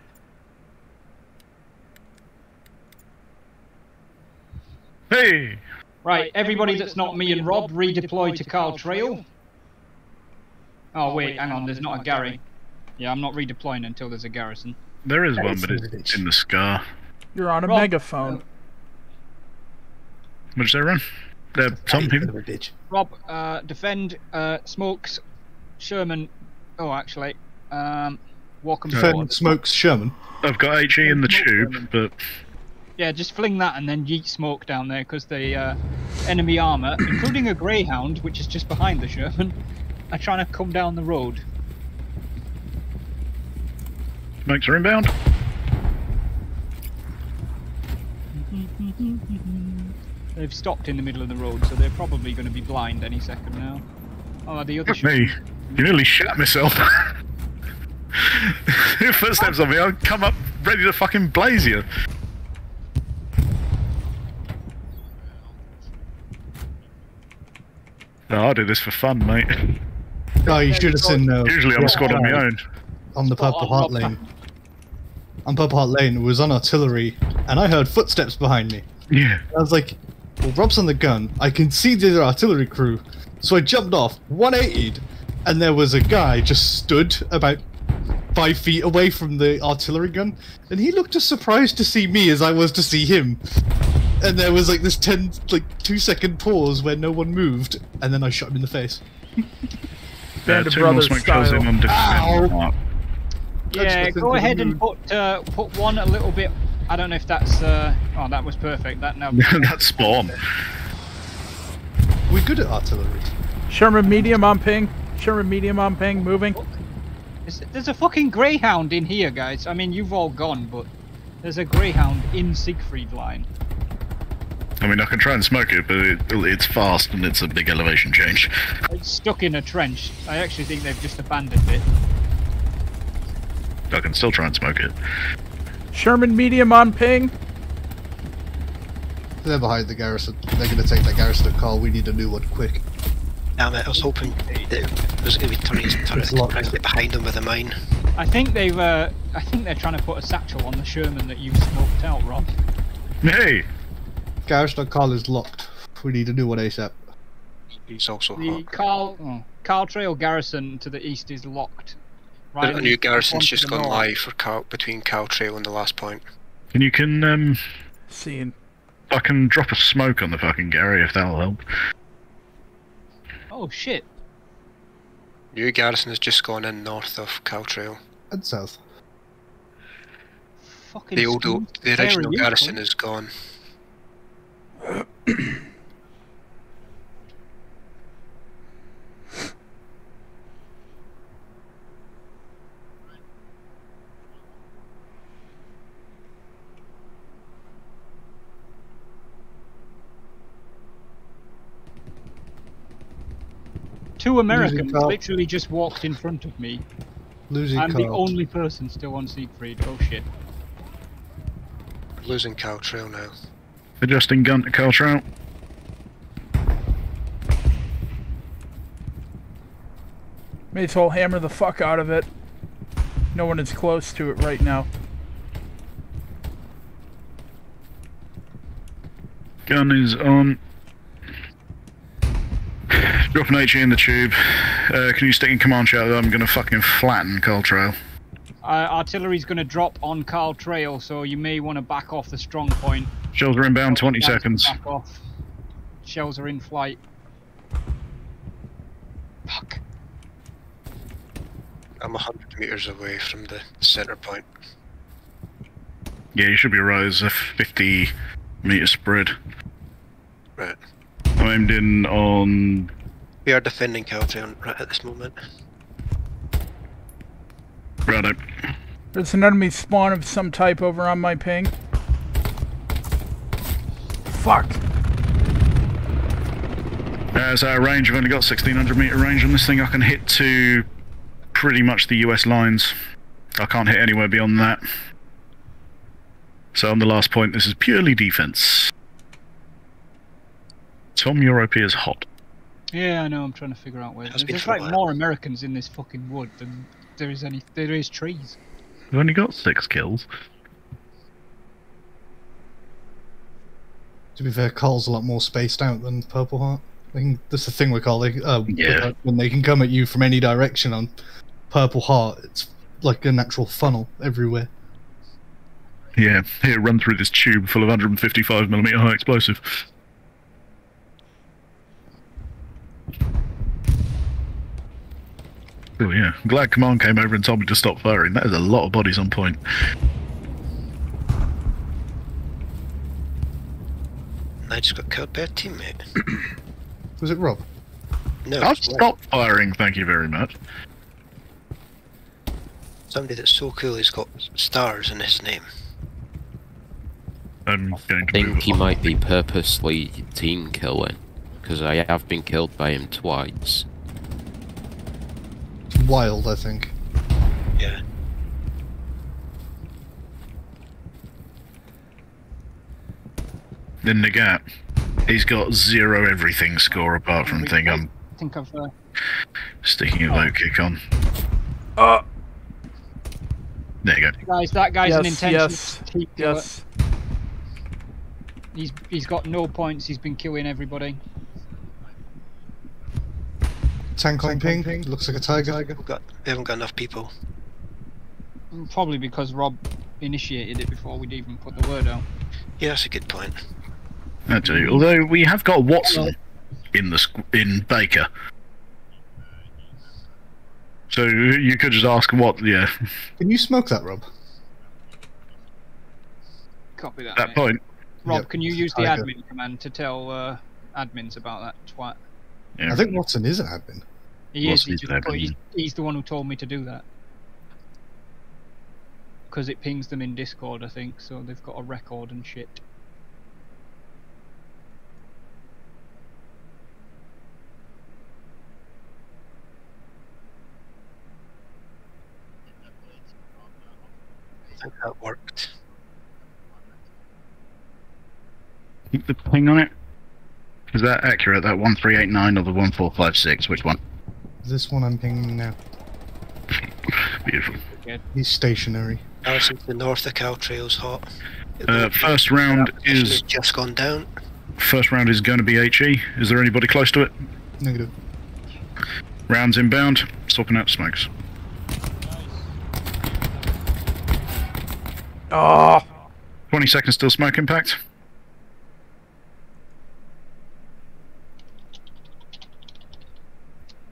Hey! Right, everybody that's not me and Rob, redeploy to Kall Trail. Oh wait, hang on, there's not a Gary. Yeah, I'm not redeploying until there's a garrison. There is one, but it's in the scar. You're on a Rob- megaphone. What did they run? Uh, some people. Rob, uh, defend, uh, smokes, Sherman. Oh, actually, um, walk 'em Defend forward. smokes Sherman. I've got HE in the tube, but Yeah, just fling that and then yeet smoke down there because the uh, enemy armour, including a Greyhound, which is just behind the Sherman, are trying to come down the road. smokes are inbound. They've stopped in the middle of the road, so they're probably going to be blind any second now. Oh, the other me. You nearly shot myself. Footsteps on me, I'll come up ready to fucking blaze you. No, I do this for fun, mate. Oh, you should have seen. Uh, Usually I'm a squad on my own. On the Purple Heart Lane. On Purple Heart Lane, it was on artillery, and I heard footsteps behind me. Yeah. I was like, well, Rob's on the gun. I can see the artillery crew. So I jumped off, 180'd, and there was a guy just stood about five feet away from the artillery gun, and he looked as surprised to see me as I was to see him. And there was like this 10, like, two second pause where no one moved, and then I shot him in the face. Band of two Brothers smoke shells in style. on. Ow. Yeah, go ahead and put uh, put one a little bit. I don't know if that's. Uh, oh, that was perfect. That now. That's spot on. We're good at artillery. Sherman medium on ping. Sherman medium on ping. Moving. There's, there's a fucking greyhound in here, guys. I mean, you've all gone, but there's a greyhound in Siegfried line. I mean, I can try and smoke it, but it, it's fast and it's a big elevation change. It's stuck in a trench. I actually think they've just abandoned it. I can still try and smoke it. Sherman medium on ping. They're behind the garrison. They're going to take that garrison at call. We need a new one quick. Damn it, I was hoping that it was going to be turning his turret directly behind him with a mine. I think they've. Uh, I think they're trying to put a satchel on the Sherman that you smoked out, Rob. Hey! Garrison at is locked. We need a new one ASAP. He's also The hot. Carl oh, Kall Trail garrison to the east is locked. A in new garrison's just gone north. live for Cal, between Kall Trail and the last point. And you can, um, Seeing. I can drop a smoke on the fucking Gary if that'll help. Oh shit! New garrison has just gone in north of Kall Trail. And south. Fucking The old, the original garrison is gone. Two Americans literally just walked in front of me. Losing I'm the only person still on Siegfried. Oh shit. Losing cow trail now. Adjusting gun to Kall Trail. May as well hammer the fuck out of it. No one is close to it right now. Gun is on. Drop an HE in the tube. Uh, can you stick in command chat that I'm gonna fucking flatten Kall Trail? Uh, artillery's going to drop on Kall Trail, so you may want to back off the strong point. Shells are inbound, 20 Guys, seconds. Back off. Shells are in flight. Fuck. I'm 100 metres away from the centre point. Yeah, you should be right. There's a 50 meter spread. Right. I'm aimed in on. We are defending Kall Trail right at this moment. Righto. There's an enemy spawn of some type over on my ping. Fuck. Uh, As our range, I've only got 1600 meter range on this thing. I can hit to pretty much the US lines. I can't hit anywhere beyond that. So on the last point, this is purely defense. Tom, your OP is hot. Yeah, I know. I'm trying to figure out where. Has There's been there's like more Americans in this fucking wood than there is any. There is trees. We've only got six kills. To be fair, Carl's a lot more spaced out than Purple Heart. I think that's the thing with Carl. They, uh, Yeah. When they can come at you from any direction on Purple Heart, it's like a natural funnel everywhere. Yeah, here, run through this tube full of 155mm high explosive. Oh yeah, glad command came over and told me to stop firing. That is a lot of bodies on point. I just got killed by a teammate. Was it Rob? No, I'll it's not. stop firing, thank you very much. Somebody that's so cool he's got stars in his name. I'm going I think he might be purposely team killing, because I have been killed by him twice. It's wild, I think. Yeah. In the gap, he's got zero everything score apart from thing I'm think I've. Uh, sticking a low kick on. Uh, There you go. guys, that guy's an Yes, intentional yes, cheat yes. He's he's got no points. He's been killing everybody. Tank on ping. Looks like a tiger. We've got, we haven't got enough people. Probably because Rob initiated it before we'd even put the word out. Yeah, that's a good point. I do. Although we have got Watson in the in Baker, so you could just ask what. Yeah, Can you smoke that, Rob? Copy that. that mate. point. Rob, Yep. can you use the admin command to tell uh, admins about that twat? Yeah. I think Watson is an admin. He is. Watson He just, but he's, he's the one who told me to do that. Because it pings them in Discord, I think, so they've got a record and shit. I think that worked. Keep the ping on it. Is that accurate? That one three eight nine or the one four five six? Which one? This one I'm pinging now. Beautiful. He's stationary. Garrison to the north of Kall Trail's hot. Uh, first round is just gone down. first round is going to be HE. Is there anybody close to it? Negative. Rounds inbound. Swapping out smokes. Oh, 20 seconds still smoke impact.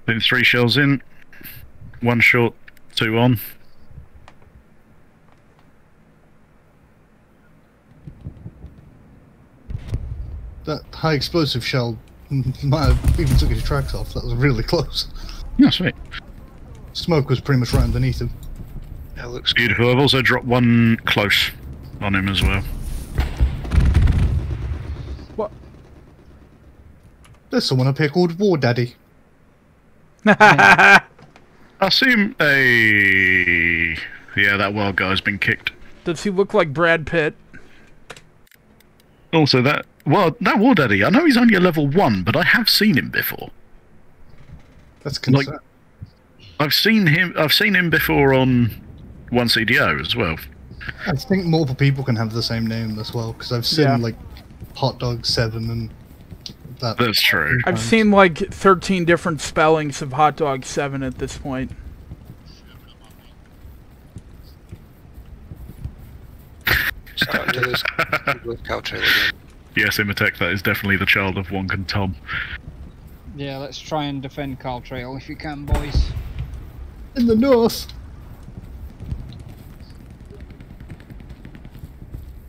Putting three shells in. One short, two on. That high explosive shell might have even took his tracks off. That was really close. Yeah, sweet. Smoke was pretty much right underneath him. That looks Beautiful. I've also dropped one close on him as well. What? There's someone up here called War Daddy. I assume a yeah, that wild guy's been kicked. Does he look like Brad Pitt? Also, that well, that War Daddy. I know he's only a level one, but I have seen him before. That's Like, concern. I've seen him. I've seen him before on one CDO as well. I think multiple people can have the same name as well because I've seen Yeah. like Hot Dog Seven and that. That's true. I've seen like 13 different spellings of Hot Dog 7 at this point. starting to lose with again. Yes, Imatech, that is definitely the child of Wonk and Tom. Yeah, let's try and defend Kall Trail if you can, boys. in the north.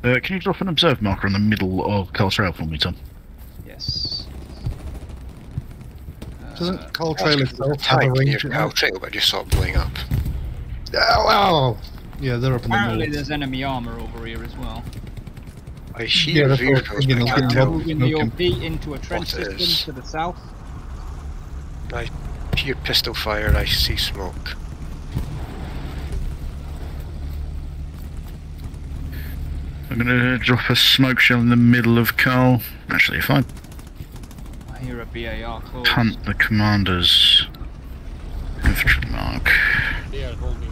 Uh, can you drop an observe marker in the middle of Kall Trail for me, Tom? Yes. Doesn't uh, Kall Trail itself have a Tank near range? Kall Trail, but just sort of blowing up. Ow, ow. Yeah, they're up in the Apparently north. there's enemy armor over here as well. I see Yeah, your that's what I was vehicles, thinking, but I I was can't getting tell. Moving the OP into a trench What system is. to the south. I hear pistol fire, I see smoke. I'm gonna drop a smoke shell in the middle of Carl. Actually, if I I hear a BAR close. punt the commander's infantry mark. Yeah, hold me.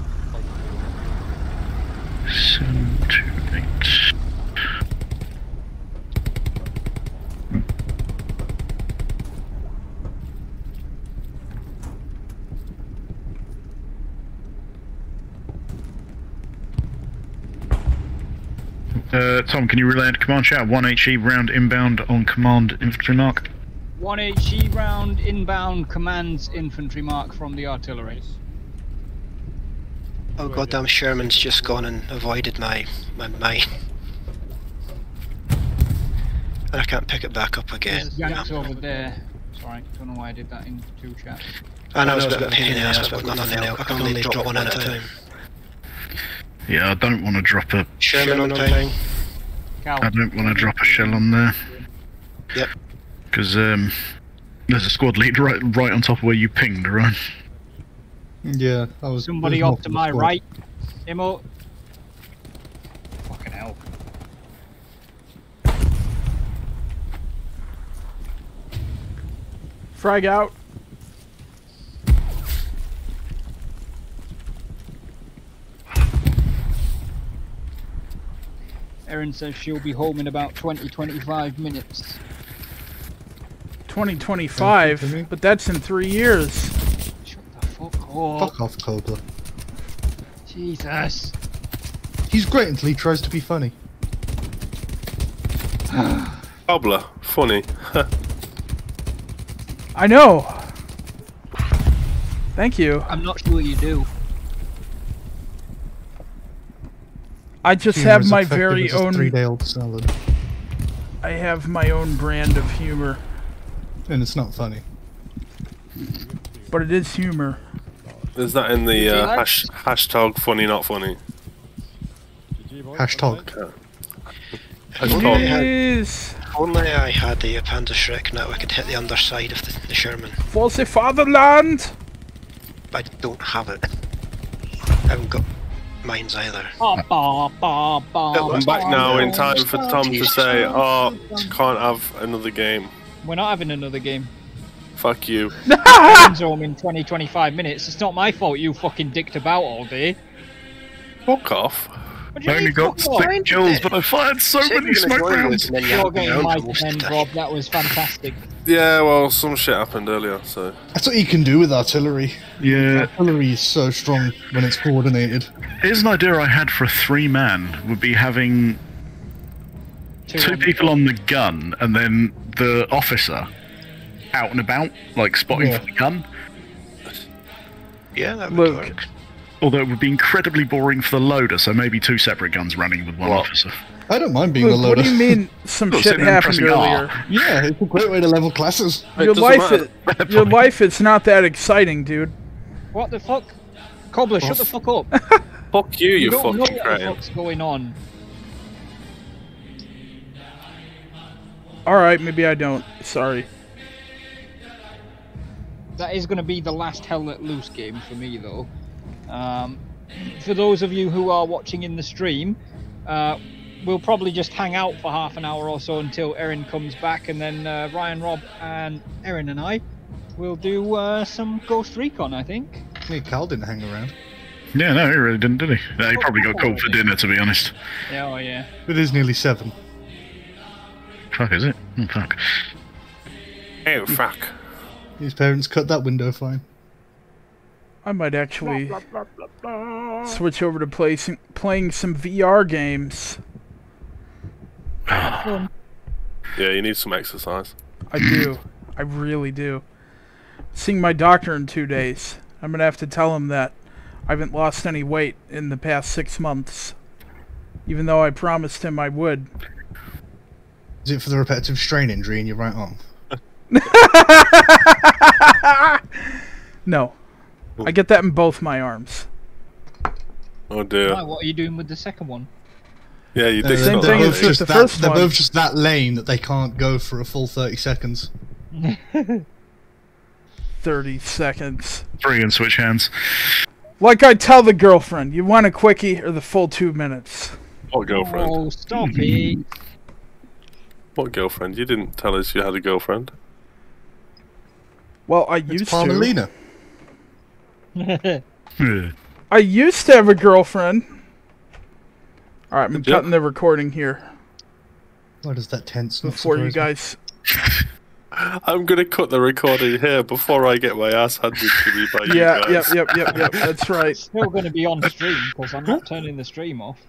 Seven, two, eight. Uh, Tom, can you relay into command chat? 1 HE round inbound on command infantry mark. 1 HE round inbound commands infantry mark from the artillery. Oh goddamn Sherman's just gone and avoided my my mine. And I can't pick it back up again. There's Yanks over there. Sorry, don't know why I did that in two chat. I know it's a bit of a pain in the ass, but nothing else. I can only drop one at a time. Yeah, I don't want to drop a. Sherman on ping. Cal. I don't want to drop a shell on there. Yep. Because um, there's a squad lead right right on top of where you pinged, right? Yeah, I was. Somebody off to my squads. right. Imo. Fucking hell. Frag out. Erin says she'll be home in about 20 25 minutes. 2025, but that's in three years. Fuck off. Fuck off, Cobru. Jesus. He's great until he tries to be funny. Cobbler, funny. I know. Thank you. I'm not sure what you do. I just Humor have my very own. three-day-old salad, I have my own brand of humor, and it's not funny. but it is humor. Is that in the uh, hash, hashtag funny not funny? Hashtag. Hashtag. Please. If only I had the Panzerschreck now, I could hit the underside of the, the Sherman. For the fatherland. I don't have it. I haven't got mines either. Ba, ba, ba, ba, I'm back now in time for Tom to say, oh, can't have another game. We're not having another game. Fuck you. Erin's home in 20 25 minutes. It's not my fault you fucking dicked about all day. Fuck off. I only got fuck six kills, but I fired so Said many you were gonna smoke join rounds. us and then you You're getting my around for most of 10, the day. Rob. That was fantastic. Yeah, well, some shit happened earlier, so. That's what you can do with artillery. Yeah. Artillery is so strong when it's coordinated. Here's an idea I had for a three-man: would be having two people on the gun and then the officer out and about, like spotting Yeah. for the gun. Yeah, that would Luke. work. Although it would be incredibly boring for the loader, so maybe two separate guns running with one What? officer. I don't mind being Luke, the what loader. do you mean some Look, shit happened pressing R. earlier? Yeah, it's a great way to level classes. Your life, matter. is, your life is not that exciting, dude. What the fuck? Cobbler, shut the fuck up. Fuck you, you, don't know fucking what the fuck's going on. All right, maybe I don't. Sorry. That is going to be the last Hell Let Loose game for me, though. Um, for those of you who are watching in the stream, uh, we'll probably just hang out for half an hour or so until Erin comes back, and then uh, Ryan, Rob, and Erin and I will do uh, some Ghost Recon, I think. Me, Carl didn't hang around. Yeah, no, he really didn't, did he? No, he probably got called for dinner, to be honest. Yeah, oh yeah. But It is nearly seven. Fuck, is it? Oh, fuck. Oh, fuck. His parents cut that window fine. I might actually switch over to play some, playing some VR games. Yeah, you need some exercise. I do. I really do. Seeing my doctor in two days. I'm gonna have to tell him that I haven't lost any weight in the past six months. Even though I promised him I would. Is it for the repetitive strain injury in your right arm? No. I get that in both my arms. Oh dear. Why, what are you doing with the second one? Yeah, you They're, did. they're thing both as didn't just the that, first they're one. both just that lame that they can't go for a full 30 seconds. 30 seconds. Three and switch hands. Like I tell the girlfriend, you want a quickie or the full two minutes? Oh, girlfriend? Oh, stop it. What girlfriend? You didn't tell us you had a girlfriend. Well, I It's used to. Parmelina. Yeah. I used to have a girlfriend. Alright, I'm Did ya? cutting the recording here. Why does that tense? not Before you guys. I'm gonna cut the recording here before I get my ass handed to me by you Yeah, guys. yep, yep, yep, yep. That's right. Still going to be on stream because I'm not turning the stream off.